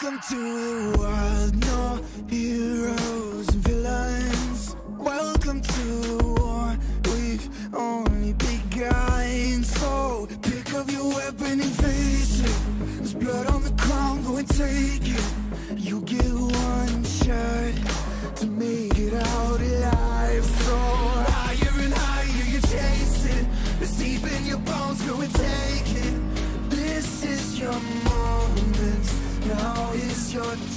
Welcome to the world, no heroes and villains. Welcome to the war, we've only begun. So pick up your weapon and face it. There's blood on the ground, go and take it. Your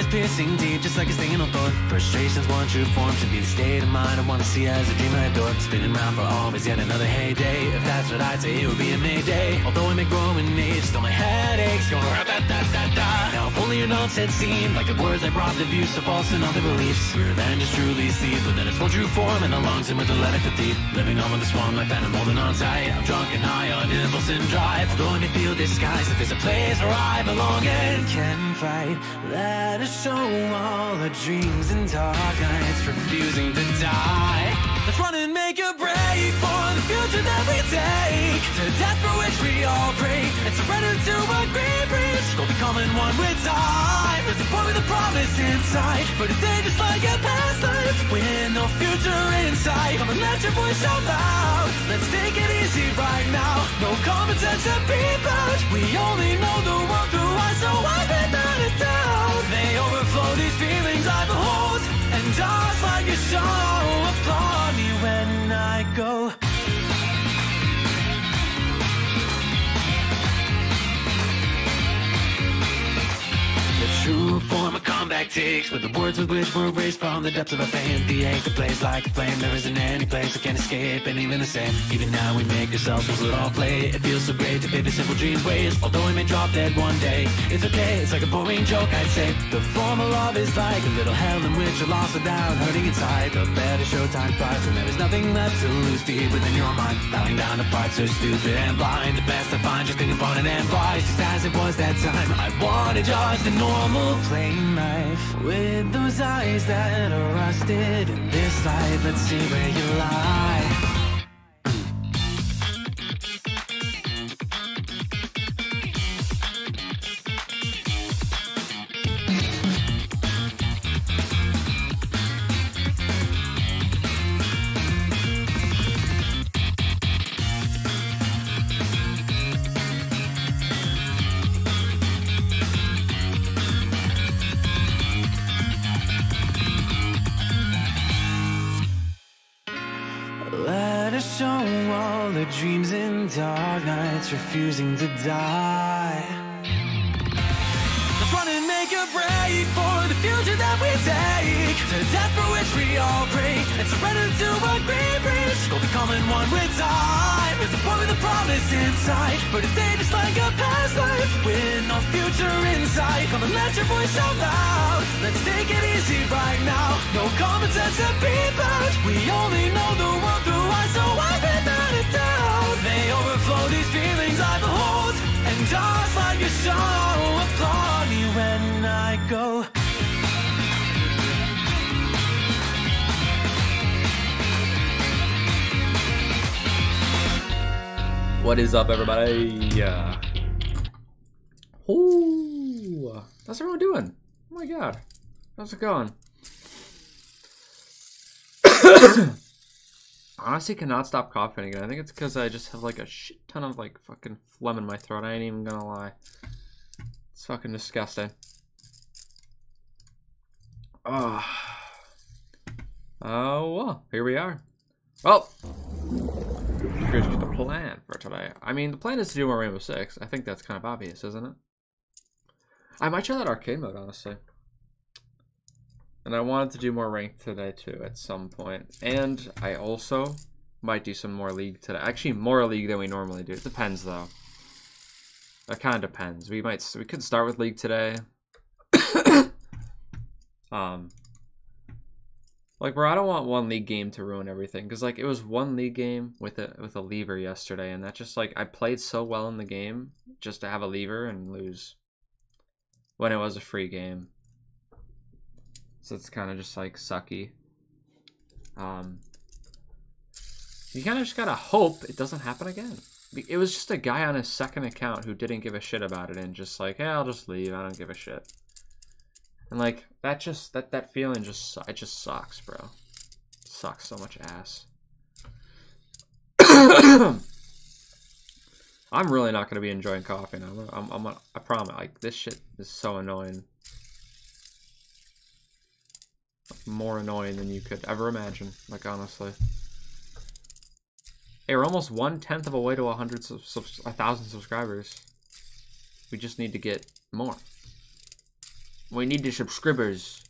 is piercing deep, just like a stinging on thorn. Frustration's one true form should be the state of mind I wanna see as a dream I adore. Spinning round for always yet another heyday. If that's what I'd say, it would be a Mayday. Although I may grow in age, still my headaches going da da da da. Now if only notes had seemed like the words I brought the views so false and other beliefs. Revenge is truly steep, but then it's one true form and alongs in with the letter deep. Living on with the swarm, my phantom holding on tight. I'm drunk and high on impulse and drive. Although I may feel disguised, if there's a place where I belong and can fight, let us show all our dreams and dark nights, refusing to die. Let's run and make a break for future that we take. To death for which we all pray, and surrender to a great bridge. Go becoming one with time. There's a point with a promise inside, but a day just like a past life with no future in sight. Come and let your voice out loud. Let's take it easy right now. No common sense to be found. We only know the world through eyes, so I without a doubt. They overflow these feelings I behold, and just like a show, applaud me when I go. True form combat tactics With the words with which we're raised from the depths of our pain The that plays like a flame. There isn't any place that can escape And even the same. Even now we make ourselves lose it all play. It feels so great to pay the simple dreams ways. Although we may drop dead one day It's okay, it's like a boring joke I'd say. The form of love is like a little hell in which you're lost without hurting inside. The better showtime flies When there is nothing left to lose deep within your mind. Bowing down to parts so stupid and blind. The best I find just being opponent and rise Just as it was that time I just a normal plain life. With those eyes that are rusted in this light Let's see where you lie promise inside. For today, just like a past life. With no future inside. Come and let your voice out loud. Let's take it easy right now. No common sense to be found. We only know the world through eyes, so wipe it out of doubt. They overflow these feelings I behold. And just like a show, applaud me when I go. What is up, everybody? Yeah. Ooh, how's everyone doing? Oh my god, how's it going? Honestly, cannot stop coughing again. I think it's because I just have like a shit ton of like fucking phlegm in my throat. I ain't even gonna lie. It's fucking disgusting. Oh. Oh well, here we are. Well, here's the plan for today. I mean, the plan is to do more Rainbow Six. I think that's kind of obvious, isn't it? I might try that arcade mode, honestly. And I wanted to do more ranked today too at some point. And I also might do some more league today. Actually, more league than we normally do. It depends though. That kind of depends. We might we could start with league today. um like bro, I don't want one league game to ruin everything cuz like it was one league game with a with a lever yesterday and that just like I played so well in the game just to have a lever and lose when it was a free game. So it's kind of just like sucky. Um, you kind of just gotta hope it doesn't happen again. It was just a guy on his second account who didn't give a shit about it and just like, yeah, I'll just leave. I don't give a shit. And like that just that that feeling just it just sucks, bro. sucks so much ass. I'm really not gonna be enjoying coughing. I'm, I'm, I'm, I promise. Like this shit is so annoying. More annoying than you could ever imagine. Like honestly. Hey, we're almost one tenth of a way to a hundred, a thousand subscribers. We just need to get more. We need the subscribers.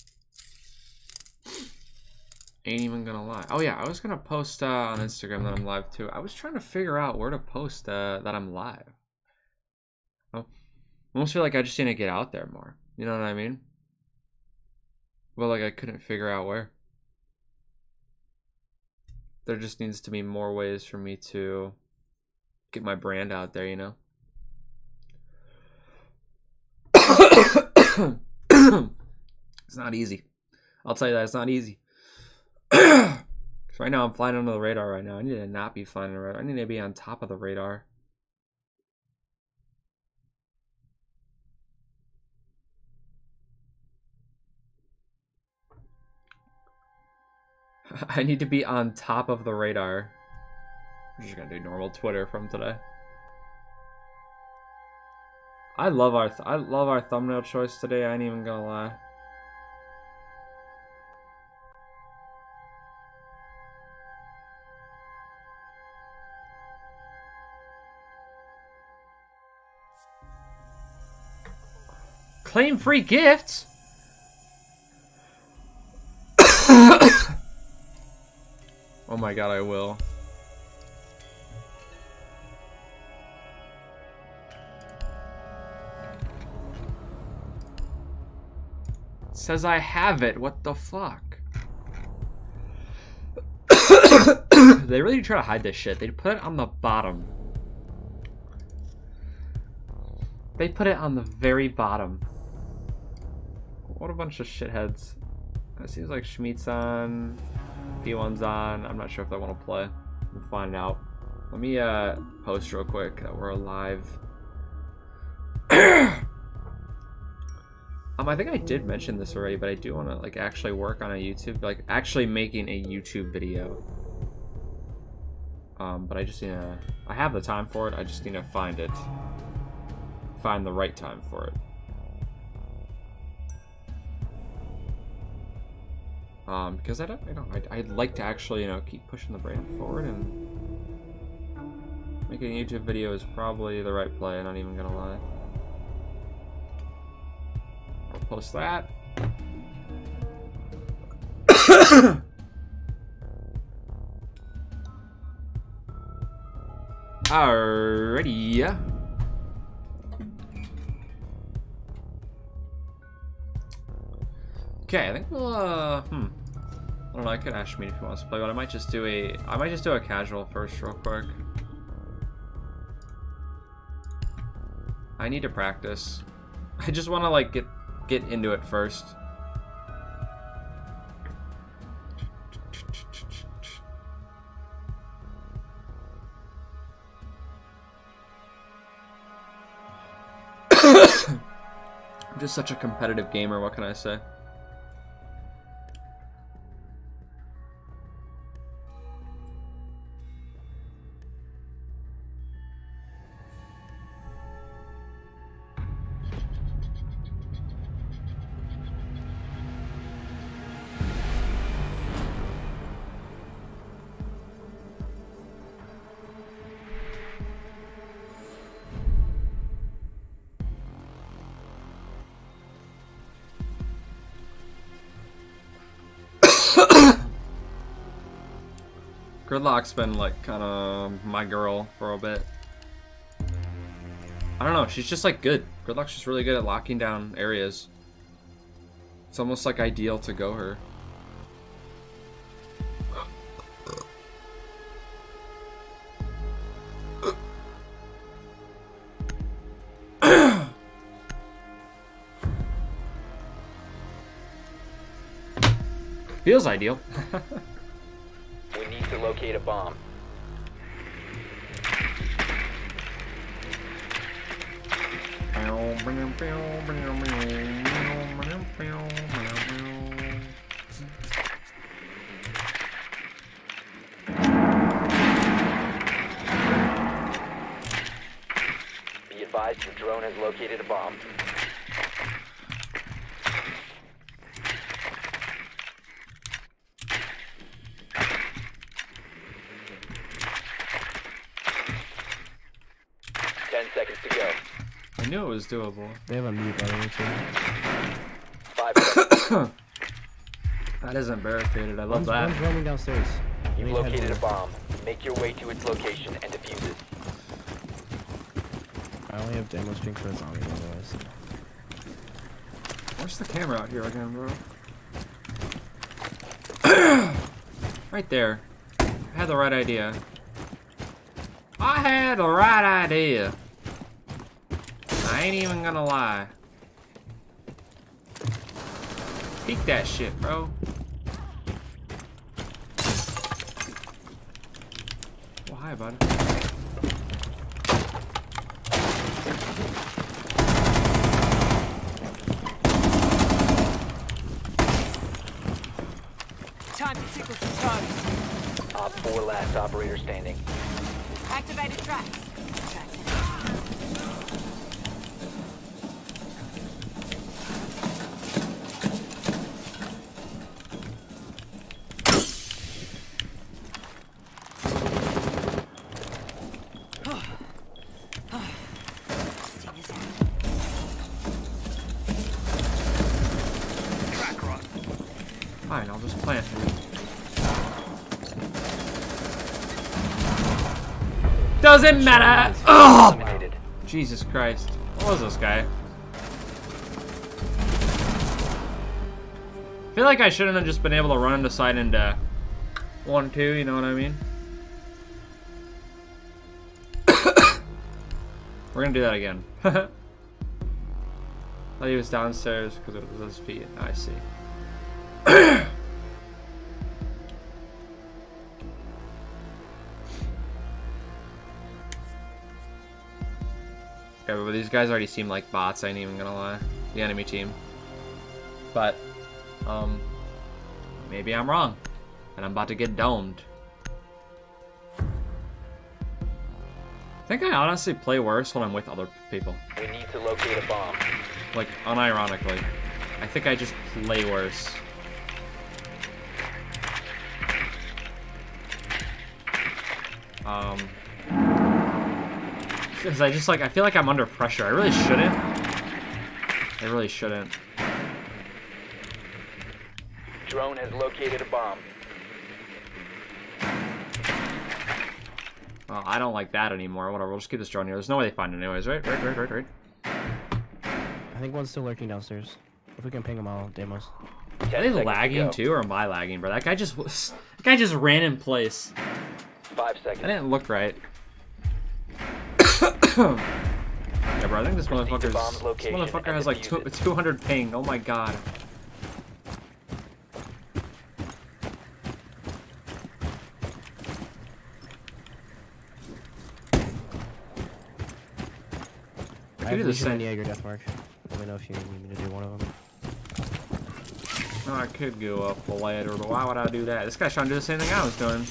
Ain't even gonna lie. Oh yeah, I was gonna post uh, on Instagram that I'm live too. I was trying to figure out where to post uh, that I'm live. Oh, I almost feel like I just need to get out there more. You know what I mean? Well, like I couldn't figure out where. There just needs to be more ways for me to get my brand out there, you know? it's not easy. I'll tell you that it's not easy. right now I'm flying under the radar right now. I need to not be flying under. I need to be on top of the radar. I need to be on top of the radar. I'm just gonna do normal Twitter from today. I love our I love our thumbnail choice today. I ain't even gonna lie. Claim free gifts. oh my god, I will. Says I have it. What the fuck? they really try to hide this shit. They put it on the bottom. They put it on the very bottom. What a bunch of shitheads. It seems like Schmeat's on. P1's on. I'm not sure if I want to play. We'll find out. Let me uh, post real quick that we're alive. um, I think I did mention this already, but I do want to like actually work on a YouTube, like actually making a YouTube video. Um, but I just need to, I have the time for it. I just need to find it, find the right time for it. Um, because I don't, I don't, I'd, I'd like to actually, you know, keep pushing the brand forward and making a YouTube video is probably the right play. I'm not even gonna lie. I'll post that. Alrighty. Okay, I think we'll, uh, hmm. I don't know, I could ask me if he wants to play, but I might just do a, I might just do a casual first real quick. I need to practice. I just want to, like, get, get into it first. I'm just such a competitive gamer, what can I say? Gridlock's been like kind of my girl for a bit. I don't know, she's just like good. Gridlock's just really good at locking down areas. It's almost like ideal to go her. Feels ideal. Locate a bomb. Be advised your drone has located a bomb. Ten seconds to go. I knew it was doable. They have a mute by the way too. Five. That isn't barricaded. I love One's, that. one's roaming downstairs. You've Give located a bomb. Make your way to its location and defuse it. I only have demo string for a zombie otherwise. Where's the camera out here again, bro? right there. I had the right idea. I had the right idea. I ain't even gonna lie. Peek that shit, bro. Well, hi, bud. Time to tickle some toes. Op 4 last operator standing. Activated tracks. Tracks. Sting is out. Fine, I'll just plant. Doesn't matter. Oh, Jesus Christ. What was this guy? I feel like I shouldn't have just been able to run to side and into one, two, you know what I mean? We're gonna do that again. Thought he was downstairs because it was his feet. I see. Guys already seem like bots, I ain't even gonna lie. The enemy team. But, um, maybe I'm wrong. And I'm about to get domed. I think I honestly play worse when I'm with other people. We need to locate a bomb. Like, unironically. I think I just play worse. Because I just like I feel like I'm under pressure. I really shouldn't. I really shouldn't. Drone has located a bomb. Well, I don't like that anymore. Whatever. We'll just keep this drone here. There's no way they find it anyways, right? Right, right, right, right. I think one's still lurking downstairs. If we can ping them all, Damos. Are Ten they seconds to lagging too, or am I lagging, bro? That guy just was. That guy just ran in place. Five seconds. That didn't look right. Yeah, bro. I think this Proceed to motherfucker's. This motherfucker has like two, 200 ping. Oh my god. I do the Legion same. and Jaeger death mark. Let me know if you need me to do one of them. I could go up a ladder, but why would I do that? This guy's trying to do the same thing I was doing.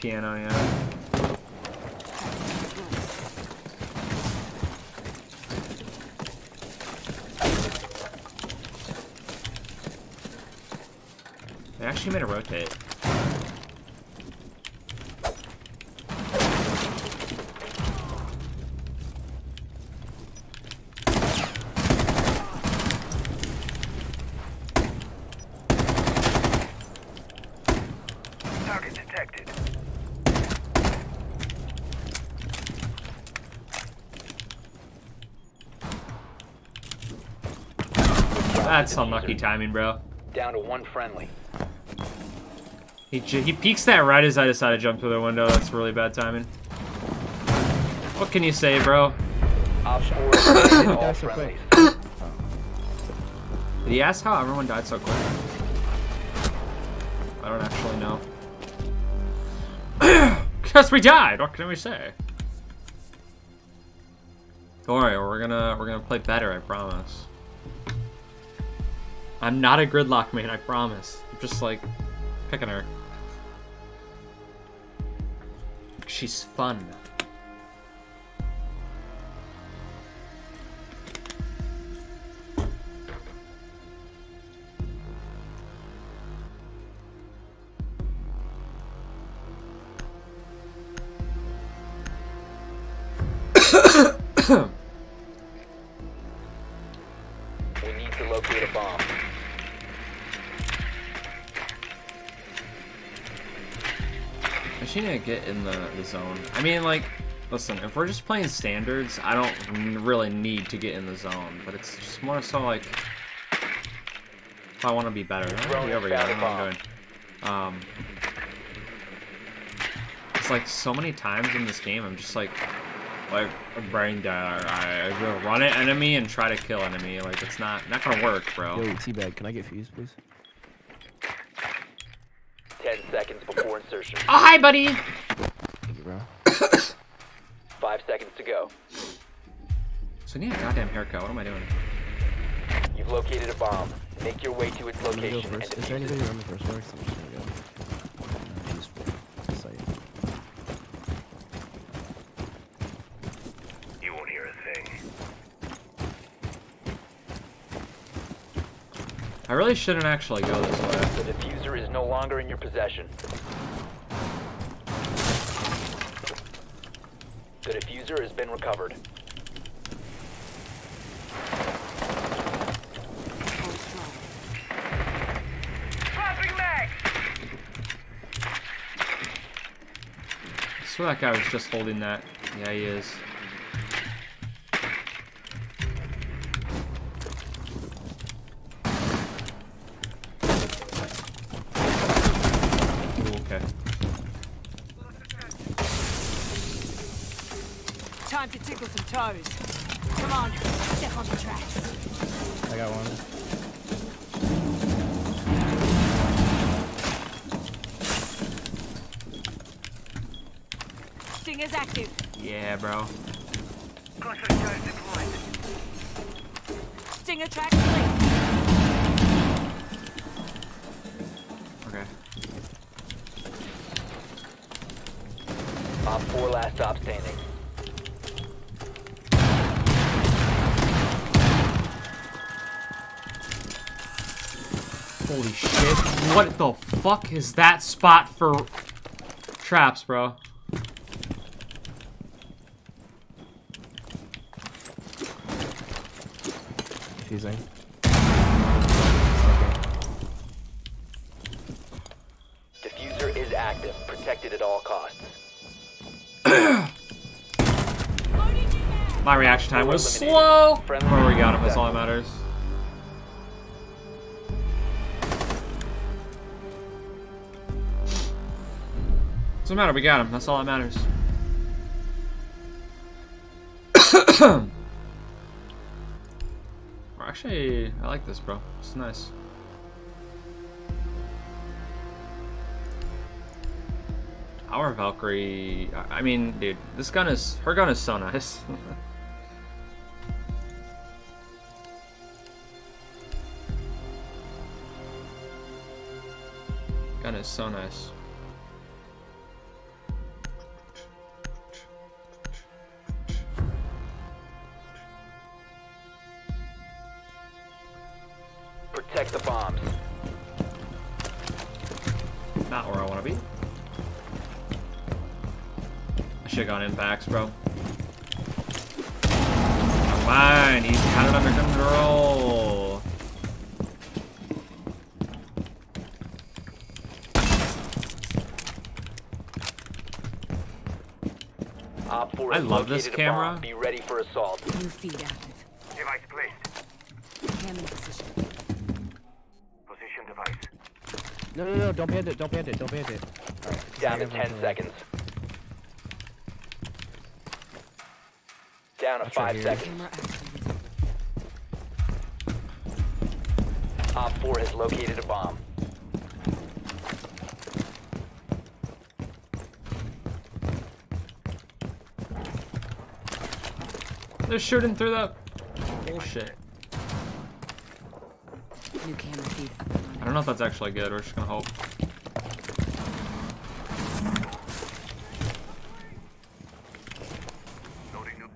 Piano, yeah. They actually made a rotate. Target detected. That's unlucky timing, bro. Down to one friendly. He, j- he peeks that right as I decide to jump through the window. That's really bad timing. What can you say, bro? Op 4 eliminated That's so Did he ask how everyone died so quick? I don't actually know. Because we died. What can we say? Don't worry, we're gonna we're gonna play better. I promise. I'm not a gridlock main. I promise. I'm just like picking her. She's fun. Get in the, the zone. I mean, like, listen, if we're just playing standards, I don't really need to get in the zone. But it's just more so like, if I want to be better. I'm gonna be over here. I don't know what I'm doing. Um, it's like so many times in this game, I'm just like, like a brain dead. I, I run at enemy and try to kill enemy. Like it's not not gonna work, bro. Yo, teabag, can I get fused, please? Ten seconds before insertion. Oh, hi, buddy. Thank you, bro. Five seconds to go. So I need a goddamn haircut. What am I doing? You've located a bomb. Make your way to its I'm go location and first. Is there defuse anybody around the first floor? 'Cause I'm just gonna go. Fuse site. You won't hear a thing. I really shouldn't actually go this way. The diffuser is no longer in your possession. The diffuser has been recovered. I swear that guy was just holding that. Yeah, he is. What the fuck is that spot for traps, bro? Defusing. Diffuser is active. Protected at all costs. My reaction time was slow. Friendly Where we got him, that's all that matters. Doesn't matter, we got him. That's all that matters. Actually, I like this, bro. It's nice. Our Valkyrie, I mean, dude, this gun is, her gun is so nice. gun is so nice. I should impacts, bro. Come on, he's got it under control. Op 4 I love this camera. bomb. Be ready for assault. New feed active. Device placed. Cam in position. Position device. No, no, no, don't plant it, don't plant it, don't plant it. Alright. Down to Second 10 one. seconds. Down to Watch 5 here. seconds. Op 4 has located a bomb. They're shooting through that bullshit. New camera feed up I don't know if that's actually good. We're just gonna hope. Loading new.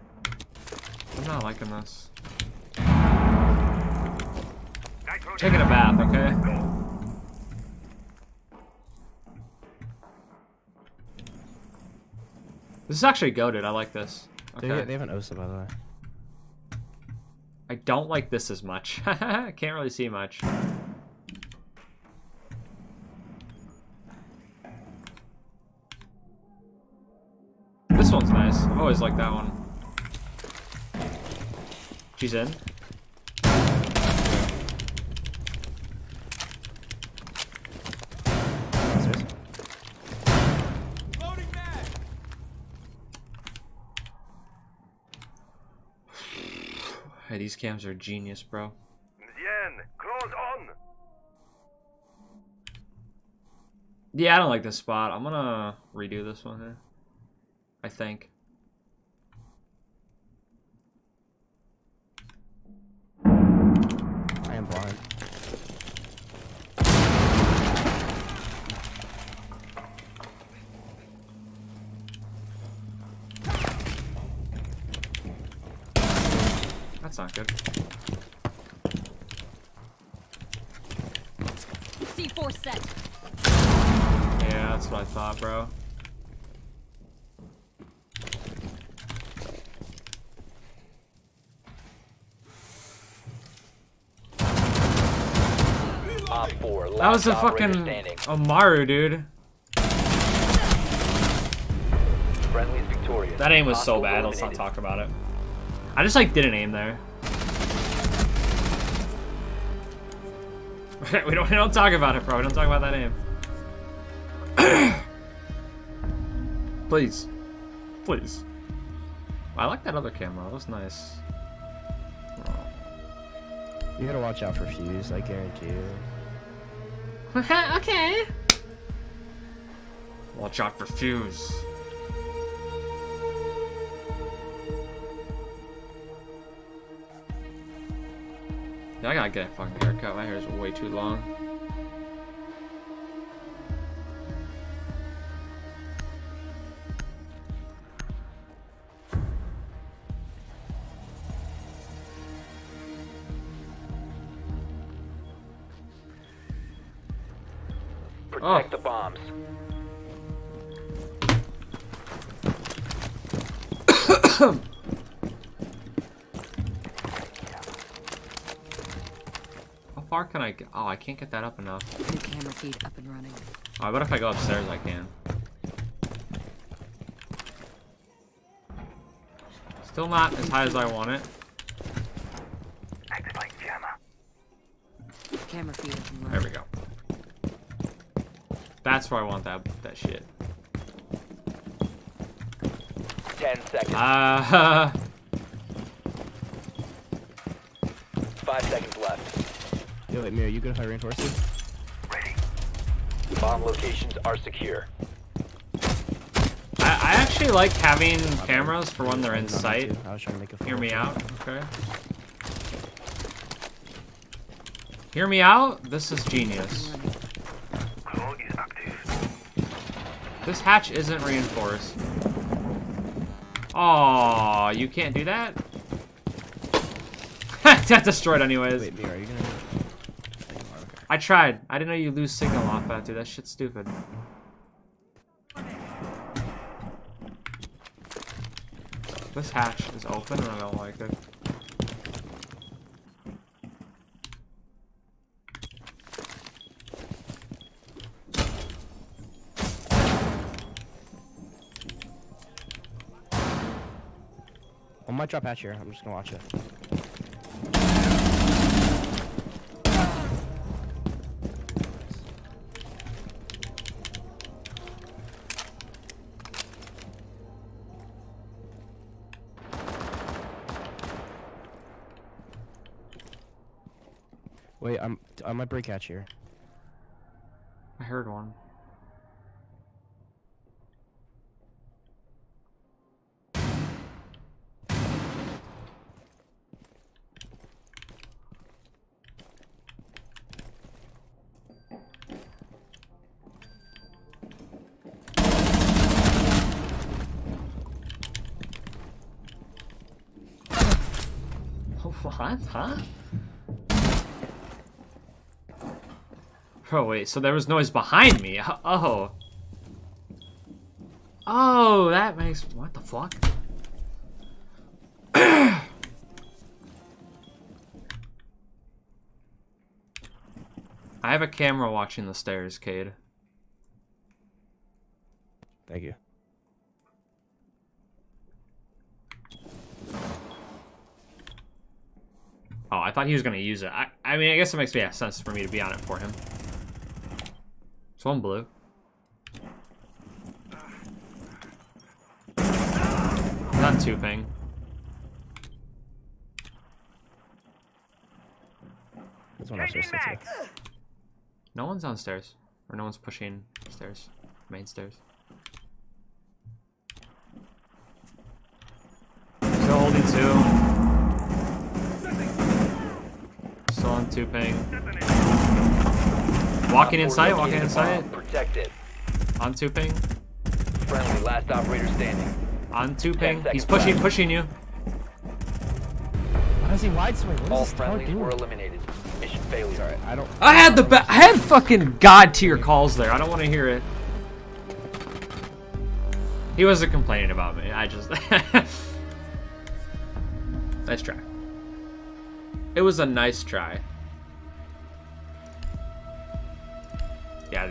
I'm this. Taking a bath, okay? This is actually goaded. I like this. They, they have an OSA, by the way. I don't like this as much. I can't really see much. This one's nice. I've always liked that one. She's in. Hey, these cams are genius, bro. Close on. Yeah, I don't like this spot. I'm gonna redo this one here. I think. That's not good. C4 set. Yeah, that's what I thought, bro. Op 4, That was a fucking standing. Amaru, dude. victorious. That aim was so bad. Let's not talk about it. I just like didn't aim there. we don't we don't talk about it, bro. We don't talk about that aim. Please, please. I like that other camera. That was nice. You gotta watch out for Fuse, I guarantee you. okay. Watch out for Fuse. Gotta get a fucking haircut. My hair is way too long. Can I get? Oh, I can't get that up enough. New camera feed up and running. Oh, what if I go upstairs? I can. Still not as high as I want it. Activate jammer. Camera feed up and There we go. That's where I want that that shit. Ten seconds. Uh, Five seconds left. Yo, wait, Mira, you good if I reinforce you? Ready. Bomb locations are secure. I, I actually like having cameras for when they're in sight. I was trying to make a Hear me out, okay? Hear me out? This is genius. Running. Is active. This hatch isn't reinforced. Oh, you can't do that? that destroyed anyways. Wait, Mira, are you gonna... I tried. I didn't know you lose signal off that, dude. That shit's stupid. This hatch is open and I don't like it. I might drop hatch here. I'm just gonna watch it. Might break hatch here. Oh wait, so there was noise behind me. Oh. Oh, that makes what the fuck? I have a camera watching the stairs, Cade. Thank you. Oh, I thought he was gonna use it. I, I mean, I guess it makes yeah, sense for me to be on it for him. It's one blue. Not two ping. This one upstairs. No one's downstairs. Or no one's pushing stairs. Main stairs. Still holding two. Still on two ping. Walking in Op four sight, walking inside. in a sight. bomb. Protect it. On two ping. Friendly, last operator standing. On two ping. He's pushing, left. pushing you. Why does he wide swing? What All is this dog friendlies doing? were eliminated. Mission failure. Sorry, I don't. I had the ba- I had fucking god tier calls there. I don't want to hear it. He wasn't complaining about me. I just nice try. It was a nice try.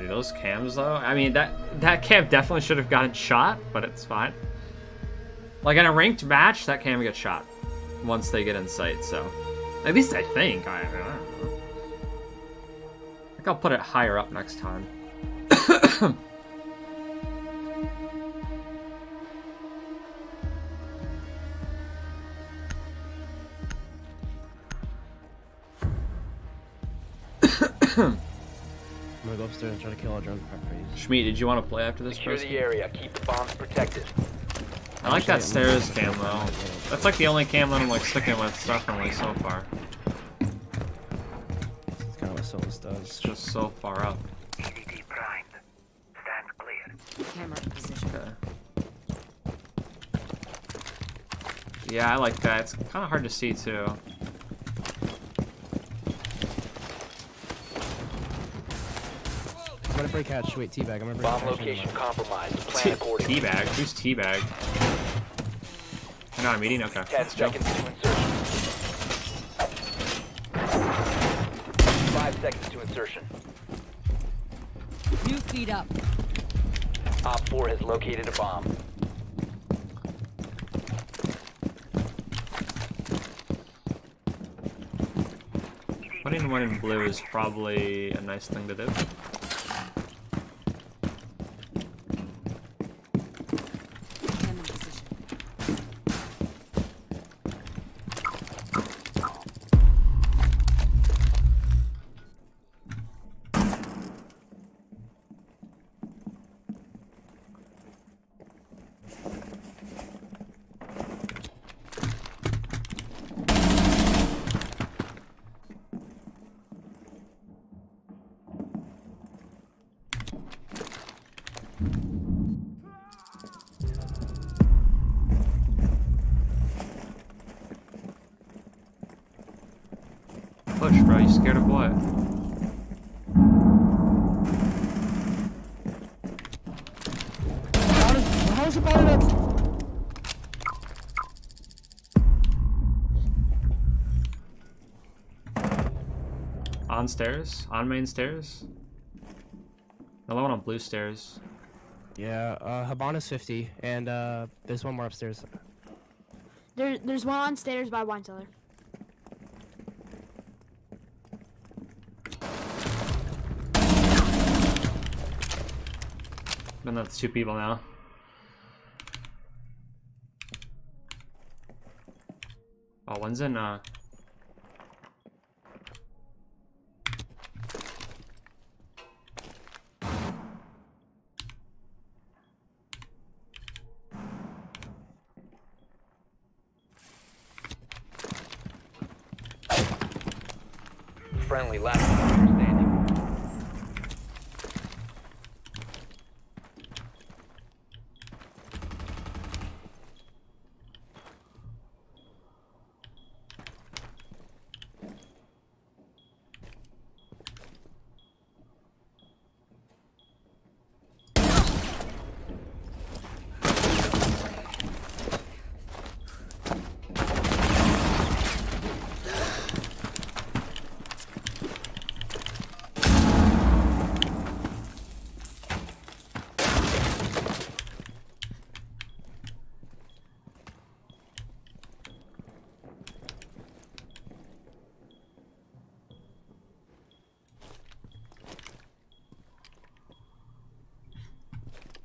Dude, those cams though. I mean that that cam definitely should have gotten shot, but it's fine. Like in a ranked match, that cam gets shot once they get in sight. So, at least I think. I, I don't know. I think I'll put it higher up next time. gonna go upstairs and try to kill our drone phase. Schmeat, did you want to play after this? Secure First? the area. Keep the bombs protected. I like that stairs cam though. That's like the only cam that I'm like sticking with definitely so far. It's kind of what Solis does. It's just so far up. EDD primed. Stand clear. Camera position. Okay. Yeah, I like that. It's kind of hard to see too. I'm gonna break hatch. Wait, teabag. I'm gonna break Bomb hatch. location compromised. T- Plan accordingly. teabag? Who's teabag? You're not a meeting? Okay. Ten Let's seconds to insertion. Five seconds to insertion. New feet up. Op 4 has located a bomb. Putting one in blue is probably a nice thing to do. Camera in position. Push, bro. You scared of what? How does how is it better than? On stairs? On main stairs? Another one on blue stairs. Yeah, uh, Habana's 50, and uh, there's one more upstairs. There, there's one on stairs by wine cellar. And that's two people now. Oh, one's in, uh... Friendly last operator standing.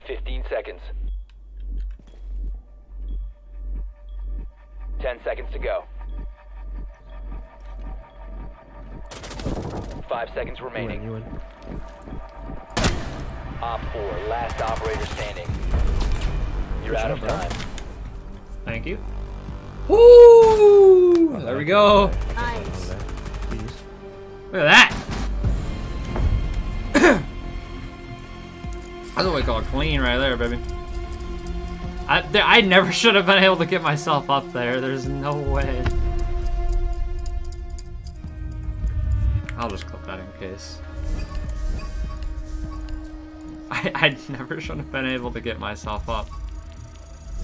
Fifteen seconds. Ten seconds to go. Five seconds You win, remaining. you win. Op 4, last operator standing. You're Good out of job, bro. time. Thank you. Woo! There we go. Nice. Look at that. That's what we call clean right there, baby. I, th- I never should have been able to get myself up there. There's no way. I, I never should have been able to get myself up.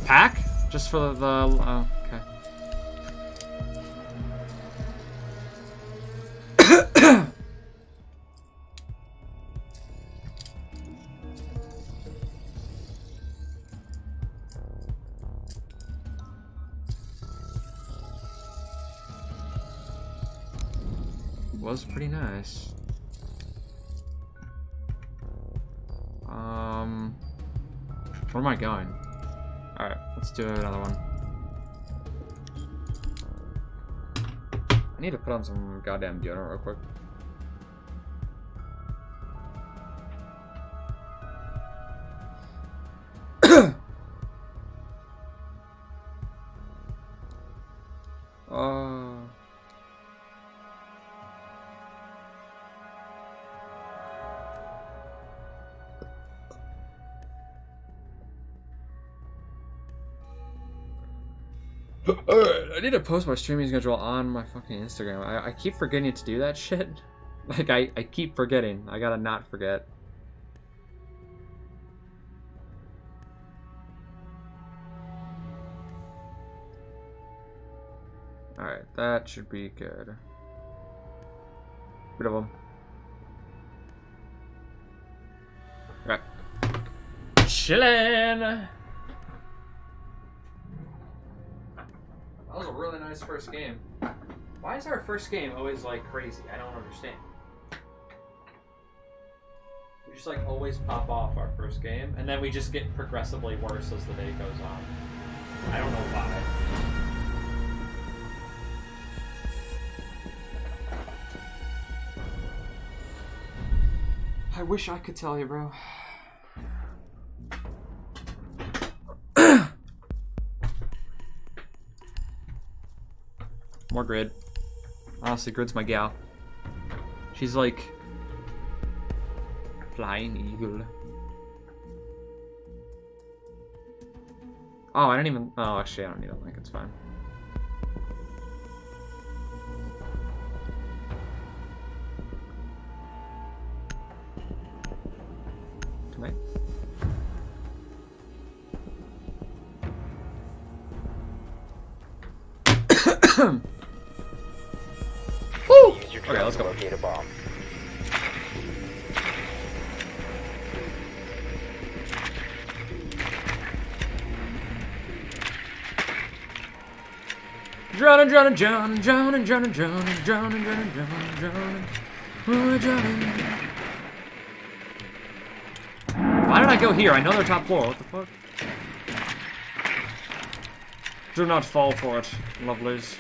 Pack? Just for the... Oh, okay. was pretty nice. Am I going? All right, let's do another one. I need to put on some goddamn deodorant real quick. Need to post my streaming schedule on my fucking Instagram. I, I keep forgetting to do that shit. Like, I, I keep forgetting. I gotta not forget. Alright, that should be good. Rid of them. Alright. Chillin'! First game. Why is our first game always like crazy? I don't understand. We just like always pop off our first game, and then we just get progressively worse as the day goes on. I don't know why. I wish I could tell you, bro. More grid. Honestly, grid's my gal. She's like flying eagle. Oh, I don't even. Oh, actually, I don't need a link. It's fine. Drowning, drowning, drowning, drowning, drowning, drowning, drowning, drowning, drowning. Oh, drowning. Why did I go here? I know they're top floor. What the fuck? Do not fall for it, lovelies.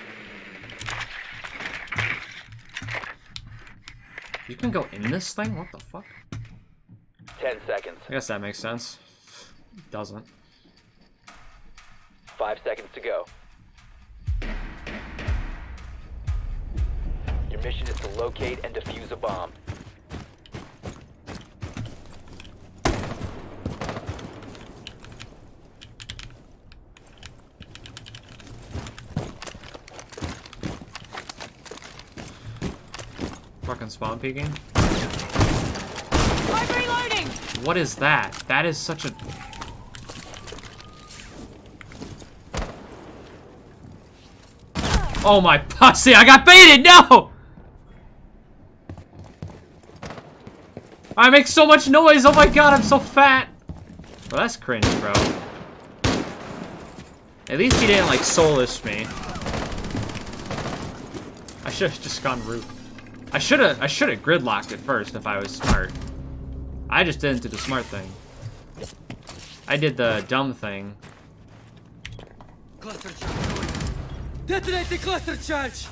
You can go in this thing? What the fuck? Ten seconds. I guess that makes sense. Doesn't. Locate and defuse a bomb. Fucking spawn peeking. I'm reloading! What is that? That is such a. Oh my pussy! I got baited! No! I make so much noise! Oh my god, I'm so fat! Well, that's cringe, bro. At least he didn't, like, soulless me. I should have just gone root. I should have I should have gridlocked it first if I was smart. I just didn't do the smart thing. I did the dumb thing. Cluster charge. Detonate the cluster charge!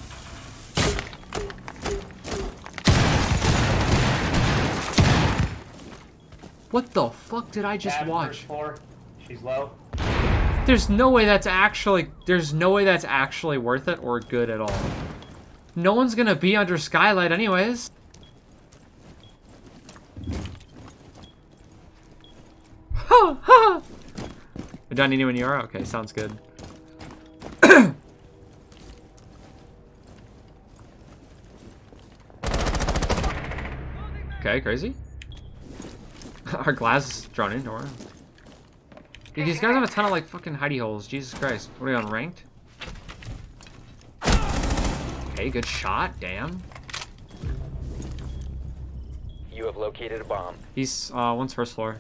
What the fuck did I just Bad watch? floor. She's low. There's no way that's actually there's no way that's actually worth it or good at all. No one's gonna be under skylight anyways. Ha ha! You're done any when you are? Okay, sounds good. okay, crazy. Our glass is drawn into her. Dude, these guys have a ton of like fucking hidey holes. Jesus Christ. What are we on ranked? Okay, good shot. Damn. You have located a bomb. He's uh one's first floor.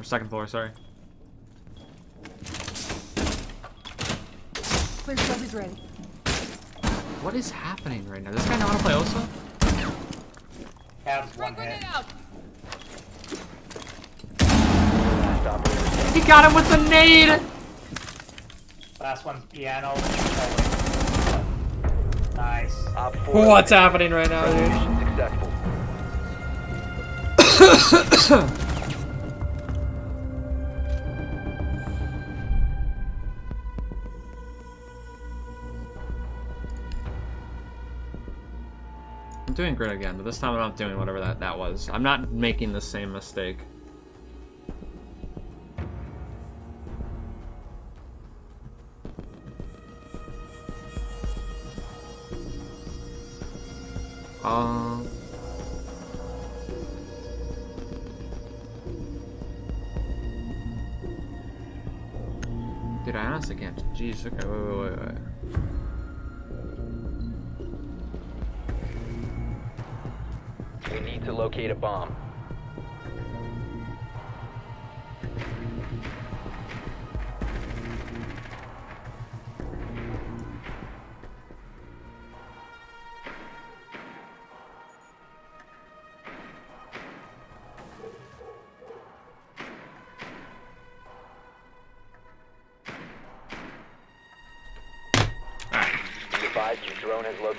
Or second floor, sorry. Clear sub is ready. What is happening right now? This guy know how to play Osa? Cavs one hit. Last operator He got him with the nade! Last one's piano. Nice. Op 4 What's happening right now, dude? Successful. I'm doing great again, but this time I'm not doing whatever that, that was. I'm not making the same mistake. Jeez, okay, wait, wait, wait, wait. We need to locate a bomb.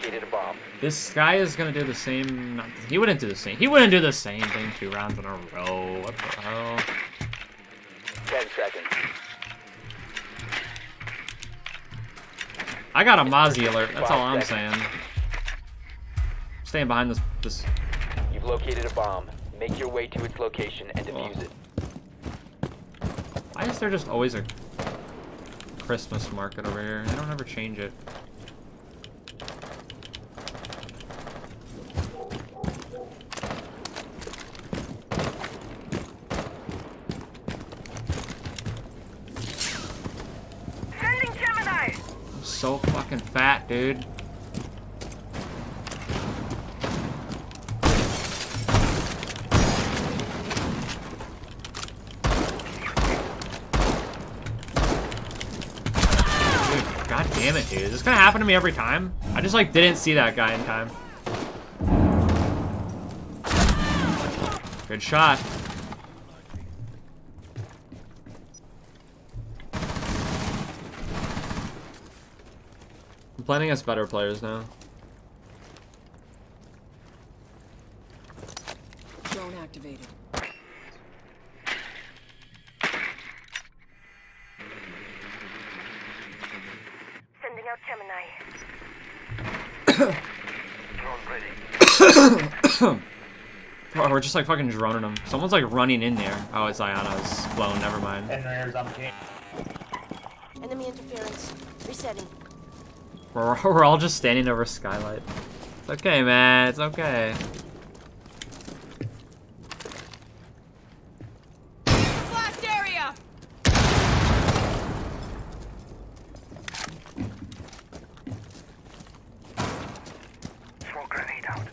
Located a bomb. This guy is gonna do the same. He wouldn't do the same. He wouldn't do the same thing two rounds in a row. What the hell? 10 seconds. I got a Mozzie alert. That's all I'm Five saying. seconds. Staying behind this. This. You've located a bomb. Make your way to its location and defuse it. Why is there just always a Christmas market over here? They don't ever change it. Sending Gemini! I'm so fucking fat, dude. Dude, God damn it, dude. Is this gonna happen to me every time? I just like didn't see that guy in time. Good shot. I'm playing against better players now. Drone activated. Sending out Gemini. Drone ready. Oh, we're just like fucking droning them. Someone's like running in there. Oh, it's Ayana's blown. Never mind. Fenrir's on king. Enemy interference. Resetting. We're, we're all just standing over skylight. It's okay, man. It's okay. Blast area! Smoke grenade out.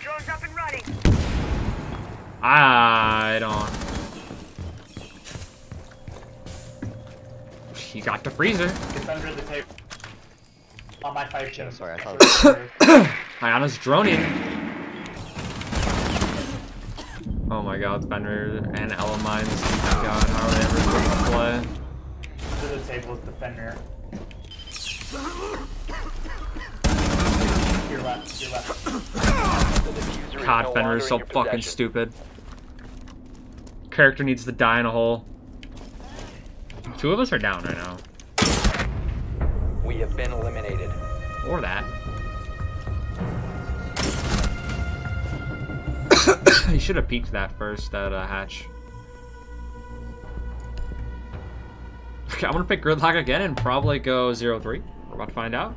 Drone's up and running. I don't. He got the freezer. Gets under the table. On my five chin. sorry, I thought- Ayana's droning. Oh my god, Fenrir and Ela Mines. Oh my god, how are they ever supposed to play? Under the table is the Fenrir. Your left, your left. The diffuser is God, no Fenrir is so fucking possession. stupid. Character needs to die in a hole. Two of us are down right now. Or that. he should have peeked that first, that uh, hatch. Okay, I'm gonna pick Gridlock again and probably go 0-3. We're about to find out.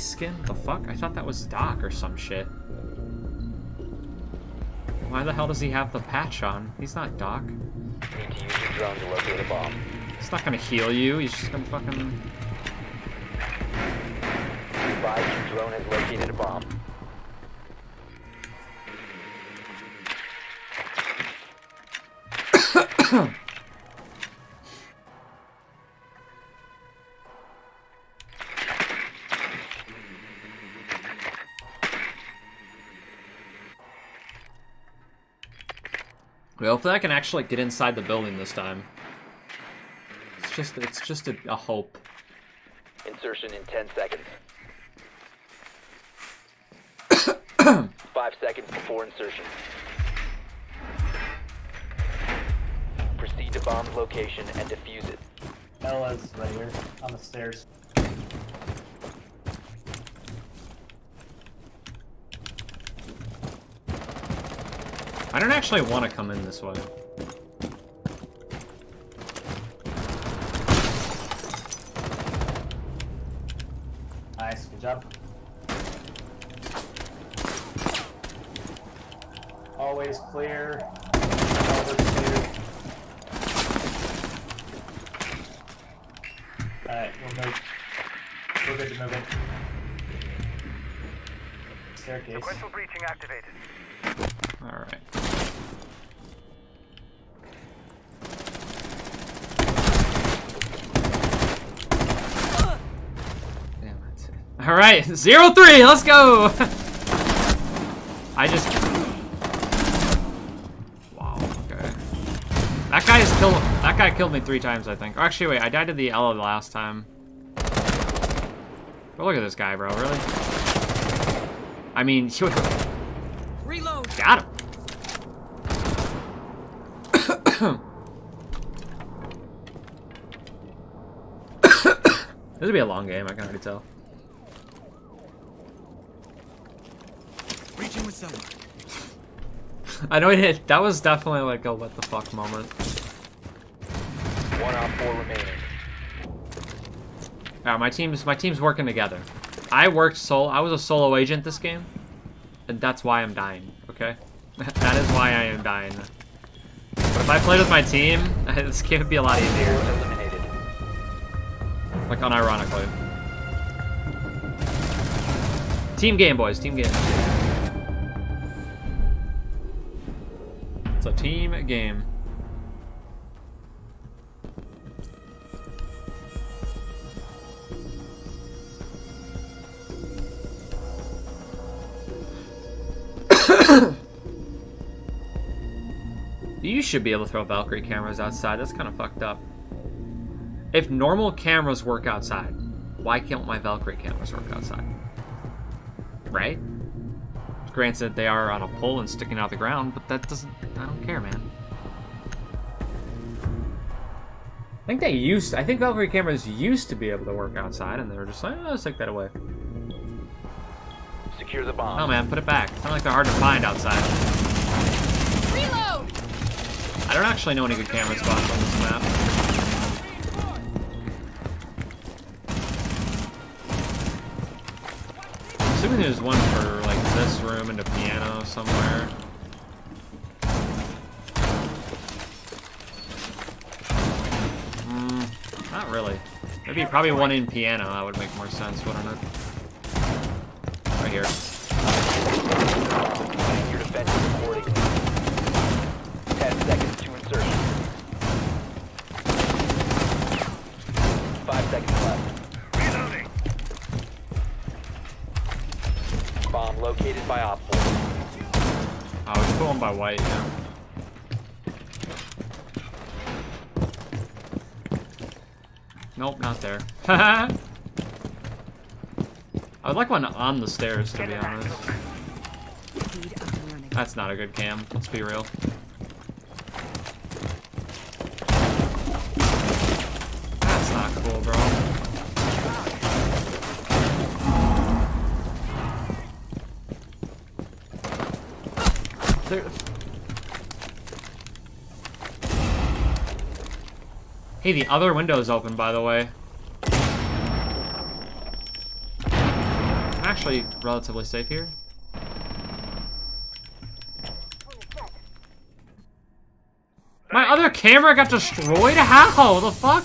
Skin? The fuck? I thought that was Doc or some shit. Why the hell does he have the patch on? He's not Doc. Need to use your drone to locate a bomb. It's not gonna heal you. He's just gonna fucking. Advise your drone has located a bomb. Hopefully I can actually get inside the building this time. It's just, it's just a, a hope. Insertion in 10 seconds. Five seconds before insertion. Proceed to bomb location and defuse it. Ela's right here on the stairs. I don't actually want to come in this way. Nice, good job. Always clear. Over two. Alright, we'll move. We're good to move in. Staircase. Sequential breaching activated. Alright. Damn, that's it. Alright, zero three, let's go! I just... Wow, okay. That guy is kill that guy killed me three times, I think. Or actually, wait, I died to the Ela the last time. But look at this guy, bro, really? I mean, Reload. got him. this will be a long game, I can already tell. Reaching. I know it hit. That was definitely like a what the fuck moment. One on four remaining. Yeah, my team's my team's working together. I worked solo. I was a solo agent this game, and that's why I'm dying. Okay, that is why I am dying. But if I played with my team, this game would be a lot easier. Eliminated. Like unironically. Team game, boys. Team game. Team game. You should be able to throw Valkyrie cameras outside. That's kind of fucked up. If normal cameras work outside, why can't my Valkyrie cameras work outside? Right? Granted, they are on a pole and sticking out of the ground, but that doesn't... I don't care, man. I think they used... I think Valkyrie cameras used to be able to work outside, and they were just like, oh, let's take that away. Secure the bomb. Oh, man, put it back. It's not like they're hard to find outside. Reload. I don't actually know any good camera spots on this map. Assuming there's one for like this room and a piano somewhere. Mm, not really. Maybe probably one in piano. That would make more sense, wouldn't it? Right here. Plan your defenses accordingly. Ten seconds to insertion. Five seconds left. Reloading. Bomb located by Op 4. One by white, yeah. Nope, not there. I would like one on the stairs, to be honest. That's not a good cam, let's be real. Hey, the other window's open, by the way. I'm actually relatively safe here. My other camera got destroyed? How? The fuck?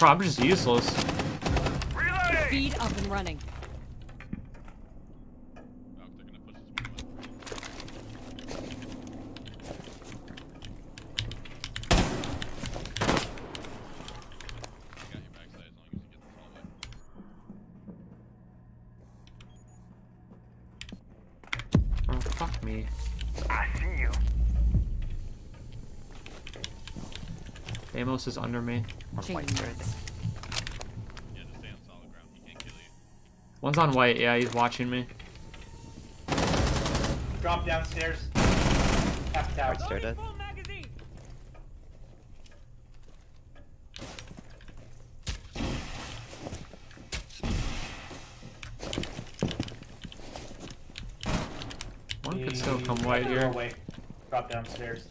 I'm just useless. Feed up and running. Oh, fuck me. I see you. Amos is under me. One's on white, yeah, he's watching me. Drop downstairs. Tapped out. Stair dead. One could still come white here. Drop downstairs.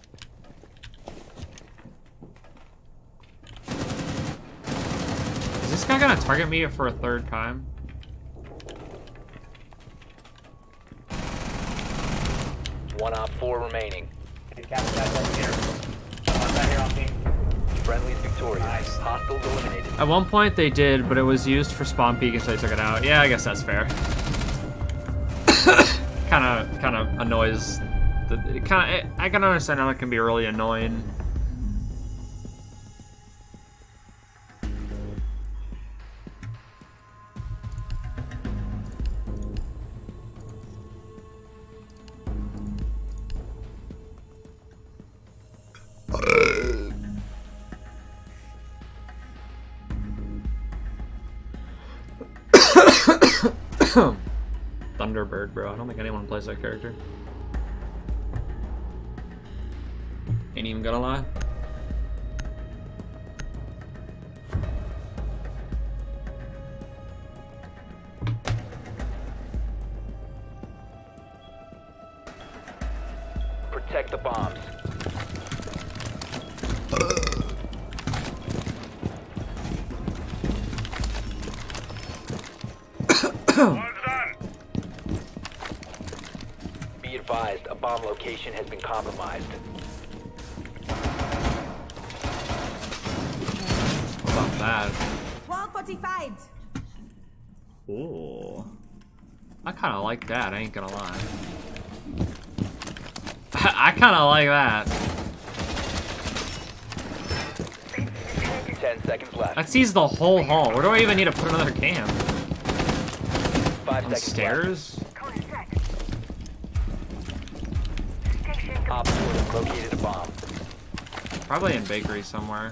This guy gonna target me for a third time? One op four remaining. Okay, cap that right here. One right here on me. Friendly's victorious. Nice. Hostiles eliminated. At one point they did, but it was used for spawn peek, and so I took it out. Yeah, I guess that's fair. kind of, kind of annoys. The, kind of, I can understand how it can be really annoying. Don't think anyone plays that character. Ain't even gonna lie. Kind of like that. Ten seconds left. That sees the whole hall. Where do I even need to put another cam? Five On stairs? Left. Station Op four has located bomb. Probably in bakery somewhere.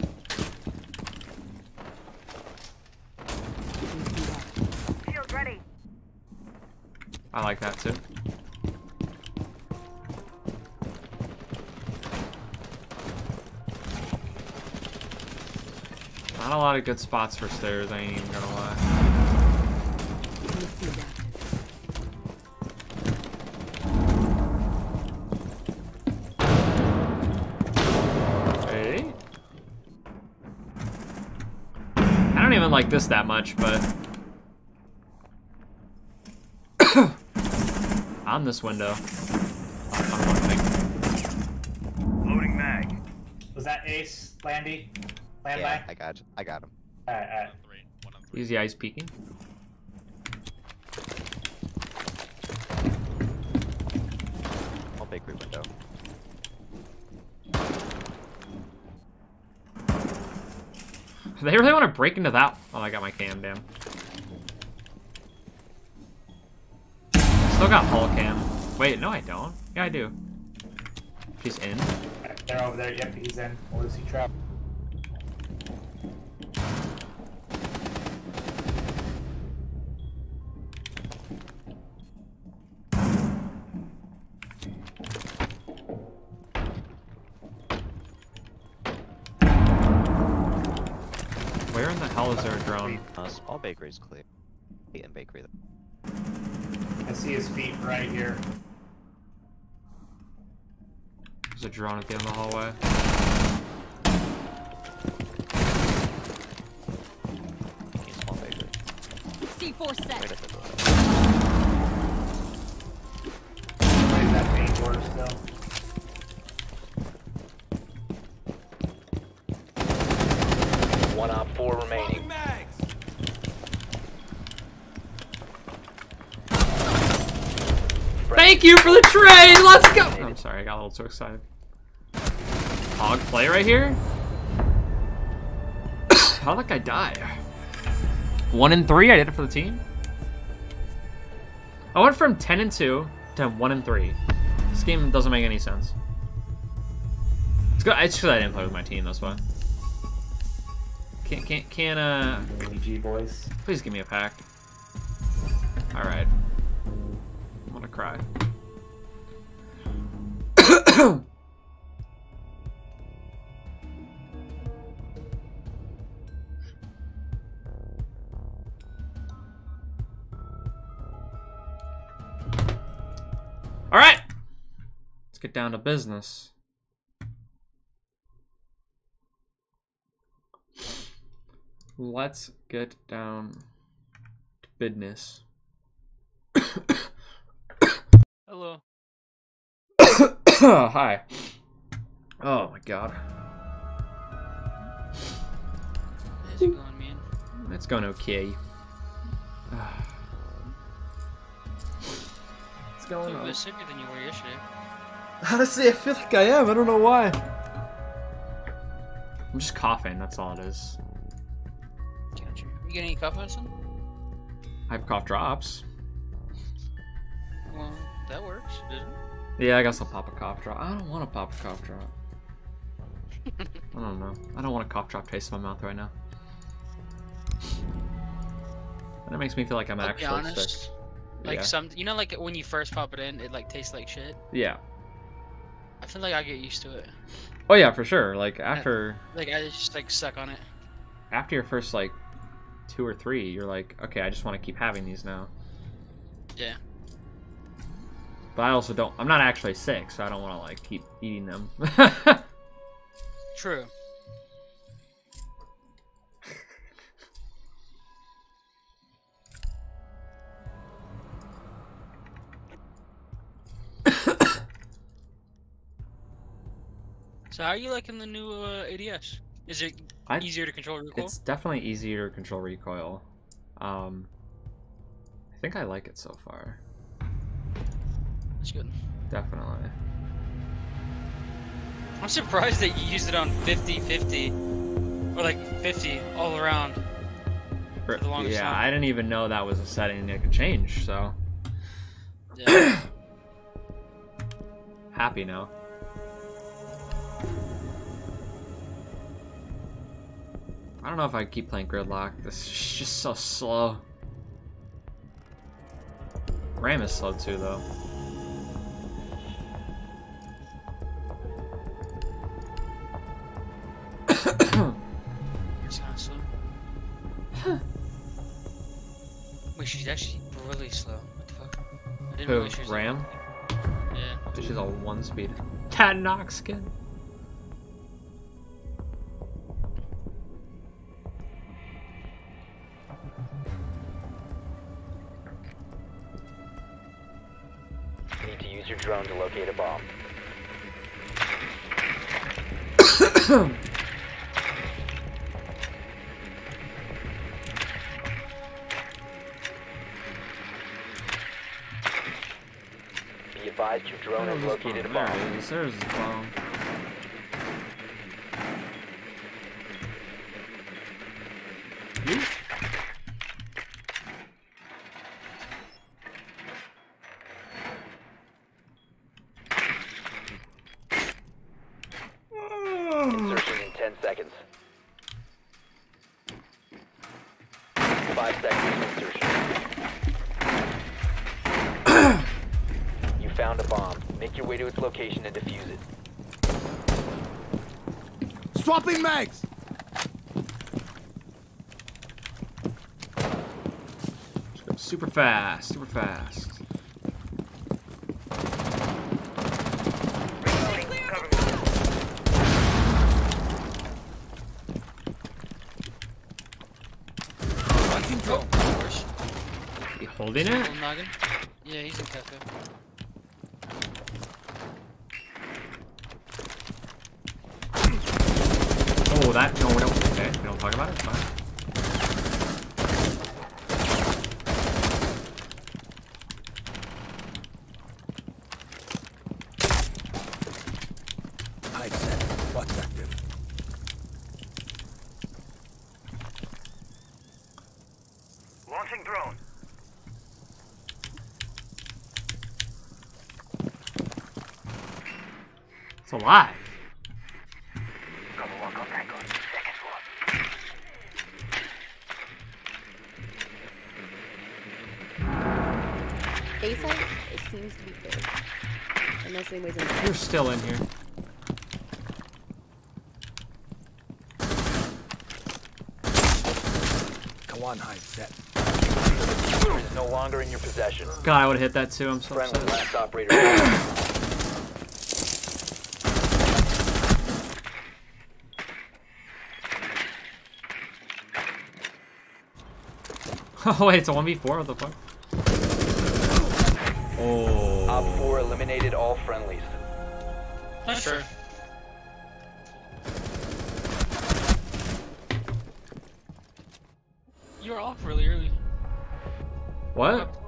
Lot of good spots for stairs, I ain't even gonna lie. Hey? I don't even like this that much, but on this window. On one thing. Loading mag. Was that Ace, Landy? Land Yeah, by? I got you. I got him. Alright, alright. Easy eyes peeking. All bakery window. They really want to break into that. Oh, I got my cam, damn. Still got hull cam. Wait, no, I don't. Yeah, I do. He's in. They're over there. Yep, he's in. What is he trap? Bakery's clear. Eight in bakery. though. I see his feet right here. There's a drone at the end of the hallway. Eight small bakery. Force set. Right Thank you for the trade. Let's go. I'm sorry, I got a little too excited. Hog play right here. How did that guy die? One and three. I did it for the team. I went from ten and two to one and three. This game doesn't make any sense. It's good. It's because I didn't play with my team. That's why. Can't can't can't uh. GG boys. Please give me a pack. All right. Down to business. Let's get down to business. Hello. Hi. Oh my god. How's it going, man? It's going okay. What's going You're on? sicker than you were yesterday. Honestly, I feel like I am. I don't know why. I'm just coughing. That's all it is. Gotcha. You get any cough medicine? I have cough drops. Well, that works, doesn't it? Yeah, I guess I'll pop a cough drop. I don't want to pop a cough drop. I don't know. I don't want a cough drop taste in my mouth right now. And that makes me feel like I'm I'll be actually honest. sick. Like yeah. some, you know, like when you first pop it in, it like tastes like shit. Yeah. I feel like I get used to it. Oh yeah, for sure. Like after Like I just like suck on it. after your first like two or three, you're like, okay, I just want to keep having these now. Yeah. But I also don't. I'm not actually sick, so I don't want to like keep eating them. True. So how are you liking the new uh, ADS? Is it I- easier to control recoil? it's definitely easier to control recoil. Um, I think I like it so far. That's good. Definitely. I'm surprised that you used it on 50-50 or like 50 all around. For- the longest yeah, time. I didn't even know that was a setting that could change. So Yeah. happy now. I don't know if I keep playing Gridlock. This is just so slow. Ram is slow too, though. It's kind of slow. Wait, she's actually really slow. What the fuck? I didn't Who? realize she was Ram? Yeah. She's a one speed. Cat knock skin. Use your drone to locate a bomb. Be advised your drone has located a There bomb. it is. There's the bomb. You? Insertion in 10 seconds. 5 seconds to insertion. you found a bomb. Make your way to its location and defuse it. Swapping mags! Just go super fast, super fast. Of. You holding it? Yeah, he's in cafe. Oh, that. No, we don't. Okay, we don't talk about it. It's fine. I said, what's active? Launching drone. It's alive. Cover one contact on second floor. A site, it seems to be big. Unless anybody's in You're still in here. Come on, hide set. Diffuser no longer in your possession. God, I would have hit that too. I'm so Friendly upset. Oh wait, it's a 1v4? What the fuck? Oh. Op 4 eliminated all friendlies. Not sure. You're off really early. What? What?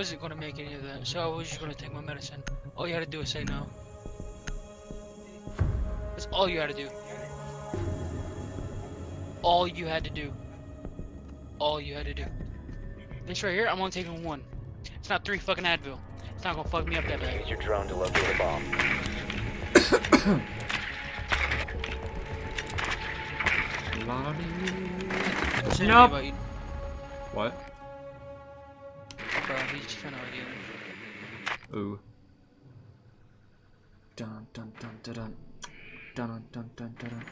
I wasn't gonna make any of that, so I was just gonna take my medicine. All you had to do is say no. That's all you had to do. All you had to do. All you had to do. This right here, I'm only taking one. It's not three fucking Advil. It's not gonna fuck me up that bad. Use your drone to locate a bomb. Say Nope. What? Ooh. Dun dun dun dun dun. Dun dun dun dun dun.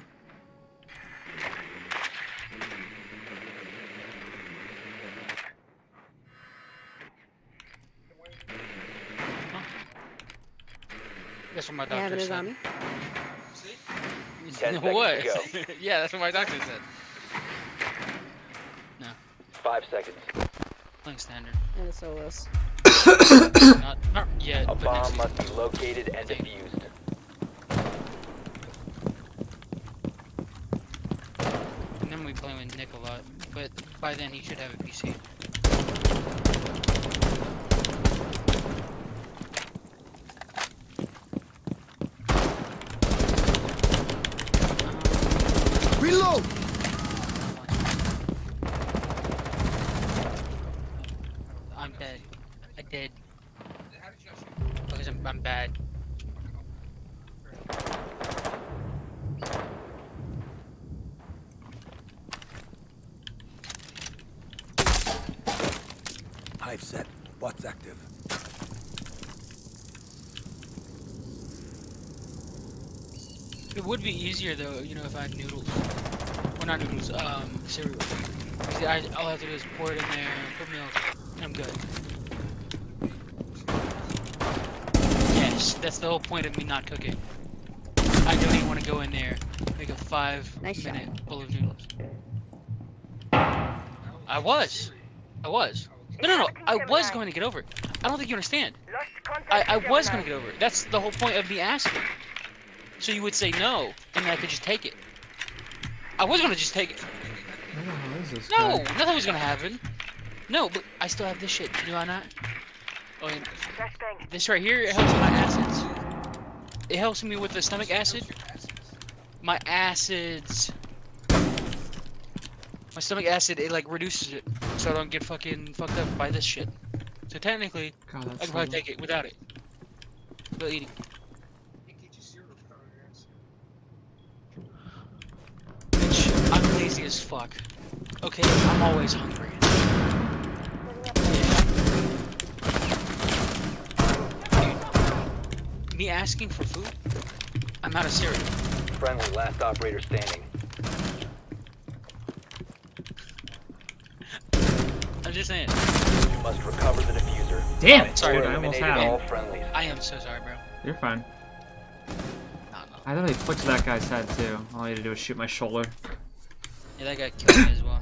That's what my doctor having his said. on me? Ten seconds what? to yeah, that's what my doctor said. No. Five seconds. Playing standard. And the solos. not, not yet, A bomb season. must be located and defused. And then we play with Nick a lot, but by then he should have a PC. Reload! I'm dead. I did. Because I'm, I'm bad. Hive set. What's active? It would be easier though, you know, if I had noodles. Well, not noodles, um, cereal. 'Cause I, all I have to do is pour it in there, put milk, and I'm good. Yes, that's the whole point of me not cooking. I don't even want to go in there, make a five Nice shot. minute bowl of noodles. I was. I was. No, no, no. I was going to get over it. I don't think you understand. I, I was going to get over it. That's the whole point of me asking. So you would say no, and then I could just take it. I was going to just take it. What is this No, guy? nothing was going to happen. No, but I still have this shit. Do I not? Oh, and this right here, it helps with my acids. It helps me with the stomach acid. My acids. My stomach acid, it like reduces it, so I don't get fucking fucked up by this shit. So technically, God, I can probably so- take it without it. Without eating. Bitch, I'm lazy as fuck. Okay, I'm always hungry. Yeah. Dude, Me asking for food? I'm out of cereal. Friendly, last operator standing. I'm just saying. You must recover the diffuser. Damn it, Sorry, dude. I almost had all him. friendlies. I am so sorry, bro. You're fine. No, no. I literally flicked that guy's head too. All I had to do was shoot my shoulder. Yeah, that guy killed me as well.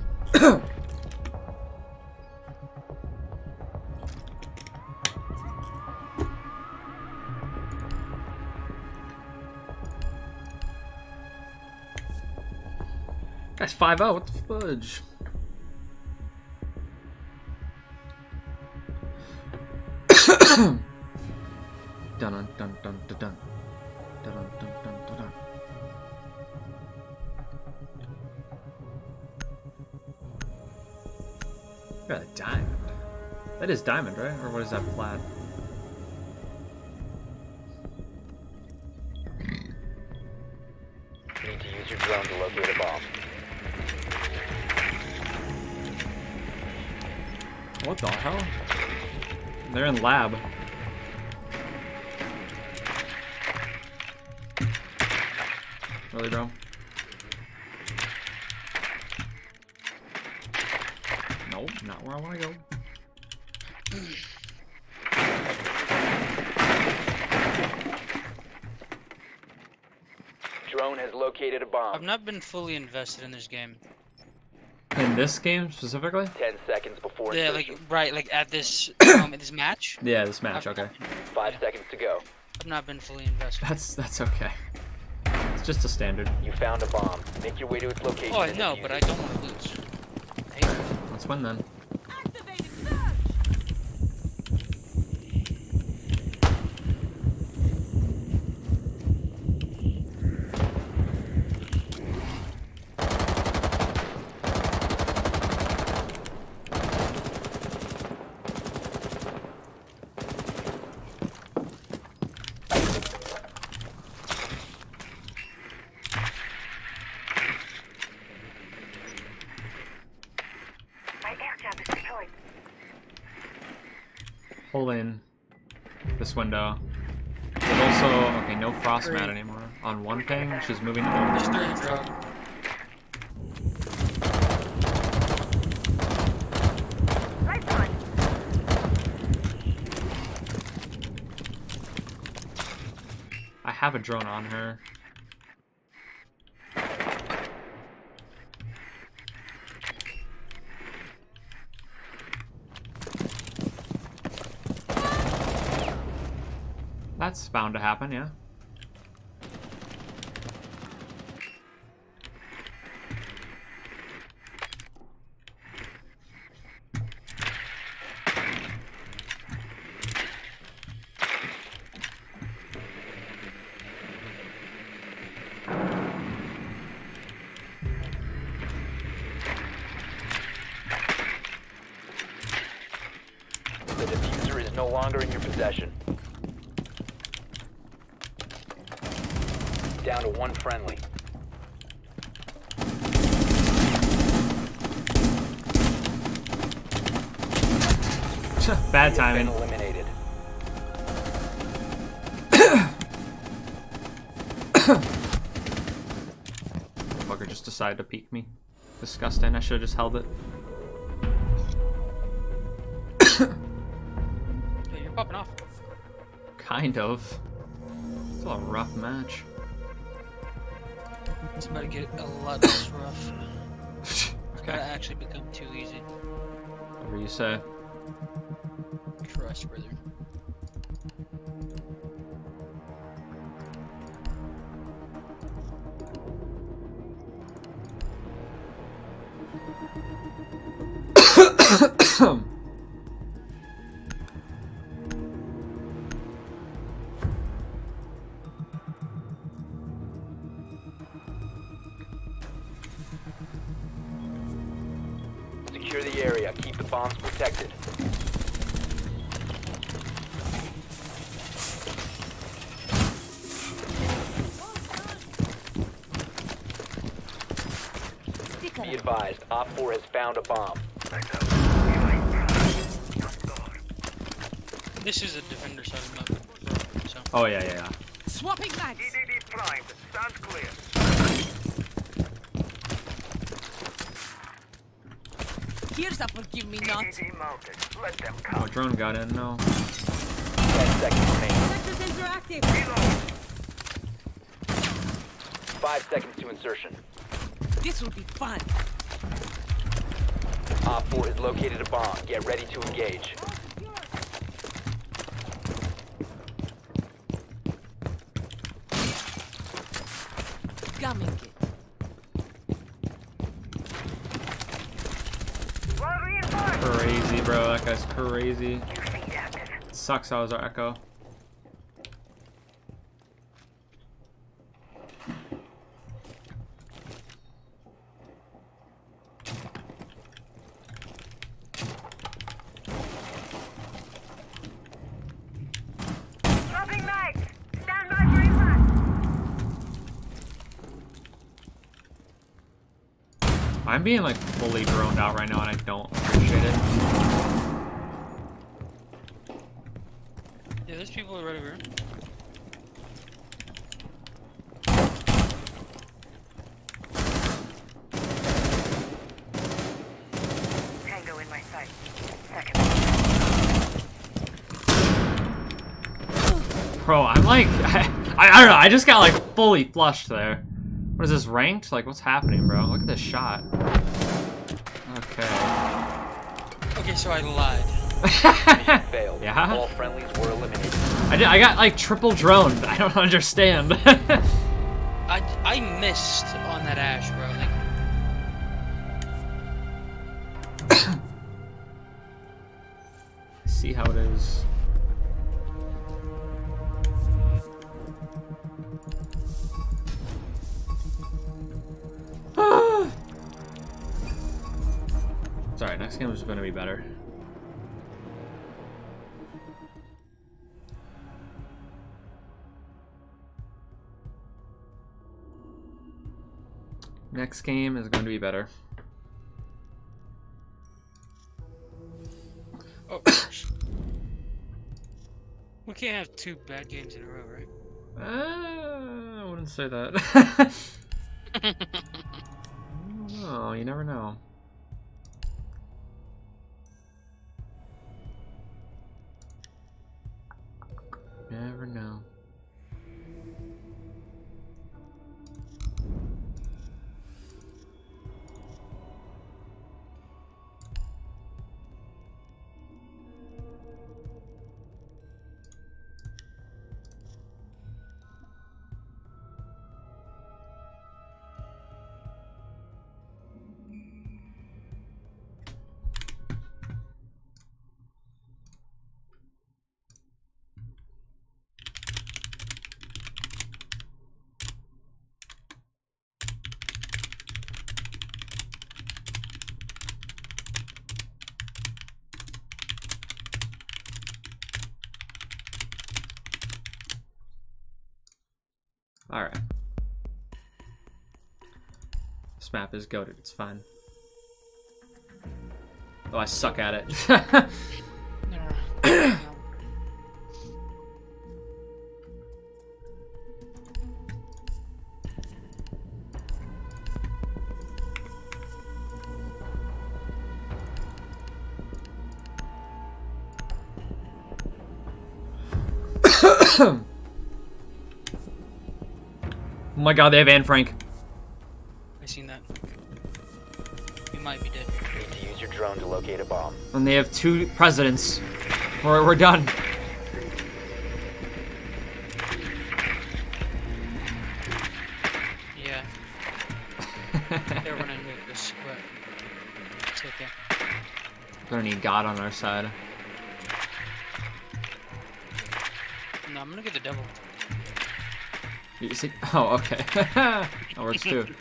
That's 5 out. What the fudge? That is diamond, right? Or what is that plat? Need to use your drone to locate a bomb. What the hell? They're in lab. Been fully invested in this game. In this game specifically? Ten seconds before Yeah, like right, like at this um, this match. Yeah, this match. Okay, Five seconds to go. I've not been fully invested. that's that's okay. It's just a standard. You found a bomb. Make your way to its location. Oh, I and know, but I don't want to lose. I. Let's win then. My air jab is deployed. Holding this window. But also, okay, no frost mat anymore. On one ping, she's moving to the. I have a drone on her. That's bound to happen, yeah. Should have just held it. Yeah, you're popping off. Kind of. It's a rough match. It's about to get a lot less rough. It's gonna actually become too easy. Whatever you say. Trust, brother. Found a bomb. This is a defender side of map. So. Oh yeah, yeah, yeah. Swapping mags. EDD primed. Stand clear. Gears up or give me not. Let them Oh, drone got in. No. 10 seconds remaining. Sectors interactive. Five seconds to insertion. This will be fun. Op 4 is located a bomb. Get ready to engage. Gumming it. Crazy, bro. That guy's crazy. Sucks. I was our echo. Dropping mags. Stand by for impact. I'm being like fully droned out right now, and I don't appreciate it. Yeah, there's people right over here. Tango in my sight. Second. Bro, I'm like, I, I don't know. I just got like fully flushed there. What is this ranked? Like, what's happening, bro? Look at this shot. Okay. Okay, so I lied. Failed. Yeah? All friendlies were eliminated. I did. I got like triple droned. I don't understand. I, I missed on that ash, Next game is going to be better. oh, we can't have two bad games in a row, right? Uh, I wouldn't say that. oh, you never know. Never know. Alright. This map is goaded, it's fine. Oh, I suck at it. my god, they have Anne Frank. I seen that. You might be dead. You Need to use your drone to locate a bomb. And they have two presidents. We're, we're done. Yeah. They're running with this, but it's okay. Gonna need God on our side. You see? Oh, okay. that works too.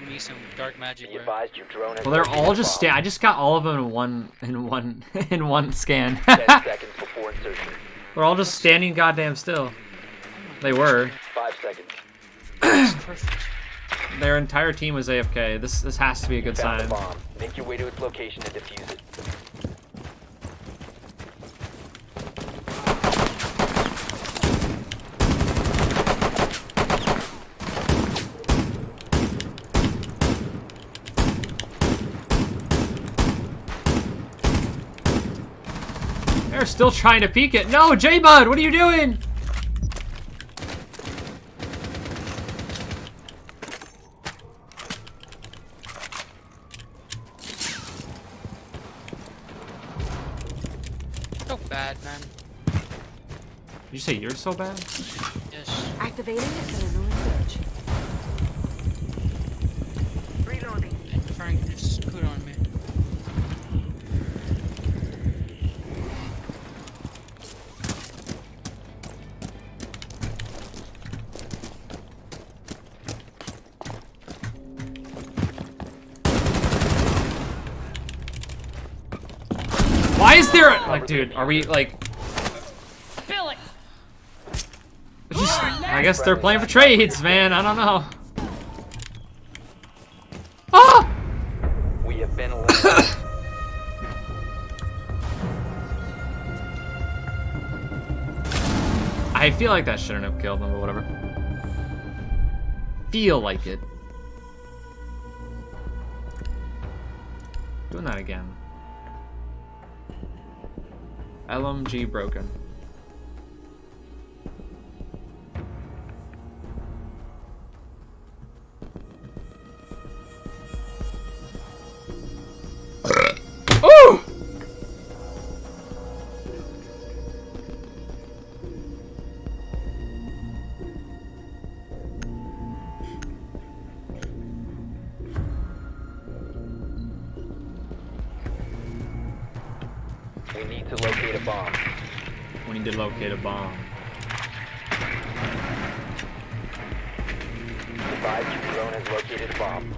Give me some dark magic, Be bro. your drone Well, they're all just bomb. sta- I just got all of them in one in one in one scan. 10 seconds before insertion. They're all just standing goddamn still. They were. Five seconds. Their entire team was AFK. This this has to be a good sign. Make your way to its location and defuse it. Still trying to peek it. No, J-Bud, what are you doing? So bad, man. Did you say you're so bad? Yes. Activating dude? Are we like? Spill it. I guess they're playing for trades, man. I don't know. Ah! We have been eliminated. I feel like that shouldn't have killed them, but whatever. Feel like it. Doing that again. LMG broken. Locate a bomb. Advise your drone has located a bomb.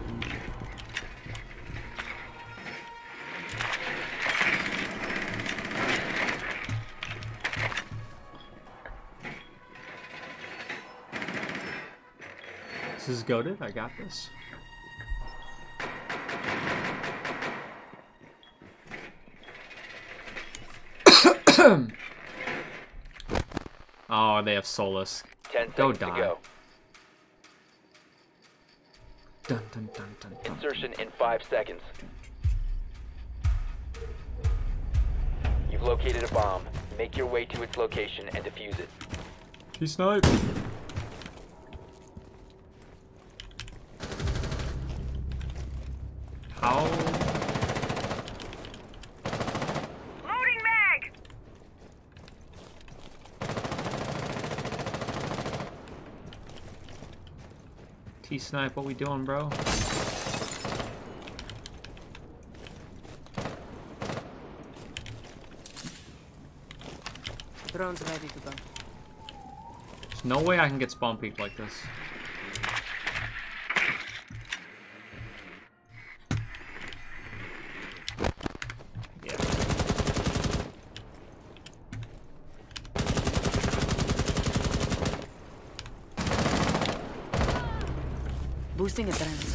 This is goaded. I got this. They have Solis. Ten Go seconds to die. go. Dun, dun, dun, dun, dun. Insertion in five seconds. You've located a bomb. Make your way to its location and defuse it. He snipe. How? Loading mag. T snipe, what we doing, bro? Drone's ready to go. There's no way I can get spawn peeked like this. Yeah. Boosting adrenaline.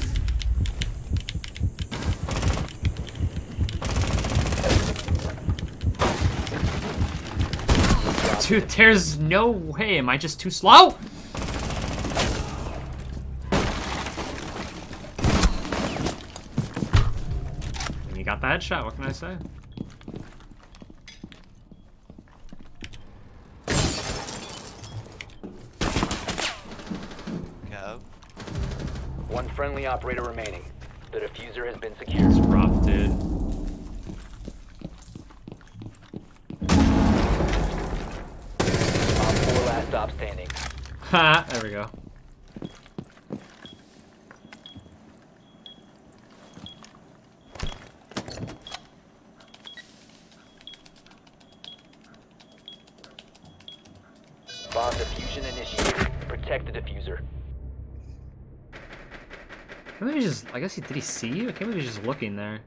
Dude, there's no way. Am I just too slow? And You got the headshot, what can I say? Go. One friendly operator remaining. The diffuser has been secured. It's rough, dude. Op 4 last stop standing. Ha, there we go. Bomb diffusion initiated. Protect the diffuser. Maybe he's just, I guess he, did he see you? I can't believe he's just looking there.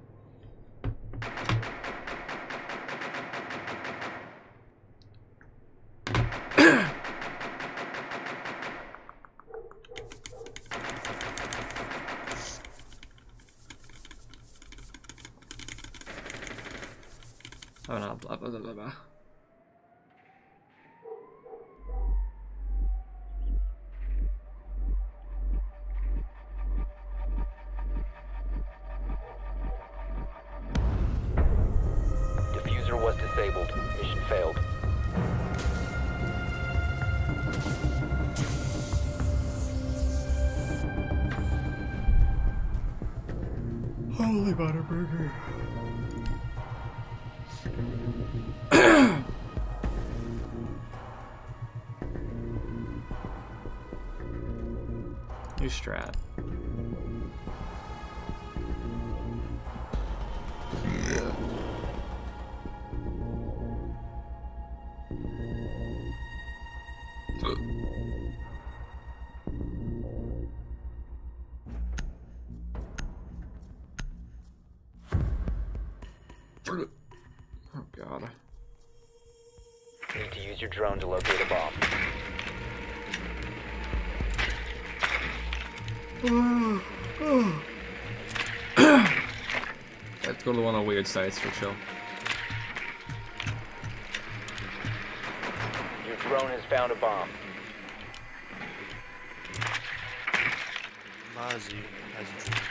Your drone to locate a bomb. Let's go to one of the weird sites for chill. Your drone has found a bomb. Mazi has a dream.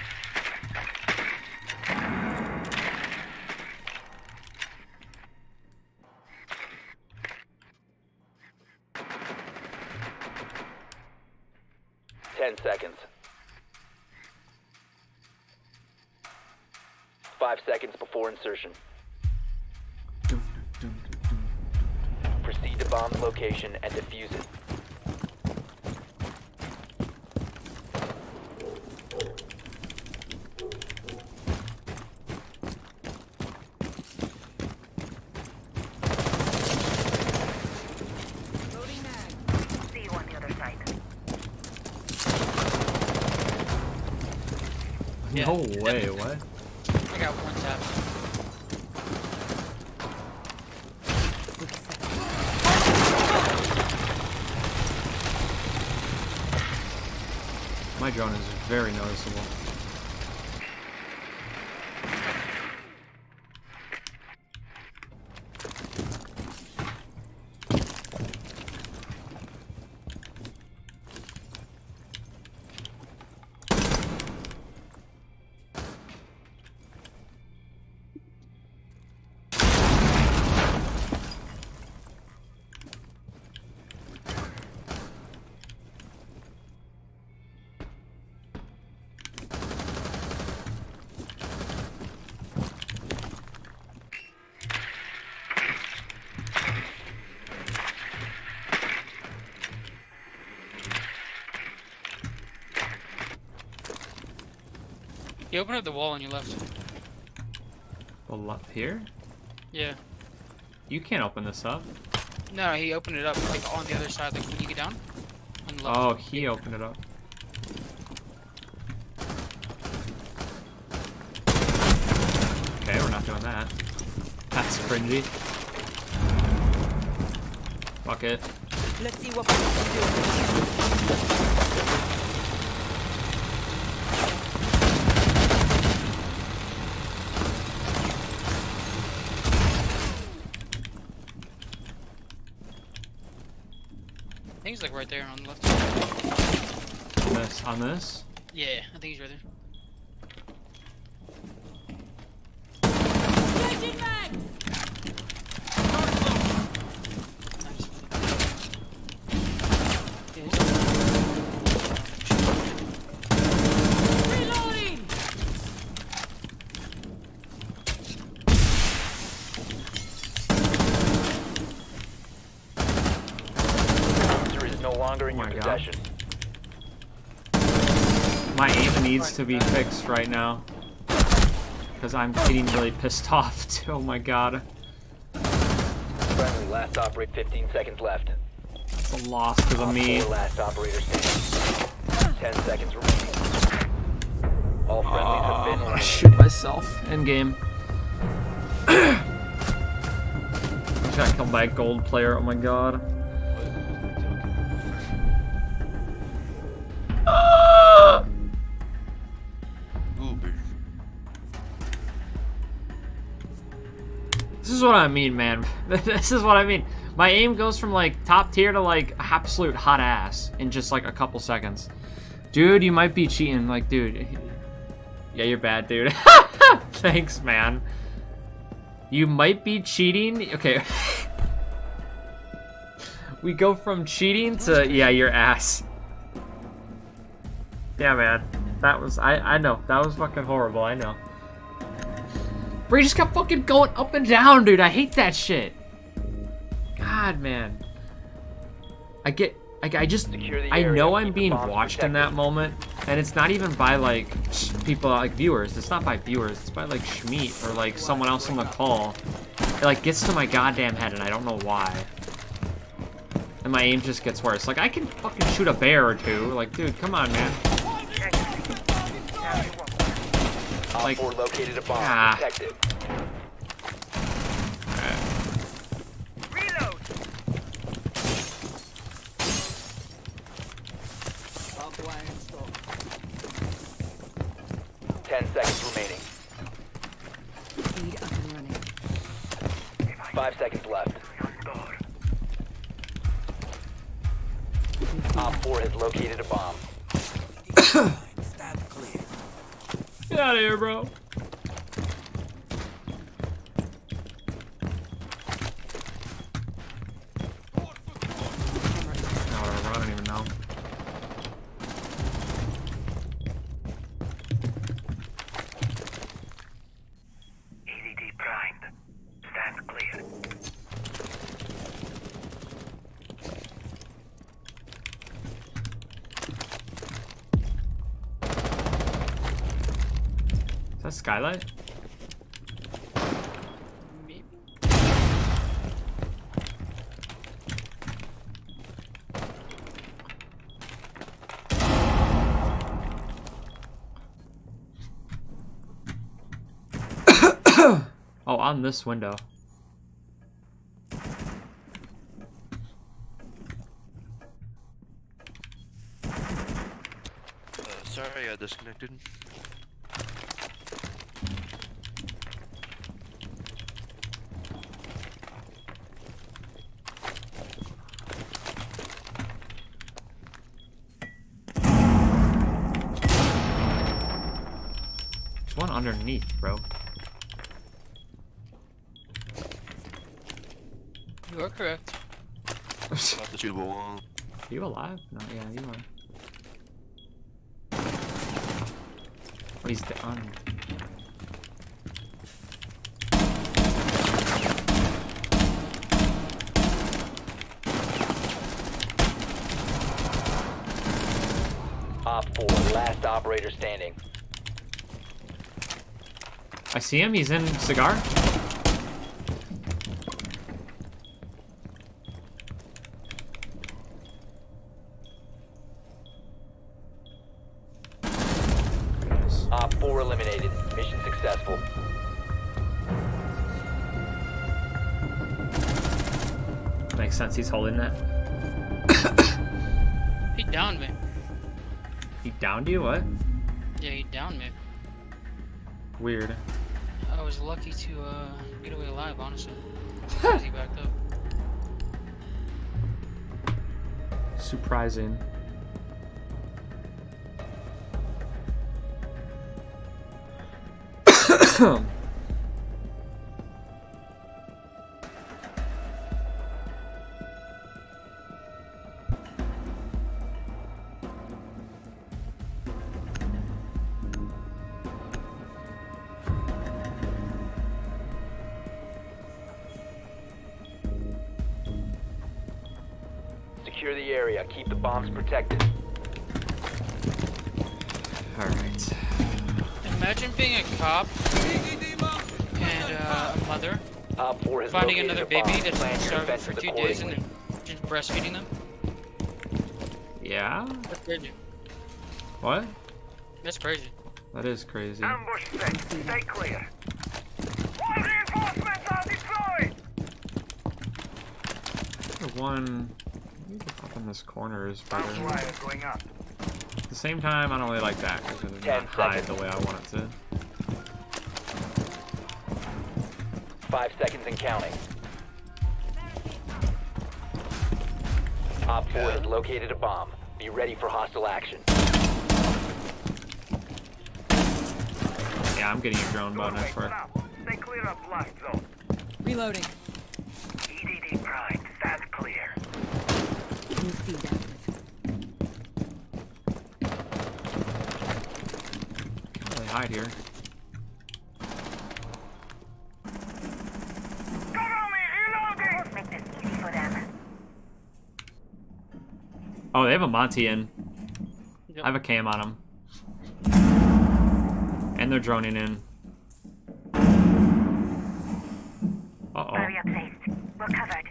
You open up the wall on your left. Well, up here? Yeah. You can't open this up. No, no, he opened it up like on the other side, like when you get down. On the left. Oh, he opened it up. Okay, we're not doing that. That's cringy. Fuck it. Let's see what we can do. Like right there on the left. On this, on this? Yeah, I think he's right there. Needs to be fixed right now. Because I'm getting really pissed off too. Oh my god. Friendly, last operator, 15 seconds left. It's a loss because of Op me. last operator standing. 10 seconds remaining. All friendlies have been ah, I eliminated. shoot myself in game. Got killed by a gold player. Oh my god. I mean, man. this is what I mean. My aim goes from like top tier to like absolute hot ass in just like a couple seconds. Dude, you might be cheating. Like, dude. Yeah, you're bad, dude. Thanks, man. You might be cheating. Okay. we go from cheating to yeah, your ass. Yeah, man. That was I I know. That was fucking horrible. I know. Bro, you just kept fucking going up and down, dude. I hate that shit. God, man. I get I, I just I know I'm being watched in that moment, and it's not even by like people like viewers. It's not by viewers. It's by like Schmeat or like someone else on the call. It like gets to my goddamn head, and I don't know why. And my aim just gets worse. Like I can fucking shoot a bear or two. Like, dude, come on, man. Like, located a bomb. Ah. Protect it. Ten seconds remaining. Feed up and running. Five seconds left. Op 4 has located a bomb. Get out of here, bro. No, whatever, I don't even know. EDD primed. Stand clear. Skylight? oh, on this window. Uh, sorry, I disconnected. There's one underneath, bro. You are correct. Not the shootable one. Are you alive? No, yeah, you are. Oh, he's down. Op 4, last operator standing. I see him. He's in cigar. Lucky to uh, get away alive, honestly. He backed up. Surprising. a baby that's Plan been starving for two days and accordingly. then just breastfeeding them. Yeah? That's crazy. What? That's crazy. That is crazy. Ambush set. Stay clear. More reinforcements are deployed! The one up in this corner is better. Going up. At the same time, I don't really like that because it does not hide the way I want it to. Five seconds and counting. Op 4 has located a bomb. Be ready for hostile action. Yeah, I'm getting a drone bot Doorway next for. collapsed. Stay clear of blast zone. Reloading. EDD prime. That's clear. New feed active. Can't really hide here. Oh, they have a Monty in. I have a cam on them. And they're droning in. Uh oh. Barrier placed. We're covered.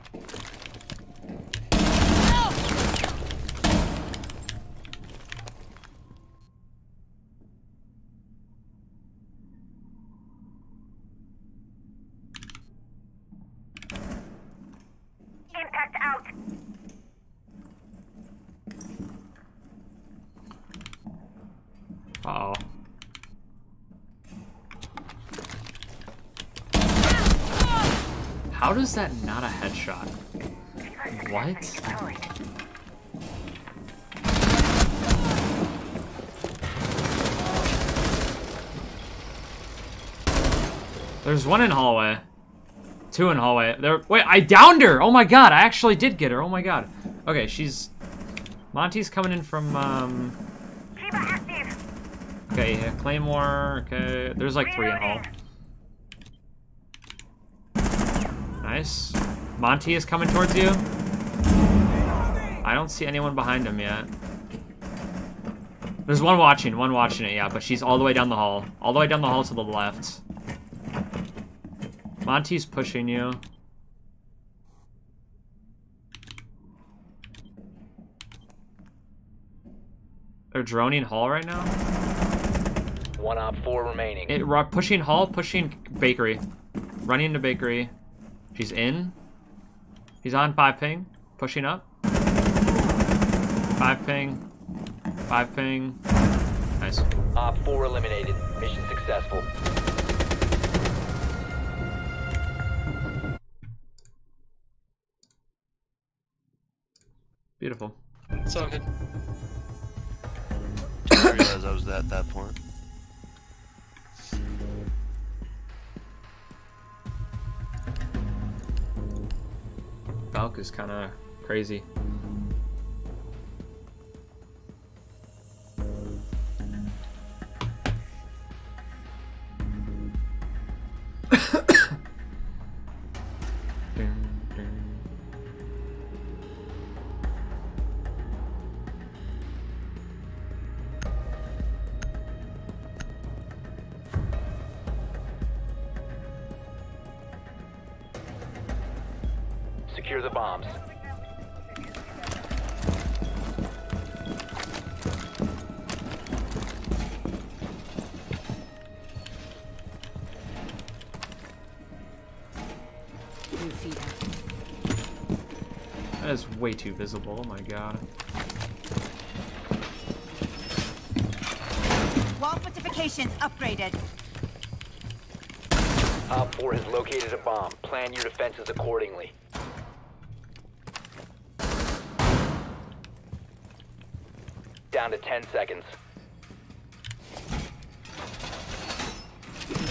Impact out. Uh oh. How does that not a headshot? What? There's one in hallway. Two in hallway. There. Wait, I downed her. Oh my god, I actually did get her. Oh my god. Okay, she's. Monty's coming in from. um... Okay, yeah, Claymore. Okay, there's like three in hall. Nice. Monty is coming towards you. I don't see anyone behind him yet. There's one watching, one watching it, yeah, but she's all the way down the hall. All the way down the hall to the left. Monty's pushing you. They're droning hall right now? One op four remaining. It, pushing hall, pushing bakery. Running to bakery. She's in. He's on five ping. Pushing up. Five ping. Five ping. Nice. Op four eliminated. Mission successful. Beautiful. It's all good. Didn't realize I was at that point. Valk is kind of crazy. Way too visible. Oh my god. Wall fortifications upgraded. Op four has located a bomb. Plan your defenses accordingly. Down to 10 seconds.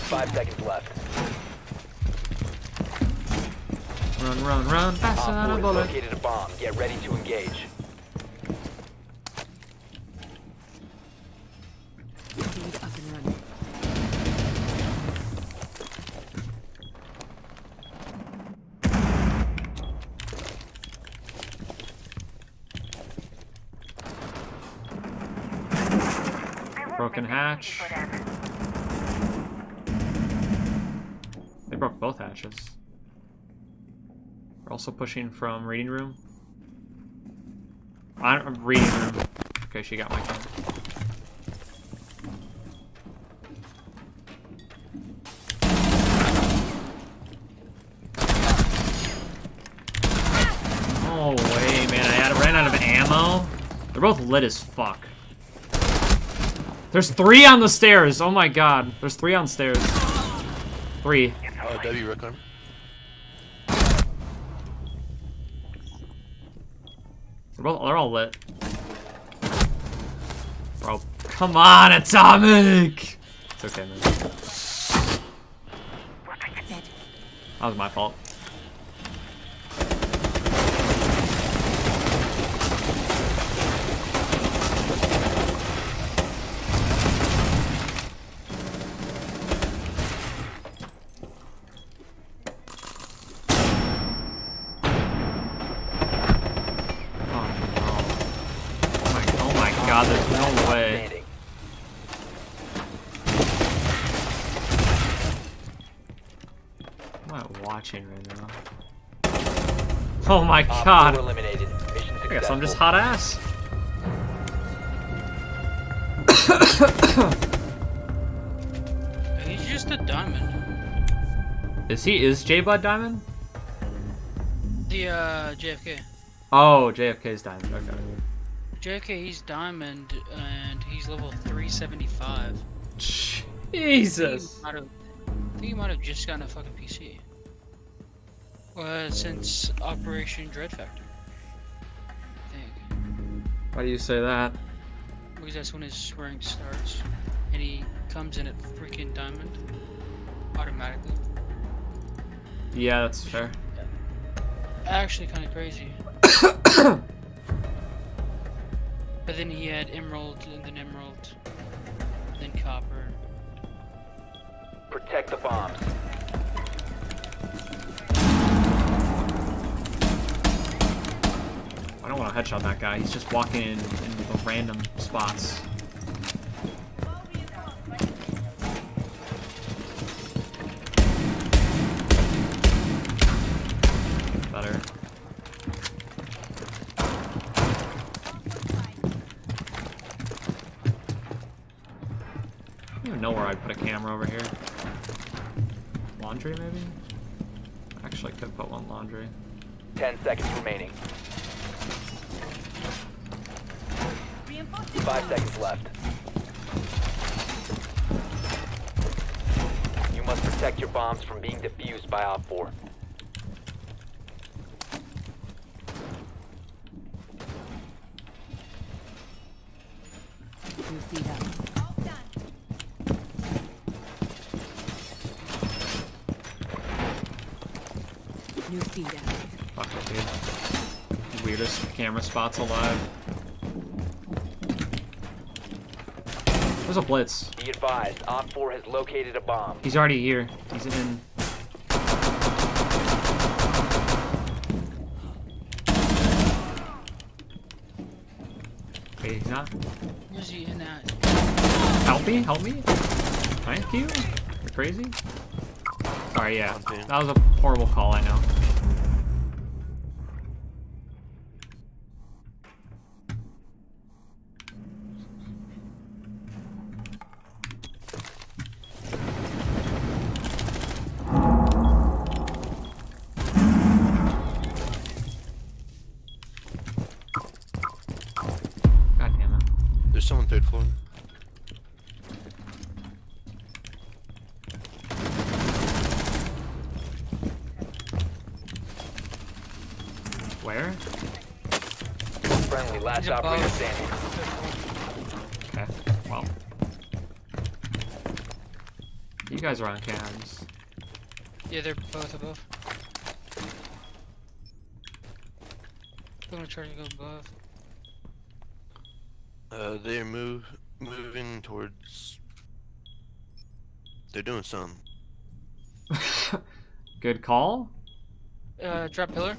Five seconds left. Run, run, run, faster than a bullet. located a bomb. Get ready to engage. Feed up and. Broken hatch. They broke both hatches. Also pushing from reading room. I don't, reading room. Okay, she got my gun. No way, man. I had, ran out of ammo. They're both lit as fuck. There's three on the stairs. Oh my god. There's three on stairs. Three. Oh, W Recon. They're, all lit. Bro, come on, Atomic! It's okay, man. That was my fault. Oh my, oh my god, there's no way. What am I watching right now? Oh my Op god. four eliminated. Mission I guess I'm just hot ass. He's just a diamond. Is he, is J Bud Diamond? The uh, JFK. Oh, JFK's Diamond, okay. JFK, he's diamond, and he's level 375. Jesus. He might have, I think he might have just gotten a fucking PC. Uh, since Operation Dread Factor. I think. Why do you say that? Because that's when his rank starts. And he comes in at freaking diamond. Automatically. Yeah, that's fair. Actually, kind of crazy. but then he had emerald, and then emerald, then copper. Protect the bombs. Don't want to headshot that guy. He's just walking in, in the random spots. Better. I don't even know where I'd put a camera over here. Laundry, maybe? Actually, I could put one laundry. Ten seconds remaining. Five seconds left. You must protect your bombs from being defused by Op 4. New feed up. New feed active. Fuck it, dude. Weirdest camera spots alive. There's a blitz. Be advised, Op 4 has located a bomb. He's already here. He's in. Wait, he's not. Where's he in at? Help me, help me. Thank you. You're crazy. Sorry, yeah. That was a horrible call, I know. Guys are on cams. Yeah, they're both above. I'm gonna try to go above. Uh, they're move moving towards. They're doing something. Good call. Uh, drop pillar.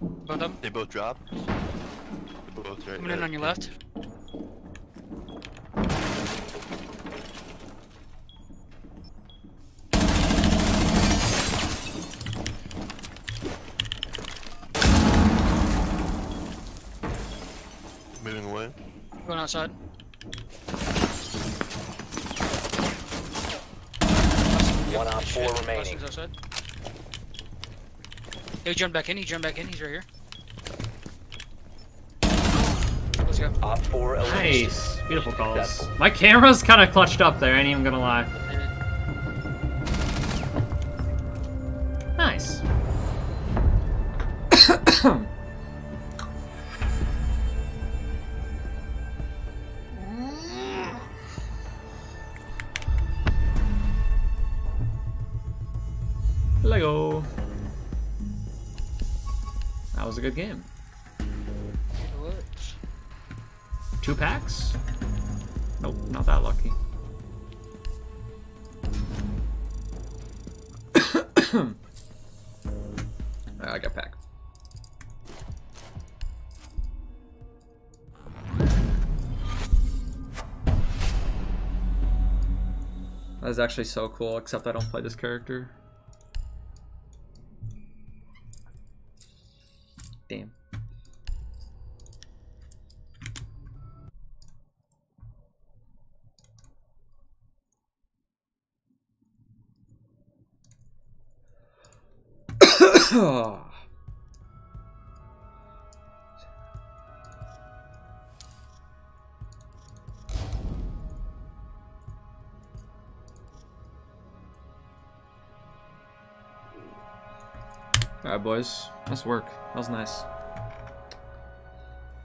Both of them. They both dropped. They're both right Coming in on your left. Moving away. Going outside. One Op 4 remaining. Buster's outside. He jumped back in. He jumped back in. He's right here. Let's go. Op 4 eliminated. Nice. Beautiful calls. successful. My camera's kind of clutched up there, I ain't even gonna lie. That is actually so cool, except I don't play this character. Alright, boys. Nice work. That was nice.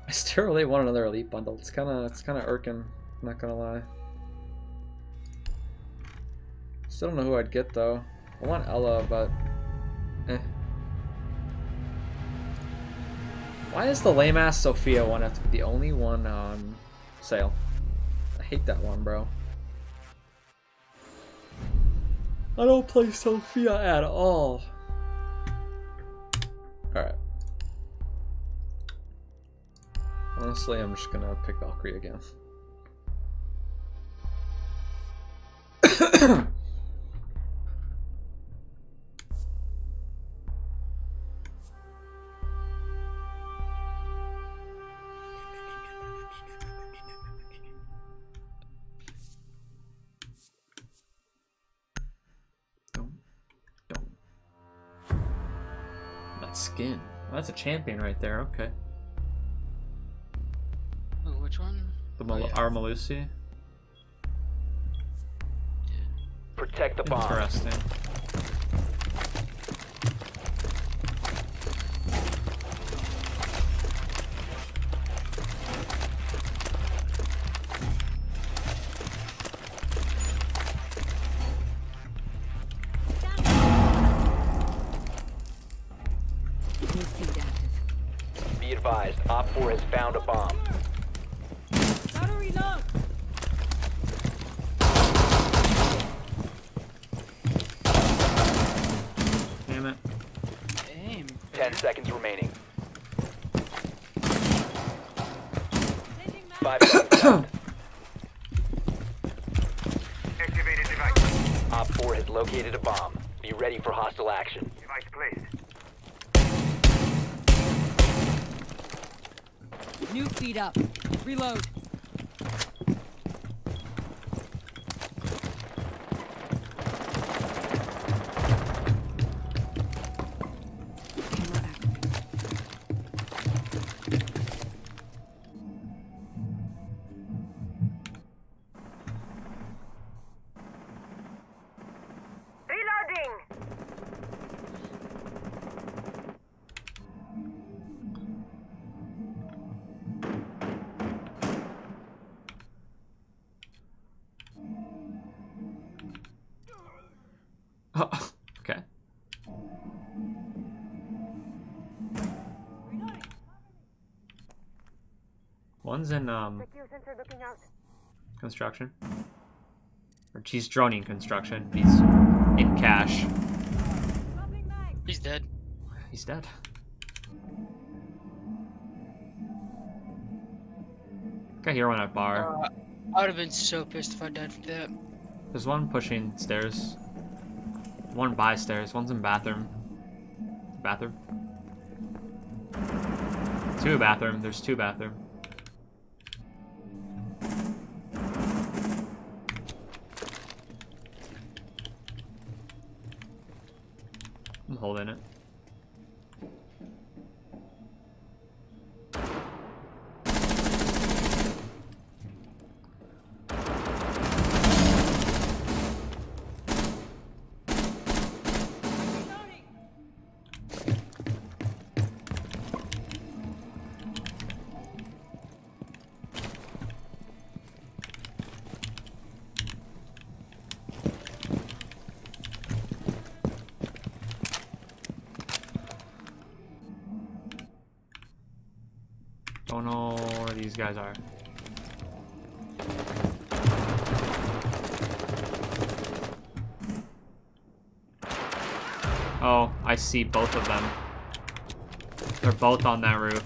I still really want another elite bundle. It's kind of it's kind of irking. Not gonna lie. Still don't know who I'd get though. I want Ela, but eh. Why is the lame ass Sophia one have to be the only one on sale? I hate that one, bro. I don't play Sophia at all. Honestly, I'm just gonna pick Valkyrie again. That skin. Oh, that's a champion right there, okay. The Mal- our Melusi. Protect the bomb. Interesting. One's in um Secure sensor looking out. construction. Or she's droning construction. He's in cash. He's dead. He's dead. I here one at bar. Uh, I would have been so pissed if I died for that. There's one pushing stairs. One by stairs. One's in bathroom. Bathroom. Two bathroom. There's two bathroom. Guys are. Oh, I see both of them. They're both on that roof.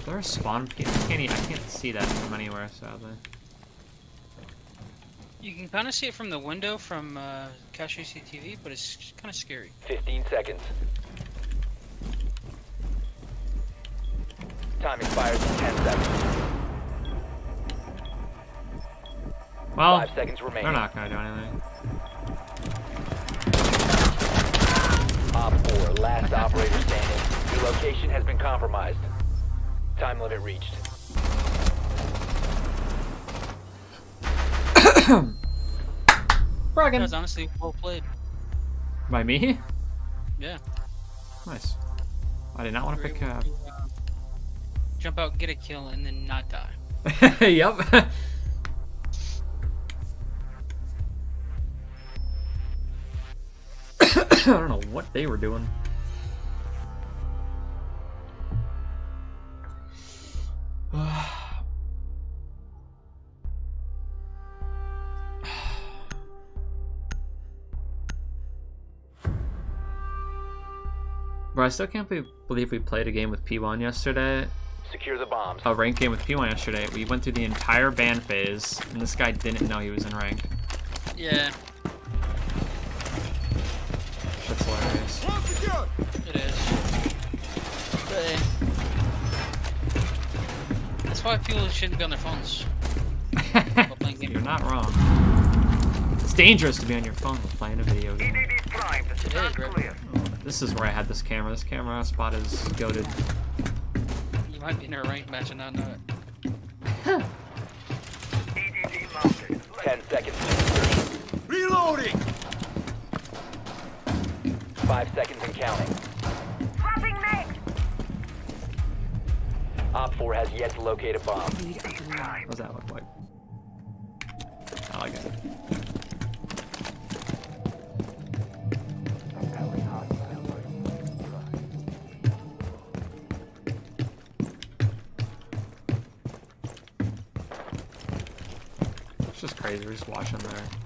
Is a spawn? I can't, I can't see that from anywhere, sadly. You can kind of see it from the window from uh, Cache CCTV, but it's kind of scary. 15 seconds. Time expires in 10 seconds. Well, Five seconds remaining. they're not gonna do anything. Op 4, last operator standing. Your location has been compromised. Time limit reached. That was honestly well played. By me? Yeah. Nice. I did not want to pick uh, Jump out, get a kill, and then not die. yep. I don't know what they were doing. Still can't be- believe we played a game with P1 yesterday. Secure the bombs. A ranked game with P1 yesterday. We went through the entire ban phase, and this guy didn't know he was in rank. Yeah, Shit's hilarious. it is. But, that's why people shouldn't be on their phones. while playing games. You're not wrong. It's dangerous to be on your phone while playing a video game. It is, right? This is where I had this camera. This camera spot is goaded. You might be in a ranked match and not know it. 10 seconds to insertion. Reloading! 5 seconds and counting. Op 4 has yet to locate a bomb. What does that look like? Just just watching there.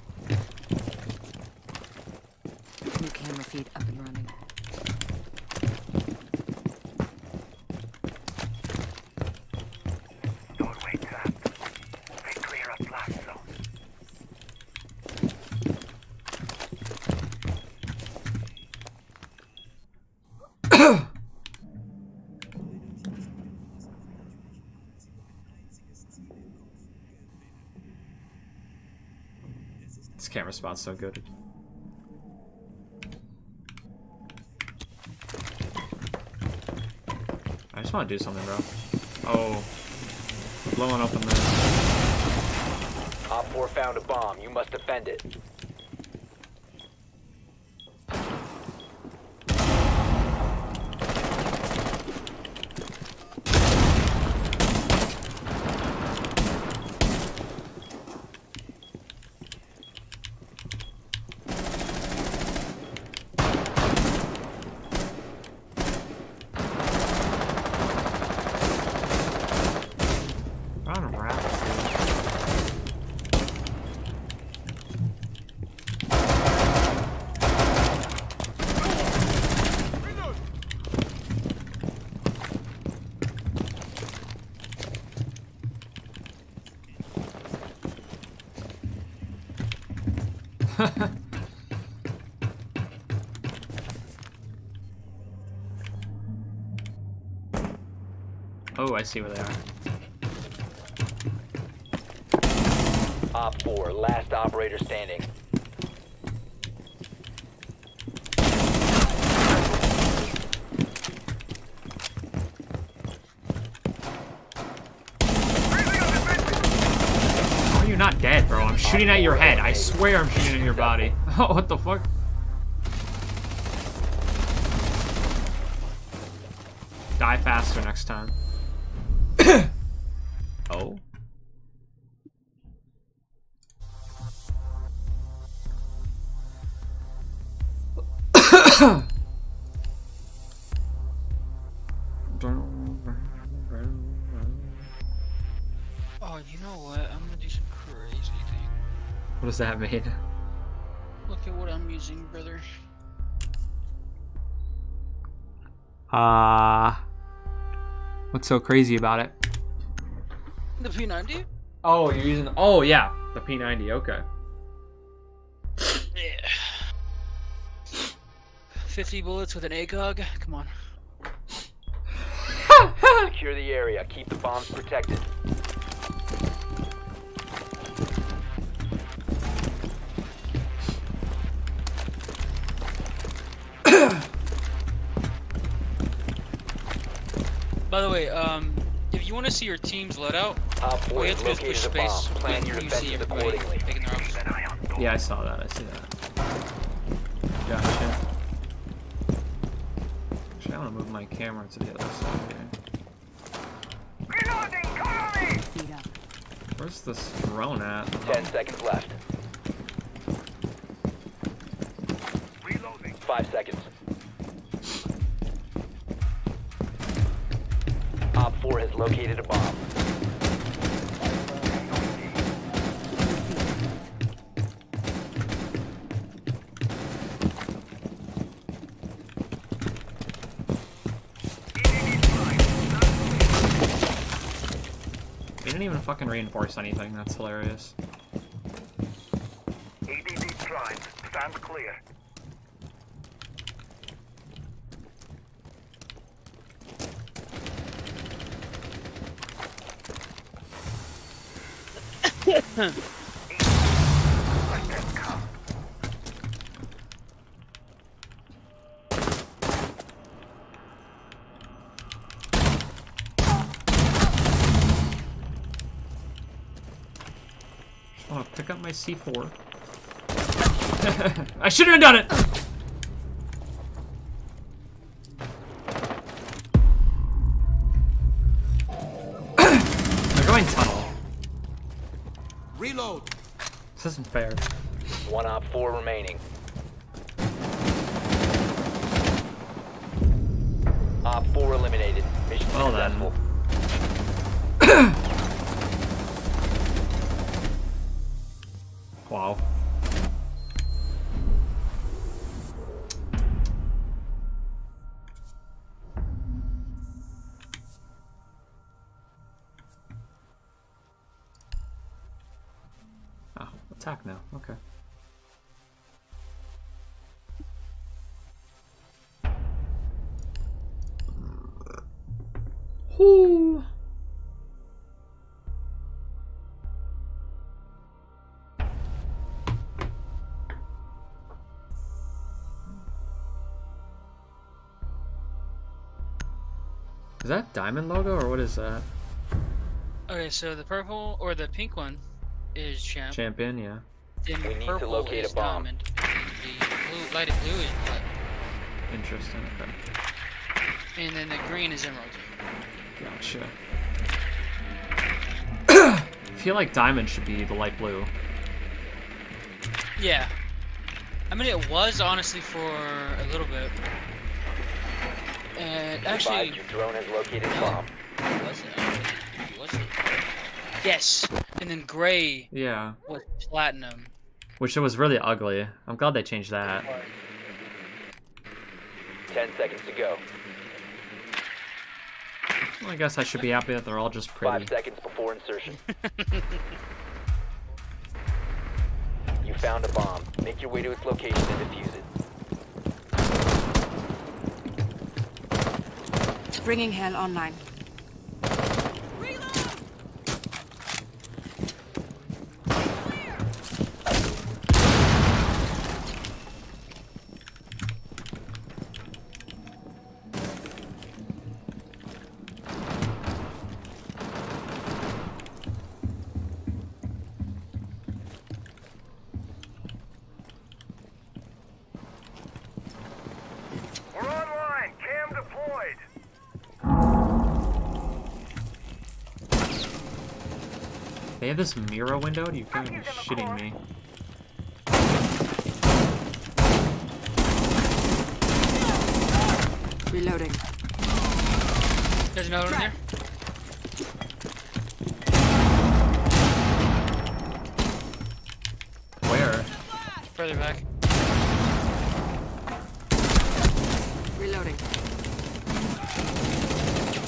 Spot's so good. I just want to do something, bro. Oh. Blowing open the... Op 4 found a bomb. You must defend it. I don't rap. oh, I see where they are. Op 4, last operator standing. How are you not dead, bro? I'm shooting at your head. I swear I'm shooting at your body. Oh, what the fuck? Die faster next time. Oh? Oh, you know what? I'm gonna do some crazy thing. What does that mean? Look at what I'm using, brother. Ah. Uh, what's so crazy about it? The P90? Oh, you're using Oh yeah, the P90, okay. Yeah. 50 bullets with an ACOG? Come on. Secure the area. Keep the bombs protected. By the way, um, if you want to see your team's loadout, Op all you have to do is located push space bomb. Plan when your you see everybody accordingly. making their options. Yeah, I saw that. I see that. Gotcha. Actually, I want to move my camera to the other side here. Where's this drone at? 10 seconds left. Five seconds. 4 has located a bomb. They didn't even fucking reinforce anything. That's hilarious. EDD prime. Stand clear. Just want to pick up my C4. I shouldn't have done it! Isn't fair. One Op 4 remaining. Attack now. Okay. Whoo! Is that diamond logo or what is that? Okay, so the purple or the pink one is champ. Champion, yeah. Then We need to locate a bomb. diamond. The blue, lighted blue is platinum. Interesting. Okay. And then the green is emerald. Gotcha. I feel like diamond should be the light blue. Yeah. I mean, it was honestly for a little bit. And actually, your drone has located bomb. was it? Was it? Yes. And then gray Yeah. was platinum. Which it was really ugly. I'm glad they changed that. 10 seconds to go. Well, I guess I should be happy that they're all just pretty. Five seconds before insertion. you found a bomb. Make your way to its location and defuse it. Bringing hell online. They have this mirror window? You gotta be shitting me. Reloading. There's another one there. Where? Further back. Reloading.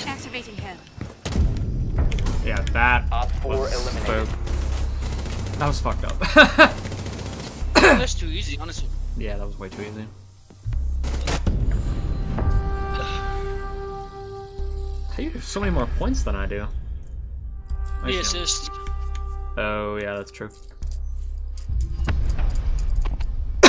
Activating him. Yeah, that Op 4 was eliminated. so- That was fucked up. That's too easy, honestly. yeah, that was way too easy. Hey, you have so many more points than I do. I The assist. Oh, yeah, that's true.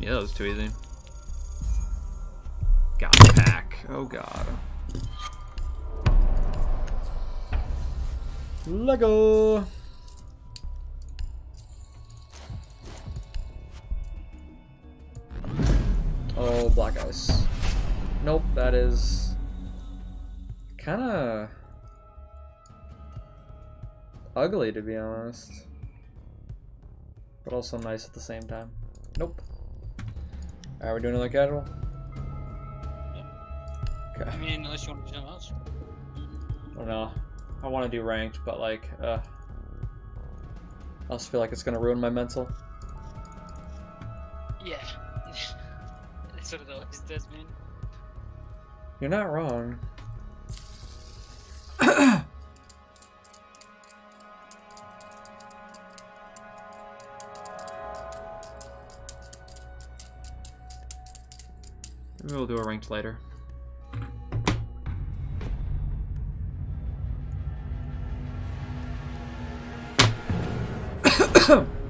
yeah, that was too easy. Lego. Oh, black ice. Nope, that is kind of ugly to be honest, but also nice at the same time. Nope. Alright, we're doing another casual. Okay. I mean, unless you want to do something else. Don't know. I want to do ranked, but like, uh, I also feel like it's gonna ruin my mental. Yeah. That's what it always does, man. You're not wrong. Maybe we'll do a ranked later. Ahem.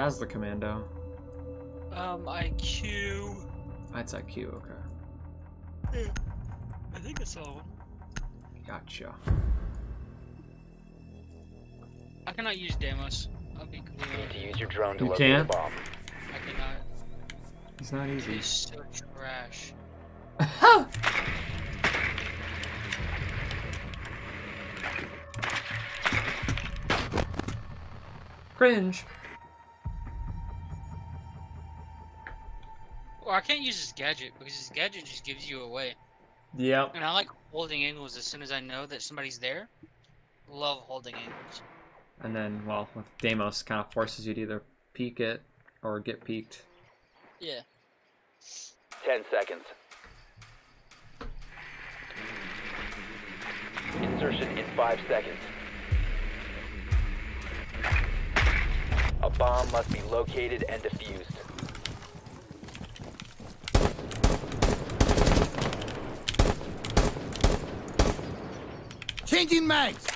has the commando? Um, IQ. That's IQ, okay. I think that's all. Gotcha. I cannot use Deimos. I'll be clear. You need to use your drone to You locate can't? a bomb. I cannot. It's not easy. He's so trash. Cringe. Can't use his gadget because his gadget just gives you away. Yep. And I like holding angles as soon as I know that somebody's there. Love holding angles. And then, well, with Deimos, kind of forces you to either peek it or get peeked. Yeah. 10 seconds. Insertion in 5 seconds. A bomb must be located and defused. Changing mags.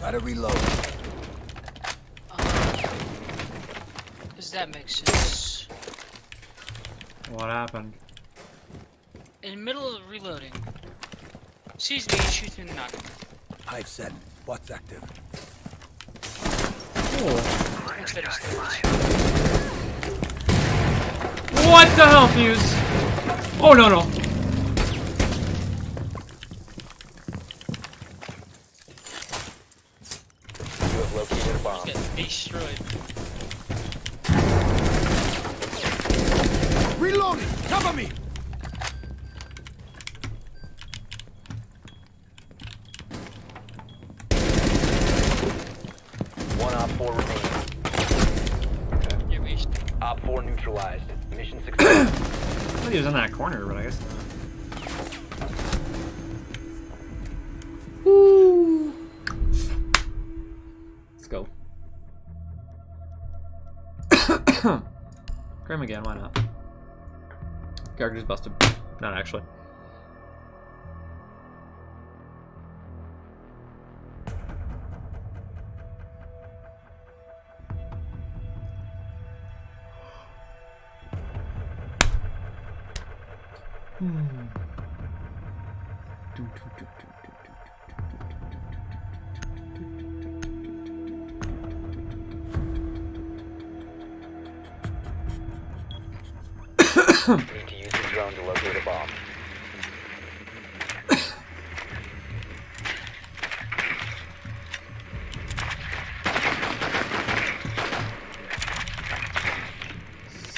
Gotta reload. Does that make sense? What happened? In the middle of reloading, sees me and shoots me in the knock. Hive set. What's active? Instead of stairs. What the hell, Fuze? Oh, no, no. Need to use the drone to locate a bomb.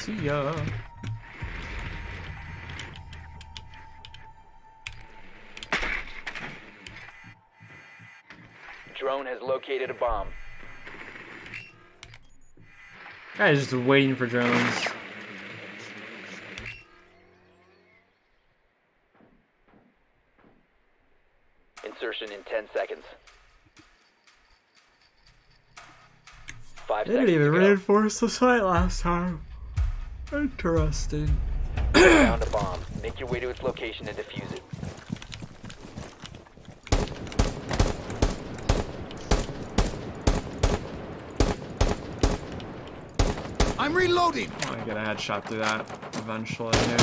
See ya. Drone has located a bomb. Guys just waiting for drones. Insertion in 10 seconds. Five They didn't seconds even to the site last time. Interesting. Found a bomb. Make your way to its location and defuse it. I'm reloading. I want to get a headshot through that eventually. Here.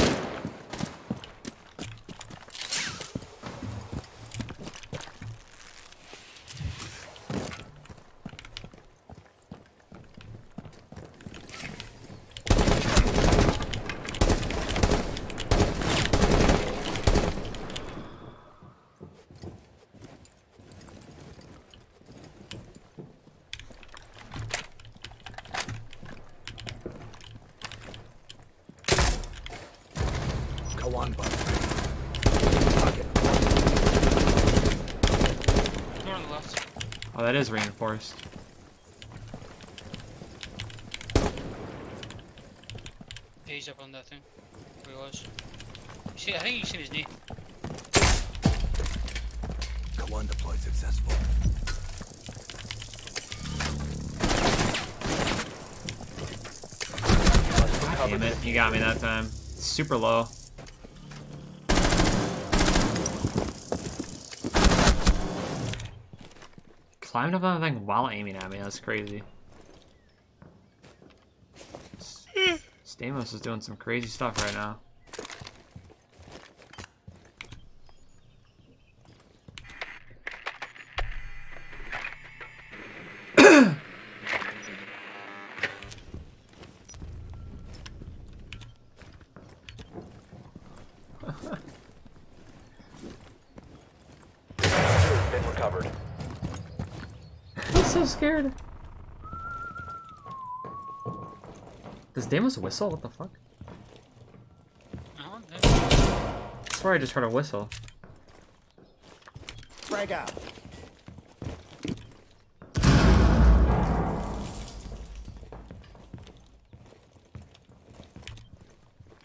Go on, bud. Door on the left. Oh, that is reinforced. He's up on that thing. Where he was. You see, I think you seen his knee. Go on, deployed successful. Damn it, you got me that time. Super low. Climbed up on that thing while aiming at me, that's crazy. Hmm. Deimos is doing some crazy stuff right now. Scared. Does Deimos whistle? What the fuck? I swear I just heard a whistle. Frag out.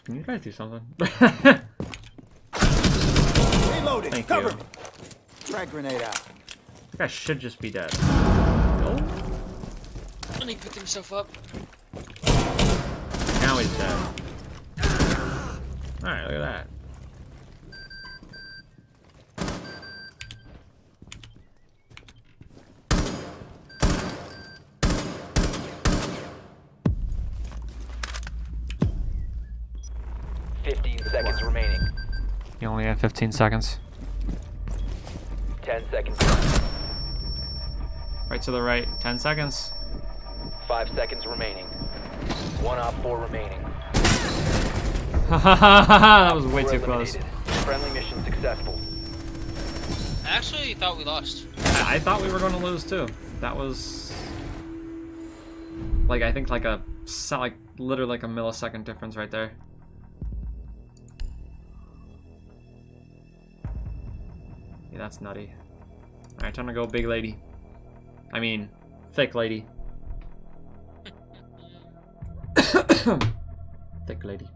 Can you guys do something? Reloading. Thank Cover you. me. Frag grenade out. That guy should just be dead. No? And he picked himself up. Now he's dead. Alright, look at that. Fifteen seconds remaining. You only have 15 seconds. To the right. 10 seconds. Five seconds remaining. One op four remaining. that was way too close. Friendly mission successful. I actually thought we lost. I I thought we were going to lose too. That was like I think like a se- like literally like a millisecond difference right there. Yeah, that's nutty. All right, time to go, big lady. I mean, thick lady. Thick lady.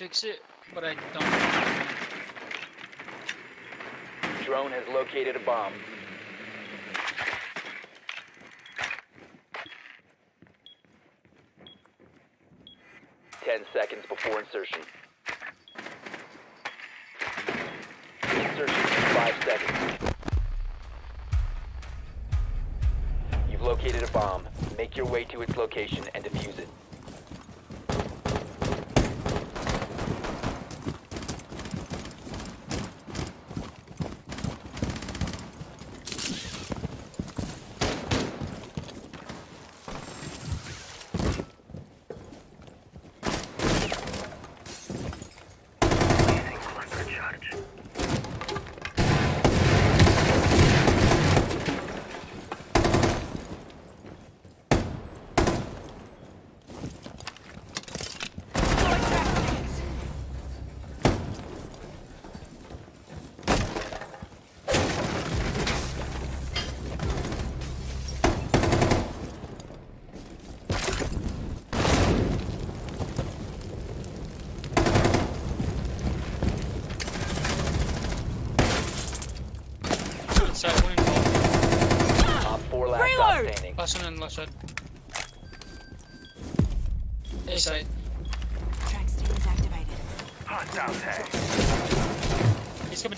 Fix it, but I don't. Drone has located a bomb. Ten seconds before insertion. Insertion in five seconds. You've located a bomb. Make your way to its location and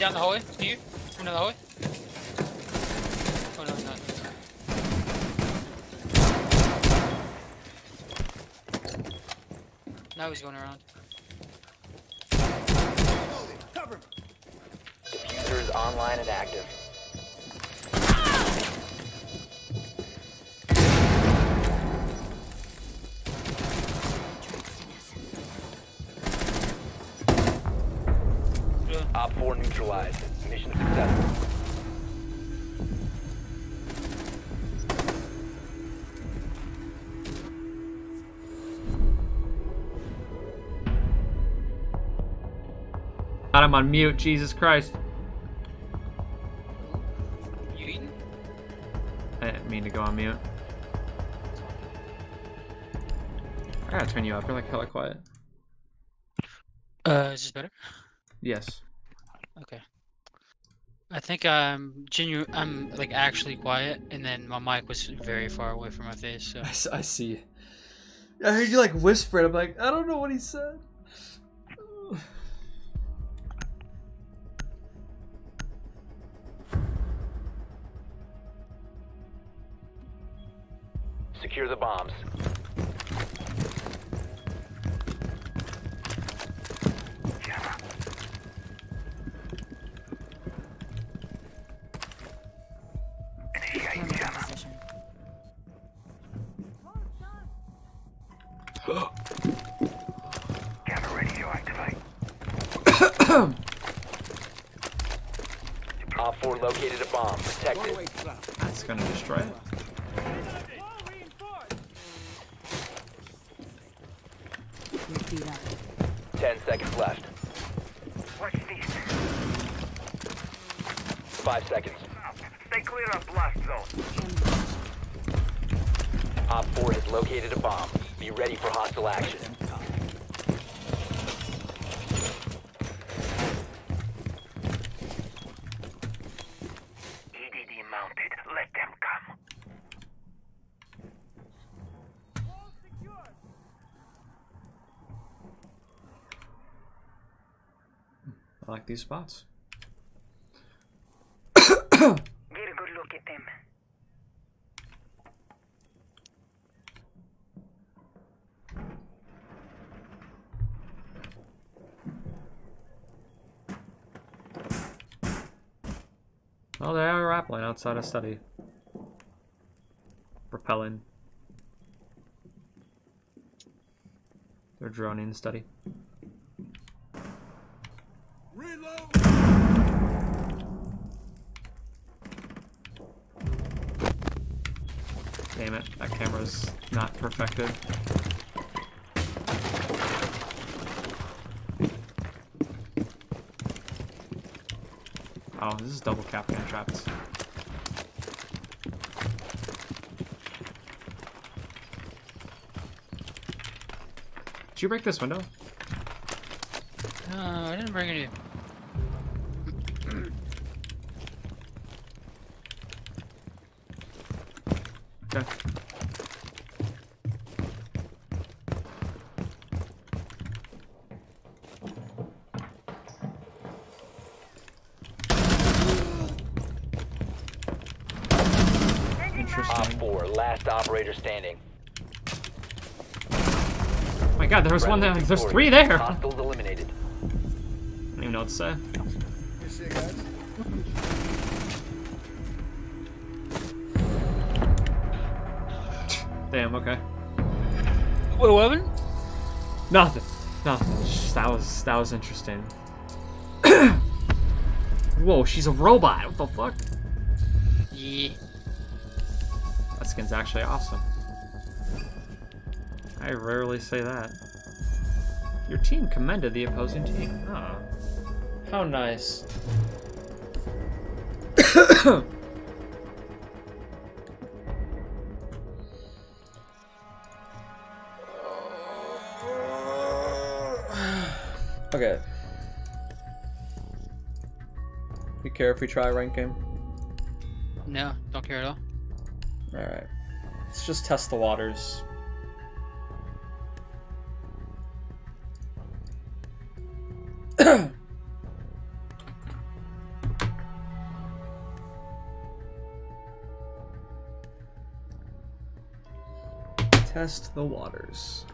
down the hallway. To you. Neutralized. Mission successful. God, I'm on mute. Jesus Christ. You eating? I didn't mean to go on mute. I gotta turn you up. You're like hella quiet. Uh, is this better? Yes. Think I'm genu I'm like actually quiet, and then my mic was very far away from my face. So. I, I see. I heard you like whisper it. I'm like, I don't know what he said. These spots. Get a good look at them. Oh, they are rappelling outside of study. Repelling. They're droning the study. Damn it, that camera's perfected. Oh, this is double Kapkan trapped. Did you break this window? No, I didn't bring it in. Okay. Op Interesting. 4, last operator standing. Oh my god, there was one there. Friendly There's three there! I Hostiles eliminated. don't even know what to say. Damn, okay. What happened? Nothing. Nothing. Just- That was that was interesting. Whoa, she's a robot. What the fuck? Yeah. That skin's actually awesome. I rarely say that. Your team commended the opposing team. Oh. How nice. okay. You care if we try rank game? No, don't care at all. Let's just test the waters. Test the waters.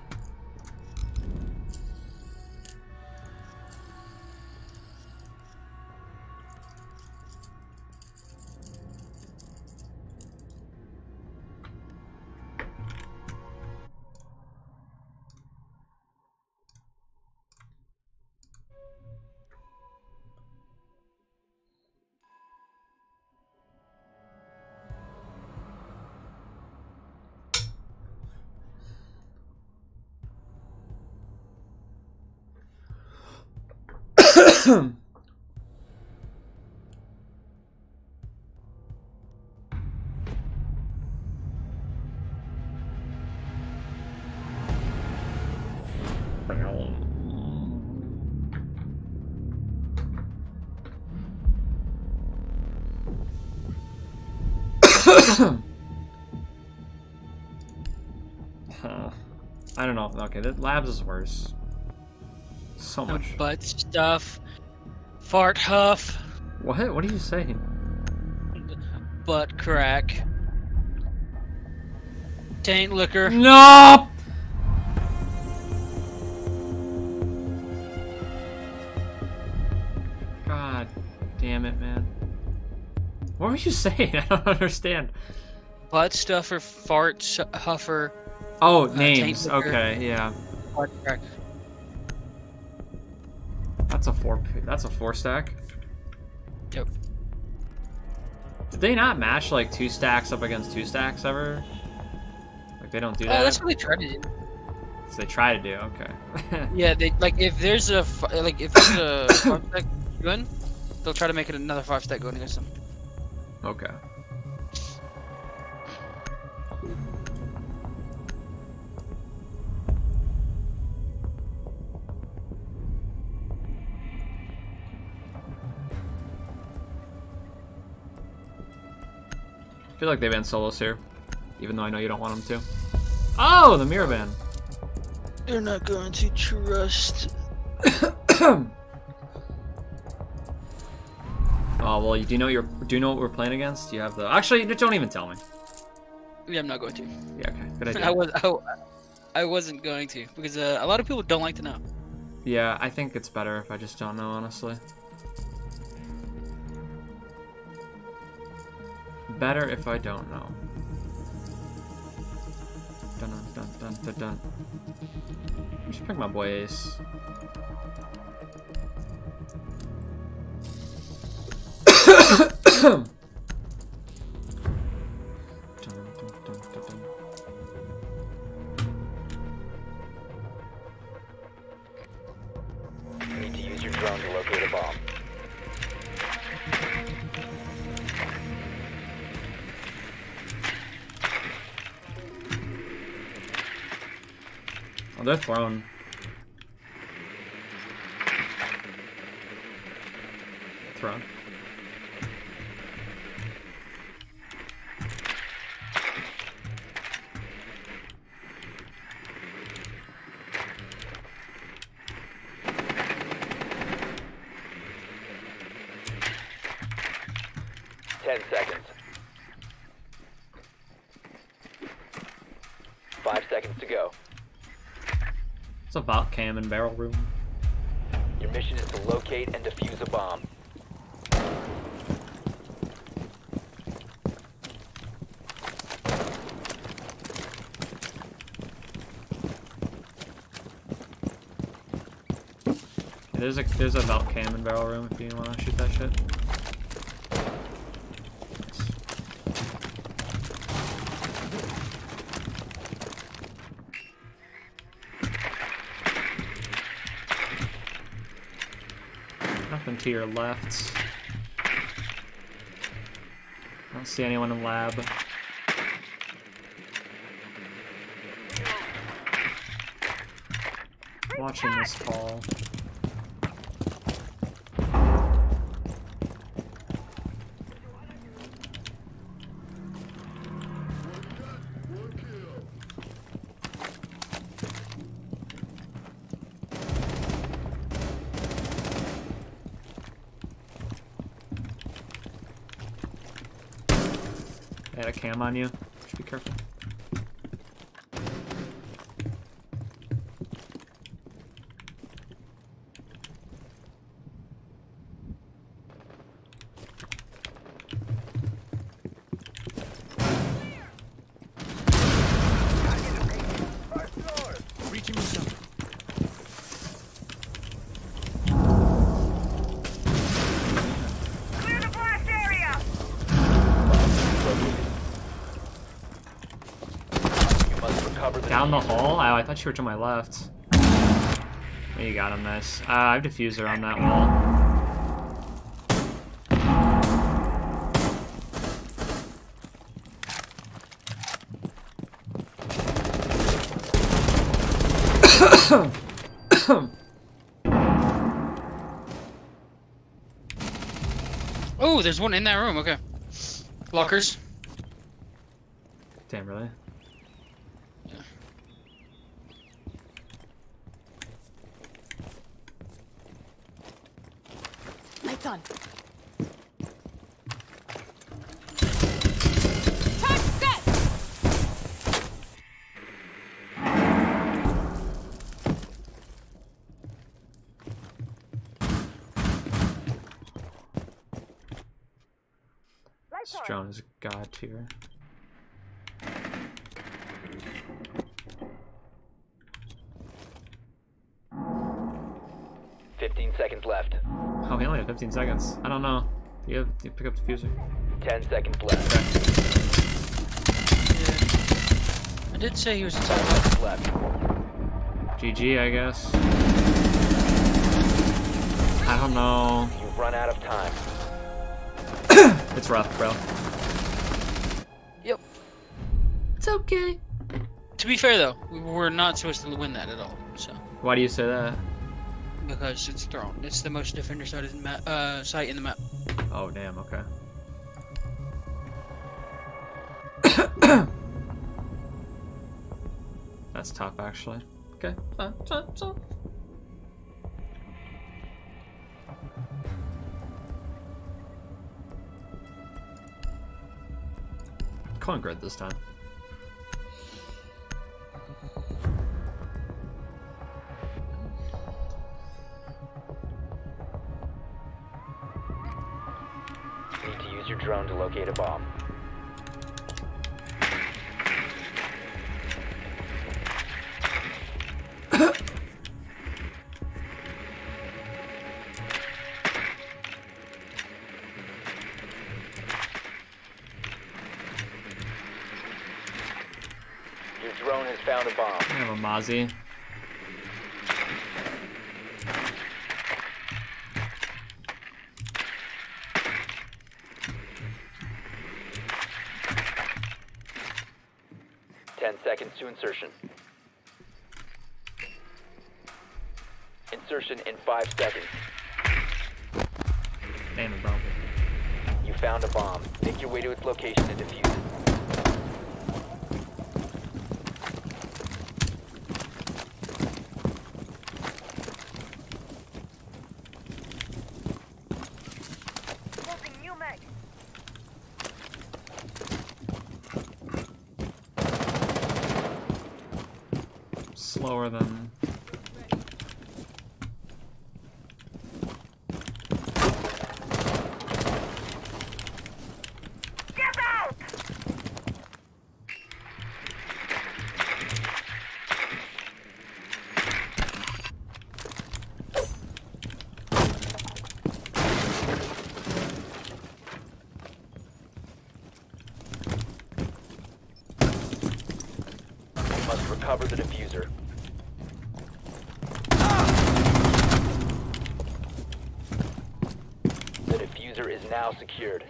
Don't know. Okay, the labs is worse. So No much. butt stuff. Fart huff. What? What are you saying? Butt crack. Taint liquor. No! God damn it, man. What were you saying? I don't understand. Butt stuffer, fart huffer. Oh, uh, names. Okay, yeah. That's a four. That's a four stack. Yep. Did they not match like two stacks up against two stacks ever? Like they don't do Oh, that. that's what they try to do. So they try to do. Okay. Yeah, they like if there's a like if there's a five stack going, they'll try to make it another five stack going against them. okay. I feel like they banned solos here, even though I know you don't want them to. Oh, the mirror ban. They're not going to trust. Oh well, do you do know your do you know what we're playing against? Do you have the actually? Don't even tell me. Yeah, I'm not going to. Yeah, okay, good idea. I was I, I wasn't going to because uh, a lot of people don't like to know. Yeah, I think it's better if I just don't know, honestly. Better if I don't know. Dun dun dun dun dun. I should pick my boy Ace. Thrown. Thrown. Cam and barrel room. Your mission is to locate and defuse a bomb. There's a there's a belt cam and barrel room if you want to shoot that shit. To your left. I don't see anyone in lab. Watching this call. Cam on you. Should be careful. Reaching me some. Clear the blast area! You must recover the Down the hall? Oh, I thought you were to my left. You got him, nice. Uh, I have defuser on that wall. Oh, there's one in that room. Okay. Lockers. Damn, really? Lights on. This drone is god tier. Fifteen seconds left. Oh, we only have 15 seconds. I don't know. You have to pick up defuser. Ten seconds left. I did say he was inside. Seconds left. GG, I guess. I don't know. You've run out of time. It's rough, bro. It's okay. To be fair though, we're not supposed to win that at all. So Why do you say that? because it's thrown, it's the most defender sighted map, uh, site in the map. Oh, damn, okay. That's tough, actually. Okay. So, so. Calling grid this time. locate a bomb. Your drone has found a bomb. I have a Mozzie. Insertion. Insertion in five seconds. Damn. You found a bomb. Make your way to its location and defuse it. Slower than. Get out! You must recover the defuser. The defuser is now secured.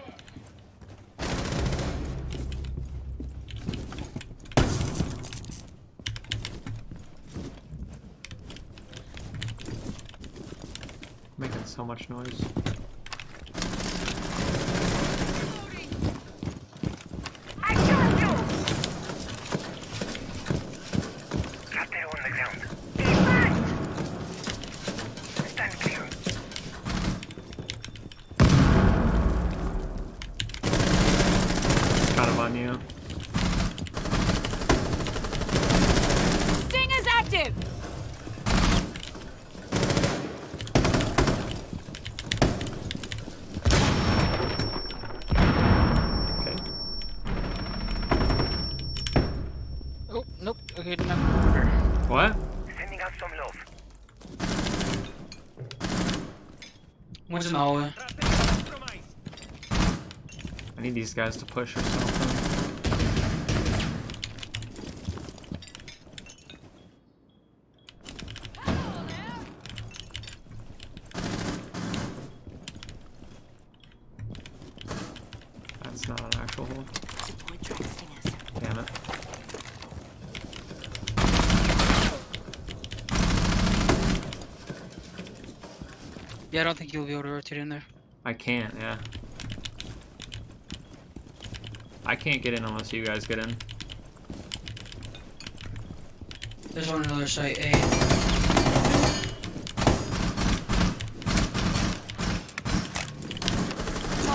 Making noise. I got you! Got there on the ground. Be fast! Stand clear. Got him on you. Sting is active! Okay. Oh, nope. Okay, no. What? Sending out some love. One's in the hallway. I need these guys to push or something. That's not an actual hole. Deploy track stingers. Damn it. Yeah, I don't think you'll be able to rotate in there. I can't, yeah. I can't get in unless you guys get in. There's one on another site, A.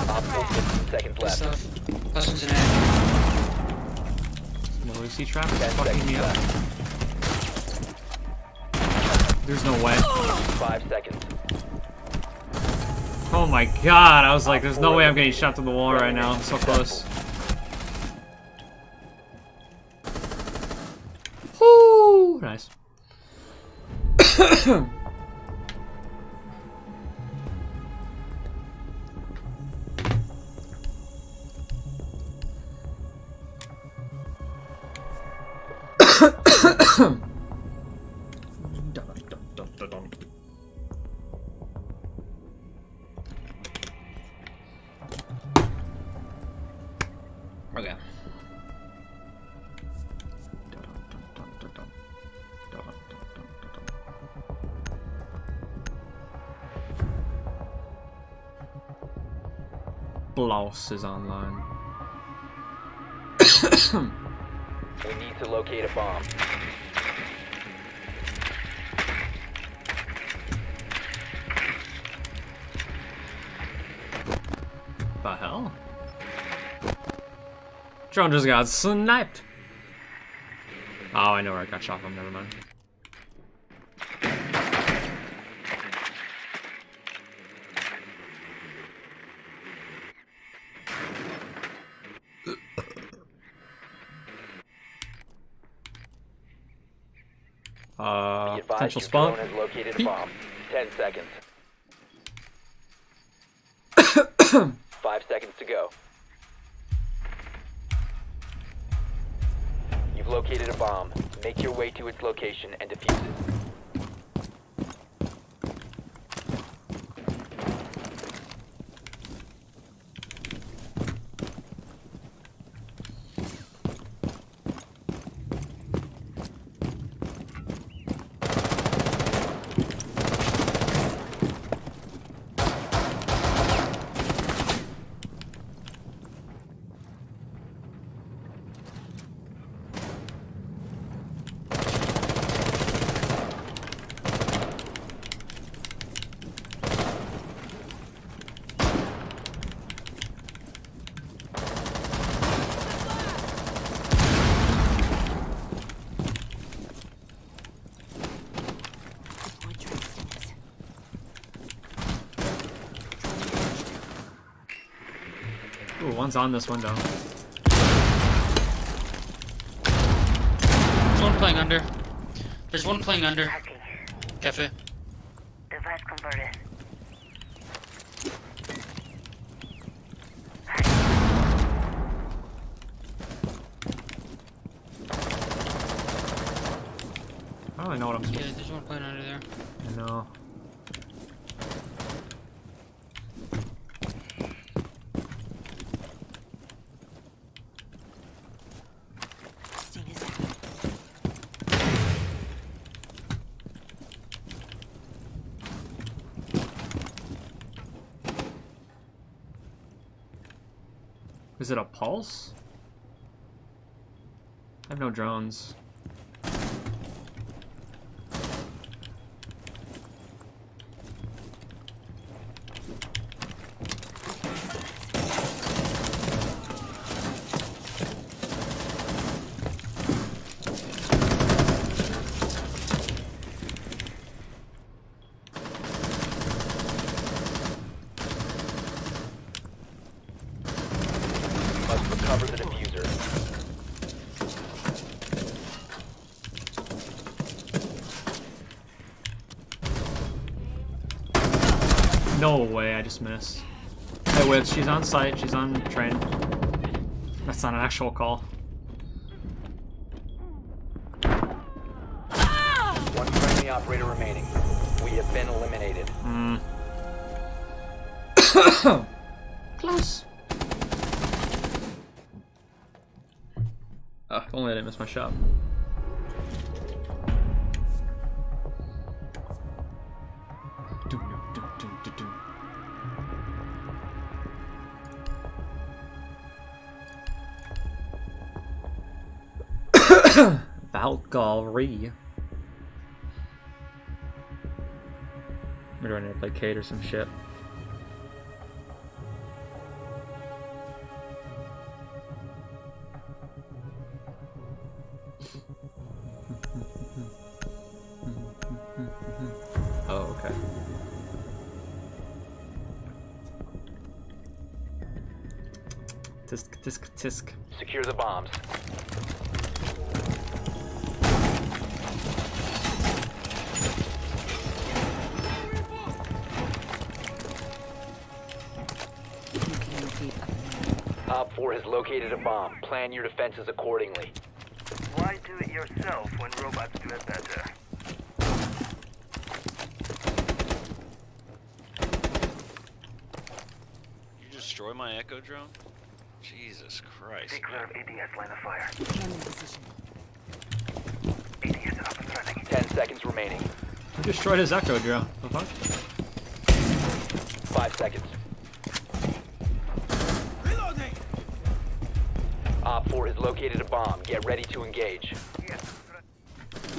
Op 4 15 seconds Good left. stuff. Last one's in A. Melusi trap is fucking me up. left. There's no way. Five seconds. Oh my god, I was like, there's no way I'm getting shot to the wall right now. I'm so close. Blouse is online. We need to locate a bomb. the hell? Drone just got sniped. Oh, I know where I got shot from. Never mind. Potential spawn. located a bomb. Ten seconds. Five seconds to go. You've located a bomb. Make your way to its location and defuse it. Ooh, one's on this window. There's one playing under. There's one playing under. Cafe. Device converted. I don't really know what I'm Yeah, there's one playing under there. No. Sting is out. Is it a pulse? I have no drones. Just missed. Hey, Whips, she's on site, she's on train. That's not an actual call. One friendly operator remaining. We have been eliminated. Hmm. Close. Oh, only I didn't miss my shot. Maybe I need to play Kate or some shit. Your defenses accordingly. Why do it yourself when robots do it better? You destroy my Echo drone? Jesus Christ. Stay clear of ADS line of fire. ADS up and running. 10 seconds remaining. Who destroyed his Echo drone? The fuck? 5 seconds. Reloading! Op 4 has located a bomb. Get ready to engage.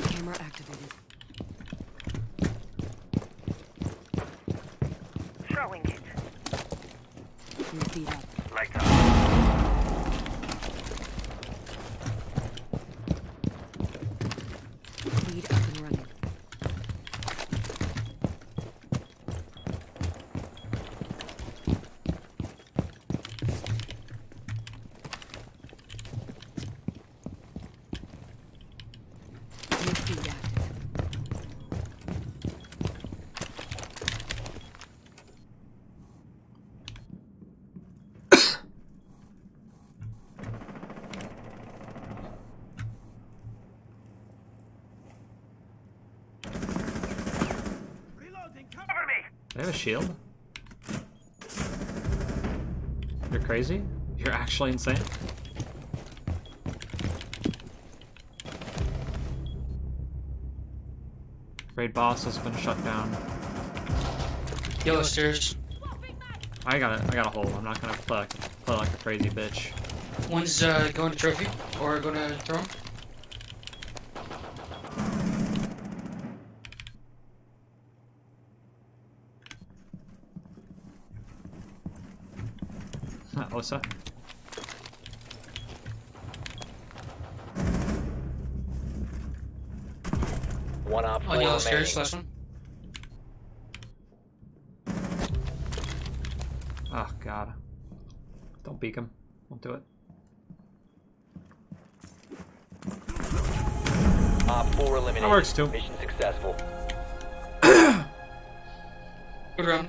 Camera activated. Throwing it. Three feet up. Lights up. Feed up and running. New feed active. They have a shield? You're crazy? You're actually insane? Raid boss has been shut down. Yellow stairs. I got it. I got a hole. I'm not gonna play like, play like a crazy bitch. One's uh, going to trophy or going to throne. Osa. One op four On yellow remaining. stairs, last one. Oh god. Don't beak him. Won't do it. Op four eliminated. works too. Mission successful. Good round.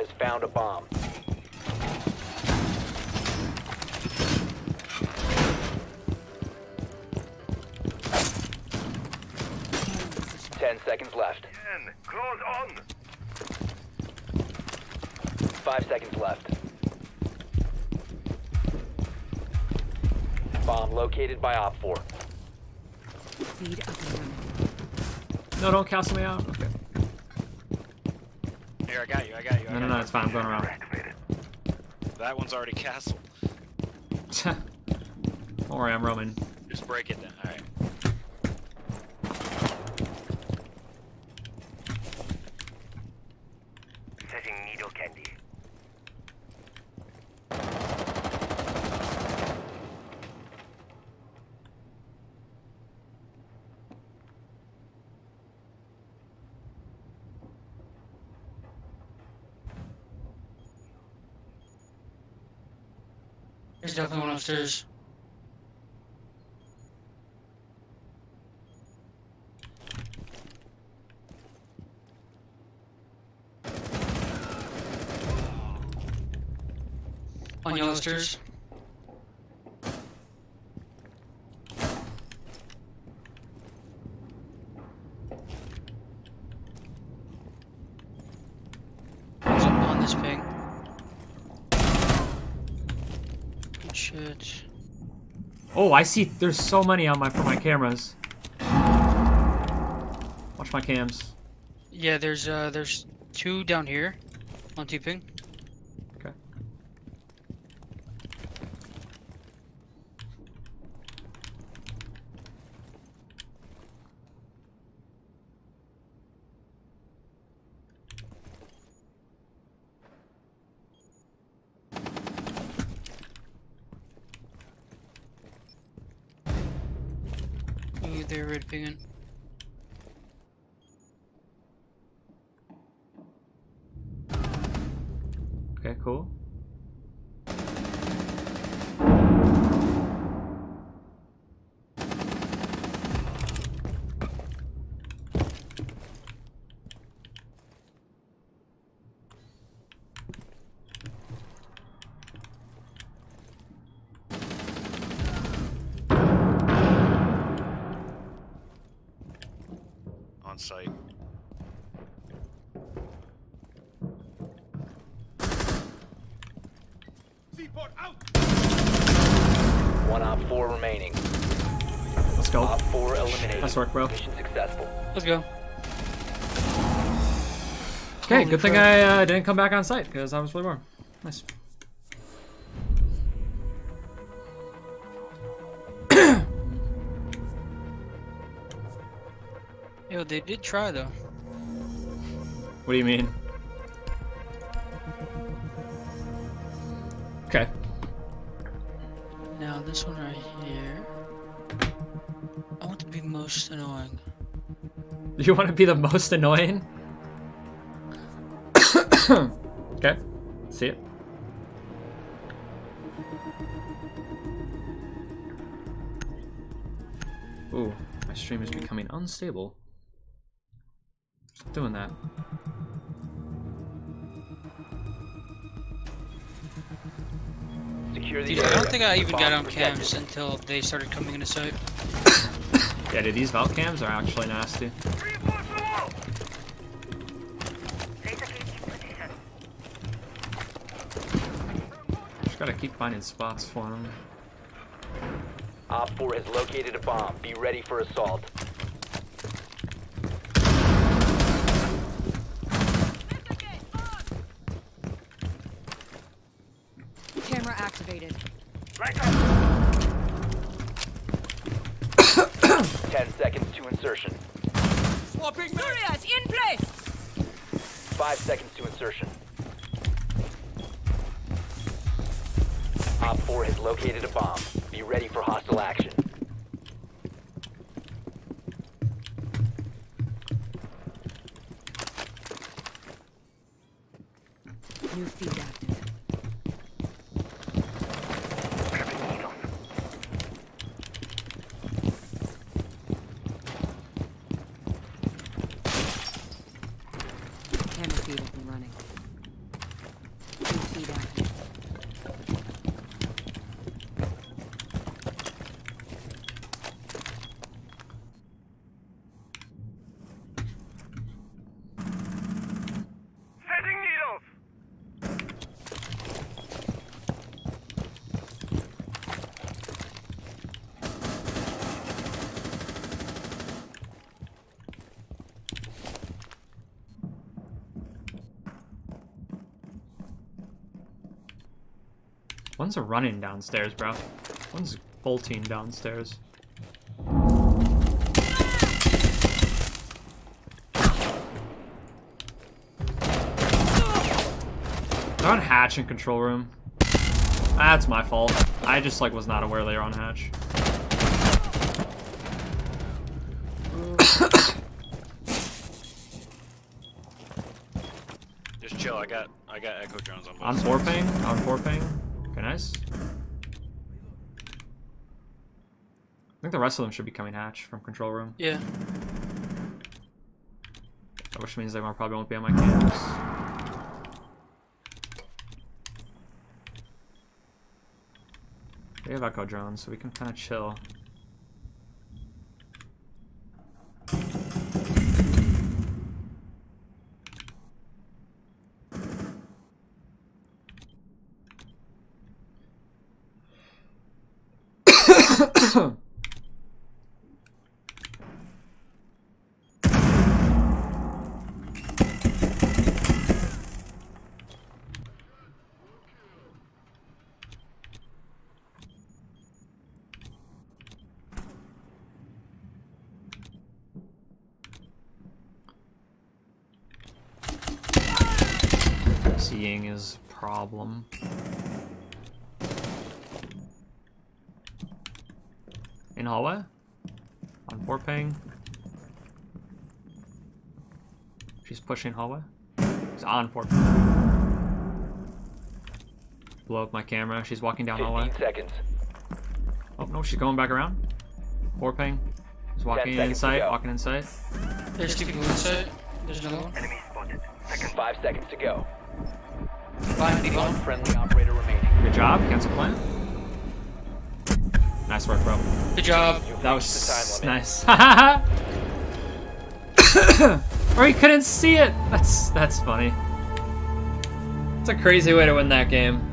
Has found a bomb. Ten seconds left. Close on. Five seconds left. Bomb located by Op 4. Feed up. No, don't castle me out. Okay. Here, I got you, I got you. I No, no, got no, you. it's fine. I'm going around. That one's already castled. don't worry, I'm roaming. Just break it then. Alright. Setting needle candy. There's upstairs. On yellow stairs. He's up on this ping. Good shit. Oh, I see. There's so many on my for my cameras. Watch my cams. Yeah, there's uh there's two down here on T ping. Okay. Ooh, they're red pinging. Okay, cool. On site. Seaport out. four remaining. Let's go. Op four eliminated. Nice work, bro. Mission successful. Let's go. Okay, Holy good thing. I uh, didn't come back on site because I was really warm. Nice. Yo, they did try though. What do you mean? Okay. Now this one right here. I want to be most annoying. You want to be the most annoying? okay. See it. Ooh, my stream is becoming unstable. Stop doing that. Secure the Dude, I don't think I even got on protected. cams until they started coming into sight. Yeah, dude, these Valk cams are actually nasty. Just gotta keep finding spots for them. Op 4 has located a bomb. Be ready for assault. Camera activated. Ten seconds to insertion. Swapping Surias in place! Five seconds to insertion. Op 4 has located a bomb. Be ready for hostile action. New feed active. Camera feed up and running. New feed active. Setting needles. One's a running downstairs, bro. One's bolting downstairs. They're on hatch in control room. That's my fault. I just like was not aware they were on hatch. Just chill. I got I got echo drones on. On four ping. On four ping. Okay, nice. I think the rest of them should be coming hatch from control room. Yeah. Which means they probably won't be on my cams. We have echo drones, so we can kind of chill. Seeing is a problem. In hallway? On four ping. She's pushing hallway. She's on four ping. Blow up my camera. She's walking down hallway. seconds. Oh no, she's going back around. Four ping. She's walking seconds in sight, walking in sight. There's two people inside. There's another one. Five seconds to go. Behind me, One bomb. friendly operator remaining. Good job, cancel plan. Nice work, bro. Good job. That reached was the time nice. or he couldn't see it. That's that's funny. It's a crazy way to win that game.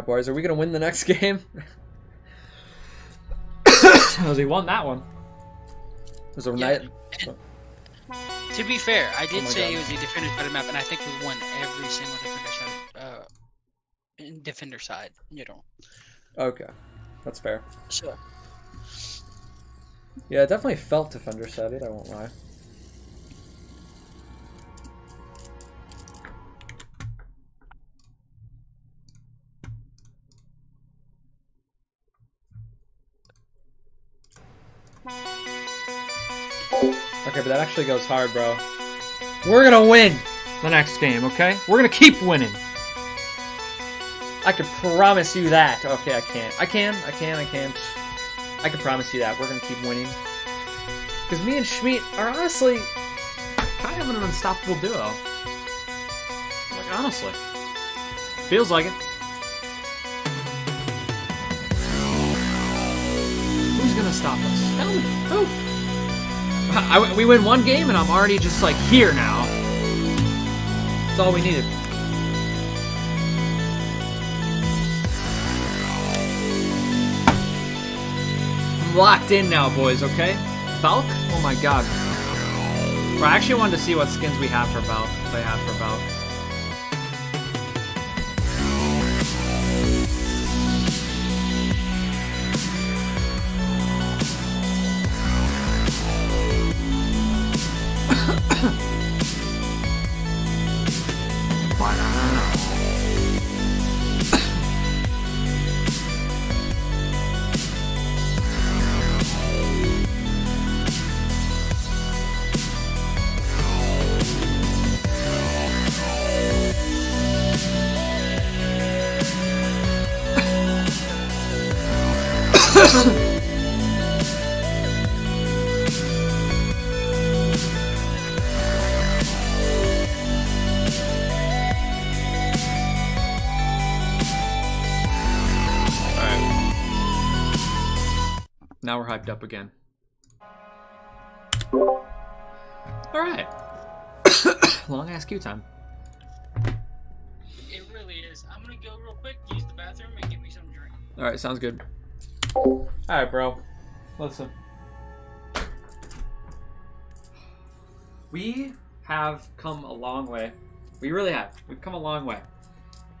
Right, boys, are we gonna win the next game? Because he won that one. It was a night. To be fair, I did Oh say God. it was a defender side map, and I think we won every single defender side. Uh, in defender side, you know. Okay, that's fair. So Yeah, it definitely felt defender side. I won't lie. That actually goes hard, bro. We're gonna win the next game, okay? We're gonna keep winning. I can promise you that. Okay, I can't. I can. I can. I can't. I can promise you that. We're gonna keep winning. Because me and Schmidt are honestly kind of an unstoppable duo. Like, honestly. Feels like it. Who's gonna stop us? Tell me. Who? I, we win one game and I'm already just like here now. That's all we needed. I'm locked in now, boys, okay? Valk? Oh my god. Bro, I actually wanted to see what skins we have for Valk. They have for Valk. Now we're hyped up again. Alright. Long ass queue time. it really is. I'm gonna go real quick, use the bathroom, and get me some drink. Alright, sounds good. Alright, bro. Listen. We have come a long way. We really have. We've come a long way.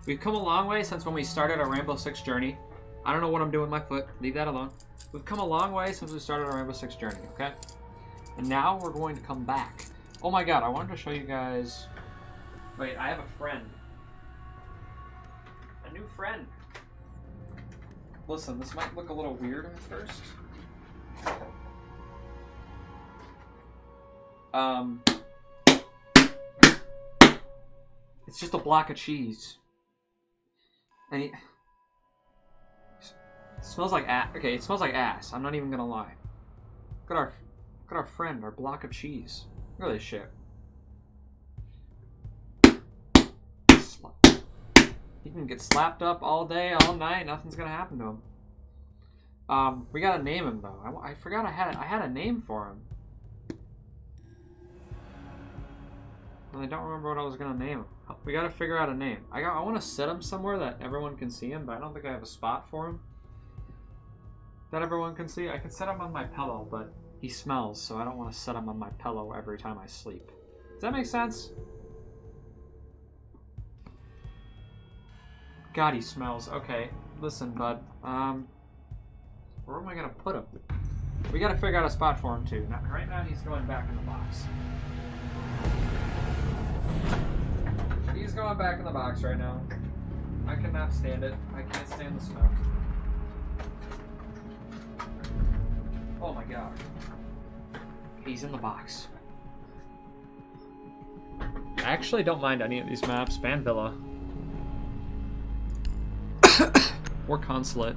We've come a long way since when we started our Rainbow Six journey. I don't know what I'm doing with my foot. Leave that alone. We've come a long way since we started our Rainbow Six journey, okay? And now we're going to come back. Oh my god, I wanted to show you guys... Wait, I have a friend. A new friend. Listen, this might look a little weird at first. Um, it's just a block of cheese. And it, smells like ass. Okay, it smells like ass. I'm not even gonna lie. Look at our, look at our friend, our block of cheese. Look at this shit. He can get slapped up all day, all night. Nothing's gonna happen to him. Um, we gotta name him though. I, I forgot I had a, I had a name for him. I don't remember what I was gonna name him. We gotta figure out a name. I got, I want to set him somewhere that everyone can see him, but I don't think I have a spot for him that everyone can see. I can set him on my pillow, but he smells, so I don't want to set him on my pillow every time I sleep. Does that make sense? God, he smells. Okay, listen, bud. Um, where am I gonna put him? We gotta figure out a spot for him too. Now, right now, he's going back in the box. He's going back in the box right now. I cannot stand it. I can't stand the smell. Oh my god. He's in the box. I actually don't mind any of these maps. Ban Villa. Or consulate.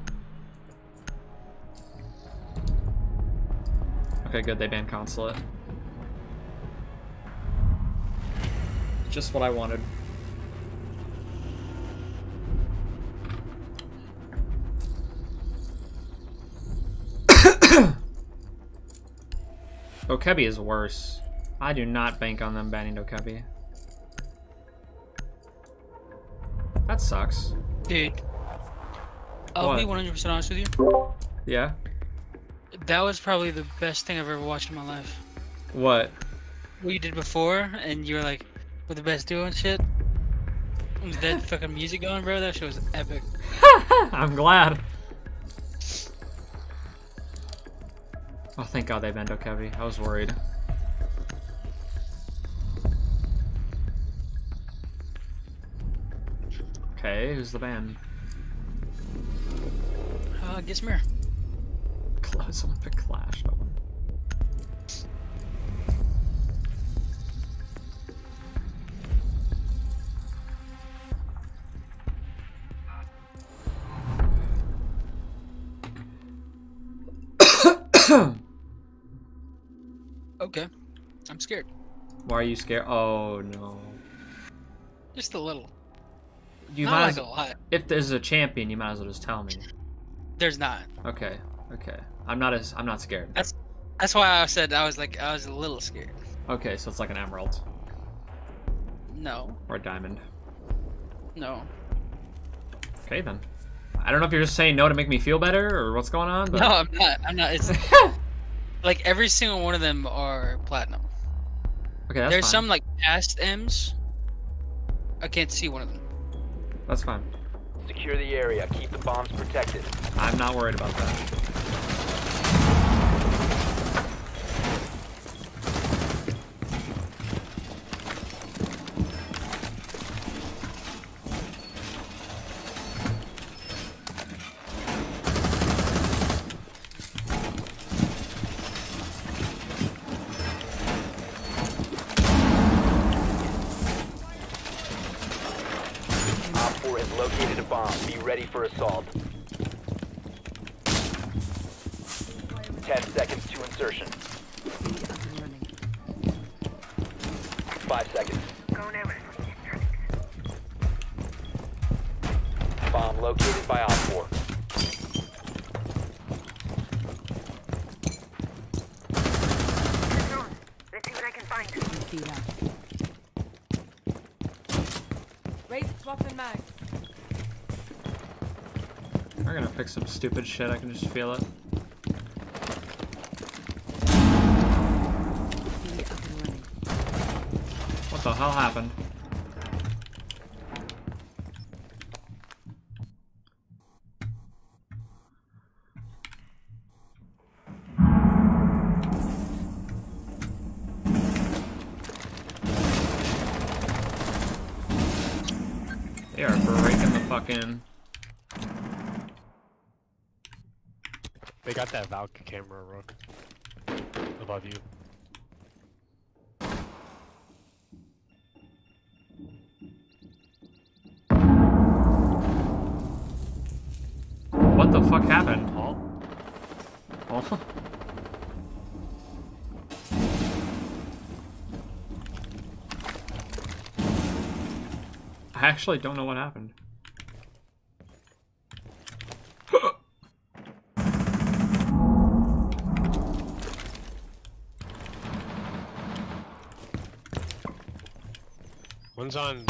Okay, good. They banned consulate. Just what I wanted. Okebi is worse. I do not bank on them banning Okebi. That sucks. Dude. I'll be 100% honest with you. Yeah? That was probably the best thing I've ever watched in my life. What? What you did before, and you were like, with the best duo and shit. With that fucking music going, bro, that shit was epic. I'm glad. Oh, thank God they banned Okebi. I was worried. Okay, who's the ban? Uh. Close someone pick Clash. No I'm scared. Why are you scared? Oh no. Just a little. You Not might like as a lot. If there's a champion, you might as well just tell me. There's not. Okay. Okay. I'm not as I'm not scared. That's that's why I said I was like I was a little scared. Okay, so it's like an emerald No. or a diamond. No. Okay then. I don't know if you're just saying no to make me feel better or what's going on, but No, I'm not. I'm not. It's like every single one of them are platinum. Okay, that's There's fine. some like past M's. I can't see one of them. That's fine. Secure the area. Keep the bombs protected. I'm not worried about that. Ready for assault. 10 seconds to insertion. 5 seconds. Bomb located by Op 4. Let's see what I can find. Raise swapping mags. We're gonna pick some stupid shit, I can just feel it. Camera, Rook. Above you. What the fuck happened? Paul? Oh. I actually don't know what happened. One's on.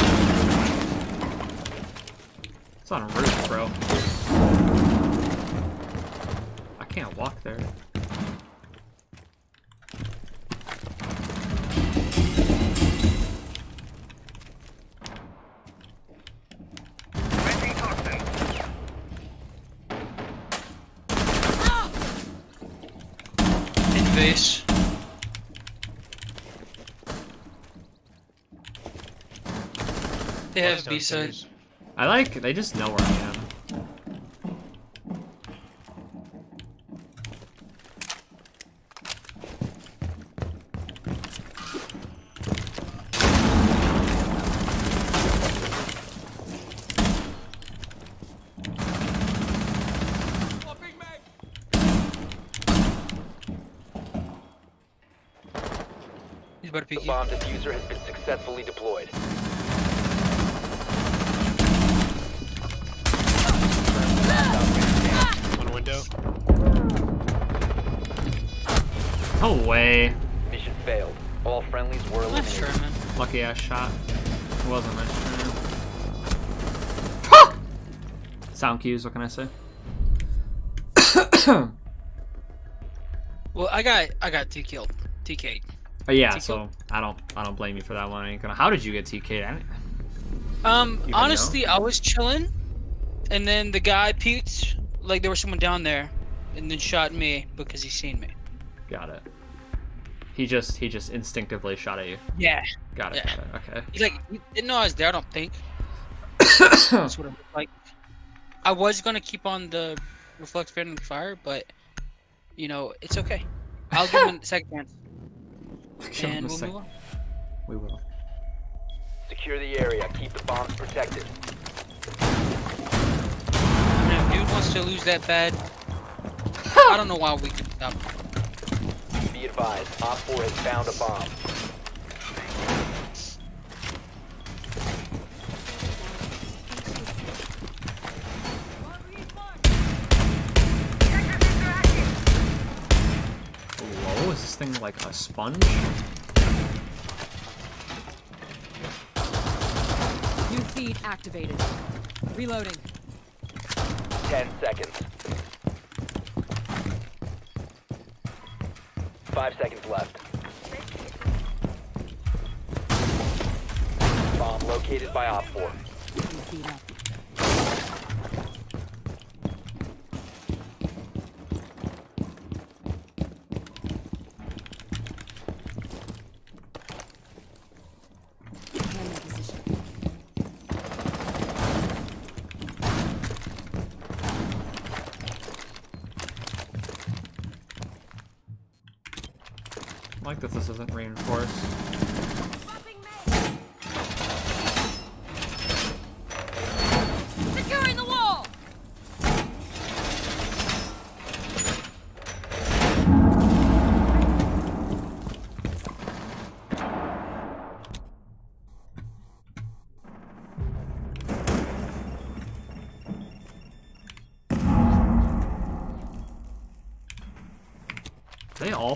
It's on a roof, bro. I can't walk there. have B side. I like, they just know where I am. The bomb diffuser has been successfully deployed. No way. Mission failed. All friendlies were Nice eliminated. try, man. Lucky ass shot. It wasn't my nice. Sound cues, what can I say? Well, I got I got T killed. TK. But yeah, TK. so I don't I don't blame you for that one. I ain't gonna. How did you get TK'd? I didn't- Um, even honestly, I was chilling, and then the guy peeked like there was someone down there, and then shot me because he seen me. Got it. He just he just instinctively shot at you. Yeah. Got it. Yeah. Got it. Okay. He's like, he didn't know I was there. I don't think. That's what it looked like. I was gonna keep on the reflex friendly fire, but you know it's okay. I'll give him a second chance, Give him and we'll sec- move on. We will. Secure the area. Keep the bombs protected. I if dude wants to lose that bad, I don't know why we could stop. him. Be advised, Op 4 has found a bomb. Whoa, is this thing like a sponge? New feed activated. Reloading. 10 seconds. 5 seconds left. Bomb located by Op 4.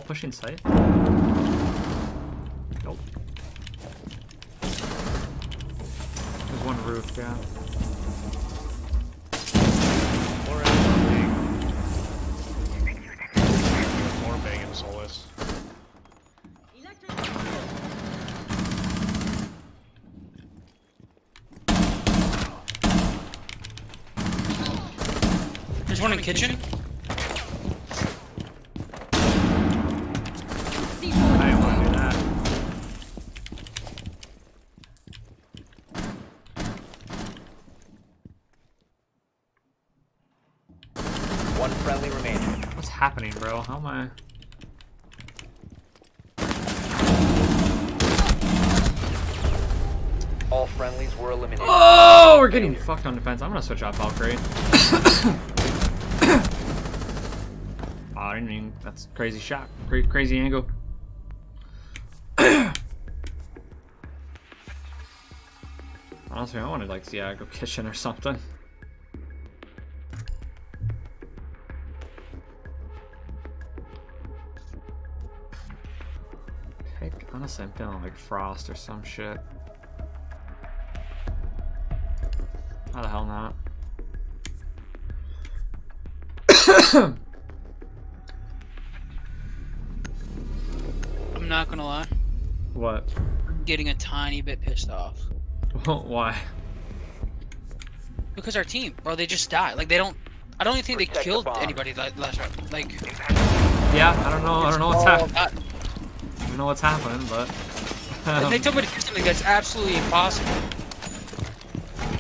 Are they all? Nope. There's one roof, yeah. More bang. More bang and Solis. There's one in kitchen. I didn't want to do that. One friendly remaining. What's happening. How am I? All friendlies were eliminated. Oh, we're getting fucked on defense. I'm gonna switch out Valkyrie. oh, I didn't even. That's a crazy shot. Cra- crazy angle. Honestly, I wanted like see go kitchen or something. Heck, honestly, I'm feeling like frost or some shit. How the hell not? I'm not gonna lie. What? I'm getting a tiny bit pissed off Why? because our team, bro, they just died. Like they don't. I don't even think they Protect the killed bomb. anybody la- last round. Like. Yeah, I don't know. I don't know what's happening. That- I don't know what's happening, but. And they told me to do something that's absolutely impossible.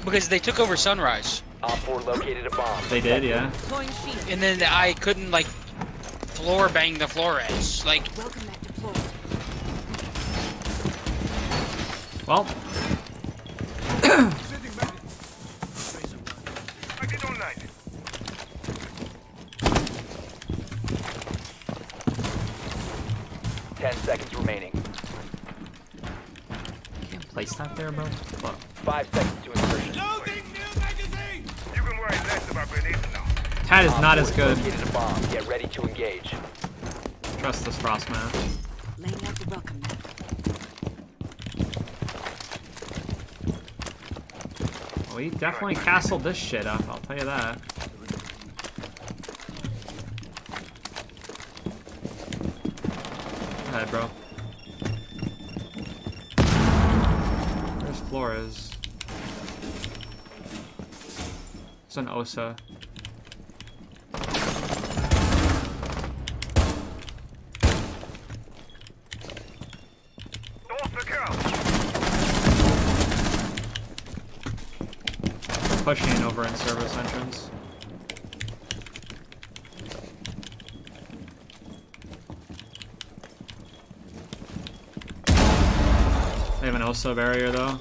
Because they took over Sunrise. Op 4 located a bomb. They did, yeah. And then I couldn't, like, floor bang the floor Flores. Like, Welcome that deploy. Well, Five seconds to insertion. You can worry less about grenades now. Tat is not as good. Located a bomb. Get ready to engage. Trust this frost match. Laying out the welcome mat. Well, he definitely castled this shit up, I'll tell you that. It's an Osa. Doors secure. Pushing over in service entrance. They have an Osa barrier though.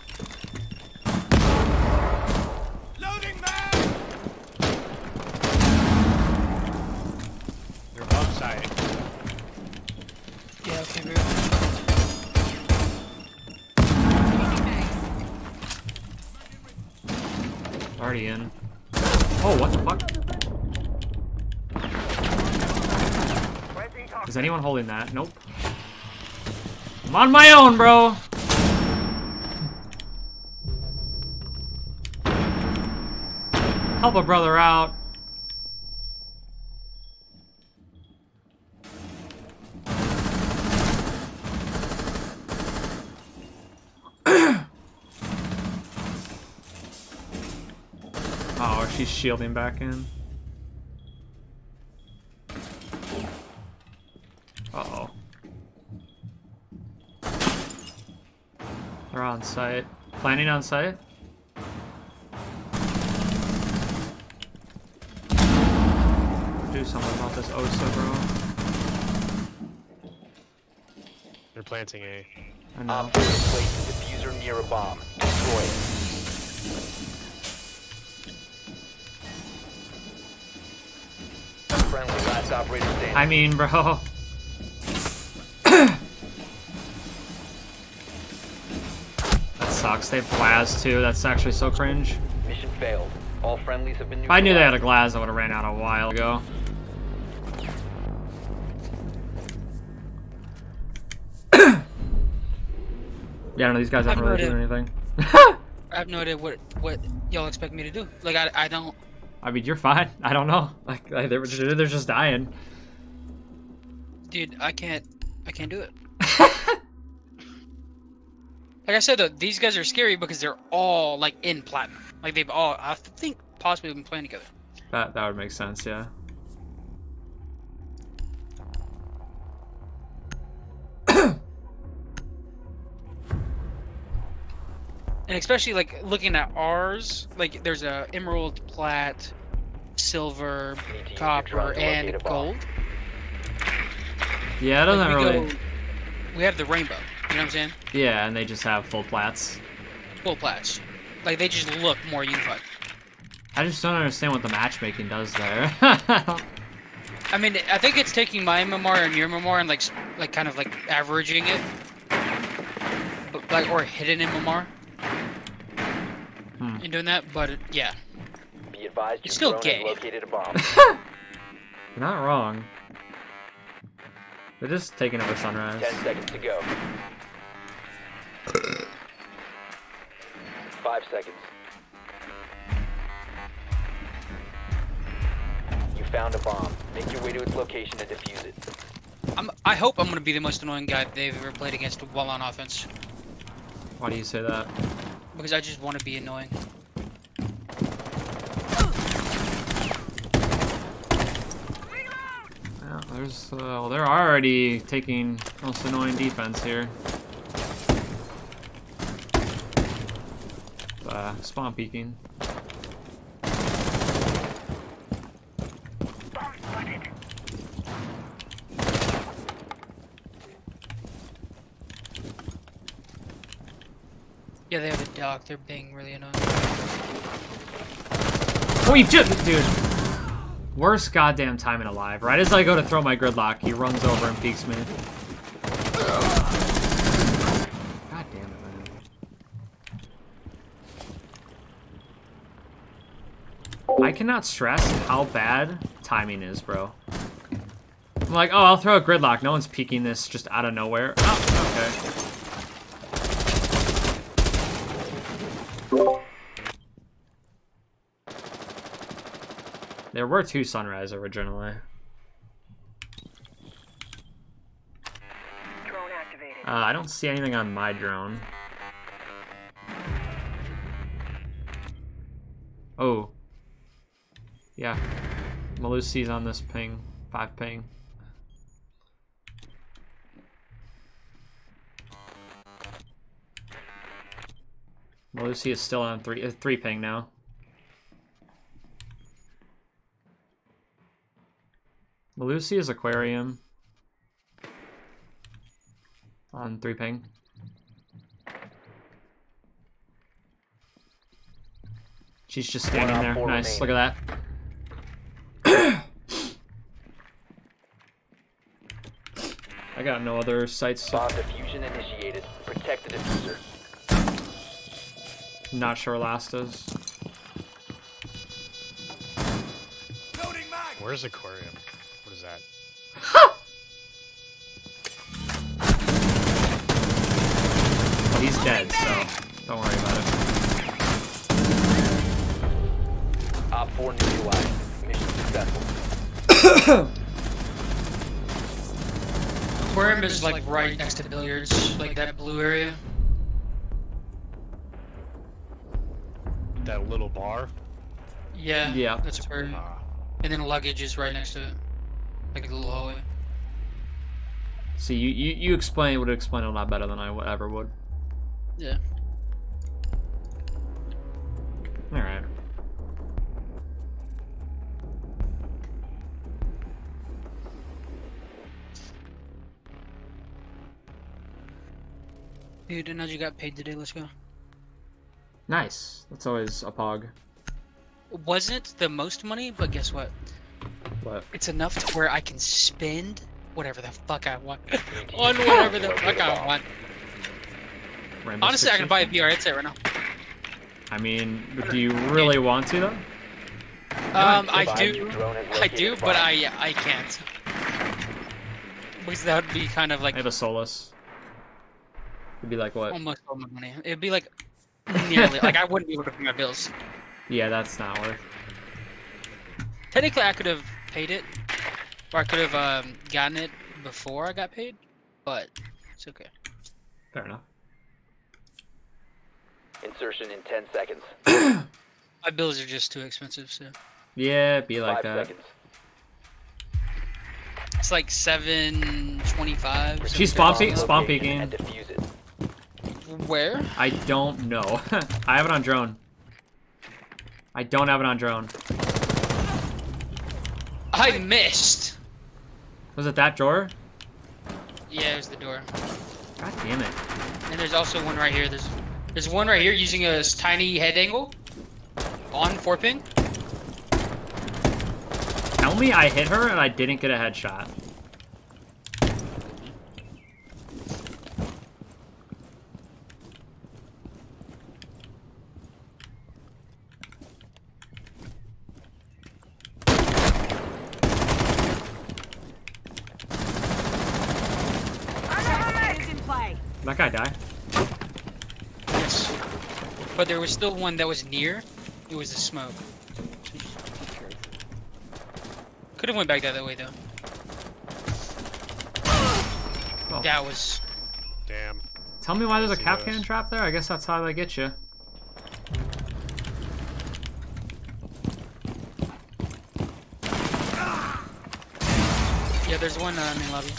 Is anyone holding that? Nope. I'm on my own, bro! Help a brother out. Oh, she's shielding back in. Site. Planning on site? Do something about this Osa, bro. They're planting A. I know. Op 4 has a diffuser near a bomb. Destroy it. Friendly, last operator standing. I mean, bro. sucks. They have Glaz too. That's actually so cringe. Mission failed. All friendlies have been If I knew they had a neutralized. Glaz, I would have ran out a while ago. yeah, no, these guys I've haven't really heard done anything. I have no idea what what y'all expect me to do. Like I I don't. I mean, you're fine. I don't know. Like, like they're, they're just dying. Dude, I can't. I can't do it. like I said, though, these guys are scary because they're all like in platinum. Like they've all, I think, possibly been playing together. That that would make sense, yeah. And especially like looking at ours, like there's a emerald, plat, silver, copper, and locate a bomb. gold. Yeah, it doesn't Like, we really. go- we have the rainbow. You know what I'm saying? Yeah, and they just have full plats. Full plats. Like they just look more unified. I just don't understand what the matchmaking does there. I mean, I think it's taking my MMR and your MMR and like, like kind of like averaging it, but like or hidden MMR. Hmm. In doing that, but it, yeah, Be advised It's still drone gay. located a bomb. You're not wrong. They're just taking over sunrise. Ten seconds to go. Five seconds. You found a bomb. Make your way to its location and defuse it. I'm. I hope I'm gonna be the most annoying guy they've ever played against while on offense Why do you say that? because I just want to be annoying. Yeah, there's. Uh, well, they're already taking most annoying defense here. Uh, spawn peeking. Yeah, they have a dock. They're being really annoying. Oh, you just, dude. Worst goddamn timing alive. Right as I go to throw my gridlock, he runs over and peeks me. God damn it, man. I cannot stress how bad timing is, bro. I'm like, oh, I'll throw a gridlock. No one's peeking this just out of nowhere. Oh, okay. There were two sunrise originally. Uh, I don't see anything on my drone. Oh. Yeah. Melusi's on this ping. Five ping. Melusi is still on three uh, three ping now. Malusi is aquarium. On three ping. She's just standing there. Nice. Look at remaining. I got no other sights. Bomb diffusion initiated. Protect the defuser. Not sure last is. Where's aquarium? What is that? Well, he's dead, so don't worry about it. Op 4 neutralized. Mission successful. Aquarium is like right next to billiards, like that blue area. That little bar? Yeah. Yeah. That's where. Ah. And then luggage is right next to it, like a little hallway. See, you, you, you explain would explain it a lot better than I would- ever would. Yeah. Dude, and now you got paid today. Let's go. Nice. That's always a pog. Wasn't the most money, but guess what? What? It's enough to where I can spend whatever the fuck I want on whatever the fuck I want. Rainbow Honestly, I can buy a VR headset right now. I mean, do you really want to though? Um, I do, I do, but I I can't. Because that would be kind of like I have a Solis. It'd be like what? almost all my money. It'd be like nearly like I wouldn't be able to pay my bills. Yeah, that's not worth. Technically, I could have paid it, or I could have um, gotten it before I got paid, but it's okay. Fair enough. Insertion in 10 seconds. My bills are just too expensive, so Yeah, be like Five that. seconds. it's like seven twenty-five. She's spawn peek, spawn peeking. And defuse it. Where? I don't know. I have it on drone. I don't have it on drone. I missed. Was it that drawer? Yeah, it was the door. God damn it. And there's also one right here. There's there's one right here using a tiny head angle on four pin. Tell me I hit her and I didn't get a headshot. Is in play. That guy die? Yes. But there was still one that was near. It was the smoke. Could have went back the other way though. Oh. That was. Damn. Tell me why there's a cap can trap there? I guess that's how they get you. Yeah, there's one uh, main lobby.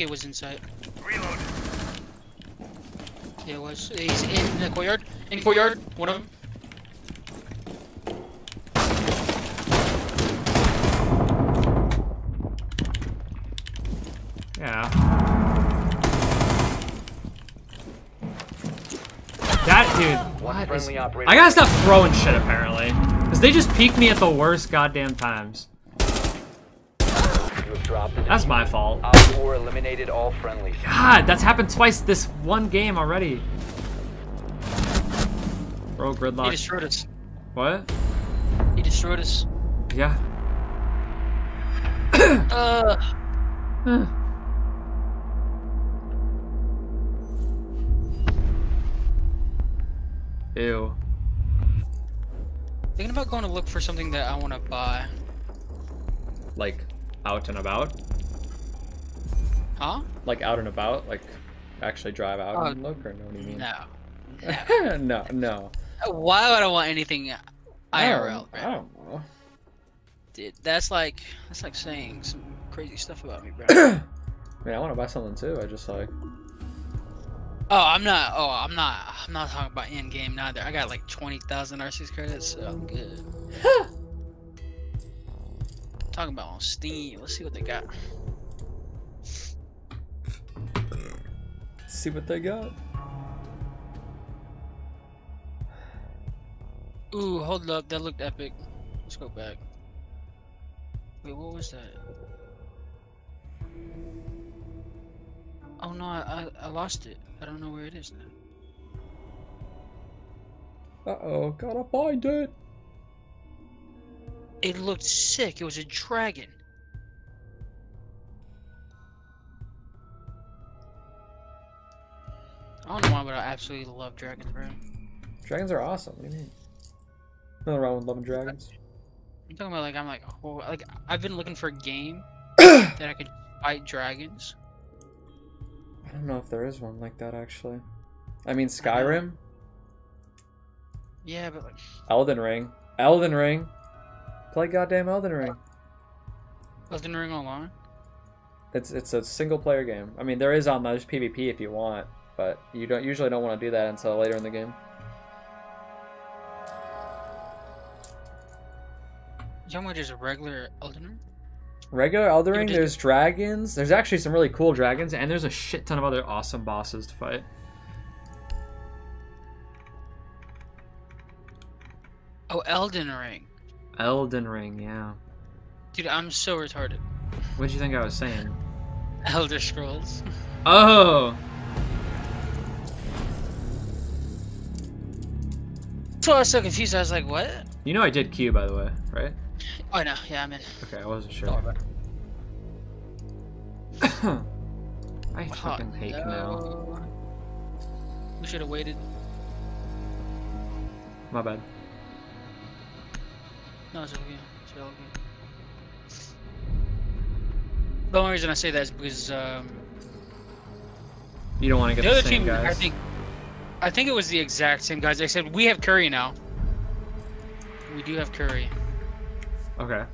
Think it was inside. Reload. Yeah, it was. He's in the courtyard. In courtyard. One of them. Yeah. That dude. What is... I gotta stop throwing shit apparently. Cause They just peek me at the worst goddamn times. You have dropped the That's my fault. Op 4 eliminated all friendlies. God, that's happened twice this one game already. Bro, gridlock. He destroyed us. What? He destroyed us. Yeah. Uh. Ew. Thinking about going to look for something that I want to buy. Like, out and about? Huh? Like out and about? Like, actually drive out Oh, and uh, look, or no? What do you mean? No. no, no. Why would I want anything I don't- IRL? Um, I don't know. Dude, that's like that's like saying some crazy stuff about me, bro. I mean, I want to buy something too. I just like. oh, I'm not. Oh, I'm not. I'm not talking about in game neither. I got like twenty thousand R6 credits, so I'm good. Talking about on Steam. Let's see what they got. See what they got. Ooh, hold up. That looked epic. Let's go back. Wait, what was that? Oh no, I, I, I lost it. I don't know where it is now. Uh oh, gotta find it. It looked sick. It was a dragon. I don't know why, but I absolutely love dragons, bro. Dragons are awesome. What do you mean? Nothing wrong with loving dragons. I'm talking about like I'm like oh, like I've been looking for a game that I could fight dragons. I don't know if there is one like that actually. I mean, Skyrim, Yeah, but like Elden Ring, Elden Ring. Play goddamn Elden Ring. Elden Ring Online. It's it's a single player game. I mean, there is on there's PvP if you want, but you don't usually don't want to do that until later in the game. You talking about just a regular Elden Ring? Regular Elden Ring, there's dragons. There's actually some really cool dragons, and there's a shit ton of other awesome bosses to fight. Oh, Elden Ring. Elden Ring, yeah. Dude, I'm so retarded. What did you think I was saying? Elder Scrolls. Oh, So I was so confused. I was like, what? you know I did Q by the way, right? Oh no, yeah, I'm in. Okay, I wasn't sure. I fucking hate now. We should have waited. My bad. No, it's okay. It's all good. The only reason I say that is because um, You don't want to the get other the same team, I think, I think it was the exact same guys. Said we have Curry now. We do have Curry. Okay.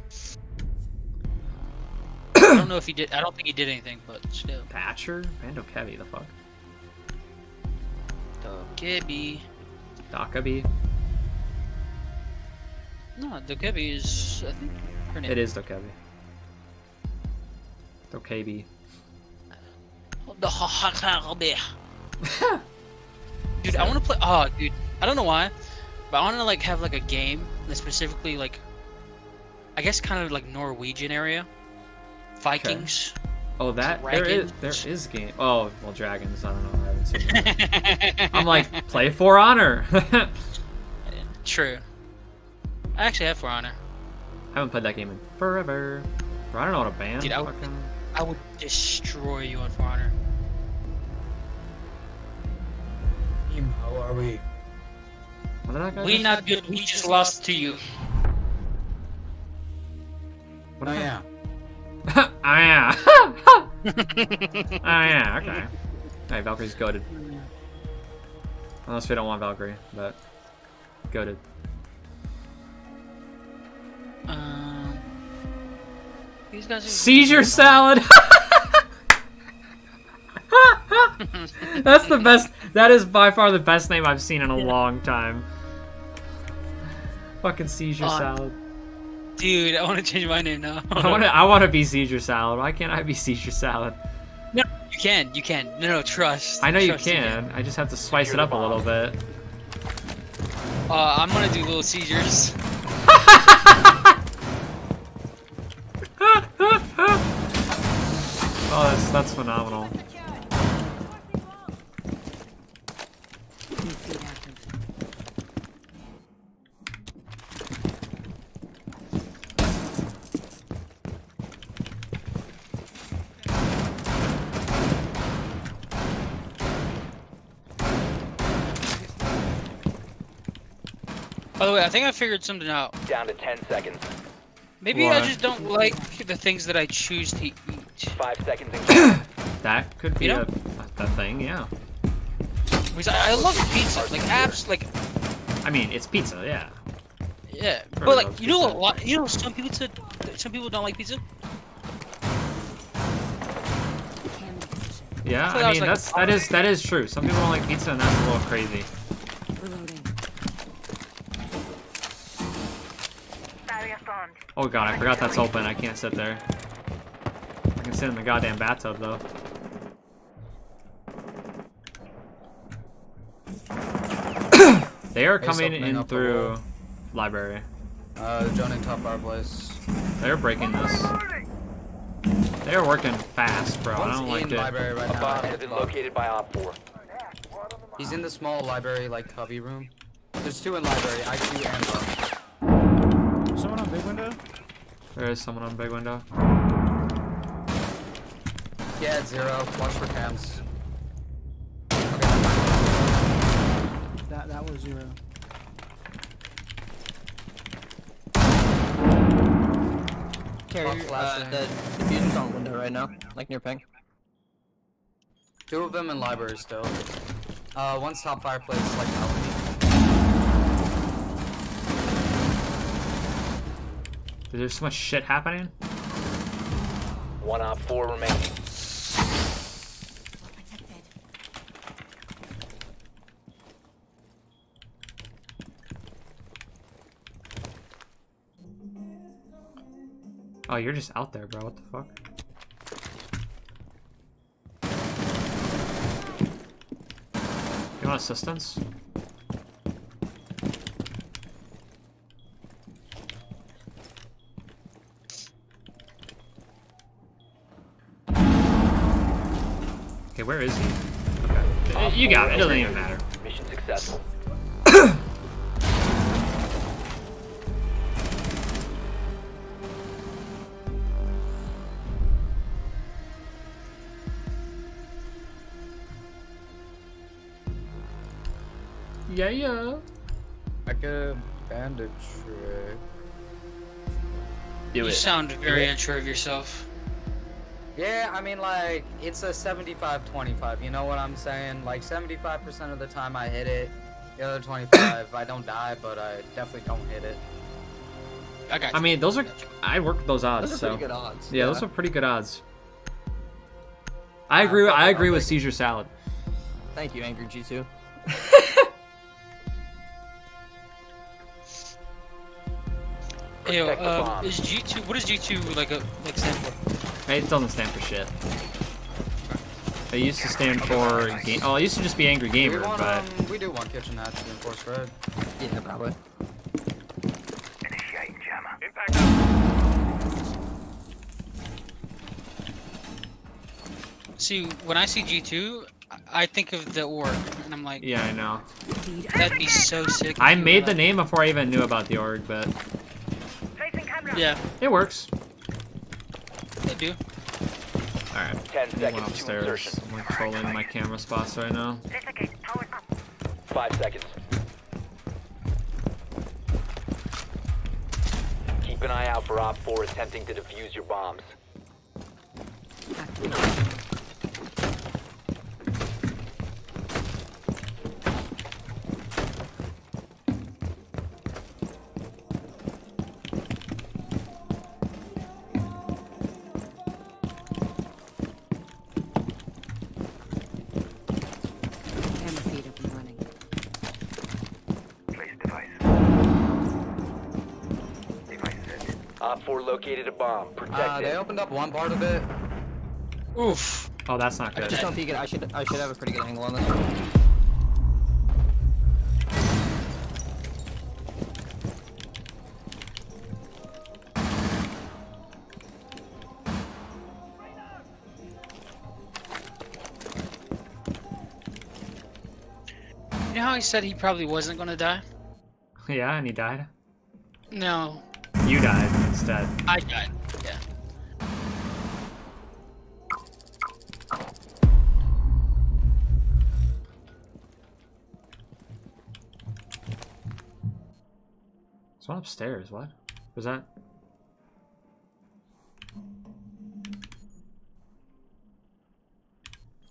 I don't know if he did. I don't think he did anything, but still. Thatcher? Rando Kevy, the fuck? Kebby. Dakabi? No, the Kebby is. I think her name. It is Dokebi. Dokebi. Dude, I want to play. Oh, dude, I don't know why, but I want to like have like a game that's specifically like, I guess kind of like Norwegian area, Vikings. Oh, that there is there is game. Oh, well, dragons. I don't know. I haven't seen that. I'm like, play for honor. True. I actually have For Honor. I haven't played that game in forever. Bro, I don't know what a band. Dude, I would, fucking... I would destroy you on For Honor. How are we? What did that guy We just- not good. We just lost to you. What Oh, did yeah. that- oh yeah. oh yeah. Okay. Hey, Valkyrie's goaded. Unless we don't want Valkyrie, but goaded. Um, these guys Seizure salad. That's the best. That is by far the best name I've seen in a long time. Fucking seizure Uh, salad. Dude, I want to change my name now. I want to. I want to be seizure salad. Why can't I be seizure salad? No, you can. You can. No, no, trust. I know you Trust me. can. I just have to spice it up a little bit. Uh, I'm gonna do little seizures. Oh, that's that's phenomenal. By the way, I think I figured something out. Down to 10 seconds. Maybe I just don't like the things that I choose to eat. Five seconds That could be You know- a, a thing, yeah. Because I, I love pizza, like apps, like I mean, it's pizza, yeah. yeah. Everybody But like loves you know a lot, you know some pizza, some people don't like pizza. Yeah, So I mean like- that's that is that is true. Some people don't like pizza, and that's a little crazy. Oh god, I forgot that's open. I can't sit there. I can sit in the goddamn bathtub though. they are coming in through library. Uh, joining top bar place. They're breaking this. They're working fast, bro. I don't like in it. library right A now. bomb has been located by Op 4. He's in the small library, like cubby room. There's two in library, IQ and uh, Someone on big window? There is someone on big window. Yeah, zero. Watch for cams. That that was zero. Carry, uh, the diffusion's on window right now, like near pink. Two of them in library still. Uh, one's top fireplace, like balcony. There's so much shit happening. One Op 4 remaining. Oh, you're just out there, bro. What the fuck? You want assistance? Okay, where is he? Okay. You got it. It doesn't even matter. Mission successful. Yeah, yeah. Like a bandage tray. Do you it. sound very unsure of yourself. Yeah, I mean, like, it's a 75-25, you know what I'm saying? Like, 75% of the time I hit it, the other 25, I don't die, but I definitely don't hit it. I I mean, those are. I work those odds. Those are so. pretty good odds, Yeah, those are pretty good odds. I uh, agree. with- I agree with seizure salad. Thank you, Angry G2. Hey, yo, Protect um, is G2, what is G2 like a, like stand for? It doesn't stand for shit. It used to stand for game. Oh, it used to just be angry gamer, we want, but um, we do want kitchen hatch reinforced red. Yeah, probably. Initiating jammer. See, when I see G2, I- I think of the org, and I'm like, yeah, I know. that'd be so sick. I made the name before I even knew about the org, but Yeah, it works. they do. All right. 10 I'm going seconds to upstairs. insertion. I'm like trolling my camera spots right now. Five seconds. Keep an eye out for Op 4 attempting to defuse your bombs. Op 4 located a bomb. Uh, Protect uh, they opened up one part of it. Oof. Oh, that's not good. I just don't peek it. I should, I should have a pretty good angle on this one. You know how he said he probably wasn't gonna die? Yeah, and he died? No. You died instead. I died. Yeah. There's one upstairs. What was that?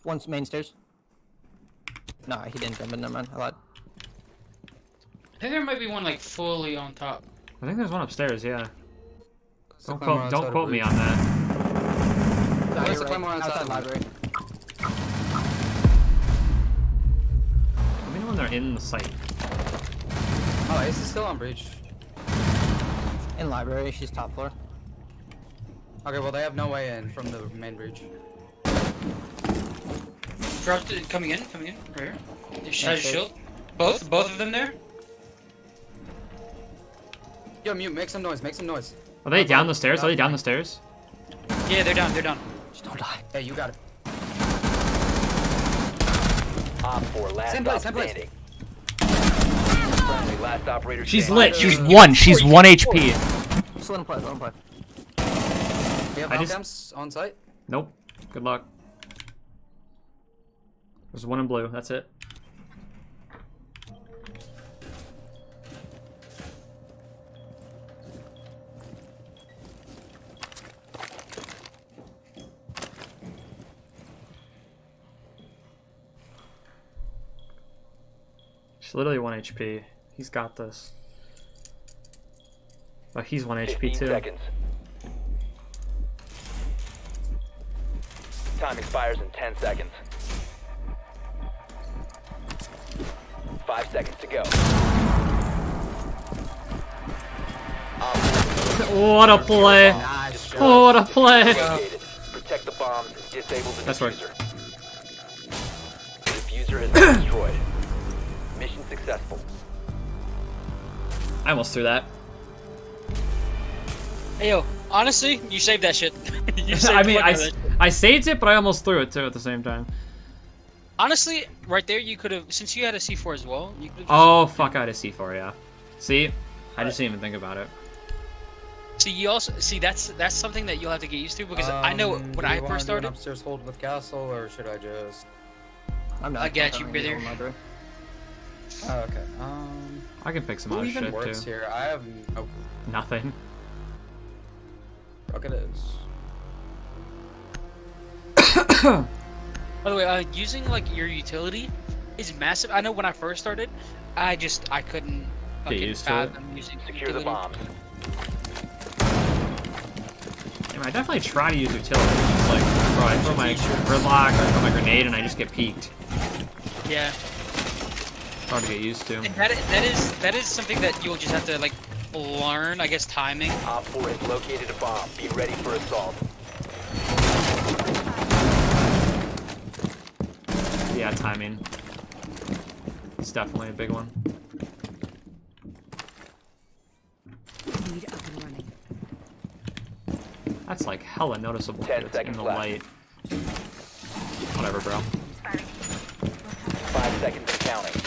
One's main stairs. Nah, he didn't jump in. Never mind. I lied. I think there might be one like fully on top. I think there's one upstairs. Yeah. Don't quote, don't quote me on that. Nah, There's you're a climber right. outside Outside the library. Let me know when they're in the site. Oh, Ace is still on breach. In library, she's top floor. Okay, well they have no way in from the main breach. Dropped it, coming in, coming in, right here. They Yeah, shield. Both, both of them there. Yo, mute, make some noise, make some noise. Are they down the stairs? Are they down the stairs? Yeah, they're down, they're down. Just don't die. Hey, you got it. Op 4, last Same place, same place. Friendly, last operator She's lit. Uh, She's one. She's one HP. Just let him play. Let him play. We have I just- on site. Nope. Good luck. There's one in blue. That's it. Literally 1 HP. He's got this. Oh, he's 1 HP 15 too. seconds. Time expires in 10 seconds. Five seconds to go. What a play! Oh, what a play! Protect the bombs and disable the That's right. defuser. The defuser has been destroyed. Mission successful. I almost threw that. Hey yo, honestly, you saved that shit. you saved I mean, I, out of s- that. I saved it, but I almost threw it too at the same time. Honestly, right there, you could have, since you had a C4 as well, you could have. Oh, fuck, I had a C4, yeah. See? I just didn't even think about it. See, you also see that's that's something that you'll have to get used to because I know Um, when I you wanna first do started. upstairs hold with castle, or should I just? I'm not. I got you, I'm brother. In library. Oh, okay. Um, I can pick some who other even shit works too. here? I have no. Nothing. Fuck it is. By the way, uh, using like your utility is massive. I know when I first started, I just I couldn't fucking used to it. fathom using Secure the utility. bombs. Damn, I definitely try to use utility. It's like, bro, I throw my gridlock, I throw my grenade, and I just get peeked. Yeah, It's hard to get used to. and that is, that is that is something that you'll just have to like learn. I guess timing. Op 4 has located a bomb. Be ready for assault. Yeah, timing. It's definitely a big one. Speed up and running. That's like hella noticeable Ten if it's in seconds the left. light. Whatever, bro. Five seconds and counting.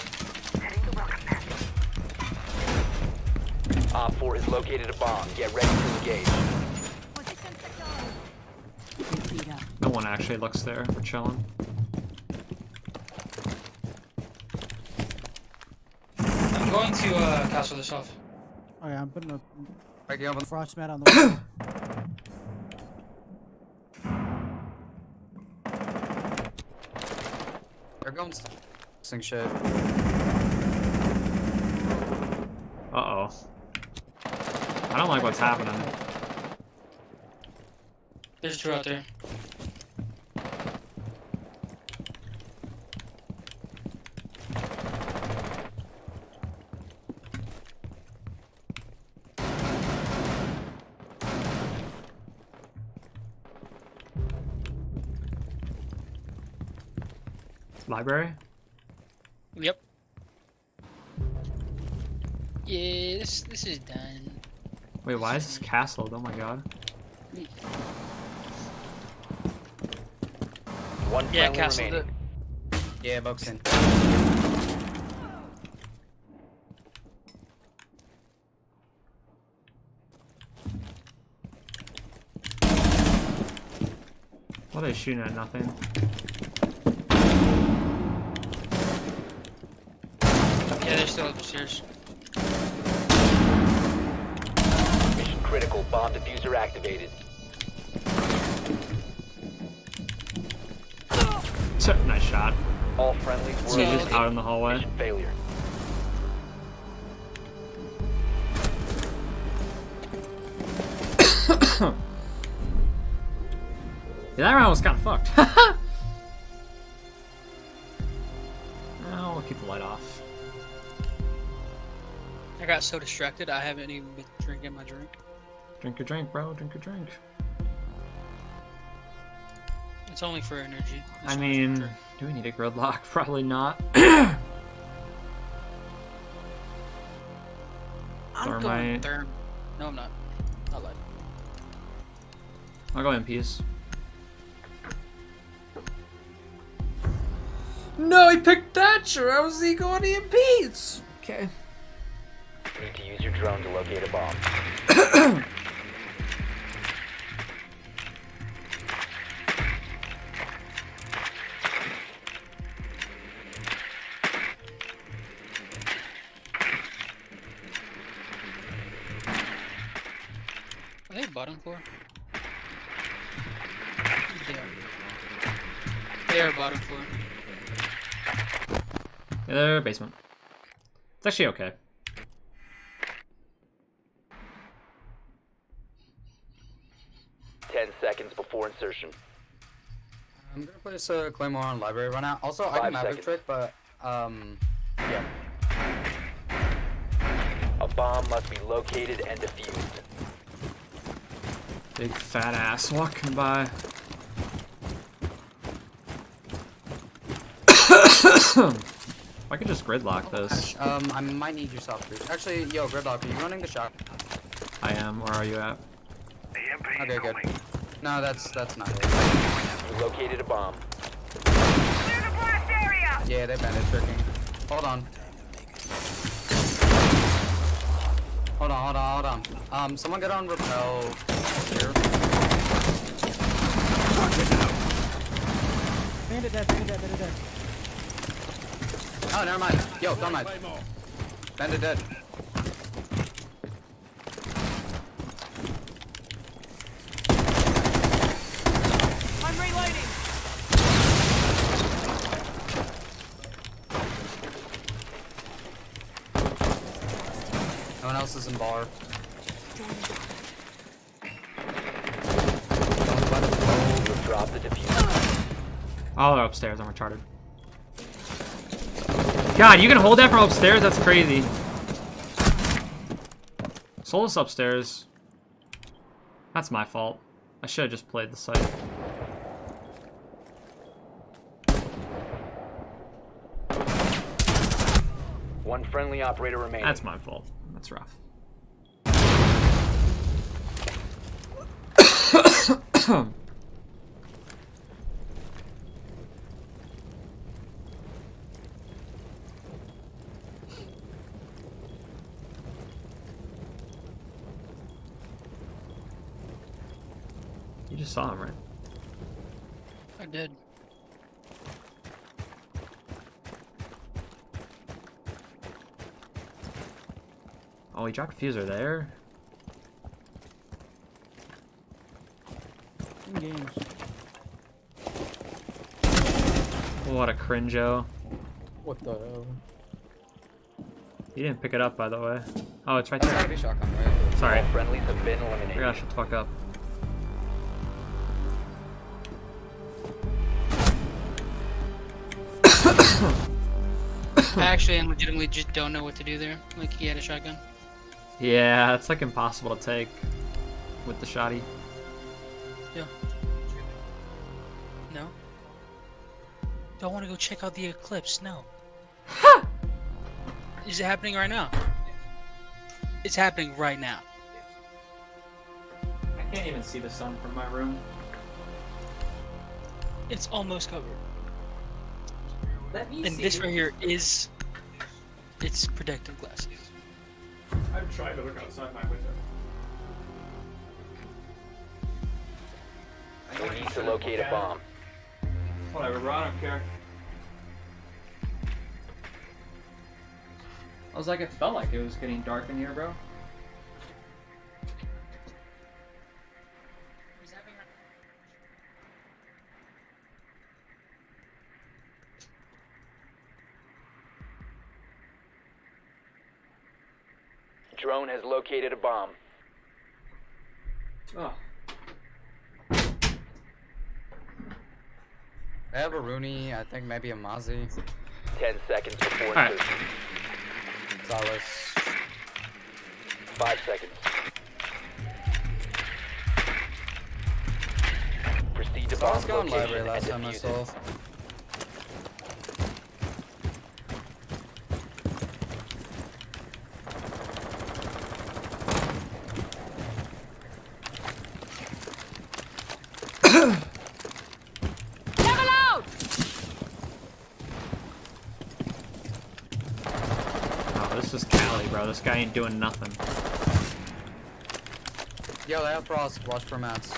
Op 4 has located a bomb. Get ready to engage. No one actually looks there. We're chilling. I'm going to uh, castle this off. Oh yeah, I'm putting a Breaking open. frost mat on the wall. They're going sing shit. Uh-oh. I don't like what's happening. There's two out there. Library? Yep. Yeah, this this is done. Wait, why is this castled? Oh my god. One yeah, castled remaining. it. Yeah, Boxin. What are they shooting at? Nothing. Yeah, they're still upstairs. Critical. Bomb defuser activated. Nice shot. All friendlies were So just out in the hallway. Mission failure. Yeah, that round was kind of fucked. oh, we'll keep the light off. I got so distracted, I haven't even been drinking my drink. Drink a drink, bro. Drink a drink. It's only for energy. I mean, do we need a gridlock? Probably not. I'm Thermite. going therm. No, I'm not. I lied. I'll go in peace. No, he picked Thatcher. How was he going EMPs? Okay. You Need to use your drone to locate a bomb. bottom floor? They are. They are bottom floor. Yeah, they're basement. It's actually okay. Ten seconds before insertion. I'm gonna place a claymore on library right now. Also, I Five can magic seconds. trick, but um, yeah. A bomb must be located and defused. Big fat ass walking by. I could just gridlock this. Um, I might need your soft boost. Actually, yo, Gridlock, are you running the shot? I am. Where are you at? Okay, good. No, that's that's not it. You located a bomb. Yeah, they bandit tricking. Hold on. Hold on, hold on, hold on. Um, someone get on repel here. Bandit dead, bandit dead, bandit dead. Oh, never mind. Yo, don't mind. Bandit dead. I'm reloading. No one else is in bar. You've dropped the defuser. Oh, they're upstairs. I'm retarded. God, you can hold that from upstairs? That's crazy. Solis upstairs. That's my fault. I should have just played the site. One friendly operator remaining. That's my fault. That's rough. just saw him, right? I did. Oh, he dropped a Fuser there? In games. What a cringo. What the hell? He didn't pick it up, by the way. Oh, it's right there. Gotta be shotgun, right? Sorry. All friendlies have been I eliminated. gotta shut the fuck up. I actually and legitimately just don't know what to do there. Like he had a shotgun. Yeah, it's like impossible to take with the shotty. Yeah. No. Don't want to go check out the eclipse. No. Ha! Is it happening right now? It's happening right now. I can't even see the sun from my room. It's almost covered. Let me And this right here is it's protective glasses. I'm trying to look outside my window. We need to locate a bomb. Whatever, bro. I don't care. I was like, it felt like it was getting dark in here, bro. Drone has located a bomb. Oh. I have a Rooney, I think maybe a Mozzie. Ten seconds before Alright. insertion. Solis. Five seconds. Proceed to I bomb was going library location last and time I defuse saw. it. Level out! Oh, this is Cali, bro. This guy ain't doing nothing. Yo, they have frost. Watch for mats.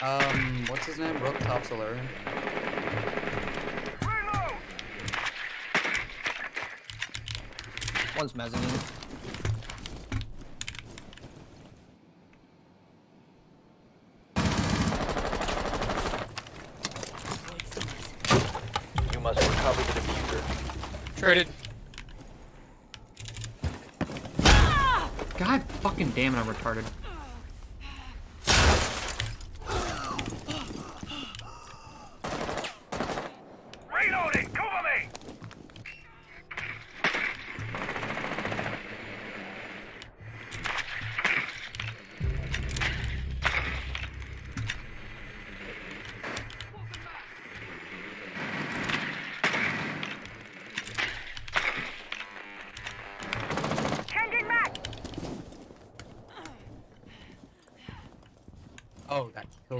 Um, what's his name? Rook Top Solarium. One's mezzanine. You must recover the defuser. Traded. God fucking damn it, I'm retarded.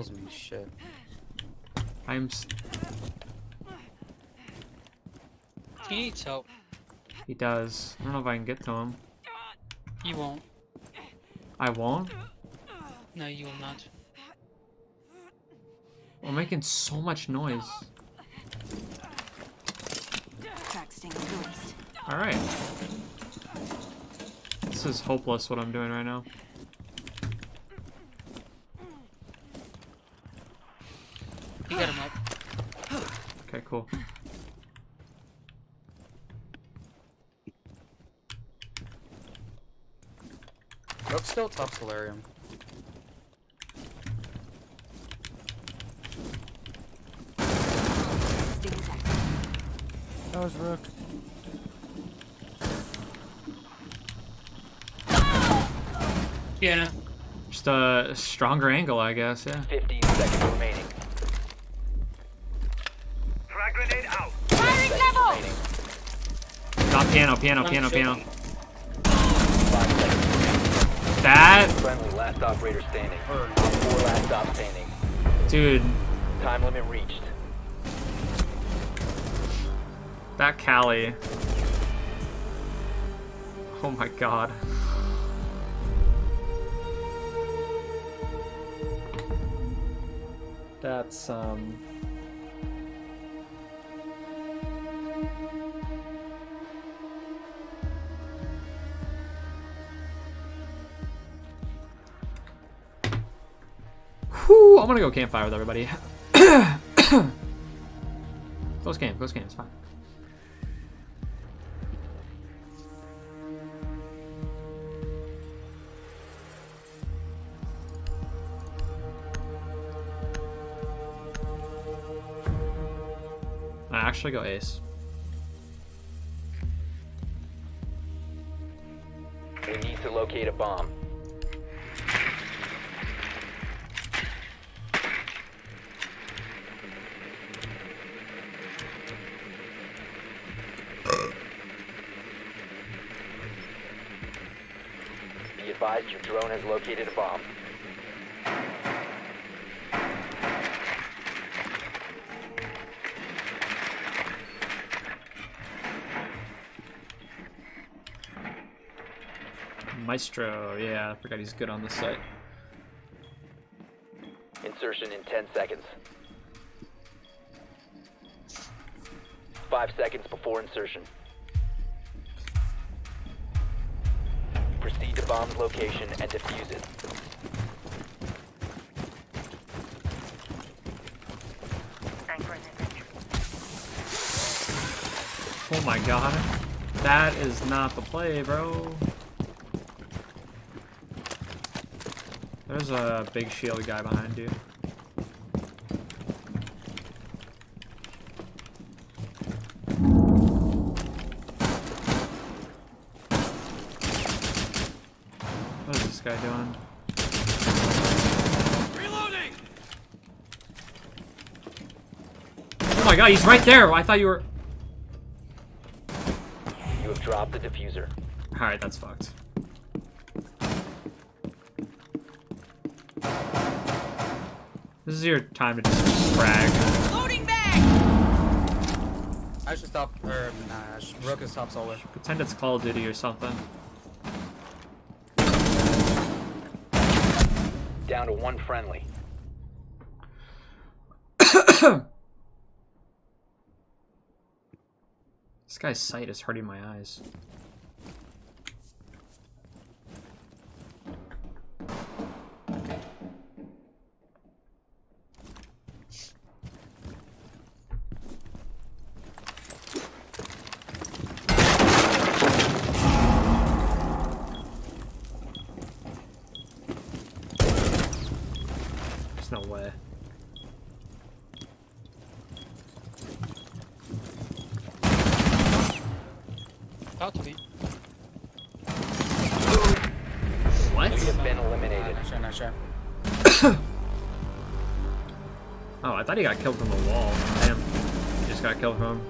Kills me. Shit. I'm. s- He needs help. He does. I don't know if I can get to him. You won't. I won't. No, you will not. We're making so much noise. Track sting released. All right. This is hopeless. What I'm doing right now. You got him up. Okay, cool. Rook's still Top Solarium. Sting is active. That was Rook. Yeah. Just a stronger angle, I guess. Yeah. 15 seconds remaining. Frag grenade out! Firing level! Not piano, piano, piano, piano. That, Friendly, last operator standing. Four last stop standing. dude, Time limit reached. that Cali. Oh my god. That's um. Gonna go campfire with everybody. close game, close game, it's fine. I actually go ace. We need to locate a bomb. drone has located a bomb. Maestro, yeah, I forgot he's good on the site. Insertion in 10 seconds. Five seconds before insertion. Bomb's location and defuse it. Oh my god. That is not the play, bro. There's a big shield guy behind you. What is this guy doing? Reloading! Oh my god, he's right there! I thought you were... You have dropped the defuser. Alright, that's fucked. This is your time to just brag. Loading back! I should stop, or nah, I should, Rook can stop solar. Pretend it's Call of Duty or something. Down to one friendly. This guy's sight is hurting my eyes. Thought he got killed from the wall. Damn. He just got killed from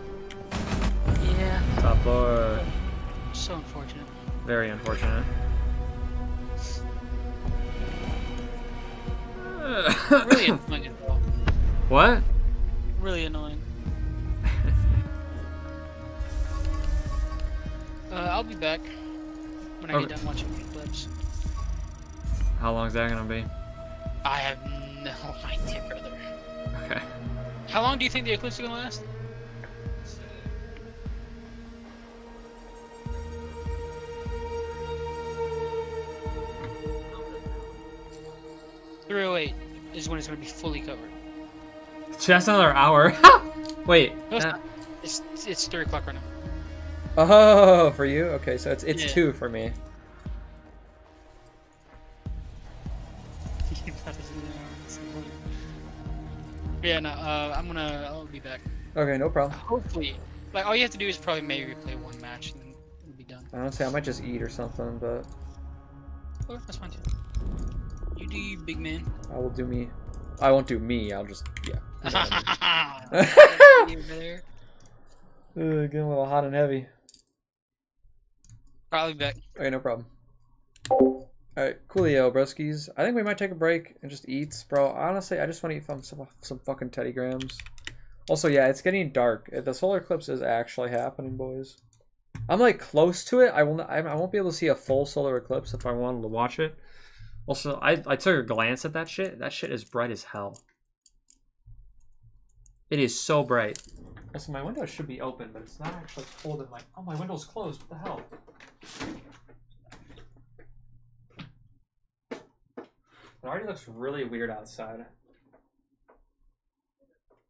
long you think the gonna last? Three oh eight is when it's gonna be fully covered. That's another hour. Wait. No, it's, uh, it's it's three o'clock right now. oh, for you? Okay, so it's it's Yeah. two for me. Yeah, no, uh, I'm gonna, I'll be back. Okay, no problem. Hopefully, like all you have to do is probably maybe replay one match and then we'll be done. Honestly, I might just eat or something, but Oh, that's fine too. You do you, big man. I will do me. I won't do me. I'll just yeah. You over there. Ugh, getting a little hot and heavy. Probably back. Okay, no problem. Alright, coolio, broskies. I think we might take a break and just eat, bro. Honestly, I just want to eat some, some, some fucking Teddy Grahams. Also, yeah, it's getting dark. Uh, the solar eclipse is actually happening, boys. I'm like close to it. I will. Not, I, won't be able to see a full solar eclipse if I wanted to watch it. Also, I I took a glance at that shit. That shit is bright as hell. It is so bright. Also, my window should be open, but it's not actually cold in my. Oh, my window's closed. What the hell? It already looks really weird outside.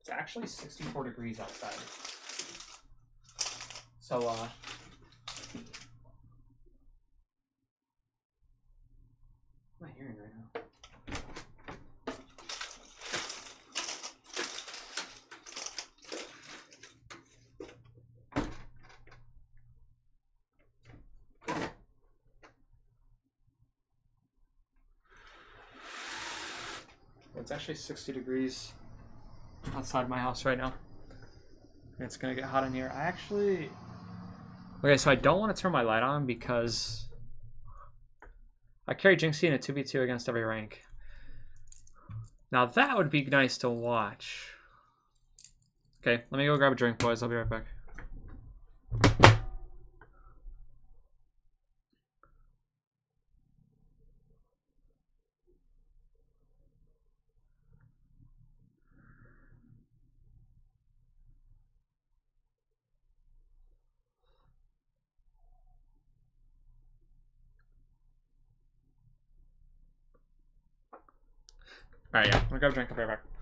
It's actually 64 degrees outside. So, uh. What am I hearing right now? It's actually 60 degrees outside my house right now. It's gonna get hot in here. I actually. Okay, so I don't want to turn my light on because I carry Jinxie in a 2v2 against every rank. Now that would be nice to watch. Okay, let me go grab a drink, boys. I'll be right back. Alright, yeah. I'm gonna grab a drink. I'll be right back.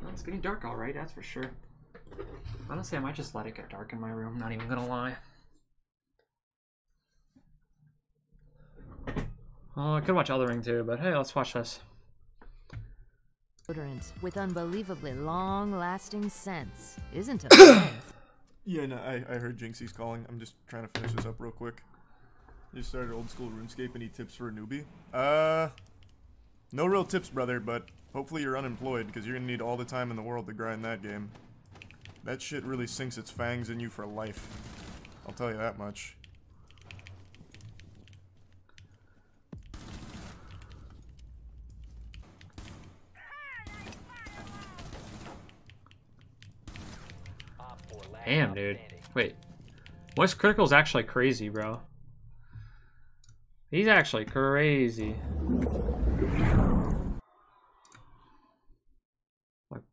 Well, it's getting dark alright, that's for sure. Honestly, I might just let it get dark in my room, not even gonna lie. Oh, I could watch Ring too, but hey, let's watch this. Deodorant with unbelievably long-lasting scents. Isn't a. Yeah, no, I, I heard Jinxie's calling. I'm just trying to finish this up real quick. Just started old school RuneScape. Any tips for a newbie? Uh, no real tips, brother, but hopefully you're unemployed because you're gonna need all the time in the world to grind that game. That shit really sinks its fangs in you for life. I'll tell you that much. Damn, dude. Wait. Moist Critical's actually crazy, bro. He's actually crazy.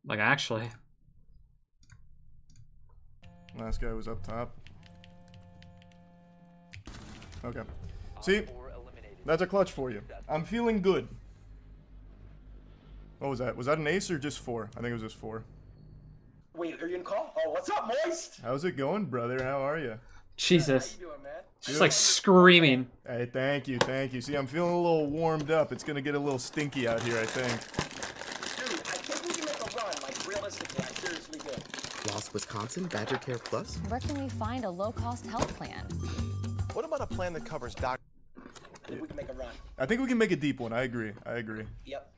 Like, like actually. Last guy was up top. Okay. See? That's a clutch for you. I'm feeling good. What was that? Was that an ace or just four? I think it was just four. Wait, are you in call? Oh, what's up, Moist? How's it going, brother? How are you? Jesus. How you doing, man? Just like screaming. Hey, thank you, thank you. See, I'm feeling a little warmed up. It's gonna get a little stinky out here, I think. Dude, I think we can make a run, like, realistically, I seriously do. Lost Wisconsin Badger Care Plus? Where can we find a low-cost health plan? What about a plan that covers doc? I think we can make a run. I think we can make a deep one. I agree. I agree. Yep.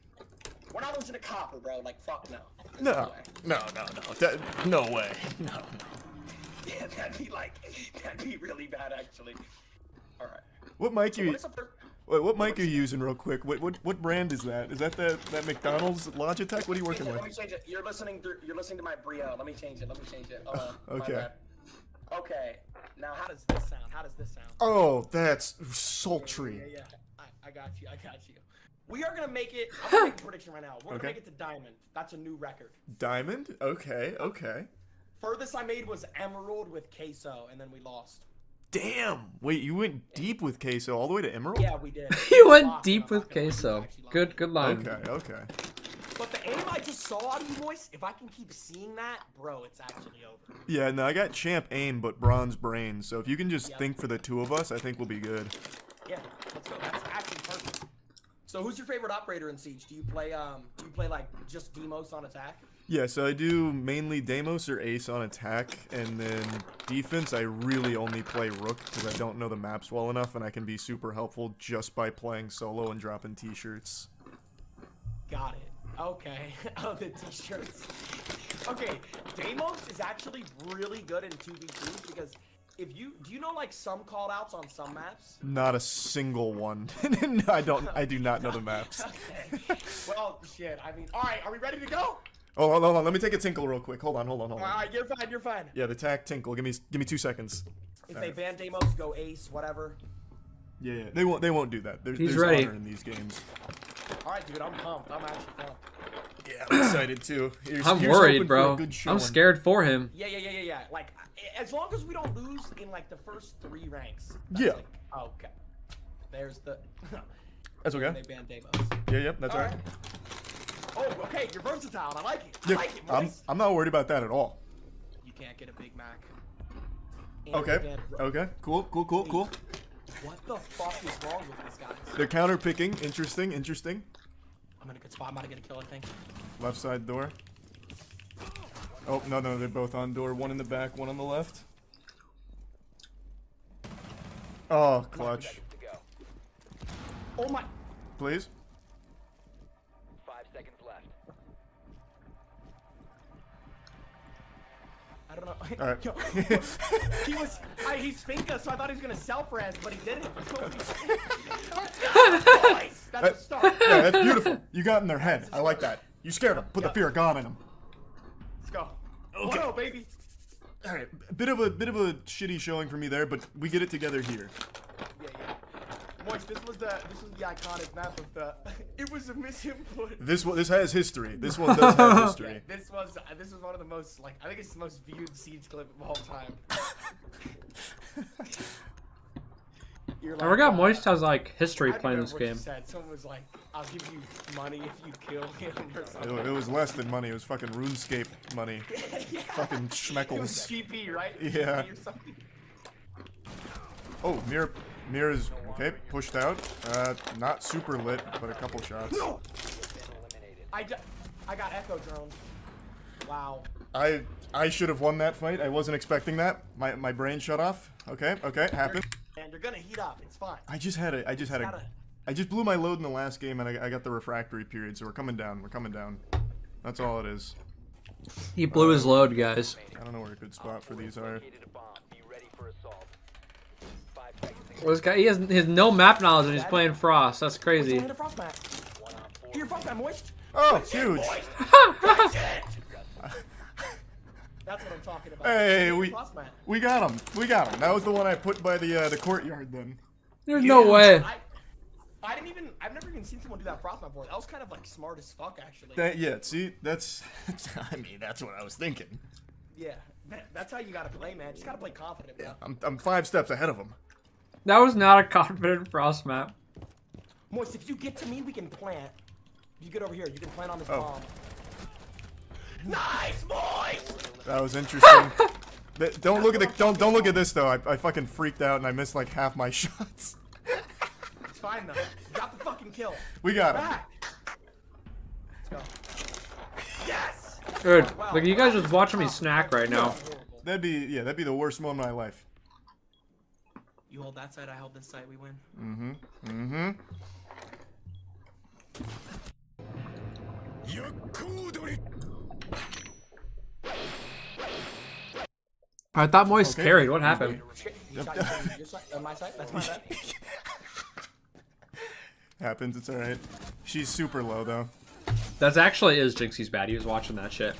We're not losing to copper, bro. Like, fuck no. No, no, no, no. That, no way. No, no. Yeah, that'd be like, that'd be really bad, actually. Alright. What mic So you? what is up there? Wait, what mic are you using, real quick? What what what brand is that? Is that that that McDonald's Logitech? What are you working it, Let me change it. You're listening. Through, you're listening to my Brio. Let me change it. Let me change it. Okay. Okay. Now, how does this sound? How does this sound? Oh, that's sultry. Yeah, yeah. I, I got you. I got you. We are gonna make it. I'm gonna make a prediction right now. We're Okay. gonna make it to diamond. That's a new record. Diamond? Okay, okay. Furthest I made was Emerald with queso, and then we lost. Damn. Wait, you went deep with queso all the way to Emerald? Yeah, we did. you went deep with queso. Good, good line. Okay, okay. But the aim I just saw out of you boys, if I can keep seeing that, bro, it's actually over. Yeah, no, I got champ aim, but bronze brain. So if you can just Yeah. think for the two of us, I think we'll be good. Yeah, let's go. That's actually perfect. So who's your favorite operator in Siege? Do you play um do you play like just Deimos on attack? Yeah, so I do mainly Deimos or Ace on attack, and then defense I really only play Rook because I don't know the maps well enough, and I can be super helpful just by playing solo and dropping t-shirts. Got it. Okay. oh, the t-shirts. Okay, Deimos is actually really good in 2v2s because if you do you know like some call outs on some maps? Not a single one. no, I don't. I do not know the maps. Okay. well, shit. I mean, all right. Are we ready to go? Oh, hold on, hold on. Let me take a tinkle real quick. Hold on, hold on, hold on. right, you're fine. You're fine. Yeah, the tack tinkle. Give me, give me two seconds. If All they right. ban Deimos, go Ace, whatever. Yeah, yeah. They won't. They won't do that. There's, He's there's ready. honor in these games. All right, dude. I'm pumped. I'm actually pumped. Yeah, I'm excited too. Here's- I'm here's worried, bro. good I'm scared for him. Yeah, yeah, yeah, yeah, yeah. Like, as long as we don't lose in like the first three ranks. Yeah. Okay. There's the. That's okay. They ban Deimos. Yeah, yeah. That's All alright. Oh, okay. You're versatile. I like it. I Yeah, like it, I'm. I'm not worried about that at all. You can't get a Big Mac. And Okay. they banned Ro- Okay. Cool. Cool. Cool. Cool. What the fuck is wrong with these guys? They're counter picking. Interesting. Interesting. I'm in a good spot. I'm about to get a kill, I think. Left side door. Oh no no they're both on door. One in the back. One on the left. Oh clutch. Oh my. Please. Five seconds left. I don't know. All right. Yo, he was. I, he's Finka, so I thought he was gonna self res, but he didn't. Boys, That's a start. yeah, that's beautiful. You got in their head. I like that. You scared them. Put the fear of God in them. Let's go. Okay. Whoa, baby. All right. Bit of a bit of a shitty showing for me there, but we get it together here. Yeah, yeah. Moist, this was the this was the iconic map of the. It was a misinput. This one this has history. This one does have history. This was uh, this was one of the most like I think it's the most viewed Siege clip of all time. You're I forgot Moist has like history playing remember this game. Said. Someone was like, "I'll give you money if you kill him" or It, something. it was less than money. It was fucking RuneScape money. Yeah. Fucking It was schmeckles. GP, right? Yeah. GP or something. Oh, Mir, Mir is okay. Pushed out. Uh, not super lit, but a couple shots. No. I, I got echo drone. Wow. I I should have won that fight. I wasn't expecting that. My my brain shut off. Okay, okay, happened. And you're gonna heat up. It's fine. I just had a I just had a just blew my load in the last game and I, I got the refractory period, so we're coming down. We're coming down. That's all it is. He blew his load, guys. I don't know where a good spot for these are. Well, this guy, he has, he has no map knowledge and he's playing Frost. That's crazy. Hit a frost mat. Here, frost mat, moist. Oh, Good huge. boy. Good shit. That's what I'm talking about. Hey, we we got him. We got him. That was the one I put by the uh, the courtyard. Then. There's no way. I, I didn't even. I've never even seen someone do that frost mat before. That was kind of like smart as fuck, actually. That yeah. See, that's. I mean, that's what I was thinking. yeah, that, that's how you gotta play, man. Just gotta play confident. Yeah. I'm I'm five steps ahead of him. That was not a confident Frost mat. Moist, if you get to me, we can plant. If you get over here, you can plant on this Oh. bomb. Nice, Moist. That was interesting. Don't look at the don't don't look at this though. I, I fucking freaked out and I missed like half my shots. It's fine though. You got the fucking kill. We got him. Back. Let's go. Yes. Dude, look, you guys just watching me snack right now. That'd be yeah. That'd be the worst moment of my life. You hold that side, I hold this side. We win. Mm-hmm. Mm-hmm. I thought Moist Okay. carried. What happened? You shot your, your side, my side. That's my bad. Happens. It's all right. She's super low though. That's actually is Jinxie's bad. He was watching that shit.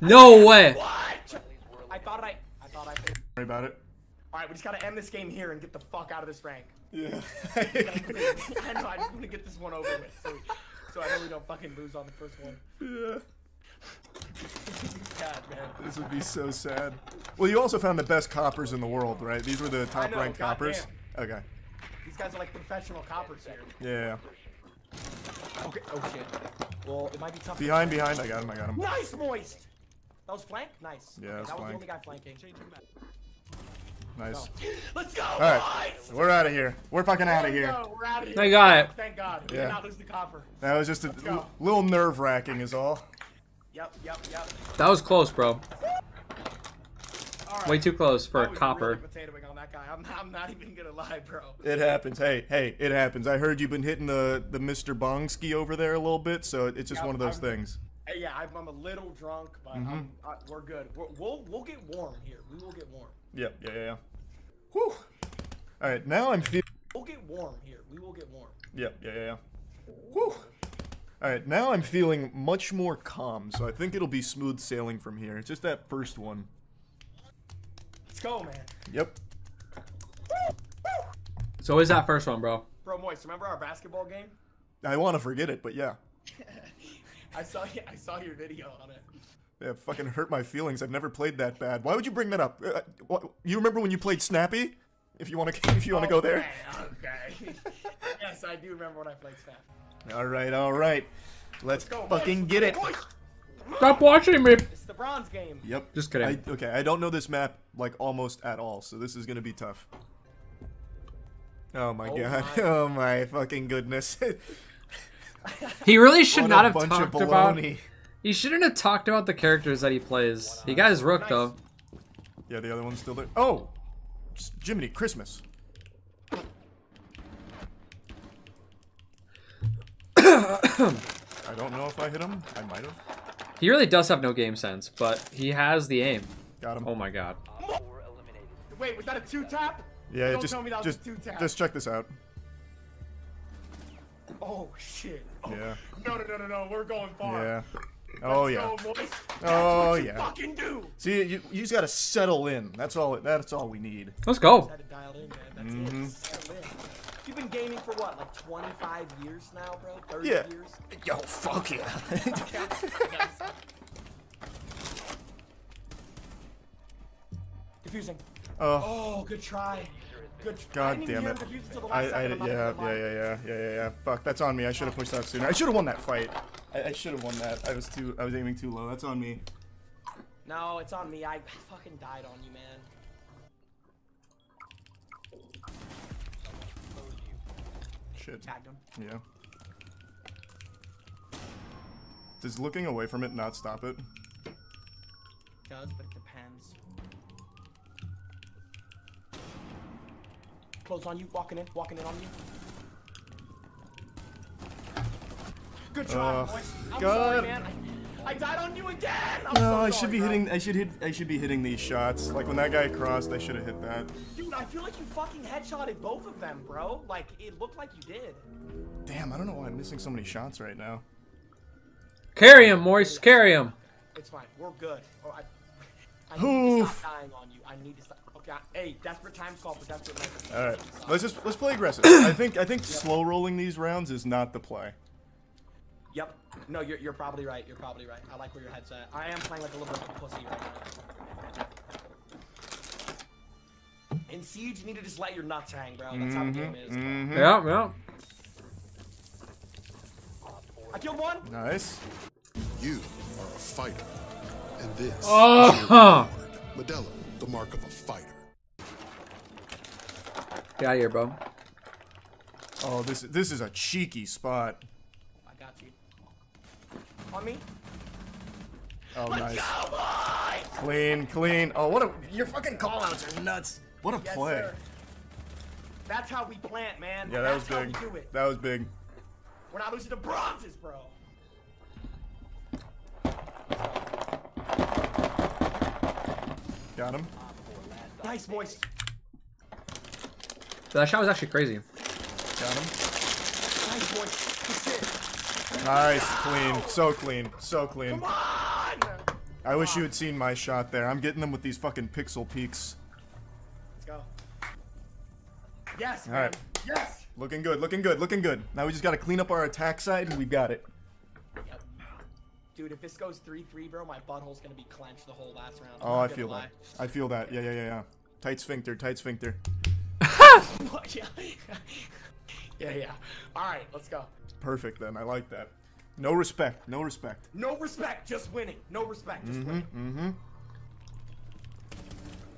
No way. What? I thought I. Sorry about it. All right, we just gotta end this game here and get the fuck out of this rank. Yeah. I know. I just want to get this one over with, so, so I know we don't fucking lose on the first one. Yeah. God, man. This would be so sad. Well, you also found the best coppers in the world, right? These were the top know, ranked coppers. goddamn. Okay. These guys are like professional coppers here. Yeah. Okay. Oh shit. Well, it might be tough. Behind, defend. behind. I got him. I got him. Nice, moist. That was flank. Nice. Yeah, Okay, that was that was the only guy flanking. Nice. Let's go, All right. boys. We're out of here. We're fucking out of here. go, We're out of here. They got it. Thank God. We Yeah. did not lose the copper. That was just a go. little nerve wracking, is all. Yep, yep, yep. That was close, bro. All right. Way too close for I a was copper. Really potatoing on that guy. I'm, I'm not even gonna lie, bro. It happens. Hey, hey, it happens. I heard you've been hitting the the Mr. Bongski over there a little bit, so it's just Yeah, one of those I'm- things. Hey, yeah, I'm, I'm a little drunk, but Mhm. I'm, uh, we're good. We're, we'll we'll get warm here. We will get warm. Yep. Yeah. Yeah. yeah. Whew. All right. Now I'm feeling. We'll get warm here. We will get warm. Yep. Yeah. Yeah. Yeah. Whew. All right. Now I'm feeling much more calm, so I think it'll be smooth sailing from here. It's just that first one. Let's go, man. Yep. So is that first one, bro? Bro, Moist, remember our basketball game? I want to forget it, but yeah. I saw I saw your video on it. Yeah, fucking hurt my feelings. I've never played that bad. Why would you bring that up? Uh, what, you remember when you played Snappy? If you want to, if you want to go there. Okay. yes, I do remember when I played Snappy. All right, all right. Let's, go, fucking boys. get it. Boys. Stop watching me. It's the bronze game. Yep. Just kidding. I, okay, I don't know this map like almost at all, so this is gonna be tough. Oh my Oh god. my. Oh my fucking goodness. He really should What not a have bunch of talked about. Baloney. He shouldn't have talked about the characters that he plays. He got his rook though. Yeah, the other one's still there. Oh! Jiminy, Christmas. I don't know if I hit him. I might have. He really does have no game sense, but he has the aim. Got him. Oh my god. Wait, was that a two tap? Yeah, Don't just tell me that was just a two tap. just check this out. Oh shit. Oh, Yeah. No, no, no, no, no. We're going far. Yeah. Oh Let's yeah. Go, Oh what you yeah. Fucking do. See, you, you just gotta settle in. That's all. That's all we need. Let's go. Just had to dial in, man. Mhm. it. Just settle in. You've been gaming for what, like 25 years now, bro? 30 Yeah. years? Yo, fuck yeah. Diffusing. Oh. Oh, good try. Good. God damn it. him defuse until the I, I. Yeah, yeah, yeah, yeah, yeah, yeah, yeah. Fuck, that's on me. I should have pushed out sooner. I should have won that fight. I, I should have won that. I was too, I was aiming too low. That's on me. No, it's on me. I fucking died on you, man. Shit. Tagged him. Yeah. Does looking away from it not stop it? Does, but it depends. Close on you, walking in, walking in on you. Good try, Ugh, boys. I'm God. sorry, man. I, I died on you again. I'm No, so I sorry, should be bro. hitting. I should hit. I should be hitting these shots. Like when that guy crossed, I should have hit that. Dude, I feel like you fucking headshotted both of them, bro. Like, it looked like you did. Damn, I don't know why I'm missing so many shots right now. Carry him, Moist. Carry him. It's fine. We're good. Oh, I, I need to stop dying on you. I need to stop. Okay, I- hey, desperate times call for desperate measures. All right, let's just let's play aggressive. I think I think slow rolling these rounds is not the play. Yep. No, you're, you're probably right. You're probably right. I like where your head's at. I am playing like a little bit of a pussy right now. In Siege, you need to just let your nuts hang, bro. That's how the game is. bro. Mhm. Yeah, yeah. I killed one. Nice. You are a fighter. And this Oh. is your reward. The mark of a fighter. Get out of here, bro. Oh, this this is a cheeky spot. I got you. On me. Oh, Let's nice. go, boys! Clean, clean. Oh, what a your fucking callouts are nuts. What a Yes, play. sir. That's how we plant, man. Yeah, that That's was how big. we do it. That was big. We're not losing to bronzes, bro. Got him. Ah, nice, moist. That shot was actually crazy. Got him. Nice, moist. Good shit. Nice, clean, so clean, so clean. Come on! I wish you had seen my shot there. I'm getting them with these fucking pixel peaks. Let's go. Yes, All right. man. Yes. Looking good, looking good, looking good. Now we just gotta clean up our attack side and we got it. Dude, if this goes 3-3, bro, my butthole's gonna be clenched the whole last round. I'm Oh, I feel lie. that. I feel that. Yeah, yeah, yeah, yeah. Tight sphincter, tight sphincter. Yeah. yeah, yeah. Alright, let's go. Perfect then. I like that. No respect. No respect. No respect, just winning. No respect, just Mm-hmm. winning. Mm-hmm.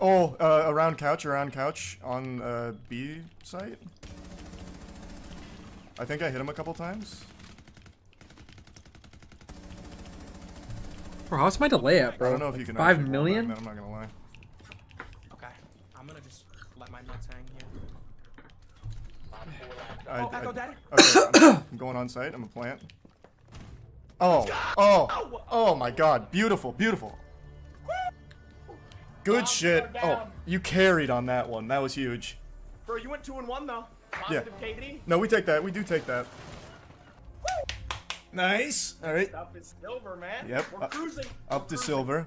Oh, uh, around couch, around couch on uh, B site. I think I hit him a couple times. Bro, how's my delay at, bro? I don't know if you can. Five actually roll million? that, man, I'm not gonna lie. I, Oh, I- Echo Daddy? Okay, I'm, I'm going on site. I'm a plant. Oh, oh, oh my God! Beautiful, beautiful. Good shit. Oh, you carried on that one. That was huge. Bro, you went 2 and 1 though. Yeah. KD. No, we take that. We do take that. Nice. All right. Up is silver, man. Yep. We're up- cruising. Up to silver.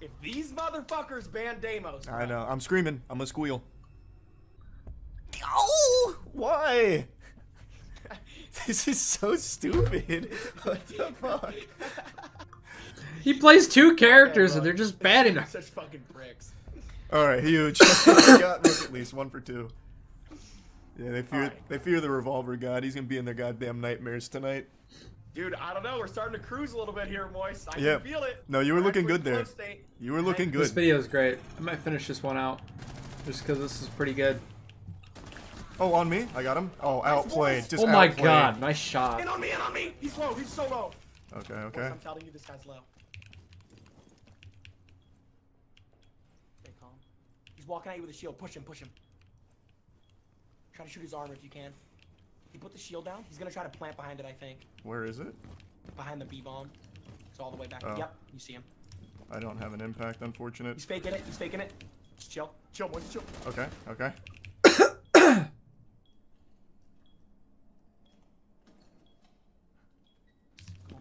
If these motherfuckers ban Deimos, I know. I'm screaming. I'm a squeal. Oh, why? this is so stupid. What the fuck? He plays two characters and they're just bad enough. Such fucking bricks. All right, huge. got Rook at least one for two. Yeah, they fear they fear the revolver god. He's gonna be in their goddamn nightmares tonight. Dude, I don't know. We're starting to cruise a little bit here, Moist. I Yeah. can feel it. No, you were We're looking good there. state. You were looking good. This video is great. I might finish this one out. Just because this is pretty good. Oh, on me. I got him. Oh, outplayed. Just oh my outplayed. god, nice shot. In on me, in on me. He's low. He's so low. Okay, Moist, okay. I'm telling you, this guy's low. Stay calm. He's walking at you with a shield. Push him, push him. Try to shoot his armor if you can. He put the shield down. He's gonna try to plant behind it, I think. Where is it? Behind the B bomb. It's all the way back. Oh. Yep, you see him. I don't have an impact, unfortunate. He's faking it. He's faking it. Just chill. Chill, boys. Chill. Okay, okay. Going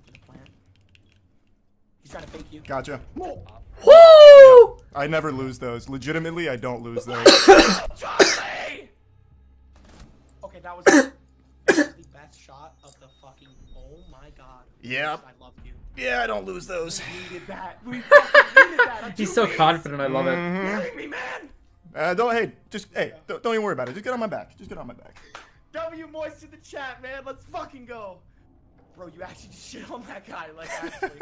for the plant. He's trying to fake you. Gotcha. Whoa. Woo! I never lose those. Legitimately, I don't lose those. Charlie! Okay, that was, that was the best shot of the fucking. Oh my god. Yep. I love you. Yeah, I don't lose those. We needed that. We needed that. He's so ways. confident, I love it. Mhm. Kidding me, man. Uh, don't, hey, just, hey, don't, don't even worry about it. Just get on my back. Just get on my back. W moist in the chat, man. Let's fucking go. Bro, you actually just shit on that guy, like actually.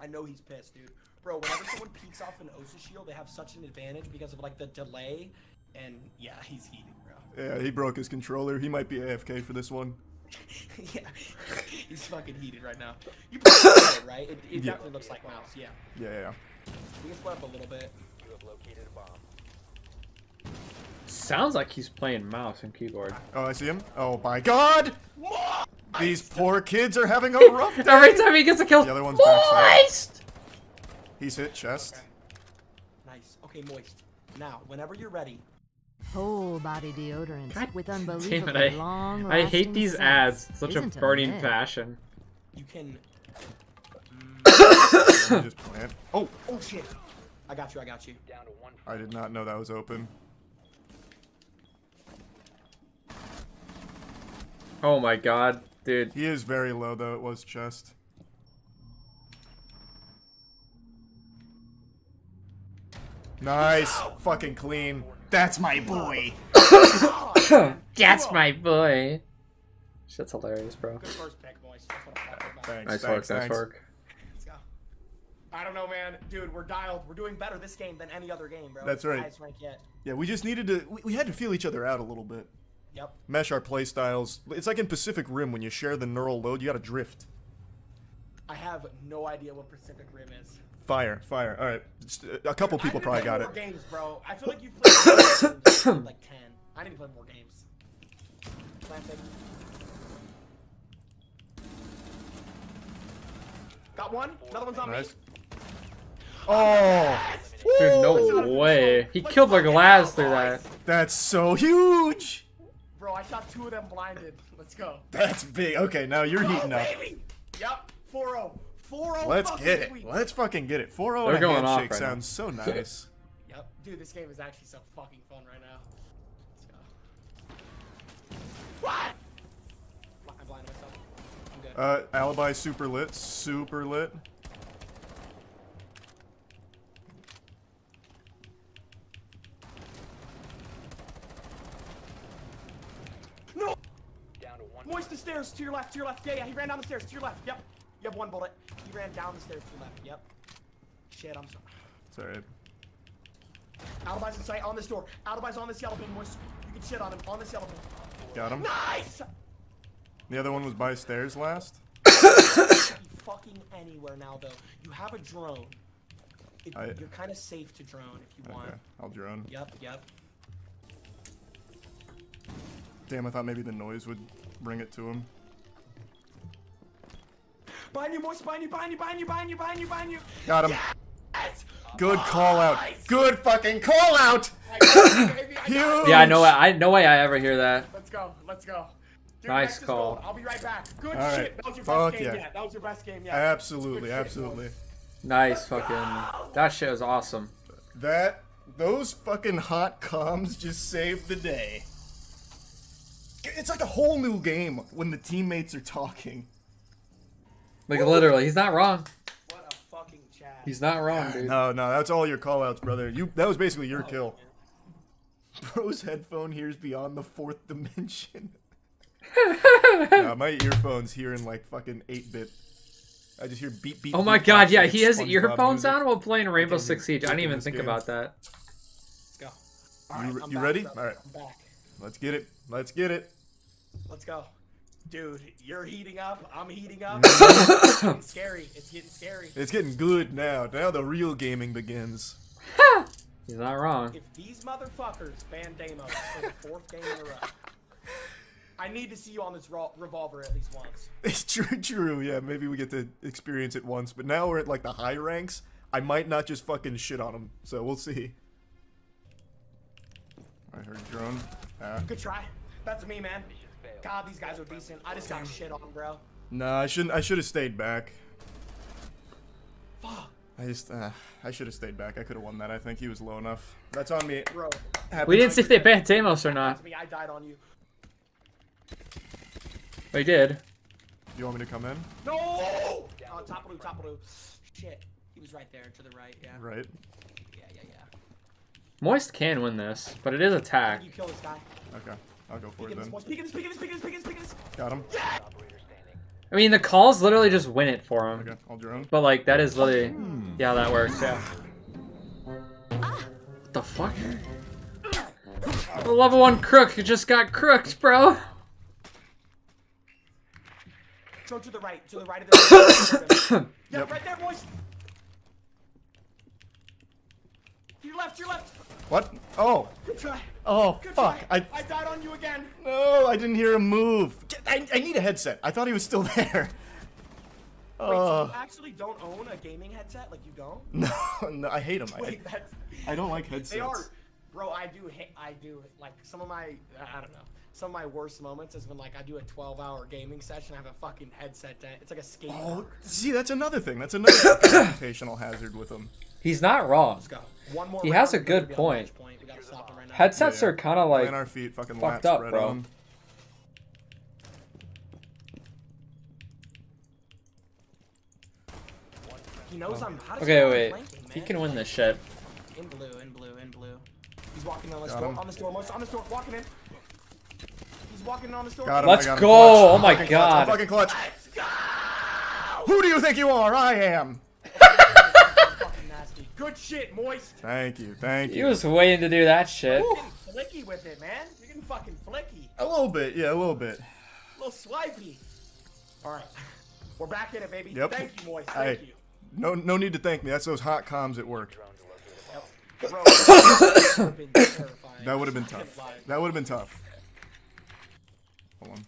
I know he's pissed, dude. Bro, whenever someone peeks off an Osa shield, they have such an advantage because of like the delay, and yeah, he's heated, bro. Yeah, he broke his controller. He might be AFK for this one. yeah, he's fucking heated right now. You put it right? It, it Yeah. definitely looks like mouse. Yeah, Yeah, yeah, yeah. we can split up a little bit. You have located a bomb. Sounds like he's playing mouse and keyboard. Oh, I see him. Oh my god! These poor kids are having a rough day. Every time he gets a kill, The other one's backside. moist! He's hit chest. Nice. Okay, moist. Now, whenever you're ready, Whole body deodorant God with Damn unbelievably it, long I, I hate these scents. ads. It's such Isn't a burning myth? passion. you can. just plant. Oh, Oh shit! I got you. I got you. Down to one. I did not know that was open. Oh my god, dude. He is very low though. It was chest. Nice. Fucking clean. That's my boy. That's my boy. Shit's hilarious, bro. Good first pick, boys. That's what I'm talking about. Thanks. Nice thanks, work, nice thanks. work. Let's go. I don't know, man. Dude, we're dialed. We're doing better this game than any other game, bro. That's right. yet. Yeah, we just needed to. We, we had to feel each other out a little bit. Yep. Mesh our playstyles. It's like in Pacific Rim when you share the neural load, you gotta drift. I have no idea what Pacific Rim is. Fire, fire. All right, Just, uh, a couple I people probably got more it. games, bro. I feel like you've played more games than you've played, like ten. I need to play more games. Planting. Got one. Another one's on Nice. me. Oh, Dude, no way. He killed the glass through that. that's so huge. Bro, I shot two of them blinded. Let's go. That's big. Okay, now you're Oh, heating up. baby. Yep. 4-0. 4-0 Let's get it. sweep. Let's fucking get it. 4 0 They're and a going off handshake right now. sounds so nice. Yep. Dude, this game is actually so fucking fun right now. Let's go. What? Bl- I blinded myself. I'm dead. Uh, alibi super lit, super lit. No! Moist the stairs to your left, to your left. Yeah, yeah, he ran down the stairs to your left. Yep. You have one bullet. He ran down the stairs to your left. Yep. Shit, I'm sorry. It's alright. Alibi's in sight on this door. Alibi's on this yellow pin, Moist. You can shit on him on this yellow pin. Got him. Nice! The other one was by stairs last. Fucking anywhere now, though. You have a drone. It, I- You're kind of safe to drone if you want. Okay, I'll drone. Yep, yep. Damn, I thought maybe the noise would bring it to him. Behind you, Moist, behind you, behind you, behind you, behind you, behind you, behind you. Got him. Yes! Good call out. Good fucking call out. Huge. Yeah, no way. I no way I ever hear that. Let's go, let's go. Dude, Nice next call. gold. I'll be right back. Good All shit. right. That was your Fuck best game yeah. yet. That was your best game yet. Absolutely, Good shit, absolutely. Nice fucking. That shit was awesome. That those fucking hot comms just saved the day. It's like a whole new game when the teammates are talking. Like literally, he's not wrong. What a fucking chat. He's not wrong, dude. No, no, that's all your callouts, brother. You that was basically your kill. Bro's headphone hears beyond the fourth dimension. nah, my earphones here in like fucking 8-bit. I just hear beep beep. Oh my beep, god, yeah, he has earphones on while playing Rainbow Six Siege. I didn't even think game. about that. Let's go. You, Alright, re- I'm you back, ready? All right, let's get it. Let's get it. Let's go. Dude, you're heating up. I'm heating up. It's getting scary. It's getting scary. It's getting good now. Now the real gaming begins. He's not wrong. If these motherfuckers ban Deimos for the fourth game in a row, I need to see you on this ro- revolver at least once. It's true, true. Yeah, maybe we get to experience it once, but now we're at like the high ranks. I might not just fucking shit on them, so we'll see. I heard drone. Ah. Good try. That's me, man. God, these guys are decent. I just got shit on, bro. Nah, I shouldn't. I should have stayed back. Fuck. I just, uh, I should have stayed back. I could have won that. I think he was low enough. That's on me. Bro. We didn't see if they banned Deimos or not. Me. I died on you. They did. You want me to come in? No! Oh, top blue, top blue. Shit. He was right there to the right, yeah. Right. Yeah, yeah, yeah. Moist can win this, but it is attack. You kill this guy. Okay, I'll go for Peek it then. Got him. I mean, the calls literally just win it for him. Okay, I'll drone. But like, that is literally, hmm. yeah, that works. Yeah. What the fuck? The level one crook just got crooked, bro. Throw to the right, to the right of the. yeah, Yep. right there, boys. To your left, to your left. What? Oh. Good try. Oh, Good fuck. I- I died on you again. No, I didn't hear him move. I, I need a headset. I thought he was still there. Wait, so Oh. you uh. actually don't own a gaming headset? Like you don't? No, no, I hate him. I, Wait, that's. I don't like headsets. They are, bro. I do. I do. Like some of my. I don't know. Some of my worst moments is when like I do a 12-hour gaming session. I have a fucking headset. It's like a skateboard. Oh, see, that's another thing. That's another occupational hazard with him. He's not wrong. Let's go. One more He has a good point. point. We gotta stop him right. Headsets Yeah. are kind of like Plant our feet, fucking fucked lats up, spread bro. on. He knows I'm. How Okay, he know I'm wait. flanking, He can win this shit. In blue, in blue, in blue. He's walking on this Got door. On this door. On this door. Walking in. He's walking on this door. Got him. Let's I got him. go! Clutch. Oh my Fucking clutch. God. fucking clutch. Let's go. Who do you think you are? I am. Fucking nasty. Good shit, moist. Thank you. Thank He you. was waiting to do that shit. You're getting flicky with it, man. You're getting fucking flicky. A little bit. Yeah, a little bit. A little swipey. All right. We're back in it, baby. Yep. Thank you, moist. Hey, Thank you. no, no need to thank me. That's those hot comms at work. Bro, that would've been terrifying. That would have been tough. That would have been tough. Hold on.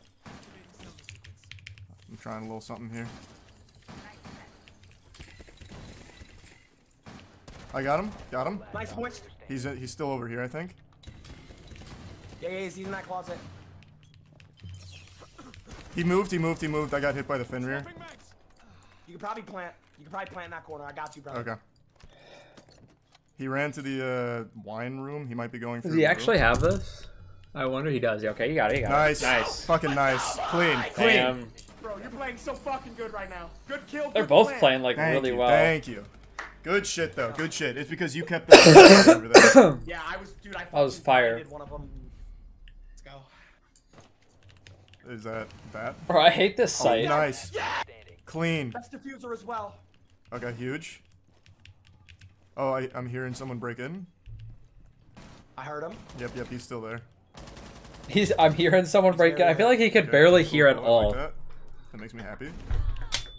I'm trying a little something here. I got him. Got him. Nice moist. He's uh, he's still over here, I think. Yeah, yeah, he's in that closet. He moved. He moved. He moved. I got hit by the Fenrir. You could probably plant. You could probably plant in that corner. I got you, brother. Okay. He ran to the uh, wine room. He might be going through. Does he the actually room. have this? I wonder he does. Okay, you got it. You got Nice. it. Nice. Fucking nice. Clean. Clean. Damn. Bro, you're playing so fucking good right now. Good kill. They're good both plan. playing like Thank really you, well. Thank you. Good shit though. Good shit. It's because you kept that over there. Yeah, I was, dude. I, That was fucking fire. One of them. Let's go. Is that that? Bro, I hate this Oh, site. nice. Clean. Best defuser as well. Okay, huge. Oh, I, I'm hearing someone break in. I heard him. Yep, yep, he's still there. He's. I'm hearing someone break in. I feel like he could Okay, barely cool, hear at cool, I like all. that. that makes me happy.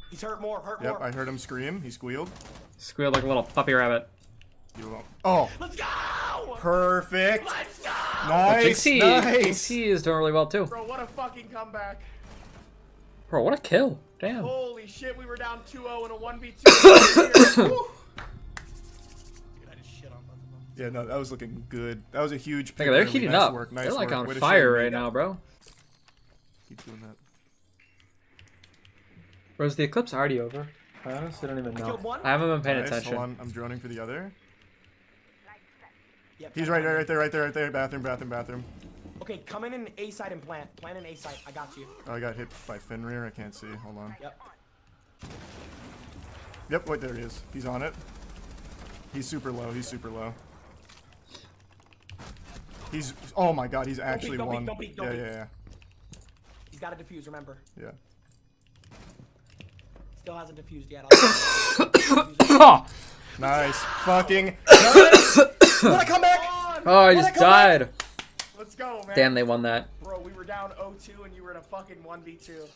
He's hurt more. Hurt Yep, more. I heard him scream. He squealed. Squealed like a little puppy rabbit. You won't. Oh, Let's go. perfect. Let's go. Nice, Jinxie, nice. Jinxie is doing really well too. Bro, what a fucking comeback. Bro, what a kill! Damn. Holy shit, we were down 2-0 in a 1v2. Woo. Dude, I just shit on both of them. Yeah, no, that was looking good. That was a huge. Look, pick they're early. heating nice up. Work, nice they're like work. on Way fire right now, bro. Keep doing that. Bro, is the eclipse already over? I honestly don't even know. killed one. I haven't been paying Nice, attention. Hold on, I'm droning for the other. Yep, He's that's right, fine. right there, right there, right there. Bathroom, bathroom, bathroom. Okay, come in an A side and plant. Plant an A side. I got you. Oh, I got hit by Fenrir. I can't see. Hold on. Yep. Yep, wait, there he is. He's on it. He's super low. He's super low. He's. Oh my god, he's actually don't peek, one. don't peek, don't yeah, peek. yeah, yeah, He's got to defuse, remember. yeah. Still hasn't defused yet. I'll- Nice. Fucking. Nice. what a comeback! Oh, I just comeback! died. Let's go, man. Damn, they won that. Bro, we were down 0-2 and you were in a fucking 1v2.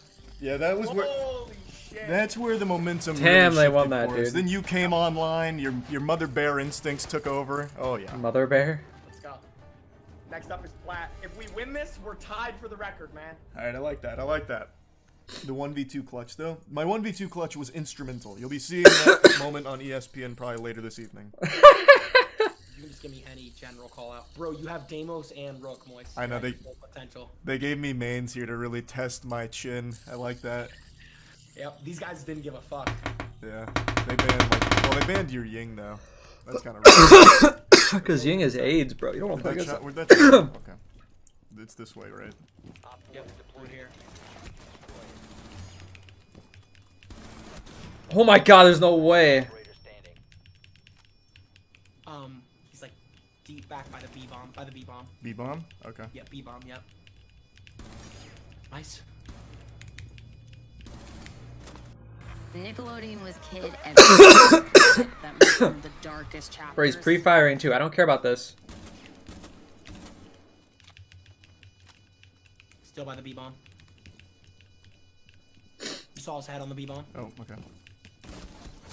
Yeah, that was where. Holy shit. That's where the momentum. Damn, really they won that, for us. dude. Then you came online. Your your mother bear instincts took over. Oh yeah. Mother bear. Let's go. Next up is Plat. If we win this, we're tied for the record, man. All right, I like that. I like that. The 1v2 clutch, though. My 1v2 clutch was instrumental. You'll be seeing that moment on ESPN probably later this evening. You can just give me any general call out. Bro, you have Deimos and Rook Moist. I know, Like, they- full potential. They gave me mains here to really test my chin. I like that. Yep, these guys didn't give a fuck. Yeah. They banned, like, well, they banned your Ying, though. That's kind of Because Ying is AIDS, bro. You don't want to Where'd play that against shot- where'd that? Okay. It's this way, right? Yep, deployed here. Oh my god, there's no way. Um, he's like deep back by the B bomb, by the B bomb. B bomb? Okay. Yep, B bomb, yep. Nice. Nickelodeon was kid everywhere. that was one of the darkest chapters. Bro, he's pre-firing too. I don't care about this. Still by the B bomb. You saw his head on the B bomb. Oh, okay.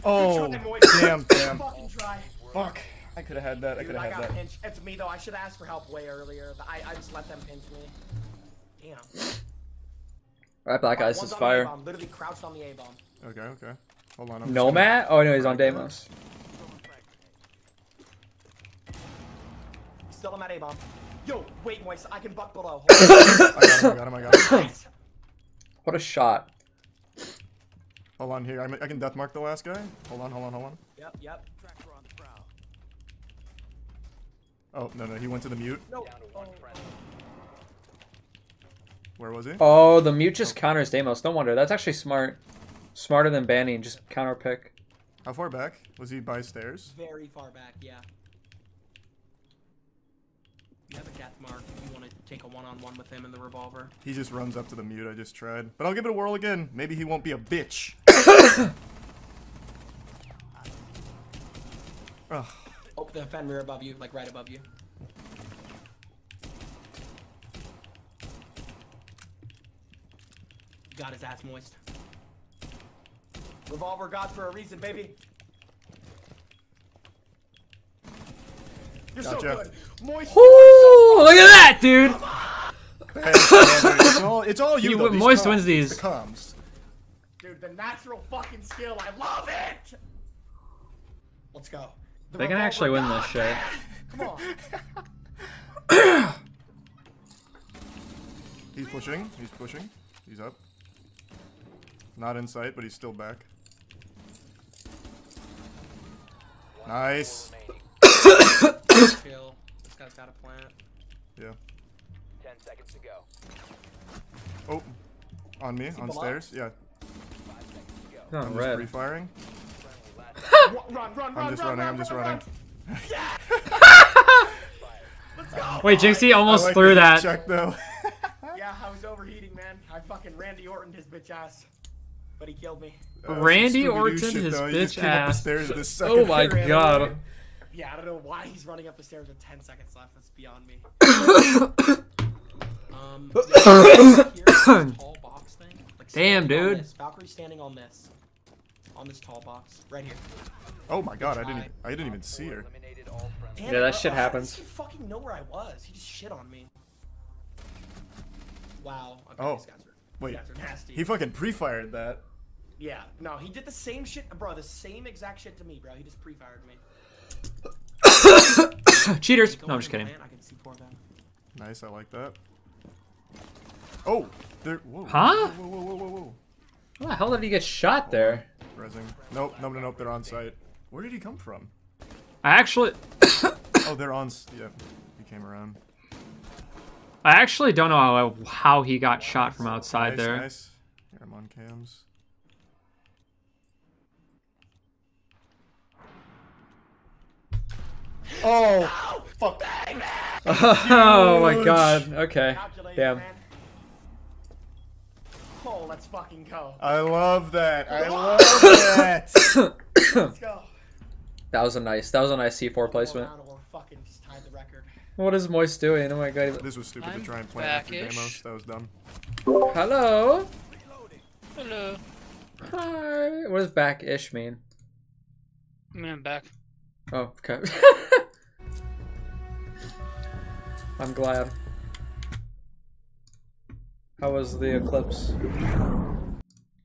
Oh, Good damn, damn. Fucking try. Fuck. I could have had that. I could I have got had that. pinched. It's me though. I should have asked for help way earlier. I, I just let them pinch me. Damn. Alright, Black Alright, Ice is fire. A-bomb, Literally crouched on the A bomb. Okay, okay. Hold on. I'm just No gonna- Matt? Oh no, he's on Deimos. Still on that A bomb. Yo, wait, Moist. I can buck below. I got him, I got him, I got him. What a shot. Hold on here. I'm- I can death mark the last guy. Hold on, hold on, hold on. Yep, yep. Oh, no, no. He went to the mute. No. Oh, Where was he? Oh, the mute just counters Deimos. No wonder. That's actually smart. Smarter than banning. Just counter pick. How far back? Was he by stairs? very far back, yeah. You have a death mark if you want to take a one-on-one with him in the revolver. He just runs up to the mute. I just tried. But I'll give it a whirl again. Maybe he won't be a bitch. Ugh. Oh, the Fenrir above you, like right above you. Got his ass moist. Revolver God for a reason, baby. You're so good. Moist. Ooh, look at that, dude. It's all, it's all you. He though. Moist comms. wins these. The comms. Dude, the natural fucking skill. I love it. Let's go. The They can actually win this shit. Come on. He's pushing. He's pushing. He's up. Not in sight, but he's still back. Nice. Kill. This guy's got a plant. Yeah. Ten seconds to go. Oh. On me, Is on below? stairs. Yeah. Not I'm red. Just refiring. Run, run, run, I'm just running. I'm just run, running. Let's go. Wait, Jinxie almost I like threw that. Check though. Yeah, I was overheating, man. I fucking Randy Orton his bitch ass, but he killed me. Uh, Randy Scooby-Doo Orton, shit, his though. He just bitch came ass. the Oh my I god. away. Yeah, I don't know why he's running up the stairs with 10 seconds left. That's beyond me. um, yeah, here's box thing. Like, Damn, dude. this. Valkyrie's standing on this. On this tall box. Right here. Oh my god, I didn't. I didn't even see her. Damn Yeah, that shit happens. does he fucking know where I was? He just shit on me. Wow. Okay, Oh, these guys are, wait. Guys are nasty. He fucking pre-fired that. Yeah, no, he did the same shit, bro. The same exact shit to me, bro. He just pre-fired me. Cheaters. No, I'm just kidding. I can see four of them. Nice, I like that. Oh, there. Whoa. Huh? Whoa, whoa, whoa, whoa, whoa. How the hell did he get shot there? Resing. Nope, nope, nope, nope. They're on site. Where did he come from? I actually, Oh, they're on. Yeah, he came around. I actually don't know how, how he got shot from outside nice, there. Nice. Yeah, I'm on cams. Oh, fuck. Oh my god. Okay. Calculated, Damn. Man. Oh, let's fucking go. I love that. I love that. Let's go. That was a nice. That was a nice C4 placement. Round or fucking just tied the record. What is Moist doing? Oh my god. This was stupid I'm to try and plant after back-ish. Deimos. That was dumb. Hello. Hello. Hi. What does back-ish mean? I mean, I'm back. Oh, okay. I'm glad. How was the eclipse?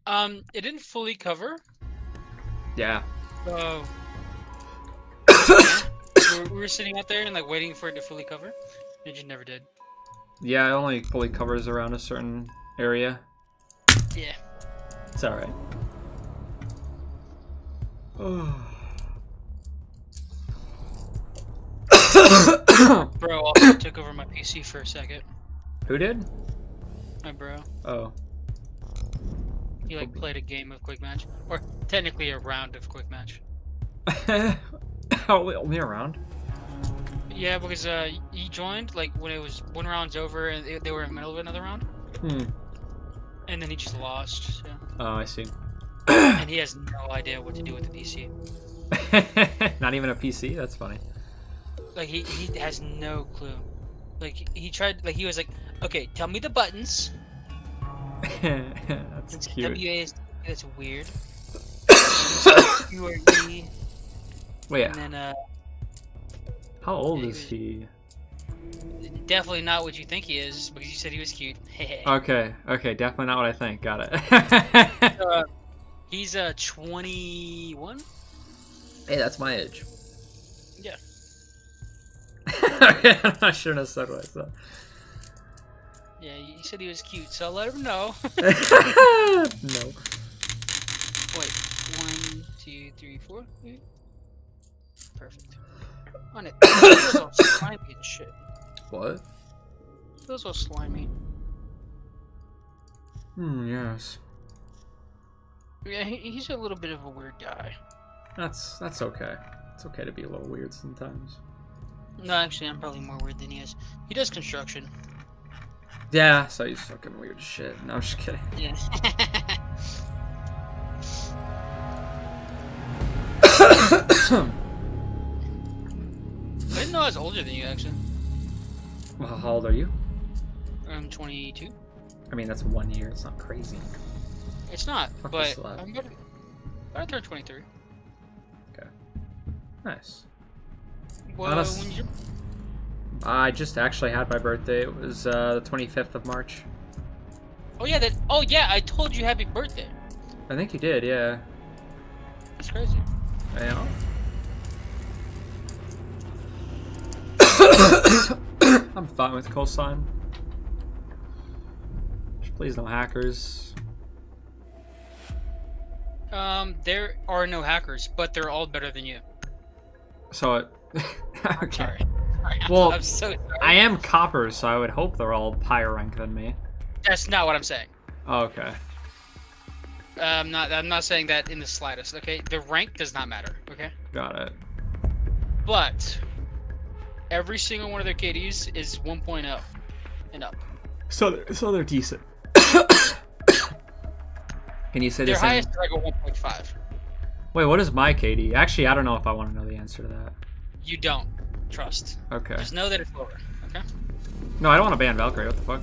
Um, it didn't fully cover, Yeah. so we, were, we were sitting out there and like waiting for it to fully cover. It just never did. Yeah, it only fully covers around a certain area. Yeah. It's alright. Bro also took over my PC for a second. Who did? My bro. Oh. He like played a game of Quick Match, or technically a round of Quick Match. Oh, only, only around? Yeah, because uh, he joined like when it was one round's over and they, they were in the middle of another round, Hmm. and then he just lost. So. Oh, I see. and he has no idea what to do with the PC. Not even a PC? That's funny. Like he he has no clue. Like he- he tried like he was like, okay, tell me the buttons. That's cute. WA is that's weird. QRE. Wait, And then uh, how old is he? definitely not what you think he is because you said he was cute. Okay, okay, definitely not what I think. Got it. uh, he's uh 21. hey, that's my age. I shouldn't have said what I said. Yeah, you said he was cute, so I'll let him know. no. Wait, one, two, three, four. Perfect. On it. Those all slimy and shit. What? Those all slimy. Hmm, yes. Yeah, he, he's a little bit of a weird guy. That's that's okay. It's okay to be a little weird sometimes. No, actually, I'm probably more weird than he is. He does construction. Yeah, so he's fucking weird as shit. No, I'm just kidding. Yeah. I didn't know I was older than you, actually. Well, how old are you? I'm 22. I mean, that's one year. It's not crazy. It's not, Fuck but. I'm about to, about to turn 23. Okay. Nice. Well, Honest- when you I just actually had my birthday. It was uh, the 25th of March. Oh yeah, that. Oh yeah, I told you happy birthday. I think you did, yeah. That's crazy. I know. I'm fine with cosign. Please no hackers. Um, there are no hackers, but they're all better than you. So it. okay. Sorry. I'm- Well, I'm so sorry. I am copper, so I would hope they're all higher rank than me. That's not what I'm saying. Oh, okay. I'm not. I'm not saying that in the slightest. Okay, the rank does not matter. Okay, Got it. but every single one of their KDs is 1.0 and up. So they're, so they're decent. Can you say the Their same? highest is like a 1.5. Wait, what is my KD? Actually, I don't know if I want to know the answer to that. You don't trust. Okay. Just know that it's lower. Okay. No, I don't want to ban Valkyrie. What the fuck?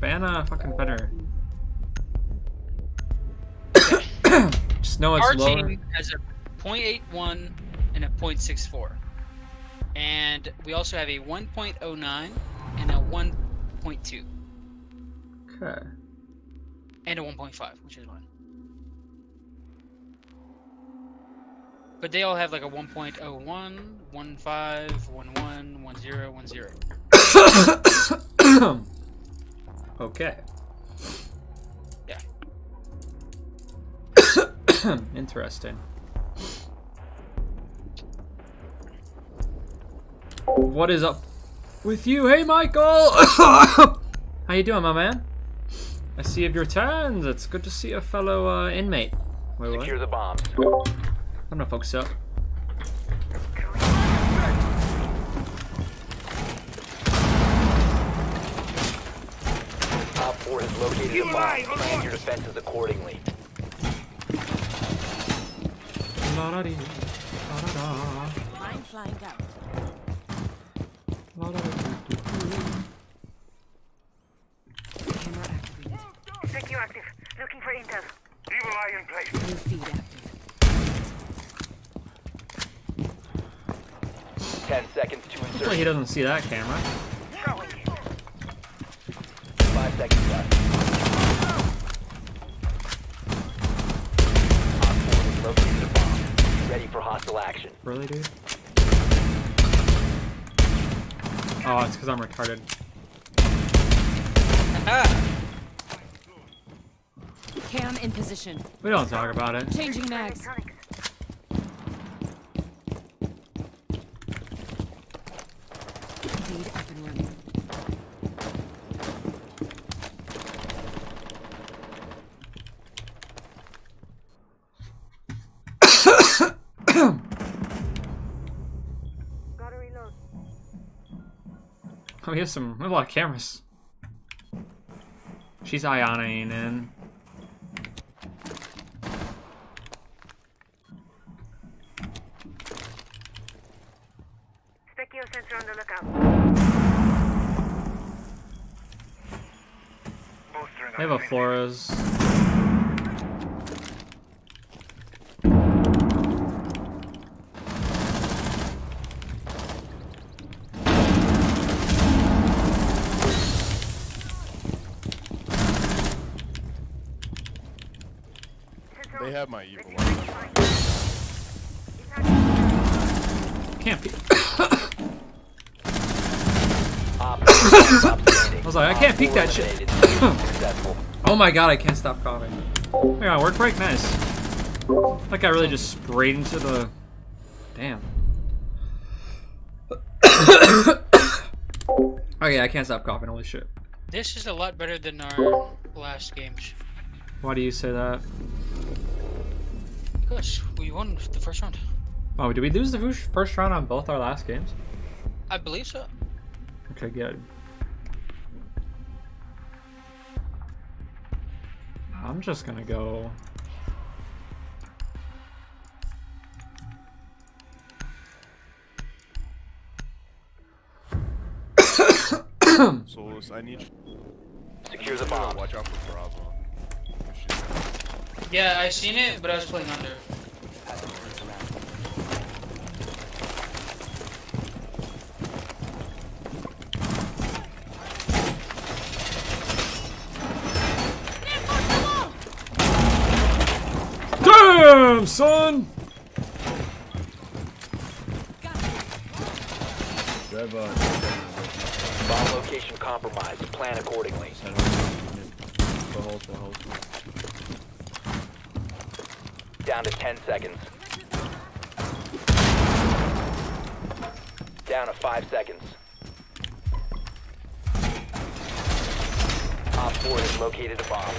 Ban uh fucking Fenrir. Just know it's Our lower. team has a 0.81 and a 0.64, and we also have a 1.09 and a 1.2 Okay. and a 1.5, which is one. But they all have like a 1.01, 15, 11, 10, 10. okay. Yeah. Interesting. What is up with you? Hey, Michael! How you doing, my man? I see you've returned. It's good to see a fellow uh, inmate. Wait, what? Secure the bombs. I'm gonna focus up. 4 has located a bomb. Plan your defenses accordingly. La-da-dee, la-da-da, Mine flying out. la-da-da-doo-doo-doo. Camera activated. Secure active. Looking for intel. Evil eye in place. New feed active. 10 seconds to Hopefully he doesn't see that camera. 5 seconds left. Op 4 has located a bomb. Ready for hostile action. Really, dude? Oh, it's because I'm retarded. Cam in position. We don't talk about it. Changing mags. Feed up and running. Gotta reload. Oh, we have some. We have a lot of cameras. She's ioning in. Specchio sensor on the lookout. They have a Flores. They have my evil Can't be. I was like, I can't peek that shit. Oh my god, I can't stop coughing. Oh my god, work break, nice. Like I really just sprayed into the. Damn. okay, I can't stop coughing. Holy shit. This is a lot better than our last games. Why do you say that? Because we won the first round. Oh, did we lose the first round on both our last games? I believe so. Okay, good. I'm just gonna go. Solis, I need. Secure the bomb. Watch out for Bravo. Yeah, I seen it, but I was playing under. Damn, son! Bomb location compromised. Plan accordingly. Down to 10 seconds. Down to 5 seconds. Op 4 has located a bomb.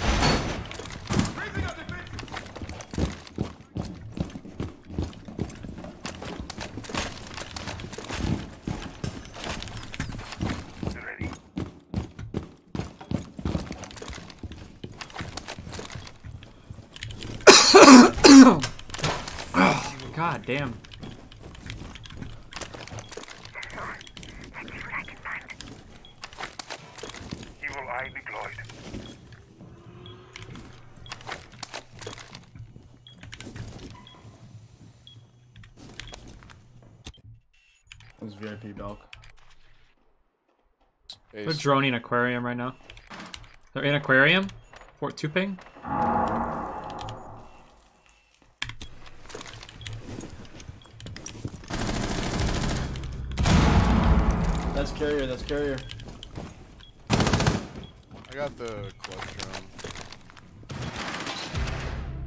God damn. Evil eye deployed. This VIP dog. They're droning aquarium right now. They're in aquarium. Fort two carrier. I got the clutch drone.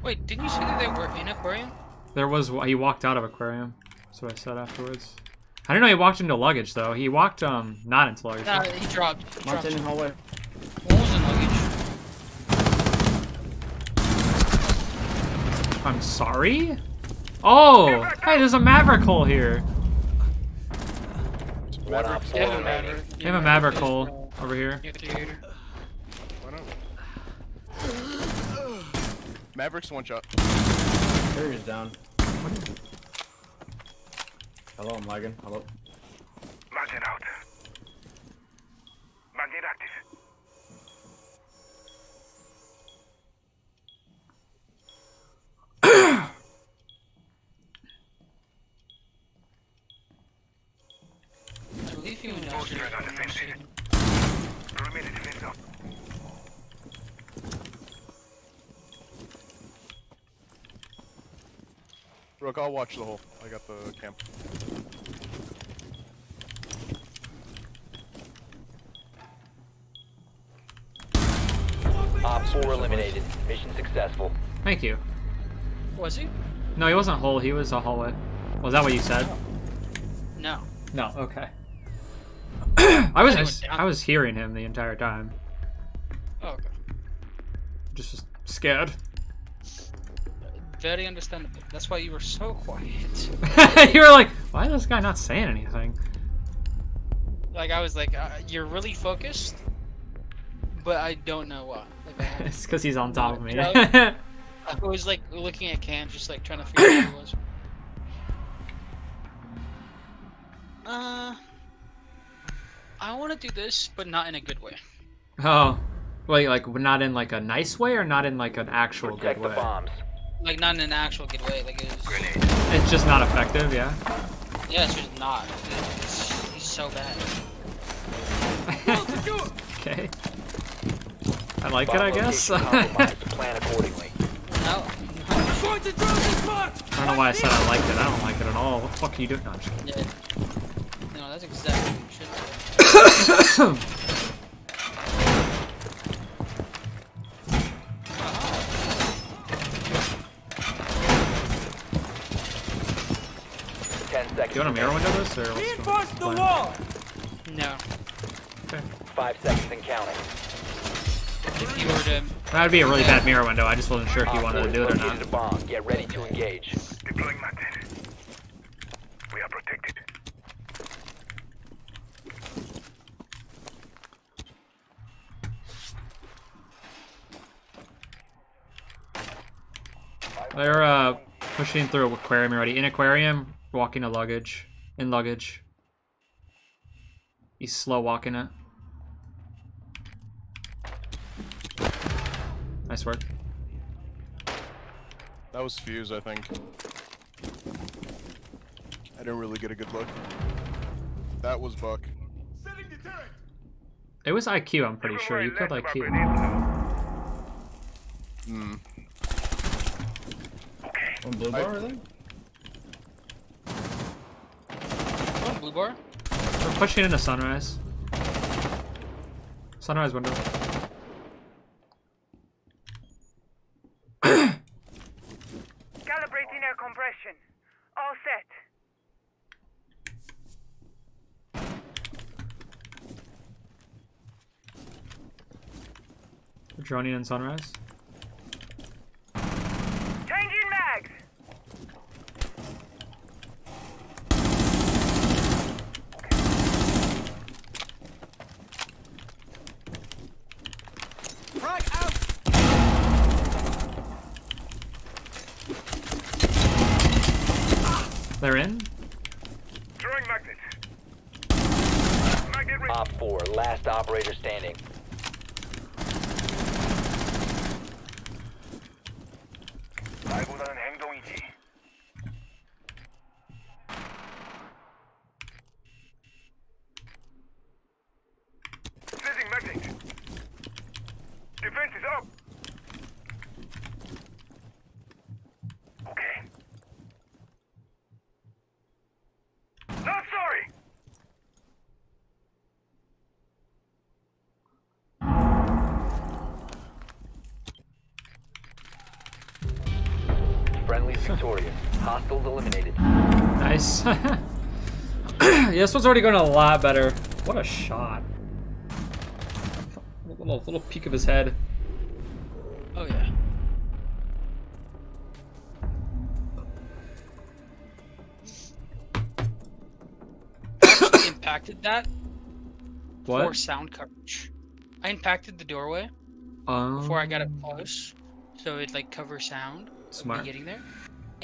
Wait, didn't you say that they were in aquarium? There was he walked out of aquarium. That's what I said afterwards. I didn't know he walked into luggage though. He walked um not into luggage. Nah, he dropped. He dropped. Mountain in hallway. One was in luggage. I'm sorry. Oh, hey, there's a Maverick hole here. One op 4 remaining. We have a Maverick hole over here. Mavericks one shot. Carrier's down. Hello, I'm lagging. Hello. Magnet out. Magnet active. I believe you and Asher Posters on defensive. Perimeter defense up. Rook, I'll watch the hole. I got the camp. Op 4 eliminated. Mission successful. Thank you. Was he? No, he wasn't hole. He was a hallway. Was that what you said? No. No. Okay. I was I went. I was hearing him the entire time. Oh, okay. Just scared. Very understandable. That's why you were so quiet. you were like, why is this guy not saying anything? Like I was like, uh, you're really focused, but I don't know why. Like, it's because he's on top of me. I was like looking at Cam, just like trying to figure out who it was. Uh, I want to do this, but not in a good way. oh, wait, like not in like a nice way or not in like an actual good Protect the way? bombs. Like not in an actual good way. Like it was. It's just not effective, yeah. Yeah, it's just not. It's, he's so bad. Okay. I like it, I guess. location I compromised. Plan accordingly. No. don't know why I said I liked it. I don't like it at all. What the fuck are you doing? No, I'm just kidding. Yeah. No, that's exactly what you should do. You want a mirror window this or what's Reinforce the plan? wall! No. Okay. Five seconds and counting. If you were to. That'd be a really bad mirror window. I just wasn't sure if you wanted to do it or located not. a bomb. Get ready to engage. Deploying magnet. We are protected. They're uh pushing through aquarium already. In aquarium, walking to luggage. In luggage. He's slow walking it. Nice work. That was Fuze, I think. I didn't really get a good look. That was Buck. It was IQ, I'm pretty sure. You killed IQ. Hmm. On blue bar, are they? Oh, blue bar? We're pushing into sunrise. Sunrise window. Calibrating air compression. All set. Droning and Sunrise. Hostiles eliminated. Nice. yeah, this one's already going a lot better. What a shot. A little, little peek of his head. Oh yeah. Actually impacted that What? for sound coverage. I impacted the doorway Um, before I got up close, so it like cover sound of Smart. getting there.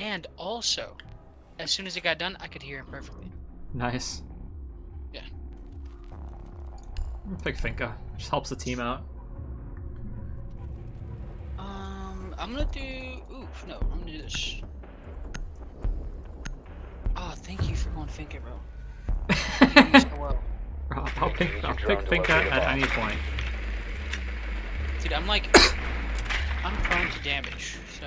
And also, as soon as it got done, I could hear him perfectly. Nice. Yeah. I'm gonna pick Finka. Just helps the team out. Um, I'm gonna do. Oof, no, I'm gonna do this. Oh, thank you for going Finka, bro. So well. I'll, I'll pick, I'll pick Finka at any point. Dude, I'm like, I'm prone to damage, so.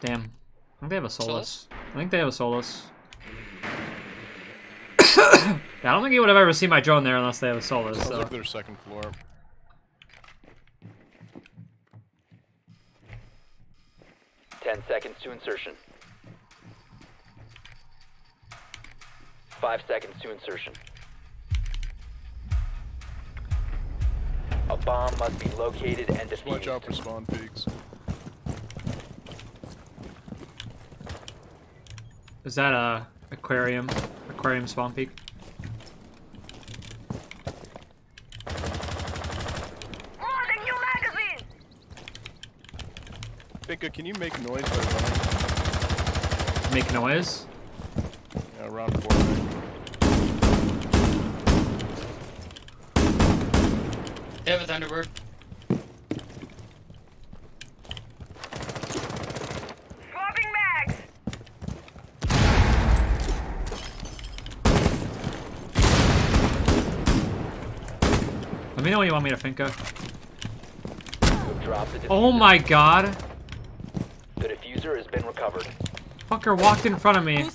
Damn. I think they have a Solis. I think they have a Solis. Yeah, I don't think you would have ever seen my drone there unless they have a Solis. Sounds So. like their second floor. Ten seconds to insertion. Five seconds to insertion. A bomb must be located and Just watch out for spawn peaks. Is that a aquarium? Aquarium spawn peak? Loading new magazine. Finka, can you make noise by running? Make noise? Yeah, around four. They have a Thunderbird. Swapping mags. Let me know when you want me to Finka. Drop the Oh my god! The defuser has been recovered. Fucker walked in front of me.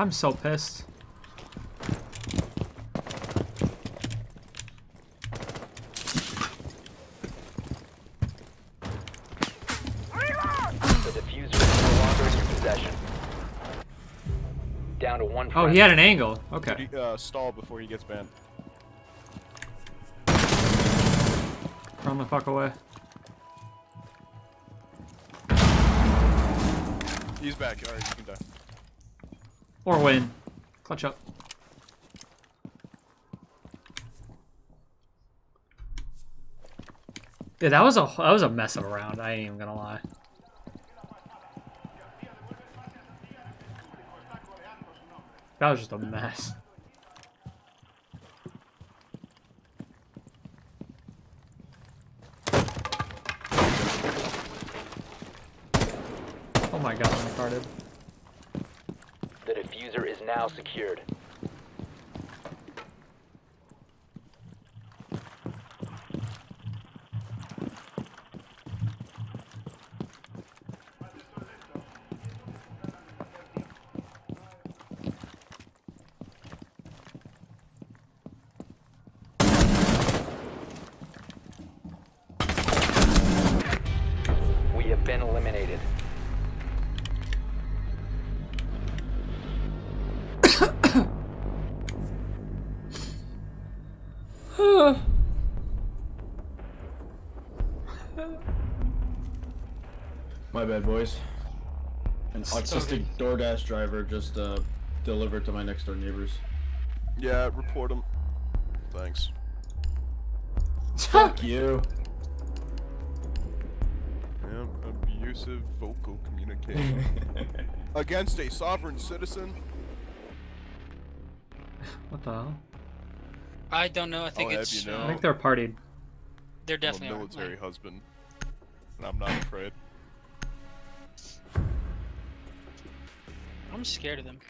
I'm so pissed. The defuser is no longer in your possession. Down to. Oh, he had an angle. Okay. He, uh, stall before he gets banned. Run the fuck away. He's back. Alright, you can die. Or win. Clutch up. Yeah, that was a that was a mess of a round. I ain't even gonna lie. That was just a mess. Oh my god, I'm retarded. The defuser is now secured. Bad, boys. An autistic DoorDash driver just uh, delivered to my next door neighbors. Yeah, report him. Thanks. Fuck you. Yep, abusive vocal communication against a sovereign citizen. What the hell? I don't know. I think I'll it's. you know. I think they're partied. They're I'm definitely a military husband, and I'm not afraid. I'm scared of them.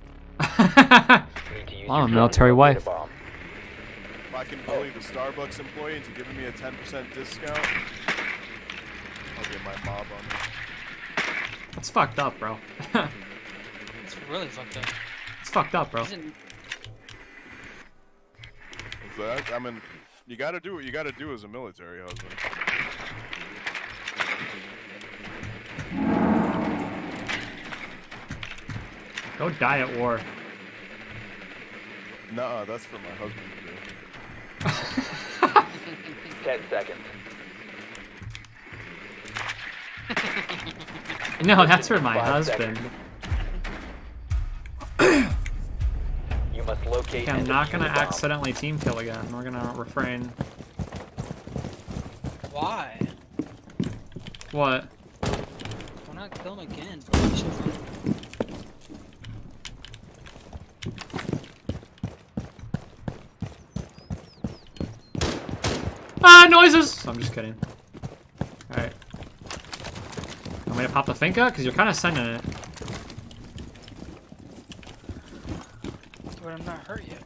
I'm a military wife. If I can bully the Starbucks employee into giving me a 10% discount, I'll get my mob on me. That's fucked up, bro. It's really fucked up. it's fucked up, bro. Isn't- that? I mean, you gotta do what you gotta do as a military husband. Go die at war. Nah, that's for my husband to do. Ten seconds. No, that's for my Five husband. You must locate Okay, I'm not gonna the bomb. accidentally team kill again. We're gonna refrain. Why? What? Why not kill him again? He's so fun. Ah, noises! I'm just kidding. Alright. I'm gonna pop the Finka? Because you're kind of sending it. But I'm not hurt yet.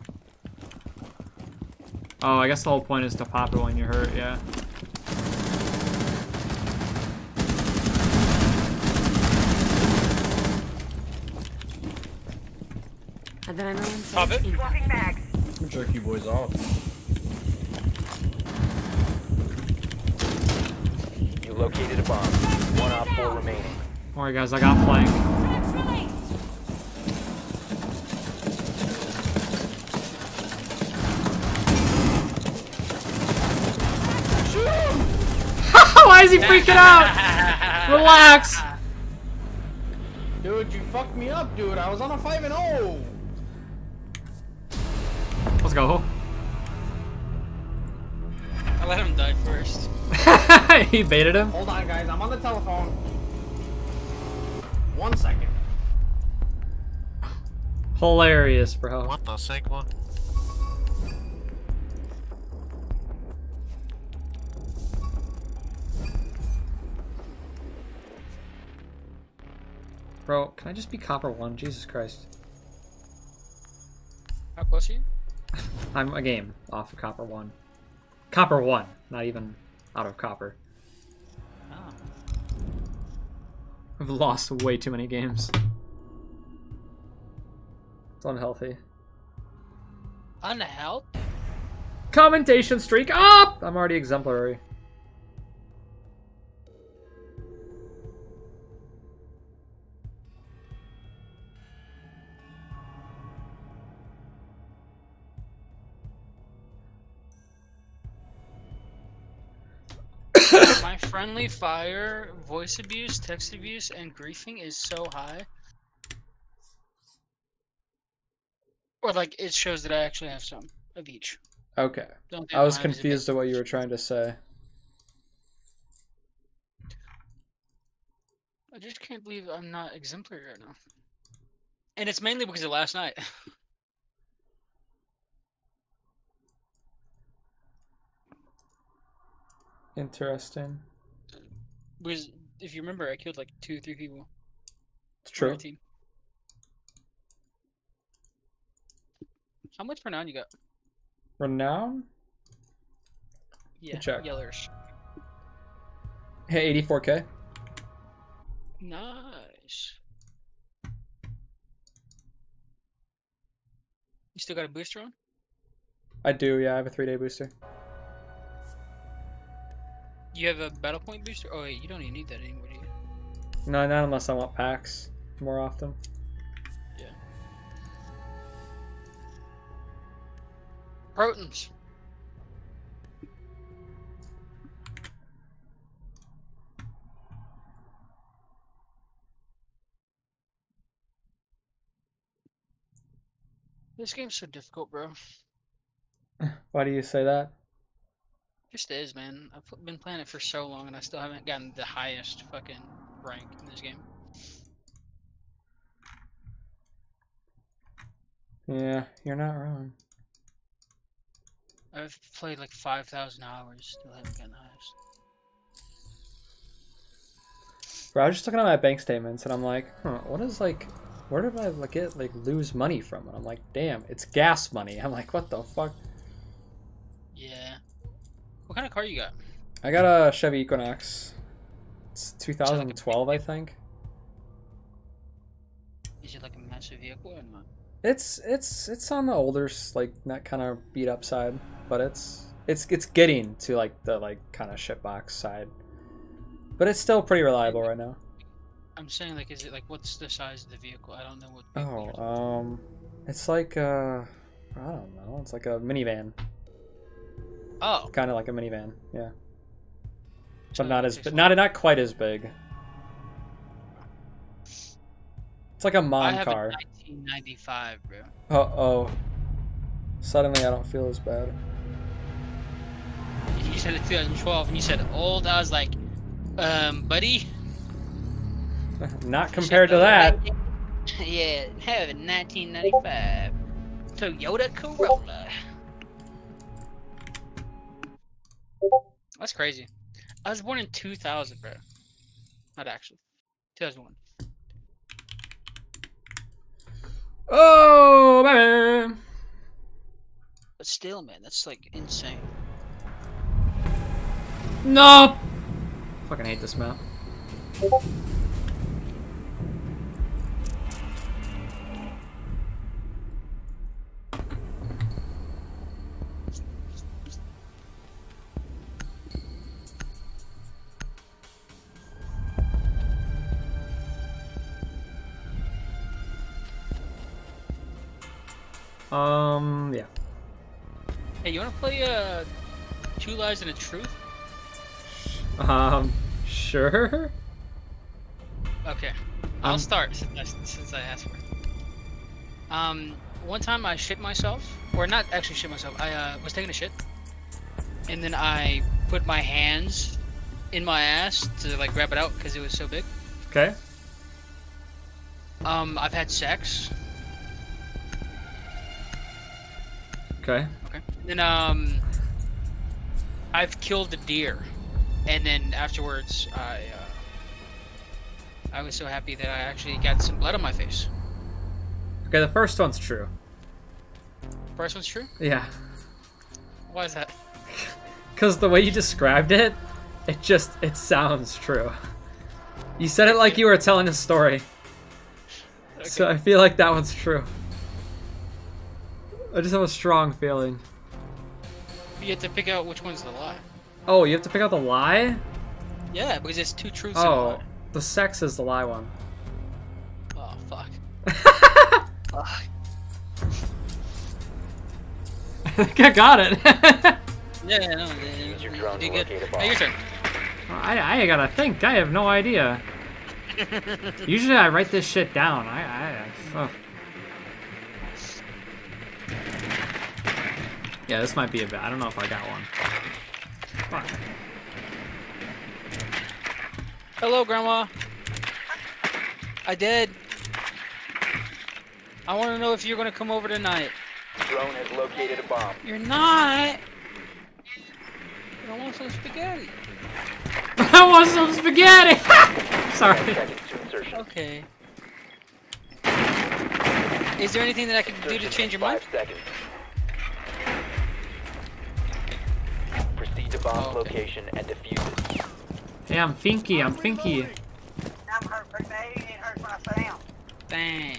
Oh, I guess the whole point is to pop it when you're hurt, yeah. And then I know Pop it. Swapping bags. Jerk you boys off. You located a bomb. One op four remaining. Alright, guys, I got flank. Why is he freaking out? Relax. Dude, you fucked me up, dude. I was on a 5 and oh. 0. Let's go. I let him die first. he baited him. Hold on, guys. I'm on the telephone. One second. Hilarious, bro. What the Sigma? Bro, can I just be copper one? Jesus Christ. How close are you? I'm a game off of copper one. Copper one, not even out of copper. Oh. I've lost way too many games. It's unhealthy. Unhelp? Commendation streak up! I'm already exemplary. Friendly fire, voice abuse, text abuse, and griefing is so high. Or like it shows that I actually have some of each. Okay. I was think mine is a bit- confused at what you were trying to say. I just can't believe I'm not exemplary right now. And it's mainly because of last night. Interesting. Because if you remember, I killed like two, three people. It's true. team. How much renown you got? Renown? Yeah, check. yellers. Hey, 84k. Nice. You still got a booster on? I do, yeah, I have a three day booster. You have a battle point booster? Oh wait, you don't even need that anymore, do you? No, not unless I want packs more often. Yeah. Protons. This game's so difficult, bro. Why do you say that? Just is, man. I've been playing it for so long, and I still haven't gotten the highest fucking rank in this game. Yeah, you're not wrong. I've played like 5,000 hours, still haven't gotten the highest. Bro, I was just looking at my bank statements and I'm like, huh, what is like, where did I like get like lose money from? And I'm like, damn, it's gas money. I'm like, what the fuck? Yeah. What kind of car you got? I got a Chevy Equinox. It's 2012, I think. Is it like a massive vehicle or not? It's it's it's on the older like that kind of beat up side, but it's it's it's getting to like the like kind of shitbox side. But it's still pretty reliable right now. I'm saying like, is it like, what's the size of the vehicle? I don't know what. Oh, um, it's like uh, I don't know. It's like a minivan. Oh. Kind of like a minivan, yeah. But not as bi- not not quite as big. It's like a mom have car. a 1995, bro. Uh oh. Suddenly, I don't feel as bad. You said it 2012, and you said old. I was like, um, buddy. Not compared to that. yeah, have a 1995 Toyota Corolla. That's crazy. I was born in 2000, bro. Not actually. 2001. Oh, baby. But still, man, that's like insane. No. Fucking hate this map. Um, yeah. Hey, you wanna play uh, Two Lies and a Truth? Um, sure. Okay, I'll Um, start since I, since I asked for it. Um, one time I shit myself, or not actually shit myself. I uh, was taking a shit, and then I put my hands in my ass to like grab it out because it was so big. Okay. Um, I've had sex. Okay. Okay. Then um, I've killed a deer, and then afterwards I uh, I was so happy that I actually got some blood on my face. Okay, the first one's true. First one's true. Yeah. Why is that? Because the way you described it, it just, it sounds true. You said it like you were telling a story. So I feel like that one's true. I just have a strong feeling. You have to pick out which one's the lie. Oh, you have to pick out the lie? Yeah, because it's two truths and a Oh, the sex is the lie one. Oh fuck. Fuck. I think I got it. Yeah, yeah, no, yeah, Use your you drone to good. locate a bomb. Hey, your turn. I, I gotta think. I have no idea. Usually I write this shit down. I, I, oh. Yeah, this might be a bit. I don't know if I got one. Fuck. Hello, Grandma. I did. I want to know if you're gonna come over tonight. Drone has located a bomb. You're not. I want some spaghetti. I want some spaghetti. Sorry. Okay. Is there anything that I can do to change your mind? Five seconds. Proceed to bomb location and defuse it. Hey, I'm Finky. I'm Finky. Dang.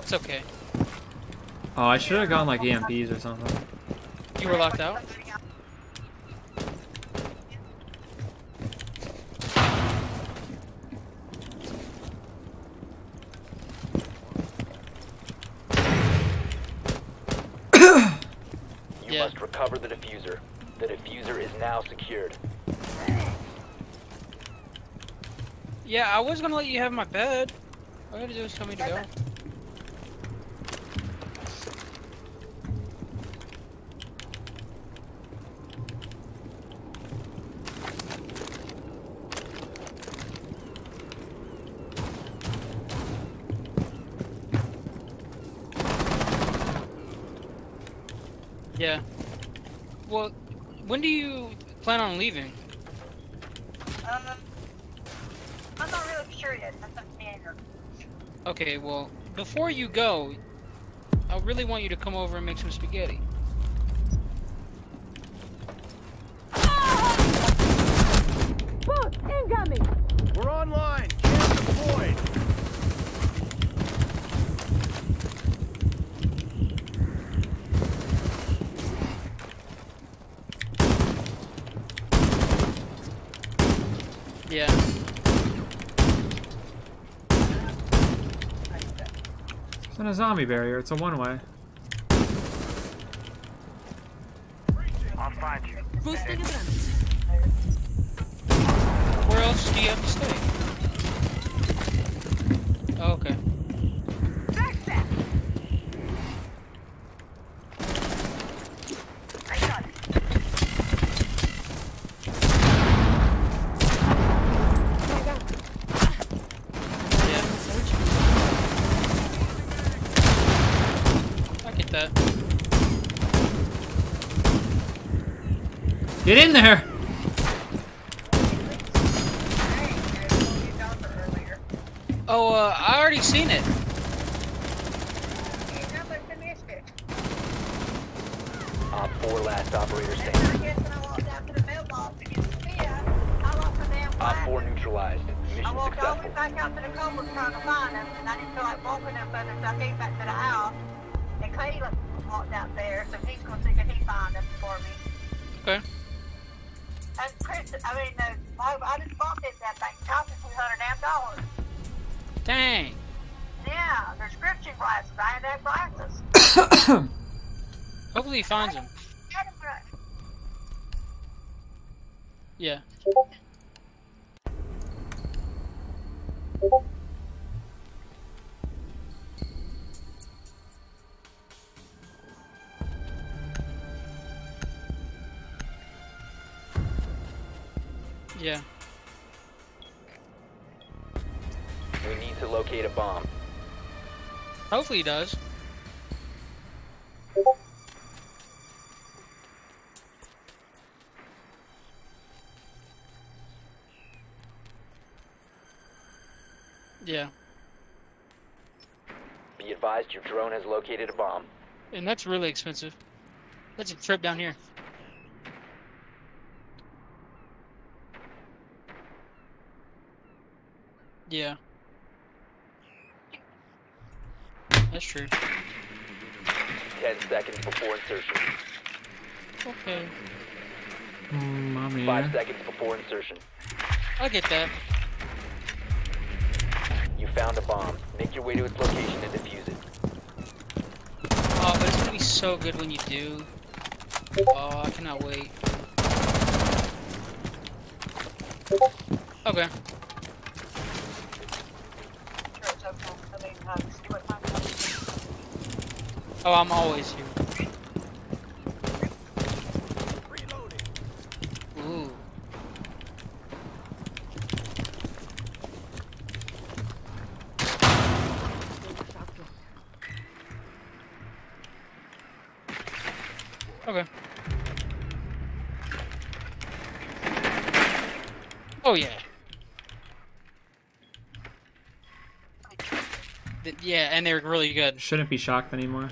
It's okay. Oh, I should have gone like EMPs or something. You were locked out? You must recover the diffuser. The diffuser is now secured. Yeah, I was gonna let you have my bed. All you had to do was tell me to go. Yeah. Well, when do you plan on leaving? Um, I'm not really sure yet. That's up to Andrew. Okay, well, before you go, I really want you to come over and make some spaghetti. Boss, incoming! We're online. Cam deployed. Yeah. It's not a zombie barrier, it's a one-way. I'll find you. Boosting adrenaline. Where else do you have to stay? Oh, okay. I get that. Get in there! Oh, uh, I already seen it. Op 4 last operator standing. Op 4 neutralized. I Mission walked all the way back out to the cobbles trying to find him, and I didn't feel like walking them further, so I came back to the house. And Caleb walked out there, so he's gonna see if he find him for me. Okay. And Chris, I mean, uh, I, I just bought this that thing, cost me two hundred damn dollars. Dang. Yeah, prescription glasses. I had that glasses. Hopefully he finds him. Had 'em right. Yeah. Yeah. We need to locate a bomb. Hopefully he does. Yeah. Be advised your drone has located a bomb. And that's really expensive. That's a trip down here. Yeah. That's true. 10 seconds before insertion. Okay. Mommy. 5 seconds before insertion. I get that. You found a bomb. Make your way to its location and defuse it. Oh, but it's gonna be so good when you do. Oh, I cannot wait. Okay. Oh, I'm always here. Okay. Oh yeah. Yeah, and they're really good. Shouldn't be shocked anymore.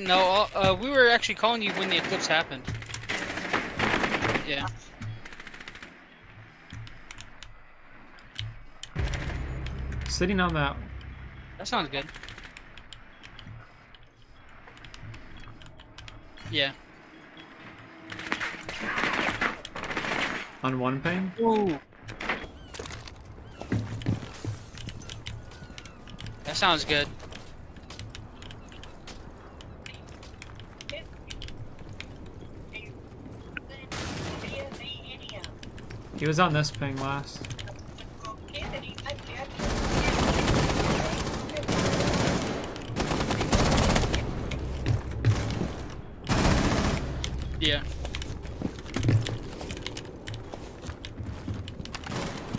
didn't know. Uh, uh, we were actually calling you when the eclipse happened. Yeah. Sitting on that. That sounds good. Yeah. On one pane? Ooh. That sounds good. He was on this ping last. Yeah.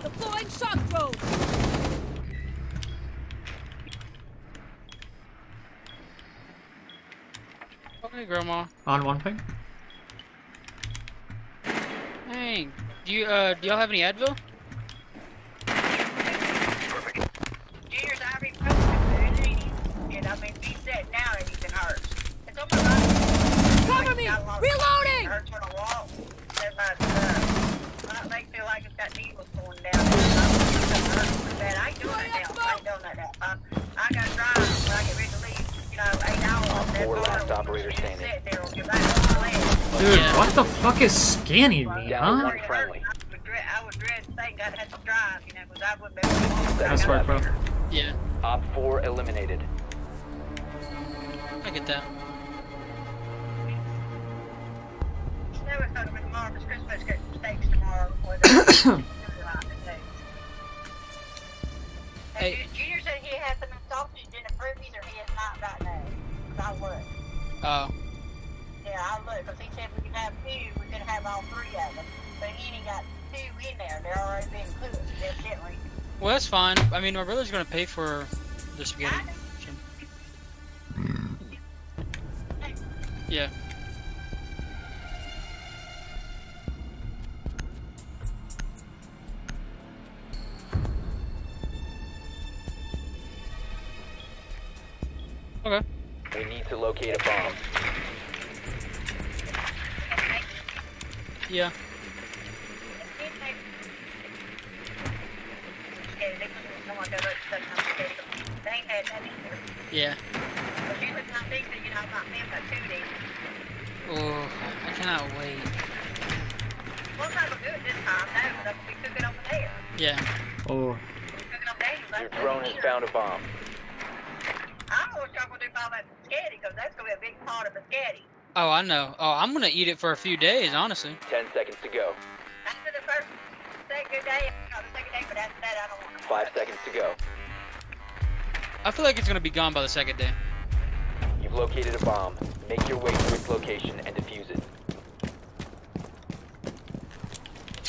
Deploying shock drone. Okay, Grandma. On one ping? Do you uh do y'all have any Advil? Junior's ibuprofen, and I mean, be set now and even hurts. It's on my body. Cover me! Reloading! Hurts when I walk. That's my, uh, I make like it's got needles going down. It hurts so bad. I ain't doing that now. I ain't doing that now. I, I got drive when I get ready to leave. You know, eight hours off that car. last operator standing. Sit there and get back on my leg. Dude, what the fuck is scanning me, huh? Mean, my brother's gonna pay for the spaghetti. Gonna eat it for a few days, honestly. 10 seconds to go. After the first, second day, you know, the second day, but after that, I don't want 5 seconds to go. I feel like it's gonna be gone by the second day. You've located a bomb. Make your way to its location and defuse it.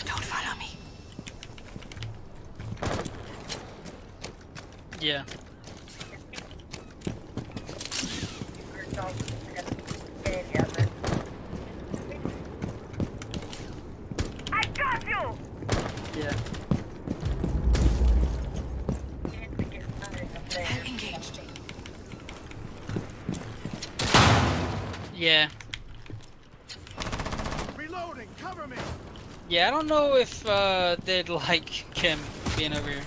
Don't follow me. Yeah. I got you! Yeah. Engaged. Yeah. Reloading, cover me. Yeah, I don't know if uh, they'd like Kim being over here.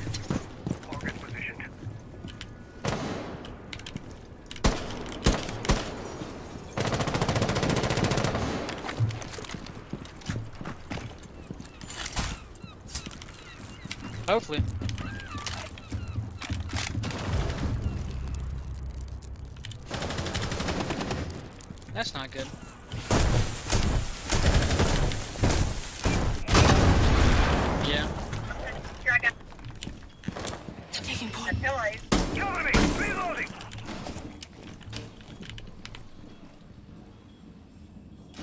Hopefully. That's not good. Yeah. Here I got Taking the point. pillows. Cover me! Reloading!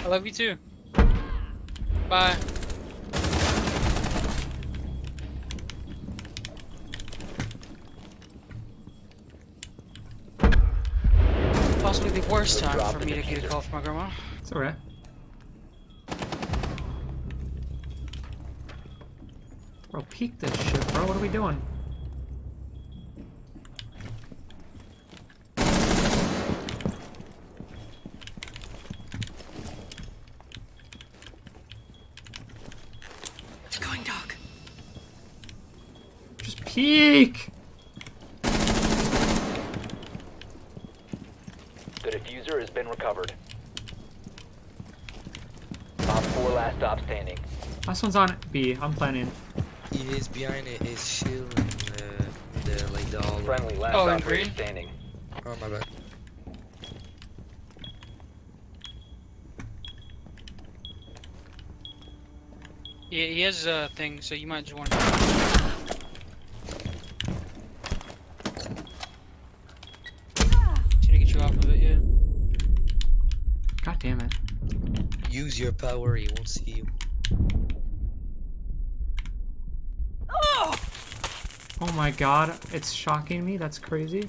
I love you too. Bye. Possibly the worst time for me to get a call from my grandma. It's alright. Bro, peek this shit, bro. What are we doing? Peek! The diffuser has been recovered. Op 4 last stop standing. Last one's on B. I'm planning. He is behind it. His shield and uh, the like the all. Friendly, last Oh, in operator green? standing. Oh my bad. Yeah, he has a thing, so you might just want to. to get you off of it, yeah. God damn it. Use your power. He won't see you. Oh my god, it's shocking me. That's crazy.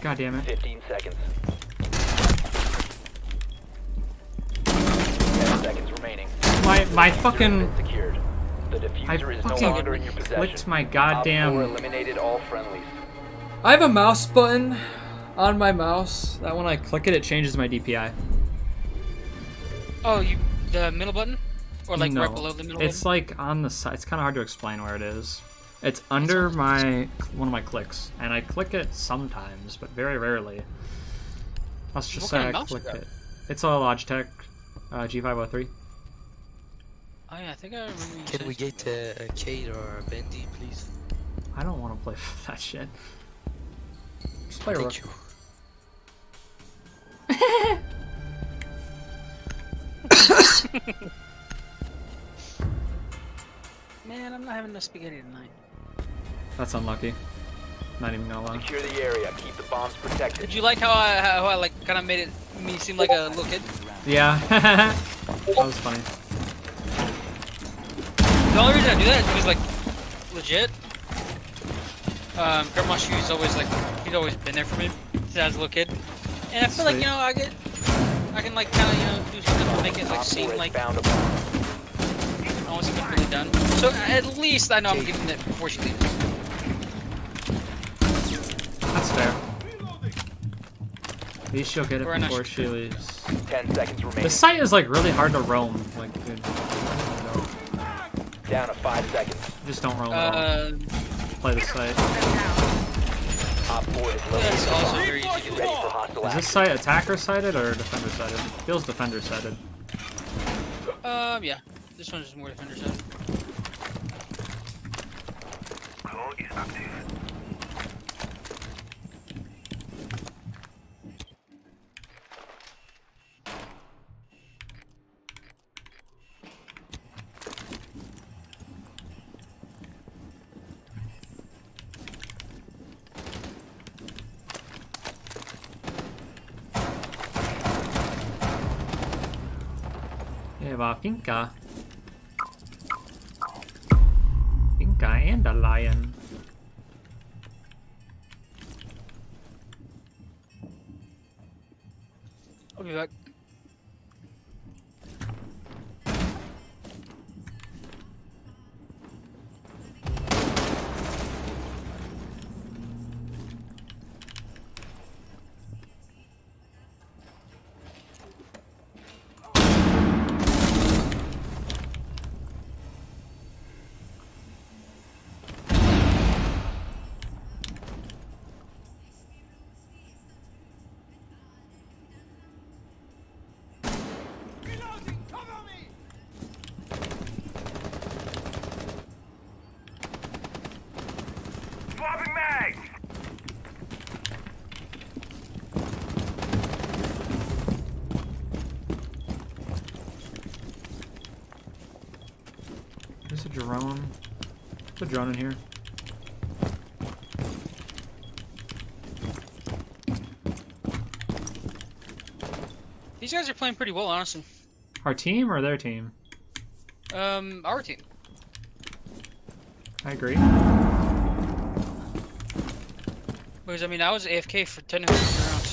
God damn it. 15 seconds. 10 seconds remaining. My my fucking Secured. The I diffuser is no fucking longer in your possession. clicked my goddamn. eliminated all friendlies. I have a mouse button on my mouse that when I click it, it changes my DPI. Oh, you the middle button, or like no, right below the middle it's button? like on the side. It's kind of hard to explain where it is. It's under my one of my clicks, and I click it sometimes, but very rarely. Let's just What say kind I of mouse you clicked it. It's a Logitech uh, G503. Oh yeah, I think I remember Can we get uh, a Kate or a Bendy, please? I don't want to play with that shit. Just play Thank Rook. Man, I'm not having no spaghetti tonight. That's unlucky. Not even gonna lie. Secure the area. Keep the bombs protected. Did you like how I how I like kind of made it me seem like a little kid? Yeah, that was funny. The only reason I do that is because like legit. Um, Grandma Shoe's always like he's always been there for me since I was a little kid, and I feel like you know I get I can like kind of you know do something to make it like seem like found almost completely done. So at least I know I'm getting it before she leaves. That's fair. At least she'll get it Or I know before she- she leaves. 10 seconds remaining. The site is like really hard to roam. Like, dude, Down to 5 seconds. just don't roam at all. Uh, Play the site. Op 4 is. That's also very easy to do. ready for hostile Is this site attacker sided or defender sided? Feels defender sided. um, yeah, this one's just more defender side. Code is active. Eva Finka. Finka and a lion. I'll be back. Drone in here. These guys are playing pretty well, honestly. Our team or their team? Um, our team. I agree. Because I mean, I was AFK for technically three rounds.